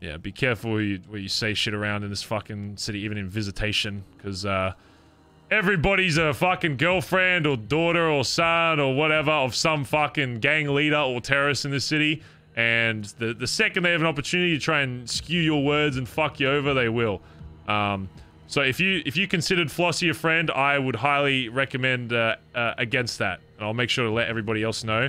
yeah, be careful where you, where you say shit around in this fucking city, even in visitation, because uh, everybody's a fucking girlfriend or daughter or son or whatever of some fucking gang leader or terrorist in this city. And the the second they have an opportunity to try and skew your words and fuck you over, they will. Um, so if you if you considered Flossie a friend, I would highly recommend uh, uh, against that, and I'll make sure to let everybody else know.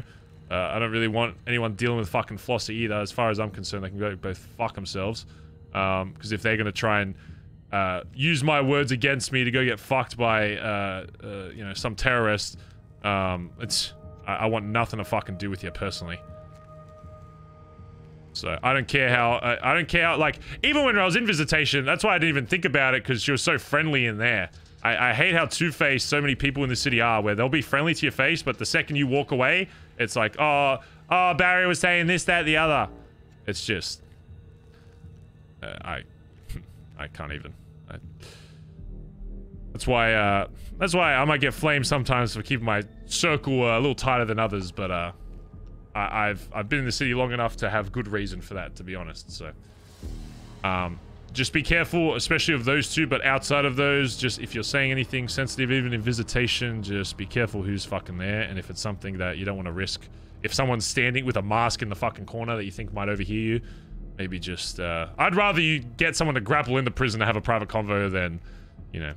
Uh, I don't really want anyone dealing with fucking Flossie either. As far as I'm concerned, they can go both fuck themselves. Because if they're gonna try and uh, use my words against me to go get fucked by uh, uh, you know some terrorist, um, it's I, I want nothing to fucking do with you personally. So I don't care how I, I don't care how like even when I was in visitation, that's why I didn't even think about it because she was so friendly in there. I, I hate how two-faced so many people in the city are, where they'll be friendly to your face, but the second you walk away, it's like, oh, oh, Barry was saying this, that, the other. It's just, uh, I, I can't even. I, that's why, uh, that's why I might get flamed sometimes for keeping my circle uh, a little tighter than others, but uh, I, I've I've been in the city long enough to have good reason for that, to be honest. So, um, just be careful, especially of those two. But outside of those, just if you're saying anything sensitive, even in visitation, just be careful who's fucking there. And if it's something that you don't want to risk, if someone's standing with a mask in the fucking corner that you think might overhear you, maybe just. Uh, I'd rather you get someone to grapple in the prison to have a private convo than, you know,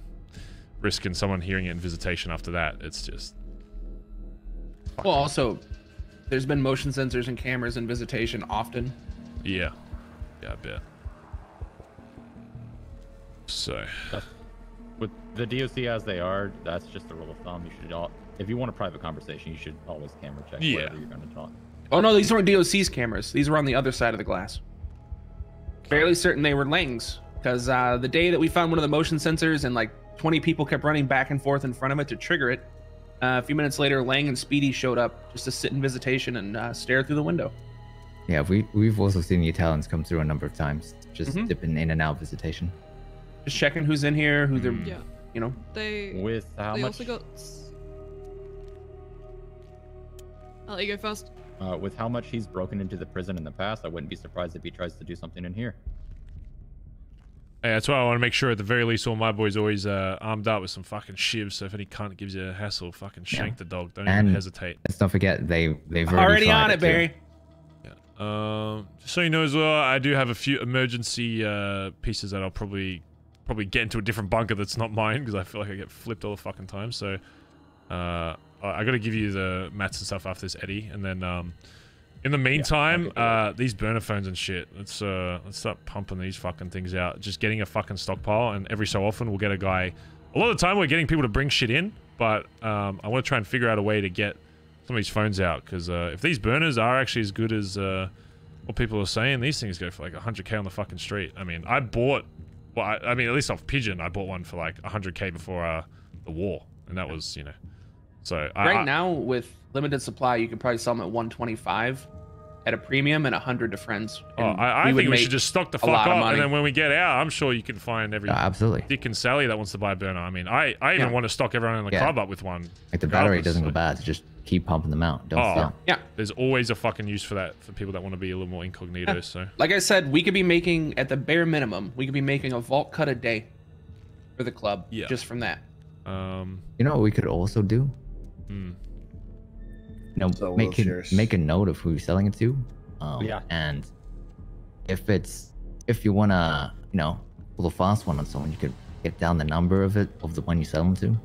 risking someone hearing it in visitation after that. It's just. Well, also, there's been motion sensors and cameras in visitation often. Yeah. Yeah, I bet. So. With the DOC as they are, that's just a rule of thumb. You should all, if you want a private conversation, you should always camera check Yeah. whatever you're going to talk. Oh no, these weren't DOC's cameras. These were on the other side of the glass. Fairly certain they were Lang's, because uh, the day that we found one of the motion sensors and like 20 people kept running back and forth in front of it to trigger it, uh, a few minutes later, Lang and Speedy showed up just to sit in visitation and uh, stare through the window. Yeah, we we've also seen the Italians come through a number of times, just Mhm. dipping in and out visitation. Just checking who's in here, who they're, Yeah. you know. They With how they much? also got. I'll let you go first. Uh, with how much he's broken into the prison in the past, I wouldn't be surprised if he tries to do something in here. Yeah, that's why I want to make sure at the very least all my boys always uh, armed up with some fucking shivs. So if any cunt gives you a hassle, fucking shank the dog. Don't and even hesitate. Let's not forget they they've Already already, tried on it, too. Barry. Um, just so you know as well, I do have a few emergency uh, pieces that I'll probably probably get into a different bunker that's not mine because I feel like I get flipped all the fucking time. So uh, I, I got to give you the mats and stuff after this, Eddie, and then um, in the meantime, uh, these burner phones and shit. Let's uh, let's start pumping these fucking things out. Just getting a fucking stockpile, and every so often we'll get a guy. A lot of the time we're getting people to bring shit in, but um, I want to try and figure out a way to get some of these phones out because uh, if these burners are actually as good as uh, what people are saying, these things go for like 100k on the fucking street. I mean, I bought Well, I, I mean, at least off Pigeon, I bought one for like 100k before uh, the war, and that was, you know. So I, right I- now, with limited supply, you could probably sell them at 125 at a premium and 100 to friends. Oh, I, I we think we should just stock the fuck up, and then when we get out, I'm sure you can find every Yeah, absolutely. Dick and Sally that wants to buy a burner. I mean, I, I even Yeah. want to stock everyone in the Yeah. club up with one. Like the battery doesn't so- go bad, so just keep pumping them out. Don't Oh, stop. yeah. There's always a fucking use for that for people that want to be a little more incognito. So Like I said, we could be making at the bare minimum, we could be making a vault cut a day for the club. Yeah. Just from that. Um, You know what we could also do? Hmm. You know, So make a, make a note of who you're selling it to. Um, Yeah. And if it's if you wanna, you know, pull a fast one on someone, you could get down the number of it of the one you sell them to.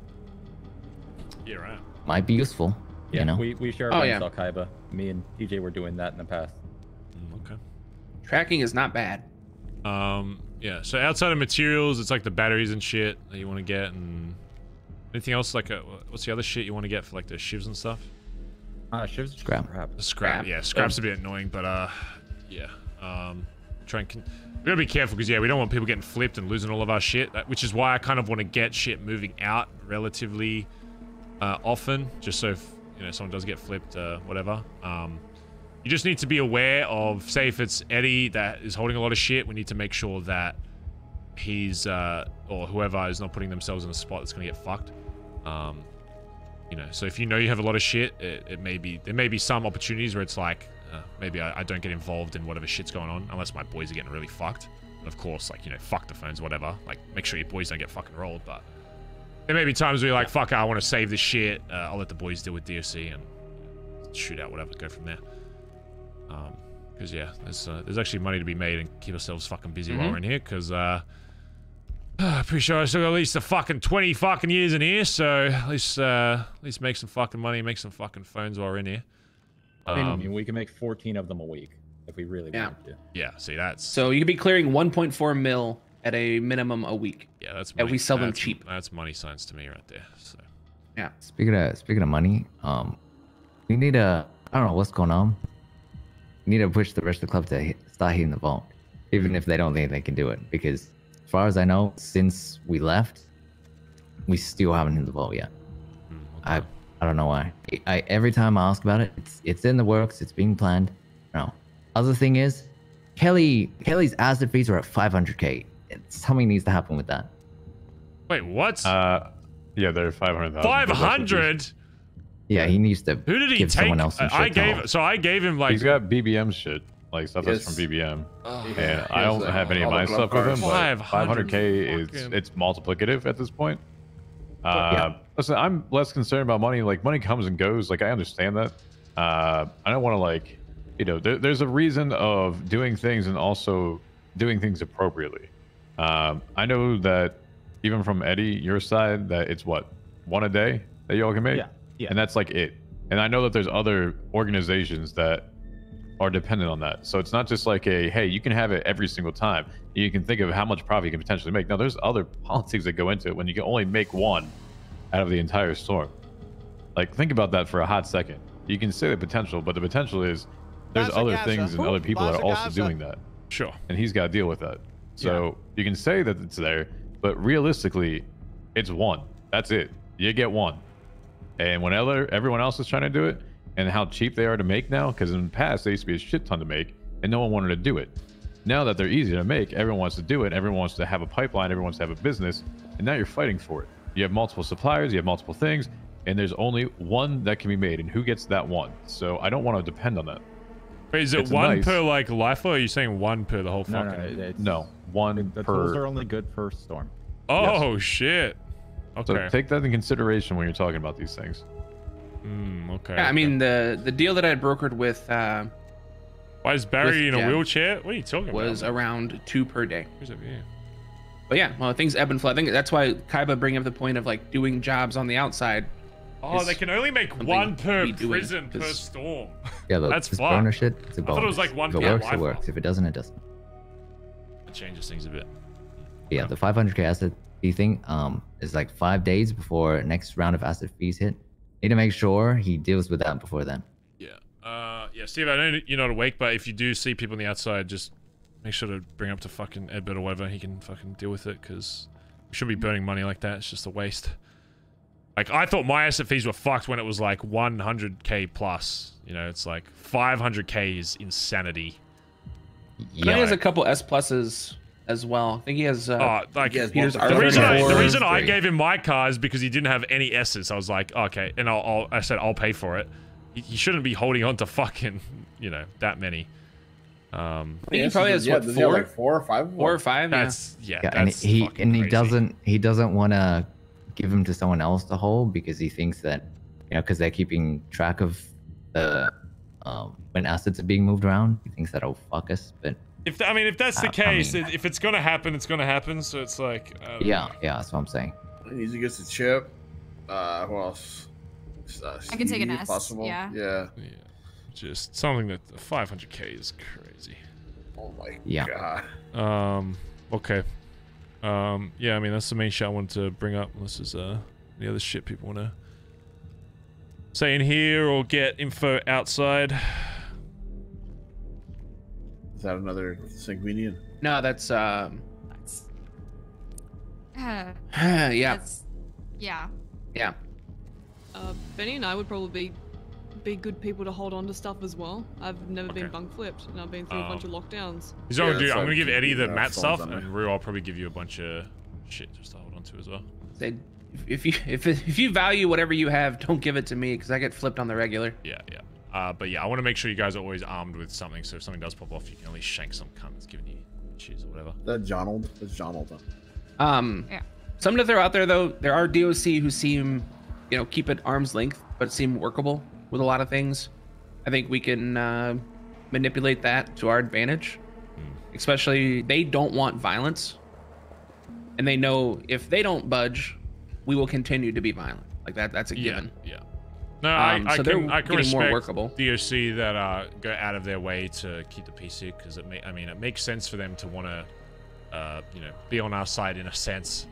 yeah, right. Might be useful. Yeah, you know. we, we share Oh, oh, yeah. Al Kaiba. Me and TJ were doing that in the past. Mm, okay. Tracking is not bad. Um, yeah. So outside of materials, it's like the batteries and shit that you want to get, and anything else like a, what's the other shit you want to get for like the shivs and stuff? Uh, shivs Scrap. Scrap. Scrap, Scrap. yeah, scrap's a bit annoying, but uh, yeah. Um, try and con- we gotta be careful because yeah, we don't want people getting flipped and losing all of our shit. That, which is why I kind of want to get shit moving out relatively uh, often, just so if you know someone does get flipped, uh, whatever. Um, you just need to be aware of, say, if it's Eddie that is holding a lot of shit, we need to make sure that he's uh, or whoever is not putting themselves in a spot that's gonna get fucked. Um, you know, so if you know you have a lot of shit, it, it may be there may be some opportunities where it's like uh, maybe I, I don't get involved in whatever shit's going on unless my boys are getting really fucked. And of course, like you know, fuck the phones, whatever. Like make sure your boys don't get fucking rolled. But there may be times where you're like, fuck, I want to save this shit. Uh, I'll let the boys deal with DOC and shoot out whatever, go from there. Um, because yeah, there's uh, there's actually money to be made and keep ourselves fucking busy while Mhm. we're in here. Because uh, I'm pretty sure I still got at least a fucking 20 fucking years in here, so at least uh, at least make some fucking money, make some fucking phones while we're in here. I mean, Um, we can make 14 of them a week if we really Yeah. wanted to. yeah, see that's So you could be clearing 1.4 mil at a minimum a week. yeah, that's And money, we sell them cheap. That's money signs to me right there. So Yeah. Speaking of speaking of money, um, we need a I don't know what's going on. We need to push the rest of the club to hit, start hitting the vault, even if they don't think they can do it. Because as far as I know, since we left, we still haven't hit the vault yet. I I don't know why. I, I every time I ask about it, it's it's in the works. It's being planned. No. Other thing is, Kelly Kelly's acid fees are at 500k. Something needs to happen with that. wait, what? Uh, yeah, they're five hundred thousand. Five hundred? Yeah, he needs to Who did he give take? someone else some I I shit gave so I gave him like He's got BBM shit, like stuff that's from BBM, Oh, and yeah. I don't has, uh, have any of my stuff with him. But 500 500k is it's multiplicative at this point. Uh, Yeah. Listen, I'm less concerned about money. Like money comes and goes. Like I understand that. Uh, I don't want to like, you know, there, there's a reason of doing things and also doing things appropriately. Um, I know that even from Eddie, your side, that it's what one a day that y'all can make. Yeah, yeah. And that's like it. And I know that there's other organizations that are dependent on that. So it's not just like a hey, you can have it every single time. You can think of how much profit you can potentially make. Now there's other politics that go into it when you can only make one out of the entire storm. Like think about that for a hot second. You can say the potential, but the potential is there's Gaza, other Gaza. things and other people that are also Gaza. doing that. sure. And he's got to deal with that. So you can say that it's there, but realistically, it's one. That's it. You get one. And when other everyone else is trying to do it, and how cheap they are to make now, because in the past they used to be a shit ton to make, and no one wanted to do it. Now that they're easy to make, everyone wants to do it. Everyone wants to have a pipeline. Everyone wants to have a business, and now you're fighting for it. You have multiple suppliers. You have multiple things, and there's only one that can be made, and who gets that one? So I don't want to depend on that. Wait, is it It's one nice. per like life, Or are you saying one per the whole No, no, fucking? it's, No, one the per. tools are only good for storm. oh shit. So Okay. take that in consideration when you're talking about these things. Mm, okay. Yeah, I okay. mean the the deal that I had brokered with uh, why is Barry in a Jen wheelchair? What are you talking was about? Was around two per day. Who's over here? But yeah, well things ebb and flow. I think that's why Kaiba bring up the point of like doing jobs on the outside. Oh, they can only make one per we doing, prison per 'cause- storm. Yeah, look, That's this fucked. boner shit, it's a I thought bonus. it was like one if it per works, it works. If it doesn't, it doesn't. It changes things a bit. Yeah, the 500k acid fee thing um is like five days before next round of acid fees hit. Need to make sure he deals with that before then. Yeah. Uh, yeah, Steve, I know you're not awake, but if you do see people on the outside, just make sure to bring up to fucking Edbert or whatever. He can fucking deal with it because we shouldn't be burning money like that. It's just a waste. Like I thought my asset fees were fucked when it was like 100k plus. You know, it's like 500k is insanity. I think he has a couple S pluses as well. I think he has. Uh, Oh, like Peter's the reason, I, the reason I gave him my car is because he didn't have any S's. I was like, okay, and I'll, I'll I said I'll pay for it. He, he shouldn't be holding on to fucking, you know, that many. Um, I think he probably has yeah, what does he have, four, like four or five. four or five. That's yeah. Yeah, and that's he and he crazy. doesn't he doesn't want to give him to someone else to hold because he thinks that you know because they're keeping track of the um, when assets are being moved around. He thinks that'll fuck us, but If th- I mean, if that's the Uh, I case, mean- if it's gonna happen, it's gonna happen. So it's like, I don't yeah, know. yeah, that's what I'm saying. He needs to get the chip. Uh, who else? Uh, I can take an Steve, S, Possible. yeah. Yeah. Yeah. Just something that 500k is crazy. Oh my Yeah. god. Um. Okay. Um. Yeah. I mean, that's the main shit I wanted to bring up. Unless there's uh any other shit people want to say in here or get info outside. Is that another Sanguinian? No, that's um. Uh, yeah. that's- yeah. Yeah. Uh, Benny and I would probably be be good people to hold on to stuff as well. I've never been bunk flipped, and I've been through a bunch of Um, lockdowns. He's what I'm gonna do. that's I'm gonna give Eddie the uh, mat stuff, and Rue, I'll probably give you a bunch of shit just to hold on to as well. They, if you if if you value whatever you have, don't give it to me because I get flipped on the regular. Yeah, yeah. Uh, but yeah, I want to make sure you guys are always armed with something, so if something does pop off, you can at least shank some cunt that's giving you cheese or whatever. That Jonald. That's Jonald. Um, Yeah. Something to throw out there though, there are DOC who seem, you know, keep at arm's length, but seem workable with a lot of things. I think we can uh, manipulate that to our advantage. Especially, they don't want violence, and they know if they don't budge, we will continue to be violent. Like that. That's a Yeah, given. yeah. No, Um, I, I so they're can I can getting more respect workable. DOC that uh, go out of their way to keep the PC because it may I mean it makes sense for them to want to uh, you know be on our side in a sense.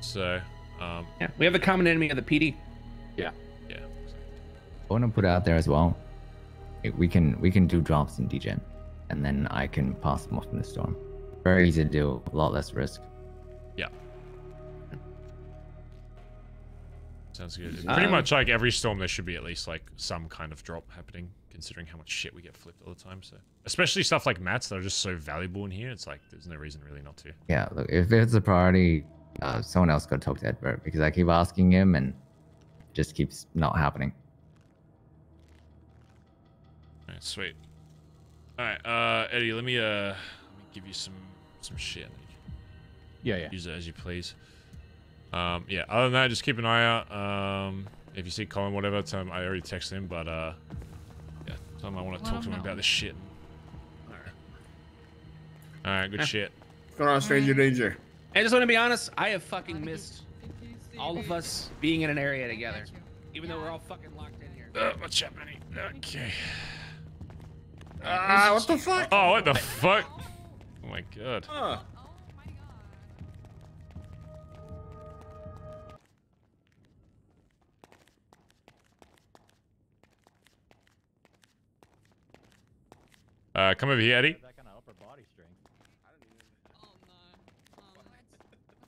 So um, Yeah, we have the common enemy of the PD. yeah, yeah. I want to put it out there as well. We can we can do drops in DGen, and then I can pass them off in the storm. Very easy to do, a lot less risk. Yeah. Sounds good. Um, Pretty much like every storm, there should be at least like some kind of drop happening, considering how much shit we get flipped all the time. So, especially stuff like mats that are just so valuable in here, it's like there's no reason really not to. Yeah, look, if it's a priority, uh, someone else got to talk to Edbert because I keep asking him and it just keeps not happening. All right, sweet. All right, uh, Eddie, let me uh, let me give you some some shit. Yeah, yeah. Use it as you please. Um, yeah. Other than that, just keep an eye out. Um, if you see Colin, whatever, tell him I already texted him, but uh, yeah, tell him I want to Let talk to him him about this shit. All right. All right, good Yeah. shit. What's going on, Stranger Danger? I just want to be honest. I have fucking missed all of us being in an area together, even though we're all fucking locked in here. Uh, what's happening? Okay. Ah, what the fuck? Oh, what the fuck? Oh my god. Huh. Uh, come over here, Eddie.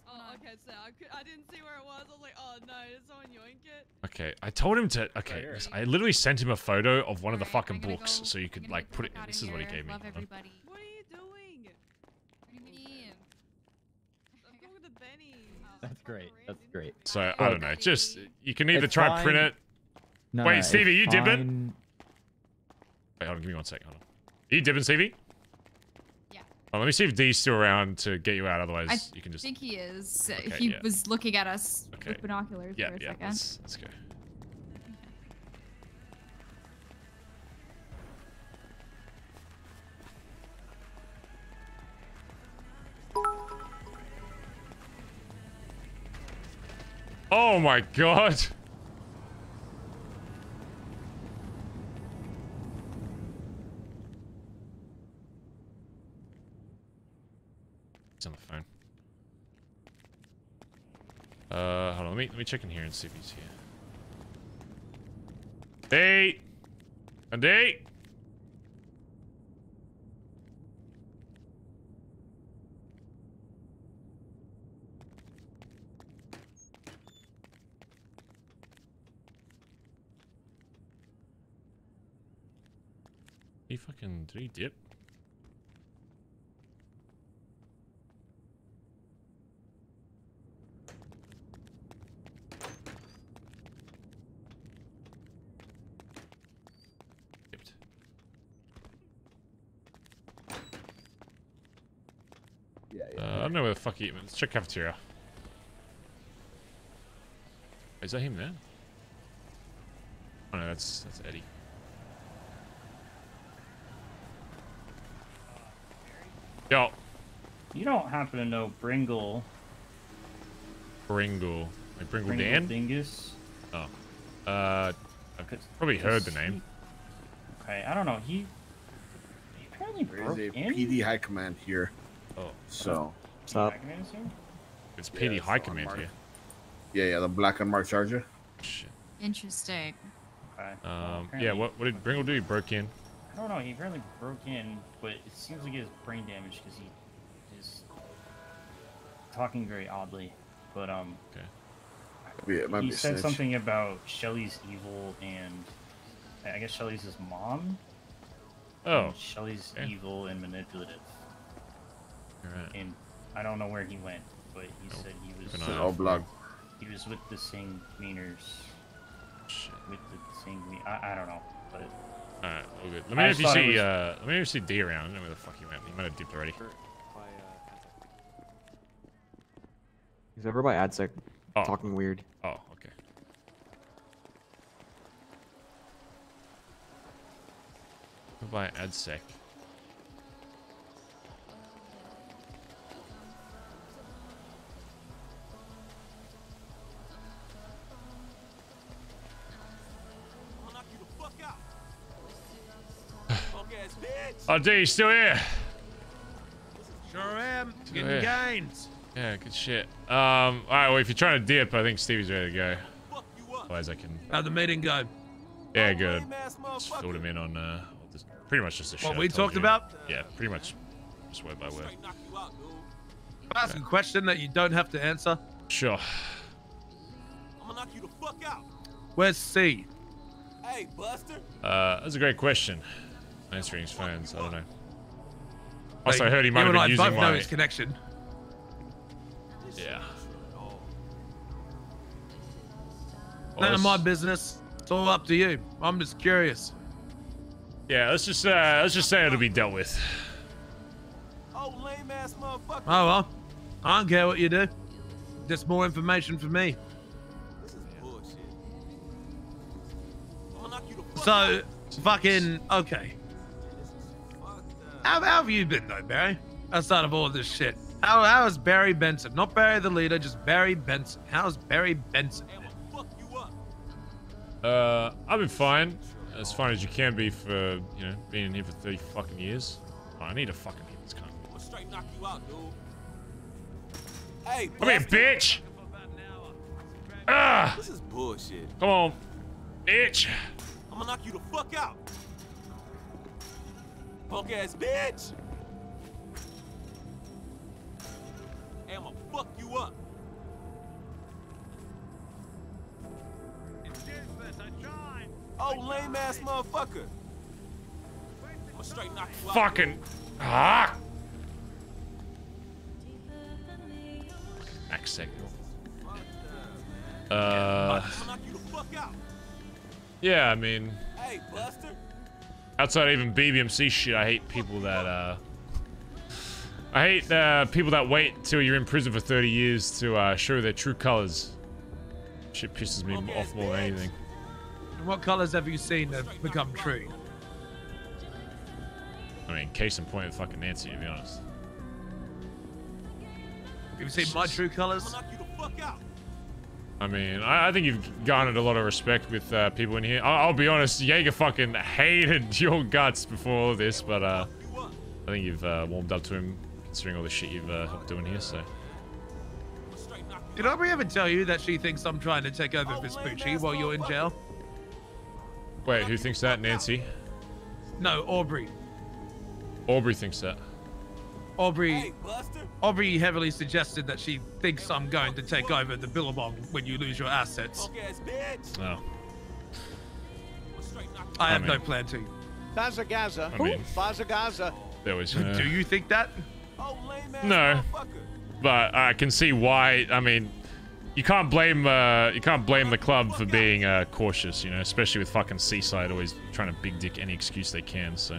Oh, okay, so I, could, I didn't see where it was. I was like, oh no, did someone yoink it? Okay, I told him to. Okay, listen, I literally sent him a photo of one of the fucking books, so you could like put it. This is what he gave me. Love Hold on. everybody. What are you doing? What do you mean? I'm talking to Benny. That's great. That's great. So I don't know. Just you can either It's try and print fine. it. No, Wait, no, Stevie, you it's dipping? fine. Wait, hold on. Give me one sec. Hold on. Are you dipping, Stevie? Yeah. Oh, let me see if D's still around to get you out. Otherwise, I you can just. I think he is. Okay, he yeah. was looking at us Okay. with binoculars Yeah, for a yeah. second. Let's, let's go. Oh my god. Uh, hold on. Let me, let me check in here and see if he's here. Hey! Uh, Andy! He fucking, did he dip? Don't know where the fuck he. Let's check cafeteria. Is that him there? Oh no, that's that's Eddie. Yo, You don't happen to know Bringle? Bringle. Like Bringle, Bringle Dan? Dingus? Oh. Uh, I've probably heard the name. Okay, I don't know. He, he apparently There's broke a in. PD high command here. Oh. So. What's up? It's Yeah, PD it's High Command here. Yeah, yeah, the black unmarked charger. Interesting. Okay. Um, yeah, what, what did Bringle do? He broke in. I don't know. He apparently broke in, but it seems like he has brain damage because he is talking very oddly. But um, okay. Yeah, it he said snitch. something about Shelly's evil and I guess Shelly's his mom. Oh. And Shelly's okay. evil and manipulative. Alright. And I don't know where he went, but he said he was. Keep an eye out. He was with the same meaners. With the same. Me- I, I don't know, but. Alright, all good. Let I me know if you see, was- uh, let me know if you see D around. I don't know where the fuck he went. He might have dipped already. He's over by AdSec. Oh. Talking weird. Oh, okay. By AdSec. Oh, D, you still here? Sure am. Go Getting ahead. gains. Yeah, good shit. Um, all right. Well, if you're trying to dip, I think Stevie's ready to go. Otherwise, I can. How'd the meeting go? Yeah, good. Just filled him in on uh, this- pretty much just a shit. What I we talked you. about? Yeah, pretty much, just word by word. Ask a question that you don't have to answer. Sure. I'm gonna knock you the fuck out. Where's C? Hey, Buster. Uh, that's a great question. Answering his phones, I don't know. Also, I heard he might you have and I been both using know his connection. Yeah. None of my business. It's all up to you. I'm just curious. Yeah, let's just uh, let's just say it'll be dealt with. Oh, lame ass motherfucker. Oh well. I don't care what you do. Just more information for me. So, fucking okay. How, how have you been though, Barry? Outside of all this shit, how how is Barry Benson? Not Barry the leader, just Barry Benson. How's Barry Benson? Uh, I've been fine, as fine as you can be for you know being in here for thirty fucking years. Oh, I need a fucking hit this cunt. I'ma straight knock you out, dude. Hey, Come here, bitch! Ah! This is bullshit. Come on, bitch! I'ma knock you the fuck out. Punk ass bitch. Hey, I'ma fuck you up. Oh, lame ass motherfucker. I'ma straight knock you out. Fucking ah! Max signal. Uh, I'ma knock you the fuck out. yeah, I mean, Hey, Buster. Outside even BBMC shit, I hate people that uh, I hate uh, people that wait till you're in prison for 30 years to uh, show their true colors. Shit pisses me off more than anything. And what colors have you seen that have become true? I mean, case in point fucking Nancy, to be honest. Have you seen my true colors? I mean, I, I think you've garnered a lot of respect with uh, people in here. I'll, I'll be honest, Jaeger fucking hated your guts before all this, but uh, I think you've uh, warmed up to him considering all the shit you've uh, helped doing here, so. Did Aubrey ever tell you that she thinks I'm trying to take over Vespucci while you're in jail? Wait, who thinks that? Nancy? No, Aubrey. Aubrey thinks that. Aubrey. Aubrey heavily suggested that she thinks I'm going to take over the Billabong when you lose your assets. Oh. I have I no plan to. BazzaGazza. I mean- BazzaGazza. There was. Uh, Do you think that? No, but I can see why. I mean, you can't blame uh, you can't blame the club for being uh, cautious, you know, especially with fucking Seaside always trying to big dick any excuse they can. So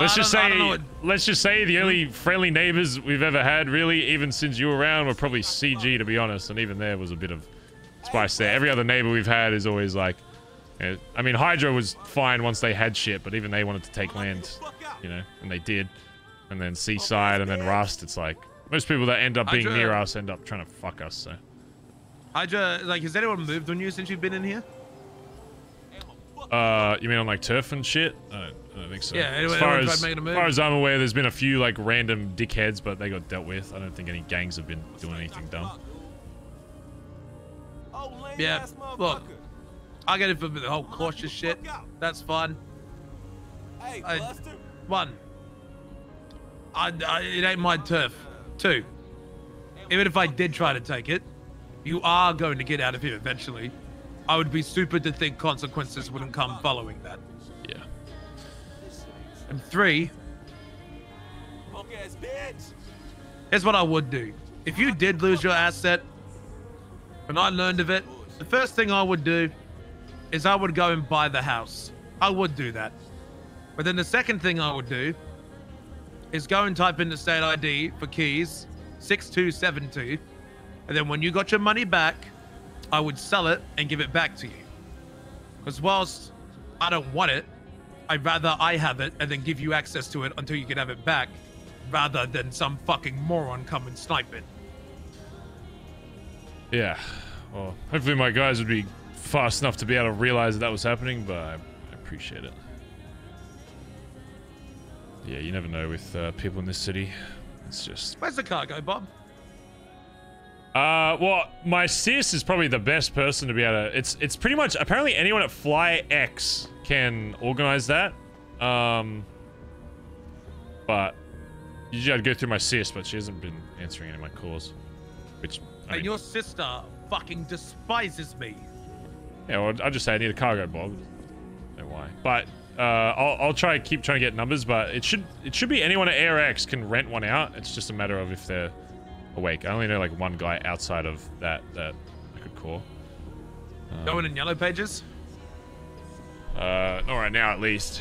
let's just say, don't know what- let's just say the only friendly neighbors we've ever had, really, even since you were around, were probably CG, to be honest, and even there was a bit of spice there. Every other neighbor we've had is always like. eh, I mean, Hydra was fine once they had shit, but even they wanted to take land, you know, and they did. And then Seaside and then Rust, it's like most people that end up being Hydra- near us end up trying to fuck us. So Hydra, like, has anyone moved on you since you've been in here? Uh, you mean on like turf and shit? I don't, I don't think so. Yeah, anyone- as far as, making a as far as I'm aware, there's been a few like random dickheads, but they got dealt with. I don't think any gangs have been doing anything dumb. Yeah, look, I get it for the whole cautious shit. That's fun. I, one, I, I, it ain't my turf. Two, even if I did try to take it, you are going to get out of here eventually. I would be stupid to think consequences wouldn't come following that. And three, here's what I would do. If you did lose your asset, and I learned of it, the first thing I would do is I would go and buy the house. I would do that. But then the second thing I would do is go and type in the state ID for keys 6272. And then when you got your money back, I would sell it and give it back to you. Because whilst I don't want it, I'd rather I have it and then give you access to it until you can have it back rather than some fucking moron come and snipe it. Yeah. Well, hopefully my guys would be fast enough to be able to realize that that was happening, but I, I appreciate it. Yeah, you never know with uh, people in this city. It's just Where's the Cargobob? Uh, well, my sis is probably the best person to be able to. It's it's pretty much apparently anyone at Fly X can organize that. Um, but usually I'd go through my sis, but she hasn't been answering any of my calls. Which I and mean, your sister fucking despises me. yeah, well, I'll just say I need a Cargobob. Don't know why, but uh, I'll I'll try to keep trying to get numbers, but it should it should be anyone at Air X can rent one out. It's just a matter of if they're awake. I only know like one guy outside of that that I could call. Um, Going in yellow pages? Uh, not right now, at least.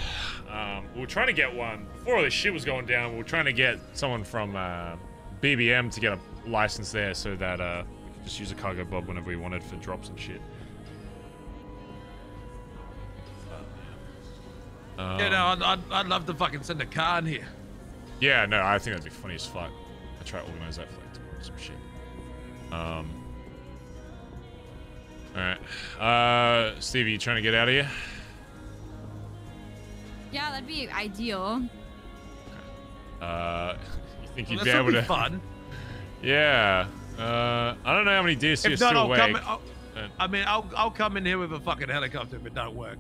Um, we were trying to get one before all this shit was going down. We were trying to get someone from uh, BBM to get a license there, so that uh, we could just use a Cargobob whenever we wanted for drops and shit. Um, yeah, no, I'd, I'd, I'd love to fucking send a car in here. Yeah, no, I think that'd be funny as fuck. I'll try to organize that for like tomorrow some shit. Um. Alright. Uh, Stevie, you trying to get out of here? Yeah, that'd be ideal. Uh, you think Well, you'd be this'll able be to? fun. Yeah. Uh, I don't know how many DSC are If still not, I'll awake. come. I'll, Uh, I mean, I'll I'll come in here with a fucking helicopter if it don't work.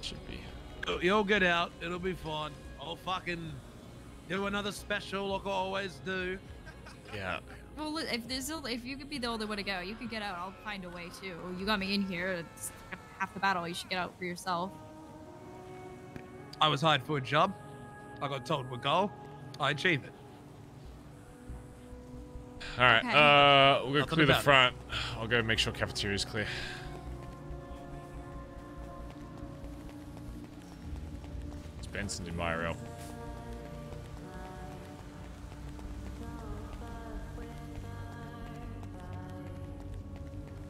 Should be. You'll- You'll get out. It'll be fun. I'll fucking do another special like I always do. Yeah. Well, if there's still, if you could be the only one to go, you could get out. I'll find a way too. You got me in here. It's half the battle. You should get out for yourself. I was hired for a job. I got told what goal. I achieve it. All right. Okay. Uh, we'll go Nothing clear the about it. front. I'll go make sure cafeteria's clear. It's Benson in my rail.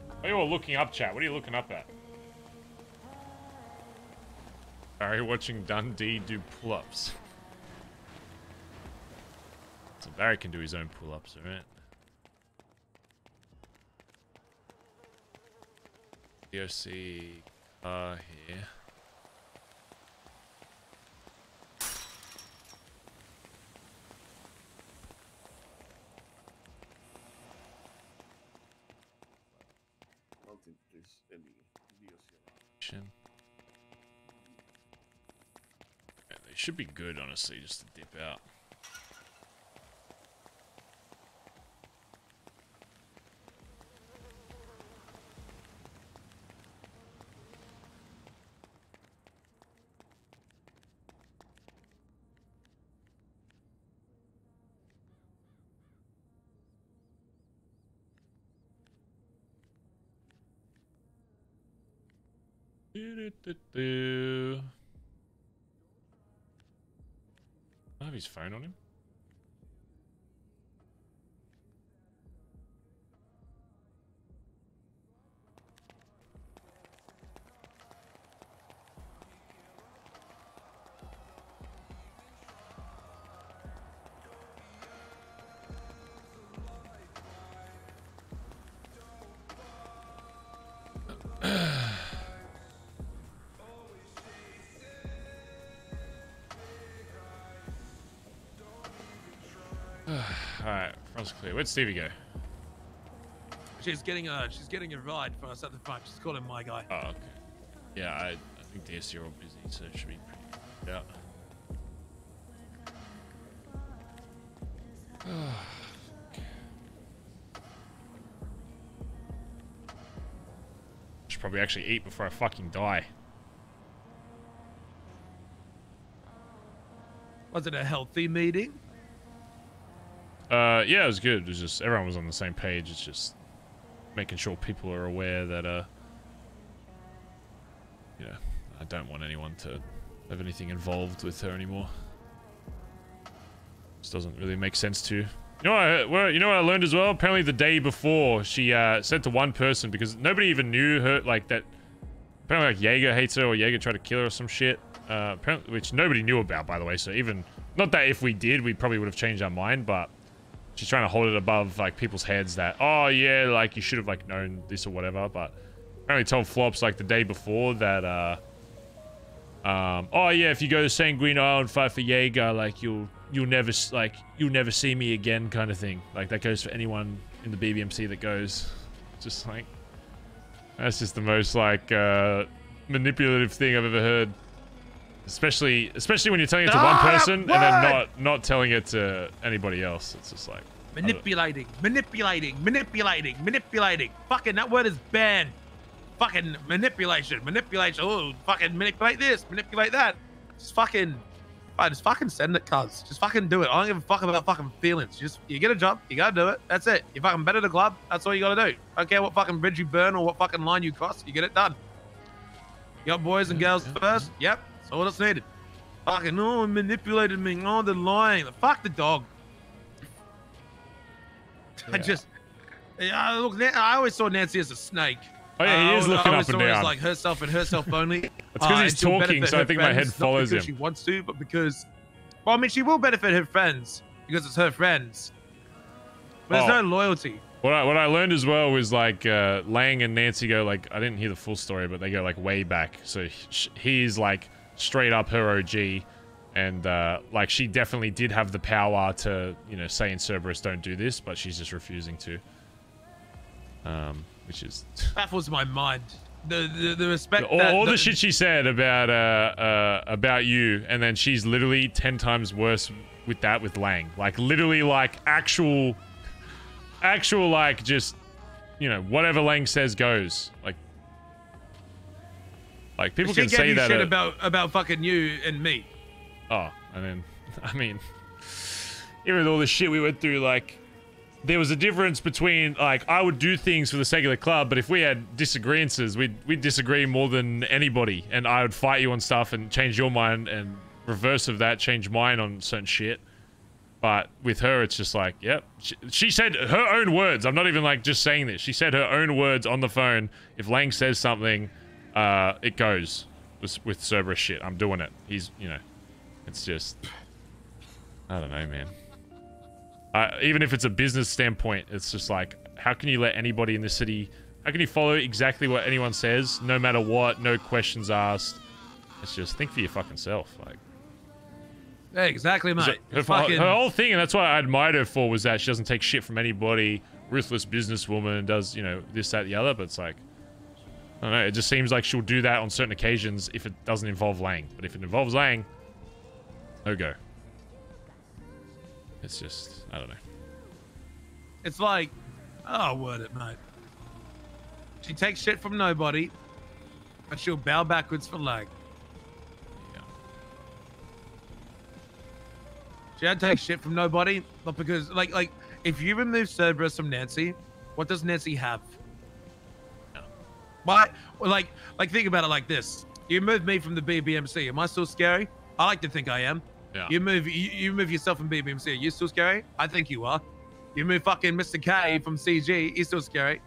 What are you all looking up, chat? What are you looking up at? You watching Dundee do pull-ups? So Barry can do his own pull-ups, alright? DOC uh here. should be good, honestly, just to dip out. Do, do, do, do. Have his phone on him. Clear. Where'd Stevie go? She's getting a she's getting a ride for us at the front. She's calling my guy. Oh, okay. Yeah, I, I think DSC are all busy, so it should be pretty out. Should probably actually eat before I fucking die. Was it a healthy meeting? Uh, yeah, it was good. It was just everyone was on the same page. It's just making sure people are aware that uh, you know, I don't want anyone to have anything involved with her anymore. This doesn't really make sense to. You know what? I, well, you know what I learned as well. Apparently, the day before, she uh, said to one person because nobody even knew her like that. Apparently, like Jaeger hates her or Jaeger tried to kill her or some shit. Uh, which nobody knew about, by the way. So even not that if we did, we probably would have changed our mind, but she's trying to hold it above like people's heads that oh yeah, like you should have like known this or whatever. But apparently, told Flops like the day before that uh, um, oh yeah, if you go to Sanguino and fight for Jaeger, like you'll you'll never like you'll never see me again, kind of thing. Like that goes for anyone in the BBMC that goes. Just like that's just the most like uh, manipulative thing I've ever heard. Especially especially when you're telling it to one Ah, that person and then not not telling it to anybody else. It's just like Manipulating, manipulating, manipulating, manipulating. Fucking that word is banned. Fucking manipulation, manipulation. Oh, fucking manipulate this, manipulate that. Just fucking, fine, just fucking send it, cuz. Just fucking do it. I don't give a fuck about fucking feelings. Just you get a job, you gotta do it. That's it. You fucking better the club. That's all you gotta do. I don't care what fucking bridge you burn or what fucking line you cross. You get it done. You got boys and girls first. Yep, that's all that's needed. Fucking oh, manipulated me. Oh, the lying. Fuck the dog. I just, yeah, look, I always saw Nancy as a snake. Oh, yeah, he Uh, is I looking up and down. like herself and herself only. It's 'cause Uh, he's talking, so I think my head friends, not follows because him. She wants to, but because, well, I mean, she will benefit her friends because it's her friends. But there's Oh. no loyalty. What I, what I learned as well was like uh, Lang and Nancy go like I didn't hear the full story, but they go like way back. So he's like straight up her OG, and uh, like she definitely did have the power to you know say in Cerberus don't do this, but she's just refusing to. Um, which is Baffles my mind. The the, the respect. all, that, all the that- shit she said about uh, uh about you, and then she's literally ten times worse with that with Lang. Like literally like actual, actual like just you know whatever Lang says goes. Like like people she can say that. shit uh, about about fucking you and me. Oh, and then I mean, even with all the shit we went through, like there was a difference between like I would do things for the sake of the club, but if we had disagreements, we'd we'd disagree more than anybody, and I would fight you on stuff and change your mind, and reverse of that, change mine on certain shit. But with her, it's just like, yep. She, she said her own words. I'm not even like just saying this. She said her own words on the phone. If Lang says something, uh, it goes with, with Cerberus shit. I'm doing it. He's, you know, it's just, I don't know, man. Uh, even if it's a business standpoint, it's just like, how can you let anybody in the city? How can you follow exactly what anyone says, no matter what, no questions asked? It's just think for your fucking self, like. Yeah, exactly, mate. it- Her, fucking, her whole thing, and that's why I admired her for, was that she doesn't take shit from anybody. Ruthless businesswoman, does you know this, that, the other. But it's like, I don't know. It just seems like she'll do that on certain occasions if it doesn't involve Lang. But if it involves Lang, no go. It's just, I don't know. It's like, ah, oh, word it, mate. She takes shit from nobody, but she'll bow backwards for Lang. She don't take shit from nobody, not because, like, like if you remove Cerberus from Nancy, what does Nancy have? Why? Like, like think about it like this: you move me from the BBMC. Am I still scary? I like to think I am. Yeah. You move, you, you move yourself from BBMC. Are you still scary? I think you are. You move fucking Mr. K from CG. He's still scary.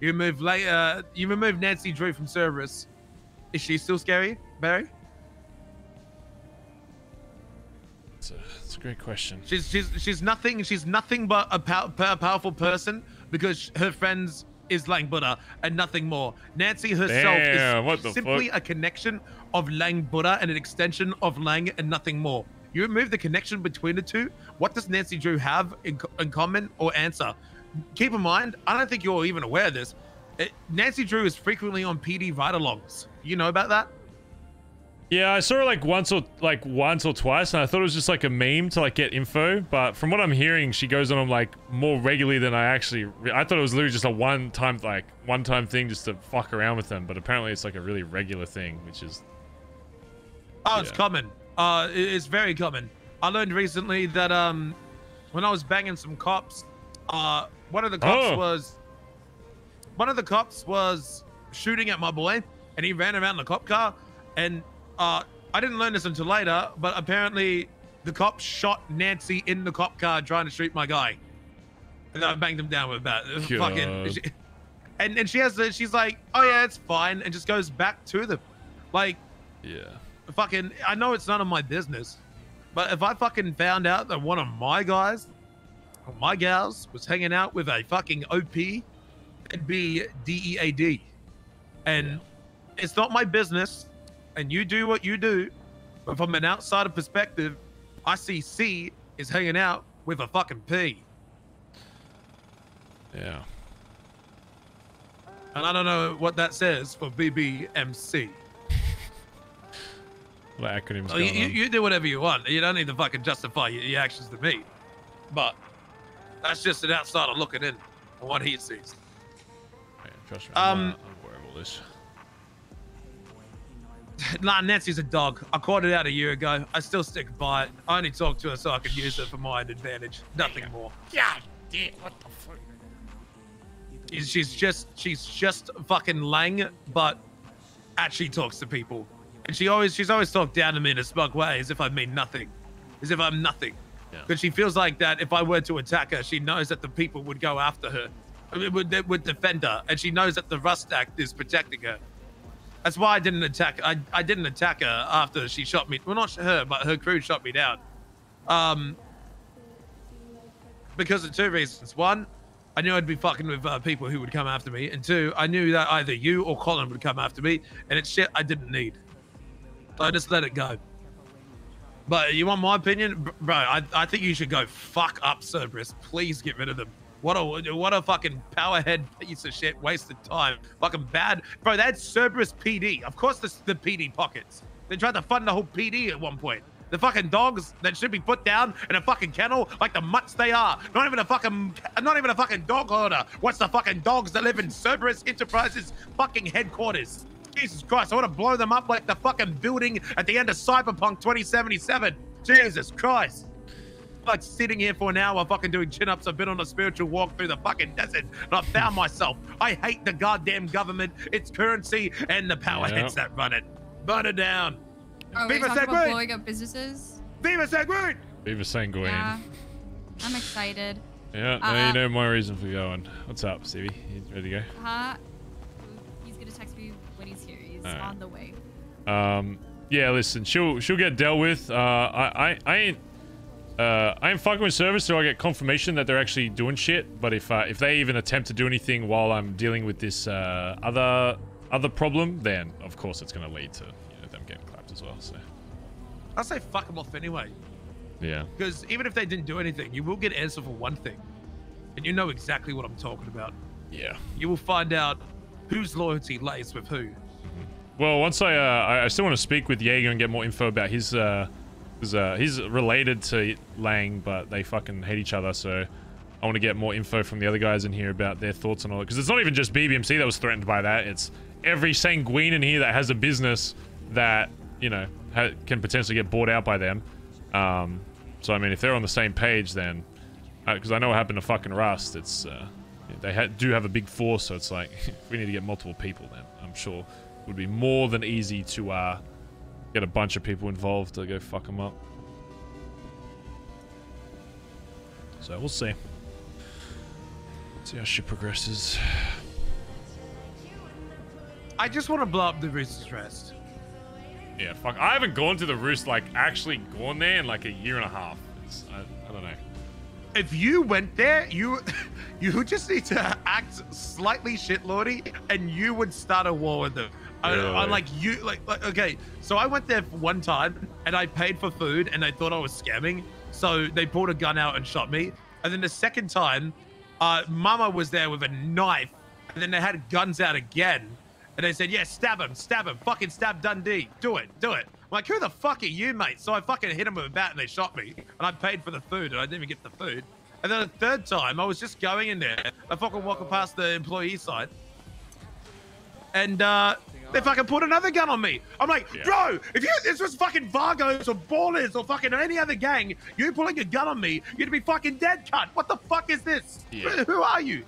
You move late. Uh, you remove Nancy Drew from Cerberus. Is she still scary, Barry? It's a, it's a great question. She's she's she's nothing. She's nothing but a, pow- a powerful person because her friends is Lang Buddha and nothing more. Nancy herself Damn, is simply fuck? a connection of Lang Buddha and an extension of Lang and nothing more. You remove the connection between the two. What does Nancy Drew have in, in common or answer? Keep in mind, I don't think you're even aware of this. It, Nancy Drew is frequently on PD ride-alongs. You know about that? Yeah, I saw it like once or like once or twice, and I thought it was just like a meme to like get info. But from what I'm hearing, she goes on them like more regularly than I actually. Re- I thought it was literally just a one-time like one-time thing just to fuck around with them. But apparently, it's like a really regular thing, which is Oh, it's common. Uh, it's very common. I learned recently that um, when I was banging some cops, uh, one of the cops Oh. was one of the cops was shooting at my boy, and he ran around in the cop car, and uh, I didn't learn this until later, but apparently the cop shot Nancy in the cop car trying to shoot my guy, and I banged him down with that. Fucking. She- and and she has the, she's like, oh yeah, it's fine, and just goes back to them, like yeah. fucking I know it's none of my business, but if I fucking found out that one of my guys my gals was hanging out with a fucking OP, it'd be DEAD. And it's not my business, and you do what you do. But from an outsider perspective, I see C is hanging out with a fucking P. yeah. And I don't know what that says for BBMC. What acronyms Well, you, going you, you do whatever you want. You don't need to fucking justify your, your actions to me. But that's just an outsider looking in on what he sees. Trust me, Um, I'm, I'm aware of all this. Nah, Nancy's a dog. I caught it out a year ago. I still stick by it. I only talk to her so I can use her for my own advantage. Nothing more. God damn, what the fuck? She's- She's just she's just fucking Lang, but actually talks to people. And she always she's always talked down to me in a smug way, as if I mean nothing, as if I'm nothing. Because she feels like that if I were to attack her, she knows that the people would go after her, I mean, would would defend her, and she knows that the Rust Act is protecting her. That's why I didn't attack. I I didn't attack her after she shot me. Well, not her, but her crew shot me down. Um, because of two reasons. One, I knew I'd be fucking with uh, people who would come after me, and two, I knew that either you or Colin would come after me, and it's shit I didn't need. So I just let it go. But you want my opinion, bro? I, I think you should go fuck up Cerberus. Please get rid of them. What a what a fucking powerhead piece of shit. Wasted time. Fucking bad, bro. That's Cerberus PD. Of course, the the PD pockets. They tried to fund the whole PD at one point. The fucking dogs that should be put down in a fucking kennel like the mutts they are. Not even a fucking, not even a fucking dog hoarder. What's the fucking dogs that live in Cerberus Enterprises fucking headquarters? Jesus Christ, I want to blow them up like the fucking building at the end of Cyberpunk 2077. Jesus Christ. Like sitting here for an hour fucking doing chin-ups. I've been on a spiritual walk through the fucking desert and I found myself. I hate the goddamn government, its currency, and the power Yeah. heads that run it. Burn it down. Oh, we're Viva talking about Segway! blowing up businesses. Viva Segway! Viva Sanguine. Yeah, I'm excited. Yeah, now Uh, you know my reason for going. What's up, Stevie? You ready to go? Uh, he's gonna text me when he's here. He's Alright. on the way. Um, yeah, listen, she'll she'll get dealt with. Uh, I I, I ain't. Uh, I'm fucking with service so I get confirmation that they're actually doing shit. But if uh, if they even attempt to do anything while I'm dealing with this uh, other other problem, then of course it's gonna lead to you know them getting clapped as well. So I say fuck them off anyway. yeah, Because even if they didn't do anything, you will get answer for one thing. And you know exactly what I'm talking about. Yeah. You will find out whose loyalty lays with who. Well, once I, uh, I, I still want to speak with Jaeger and get more info about his, uh, because uh, he's related to Lang, but they fucking hate each other. So I want to get more info from the other guys in here about their thoughts on all it. Because it's not even just BBMC that was threatened by that. It's every sanguine in here that has a business that you know can potentially get bought out by them. Um, so I mean, if they're on the same page, then because I know what happened to fucking Rust, it's uh, They ha- do have a big force, so it's like we need to get multiple people, then I'm sure it would be more than easy to uh, get a bunch of people involved to go fuck them up. So we'll see. See how shit progresses. I just want to blow up the Rooster's Rest. Yeah, fuck. I haven't gone to the roost, like, actually gone there in like a year and a half. It's, I, I don't know. If you went there, you you just need to act slightly shitlordy, and you would start a war with them. I, I, Really? like you, like, like okay. So I went there one time, and I paid for food, and they thought I was scamming, so they pulled a gun out and shot me. And then the second time, uh, Mama was there with a knife, and then they had guns out again, and they said, "Yeah, stab him, stab him, fucking stab Dundee, do it, do it." I'm like, "Who the fuck are you, mate?" So I fucking hit him with a bat, and they shot me, and I paid for the food, and I didn't even get the food. And then the third time, I was just going in there, I fucking walking past the employee side, and uh, they fucking put another gun on me. I'm like, bro, if you this was fucking Vargos or Ballas or fucking any other gang, you pulling a gun on me, you'd be fucking dead, cunt. What the fuck is this? Yeah. Who are you?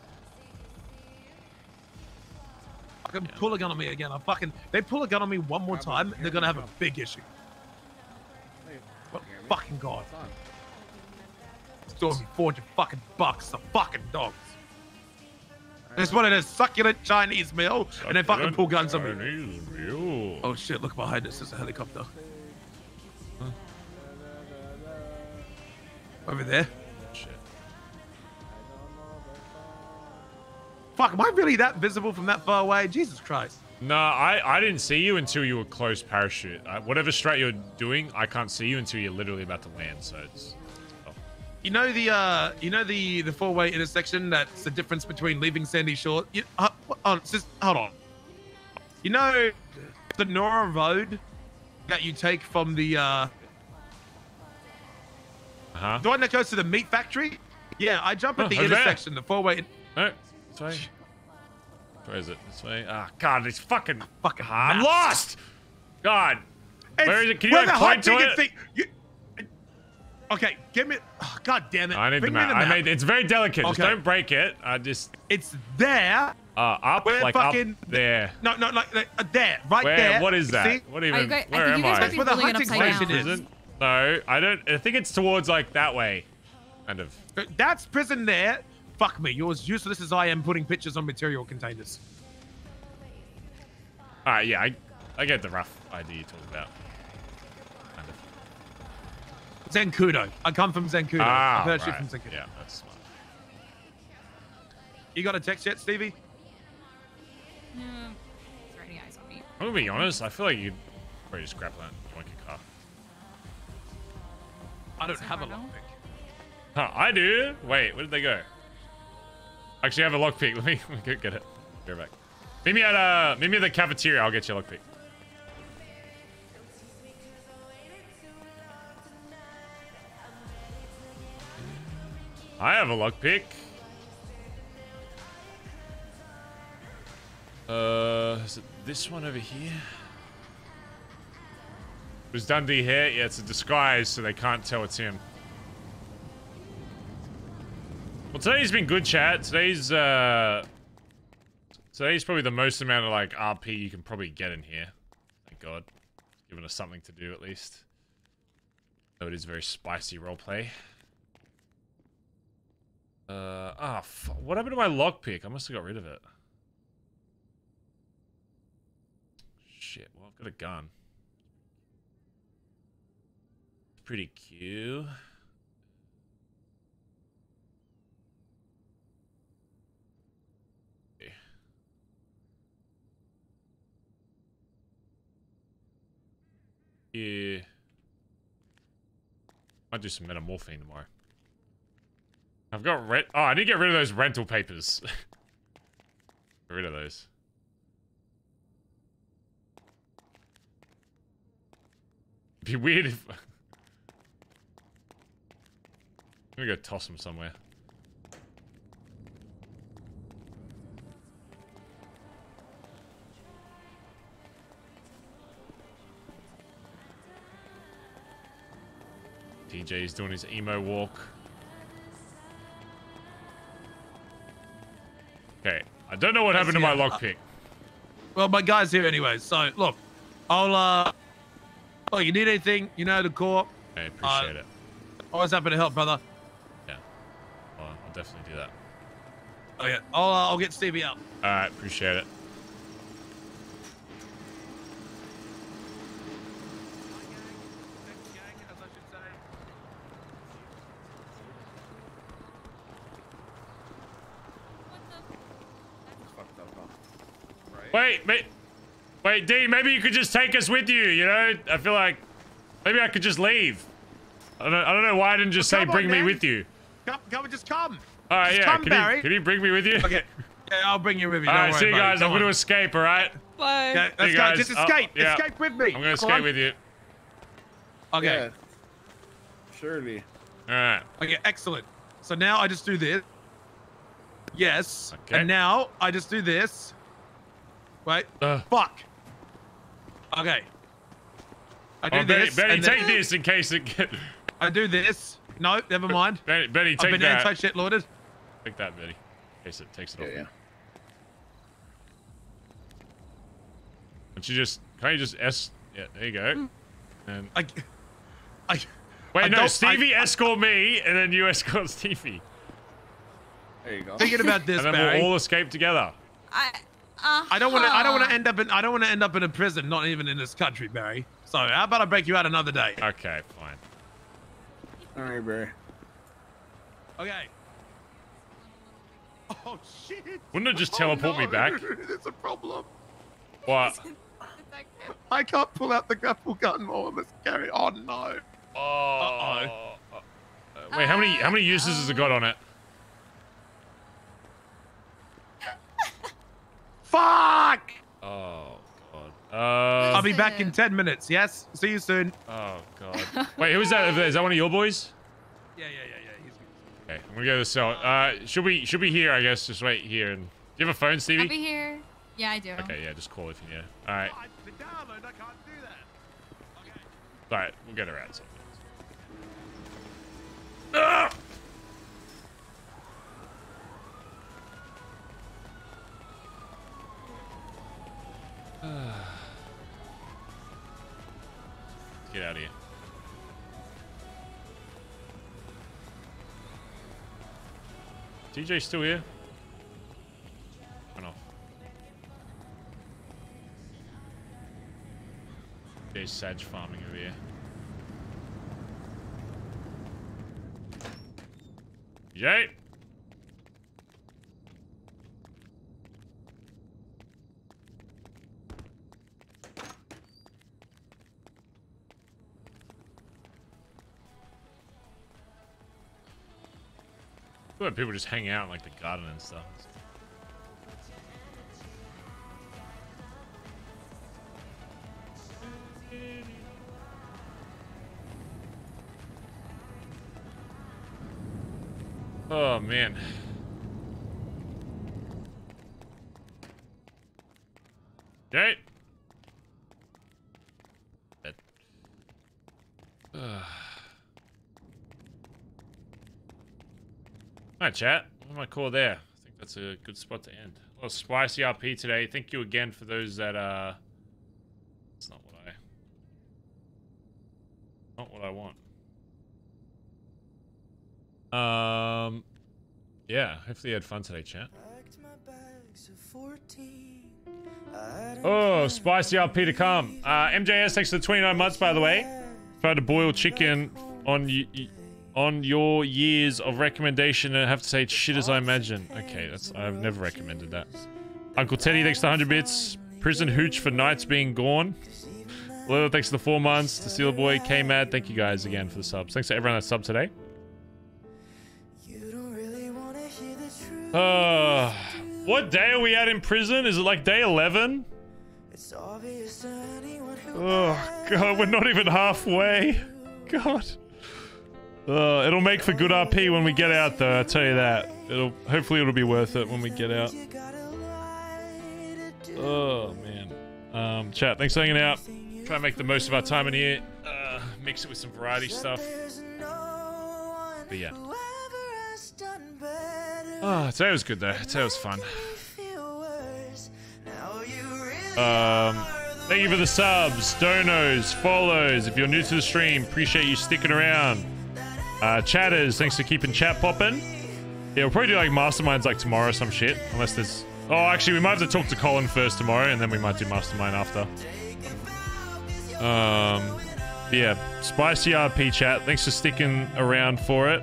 Fucking pull a gun on me again. I fucking they pull a gun on me one more time, they're gonna have a big issue. What oh, fucking god. Store me 400 fucking bucks, the fucking dogs. That's what it is. Succulent Chinese meal, and they fucking pull guns on me. Chinese meal. Oh shit, look behind us. There's a helicopter. Over there. Shit. Fuck, am I really that visible from that far away? Jesus Christ. No, I, I didn't see you until you were close parachute. Uh, whatever strat you're doing, I can't see you until you're literally about to land. So it's You know the uh, you know the the four way intersection. That's the difference between leaving Sandy Shore. You, uh, hold on, just hold on. You know the Nora Road that you take from the uh, uh-huh. the one that goes to the meat factory. Yeah, I jump at Oh, the over there. intersection. The four way. Oh, this way. Where is it? This way. Ah, God, it's fucking. Fucking. I'm lost. God. Where is it? Can you like point to it? thing- you- okay, give me. oh, God damn it! I need the Bring me map. I map. made it's very delicate. Just don't break it. I just. It's there. Uh, up, Where like fucking- up there. No, no, like, like uh, there, right Where? there. What is that? See? What even? you guys- I where think am you guys I? might be Where the hunting upside station is. Prison? No, I don't. I think it's towards like that way, kind of. That's prison there. Fuck me. You're as useless as I am putting pictures on material containers. All right, yeah, I, I get the rough idea you're talking about. Kind of. Zenkudo. I come from Zenkudo. Ah, I've heard shit right. from Zenkudo. Yeah, that's smart. You got a text yet, Stevie? Yeah, is there any eyes on me? I'm gonna be honest. I feel like you'd probably just grab that and yoink a car. I don't have a lockpick. Huh, I do. Wait, where did they go? Actually, I have a lockpick. Let me, let me go get it. Go back. Meet me at uh, meet me at the cafeteria. I'll get you a lockpick. I have a lockpick. Uh, is it this one over here? Was Dundee here? Yeah, it's a disguise, so they can't tell it's him. Well, today's been good, chat. Today's, uh... Today's probably the most amount of, like, RP you can probably get in here. Thank God. It's given us something to do, at least. Though it is very spicy roleplay. Uh, ah, what happened to my lockpick? I must have got rid of it. Shit, well, I've got a gun. Pretty cute. Yeah. I might do some metamorphine tomorrow. I've got rent. Oh, I need to get rid of those rental papers. get rid of those. It'd Be weird if. Let me go toss them somewhere. DJ's doing his emo walk. I don't know what happened to my lockpick. Well, my guy's here anyway. So look, I'll uh, oh, you need anything? You know the core. I appreciate it. Always happy to help, brother. Yeah. Well, I'll definitely do that. Oh yeah, I'll uh, I'll get Stevie out. All right, appreciate it. Wait, wait, wait, D. Maybe you could just take us with you. You know, I feel like maybe I could just leave. I don't, I don't know why I didn't just Well, say come on, bring me man. with you. Come, come, just come. All right, Just yeah. come, can Barry. you can you bring me with you? Okay. Yeah, I'll bring you with me. All Don't right, worry see you guys. Come I'm going to escape. All right. Bye. Okay, let's you go. guys. Just Oh, escape. yeah. Escape with me. I'm going to escape on. with you. Okay. Surely. All right. Okay, excellent. So now I just do this. Yes. Okay. And now I just do this. Wait. Uh. Fuck. Okay. I do Oh, Benny, this. Benny and then- take this in case it get. I do this. No, never mind. Benny, Benny, I've been that. anti-shit loaded. Take that, Benny. In case it takes it off. Yeah, yeah. Don't you just? Can't you just s? Yeah, there you go. Hmm. And I, I. wait, I no. Stevie I- escort me, and then you escort Stevie. There you go. Thinking about this, and then Barry. we'll all escape together. I. Uh, I don't want to. I don't want to end up in. I don't want to end up in a prison. Not even in this country, Barry. So how about I break you out another day? Okay, fine. All right, Barry. Okay. Oh shit! Wouldn't it just Oh, teleport me back? There's a problem. What? I can't pull out the grapple gun while I'm carry. Oh no. Oh. Wait, how many how many uses has it got on it? Fuck! Oh god. Uh, I'll be back in ten minutes. Yes. See you soon. Oh god. Wait, who is that? over there? Is that one of your boys? Yeah, yeah, yeah, yeah. He's Okay, I'm gonna go to the cell. Uh, should we should we here? I guess just wait here. And do you have a phone, Stevie? I'll be here. Yeah, I do. Okay, yeah, just call if you need. it. All right. All right, we'll get her out. soon. Ah! Get out of here. TJ still here? Went off. There's Sag farming over here. Yay! When people just hang out in like the garden and stuff. Oh man. Chat. What am I call there? I think that's a good spot to end. A little spicy RP today. Thank you again for those that uh It's not what I not what I want. Um Yeah, hopefully you had fun today, chat. Oh, spicy RP to come. Uh, MJS thanks for the 29 months, by the way. Tried to boil chicken on on your years of recommendation, and I have to say it's shit as I imagine. Okay, that's I've never recommended that. Uncle Teddy thanks for 100 bits. Prison hooch for nights being gone. Lilo thanks for the four months. The Steeler Boy, K Mad, thank you guys again for the subs. Thanks to everyone that subbed today. Uh, what day are we at in prison? Is it like day 11? Oh, God, we're not even halfway. God. Uh, it'll make for good RP when we get out, though, I'll tell you that. It'll Hopefully it'll be worth it when we get out. Oh, man. Um, chat, thanks for hanging out. Try and make the most of our time in here. Uh, mix it with some variety stuff. But yeah. Oh, today was good though. Today was fun. Um, thank you for the subs, donos, follows. If you're new to the stream, appreciate you sticking around. Uh, chatters, thanks for keeping chat popping. Yeah, we'll probably do like masterminds like tomorrow or some shit. Unless there's... Oh, actually, we might have to talk to Colin first tomorrow, and then we might do mastermind after. Um, yeah, spicy RP chat. Thanks for sticking around for it.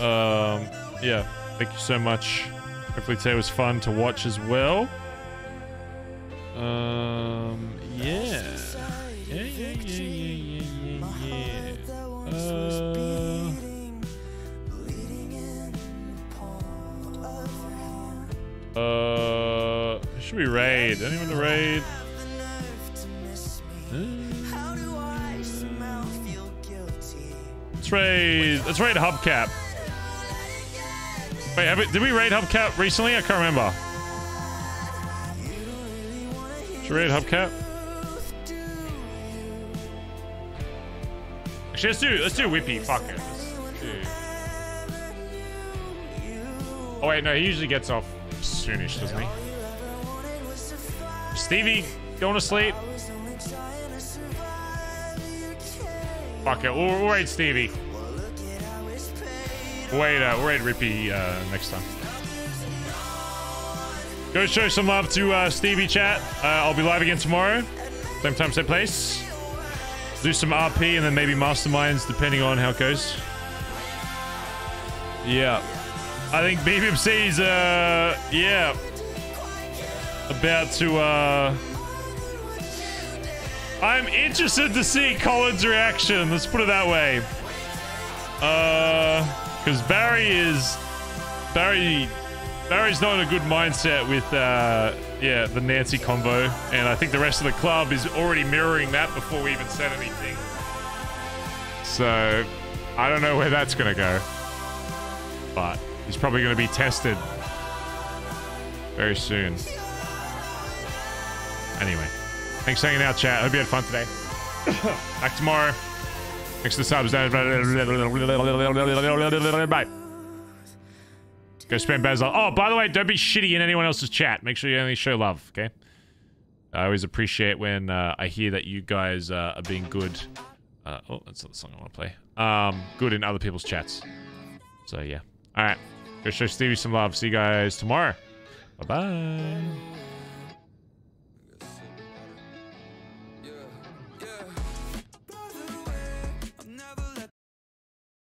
Um, yeah, thank you so much. Hopefully today was fun to watch as well. Um, yeah, Uh... Uh, should we raid? Anyone to raid? Let's raid. Let's raid Hubcap. Wait, have we, did we raid Hubcap recently? I can't remember. Should we raid Hubcap? Actually, let's do let's do Whippy. Fuck it. Do- Oh wait, no, he usually gets off soonish, doesn't he? Stevie, going to sleep. Fuck it, we'll, we'll raid Stevie. Wait, uh, we'll raid Rippy uh, next time. Go show some love to uh, Stevie chat. Uh, I'll be live again tomorrow. Same time, same place. Do some RP and then maybe masterminds depending on how it goes. Yeah. I think BBMC's, uh, yeah. About to, uh... I'm interested to see Colin's reaction. Let's put it that way. Uh... Because Barry is... Barry... Barry's not in a good mindset with, uh... Yeah, the Nancy convo. And I think the rest of the club is already mirroring that before we even said anything. So... I don't know where that's gonna go. But... He's probably going to be tested very soon. Anyway, thanks for hanging out, chat. Hope you had fun today. Back tomorrow. Thanks for the subs. Bye. Go spam Basil. Oh, by the way, don't be shitty in anyone else's chat. Make sure you only show love, okay? I always appreciate when uh, I hear that you guys uh, are being good. Uh, oh, that's not the song I want to play. Um, good in other people's chats. So, yeah. All right. Go show Stevie some love. See you guys tomorrow. Bye-bye.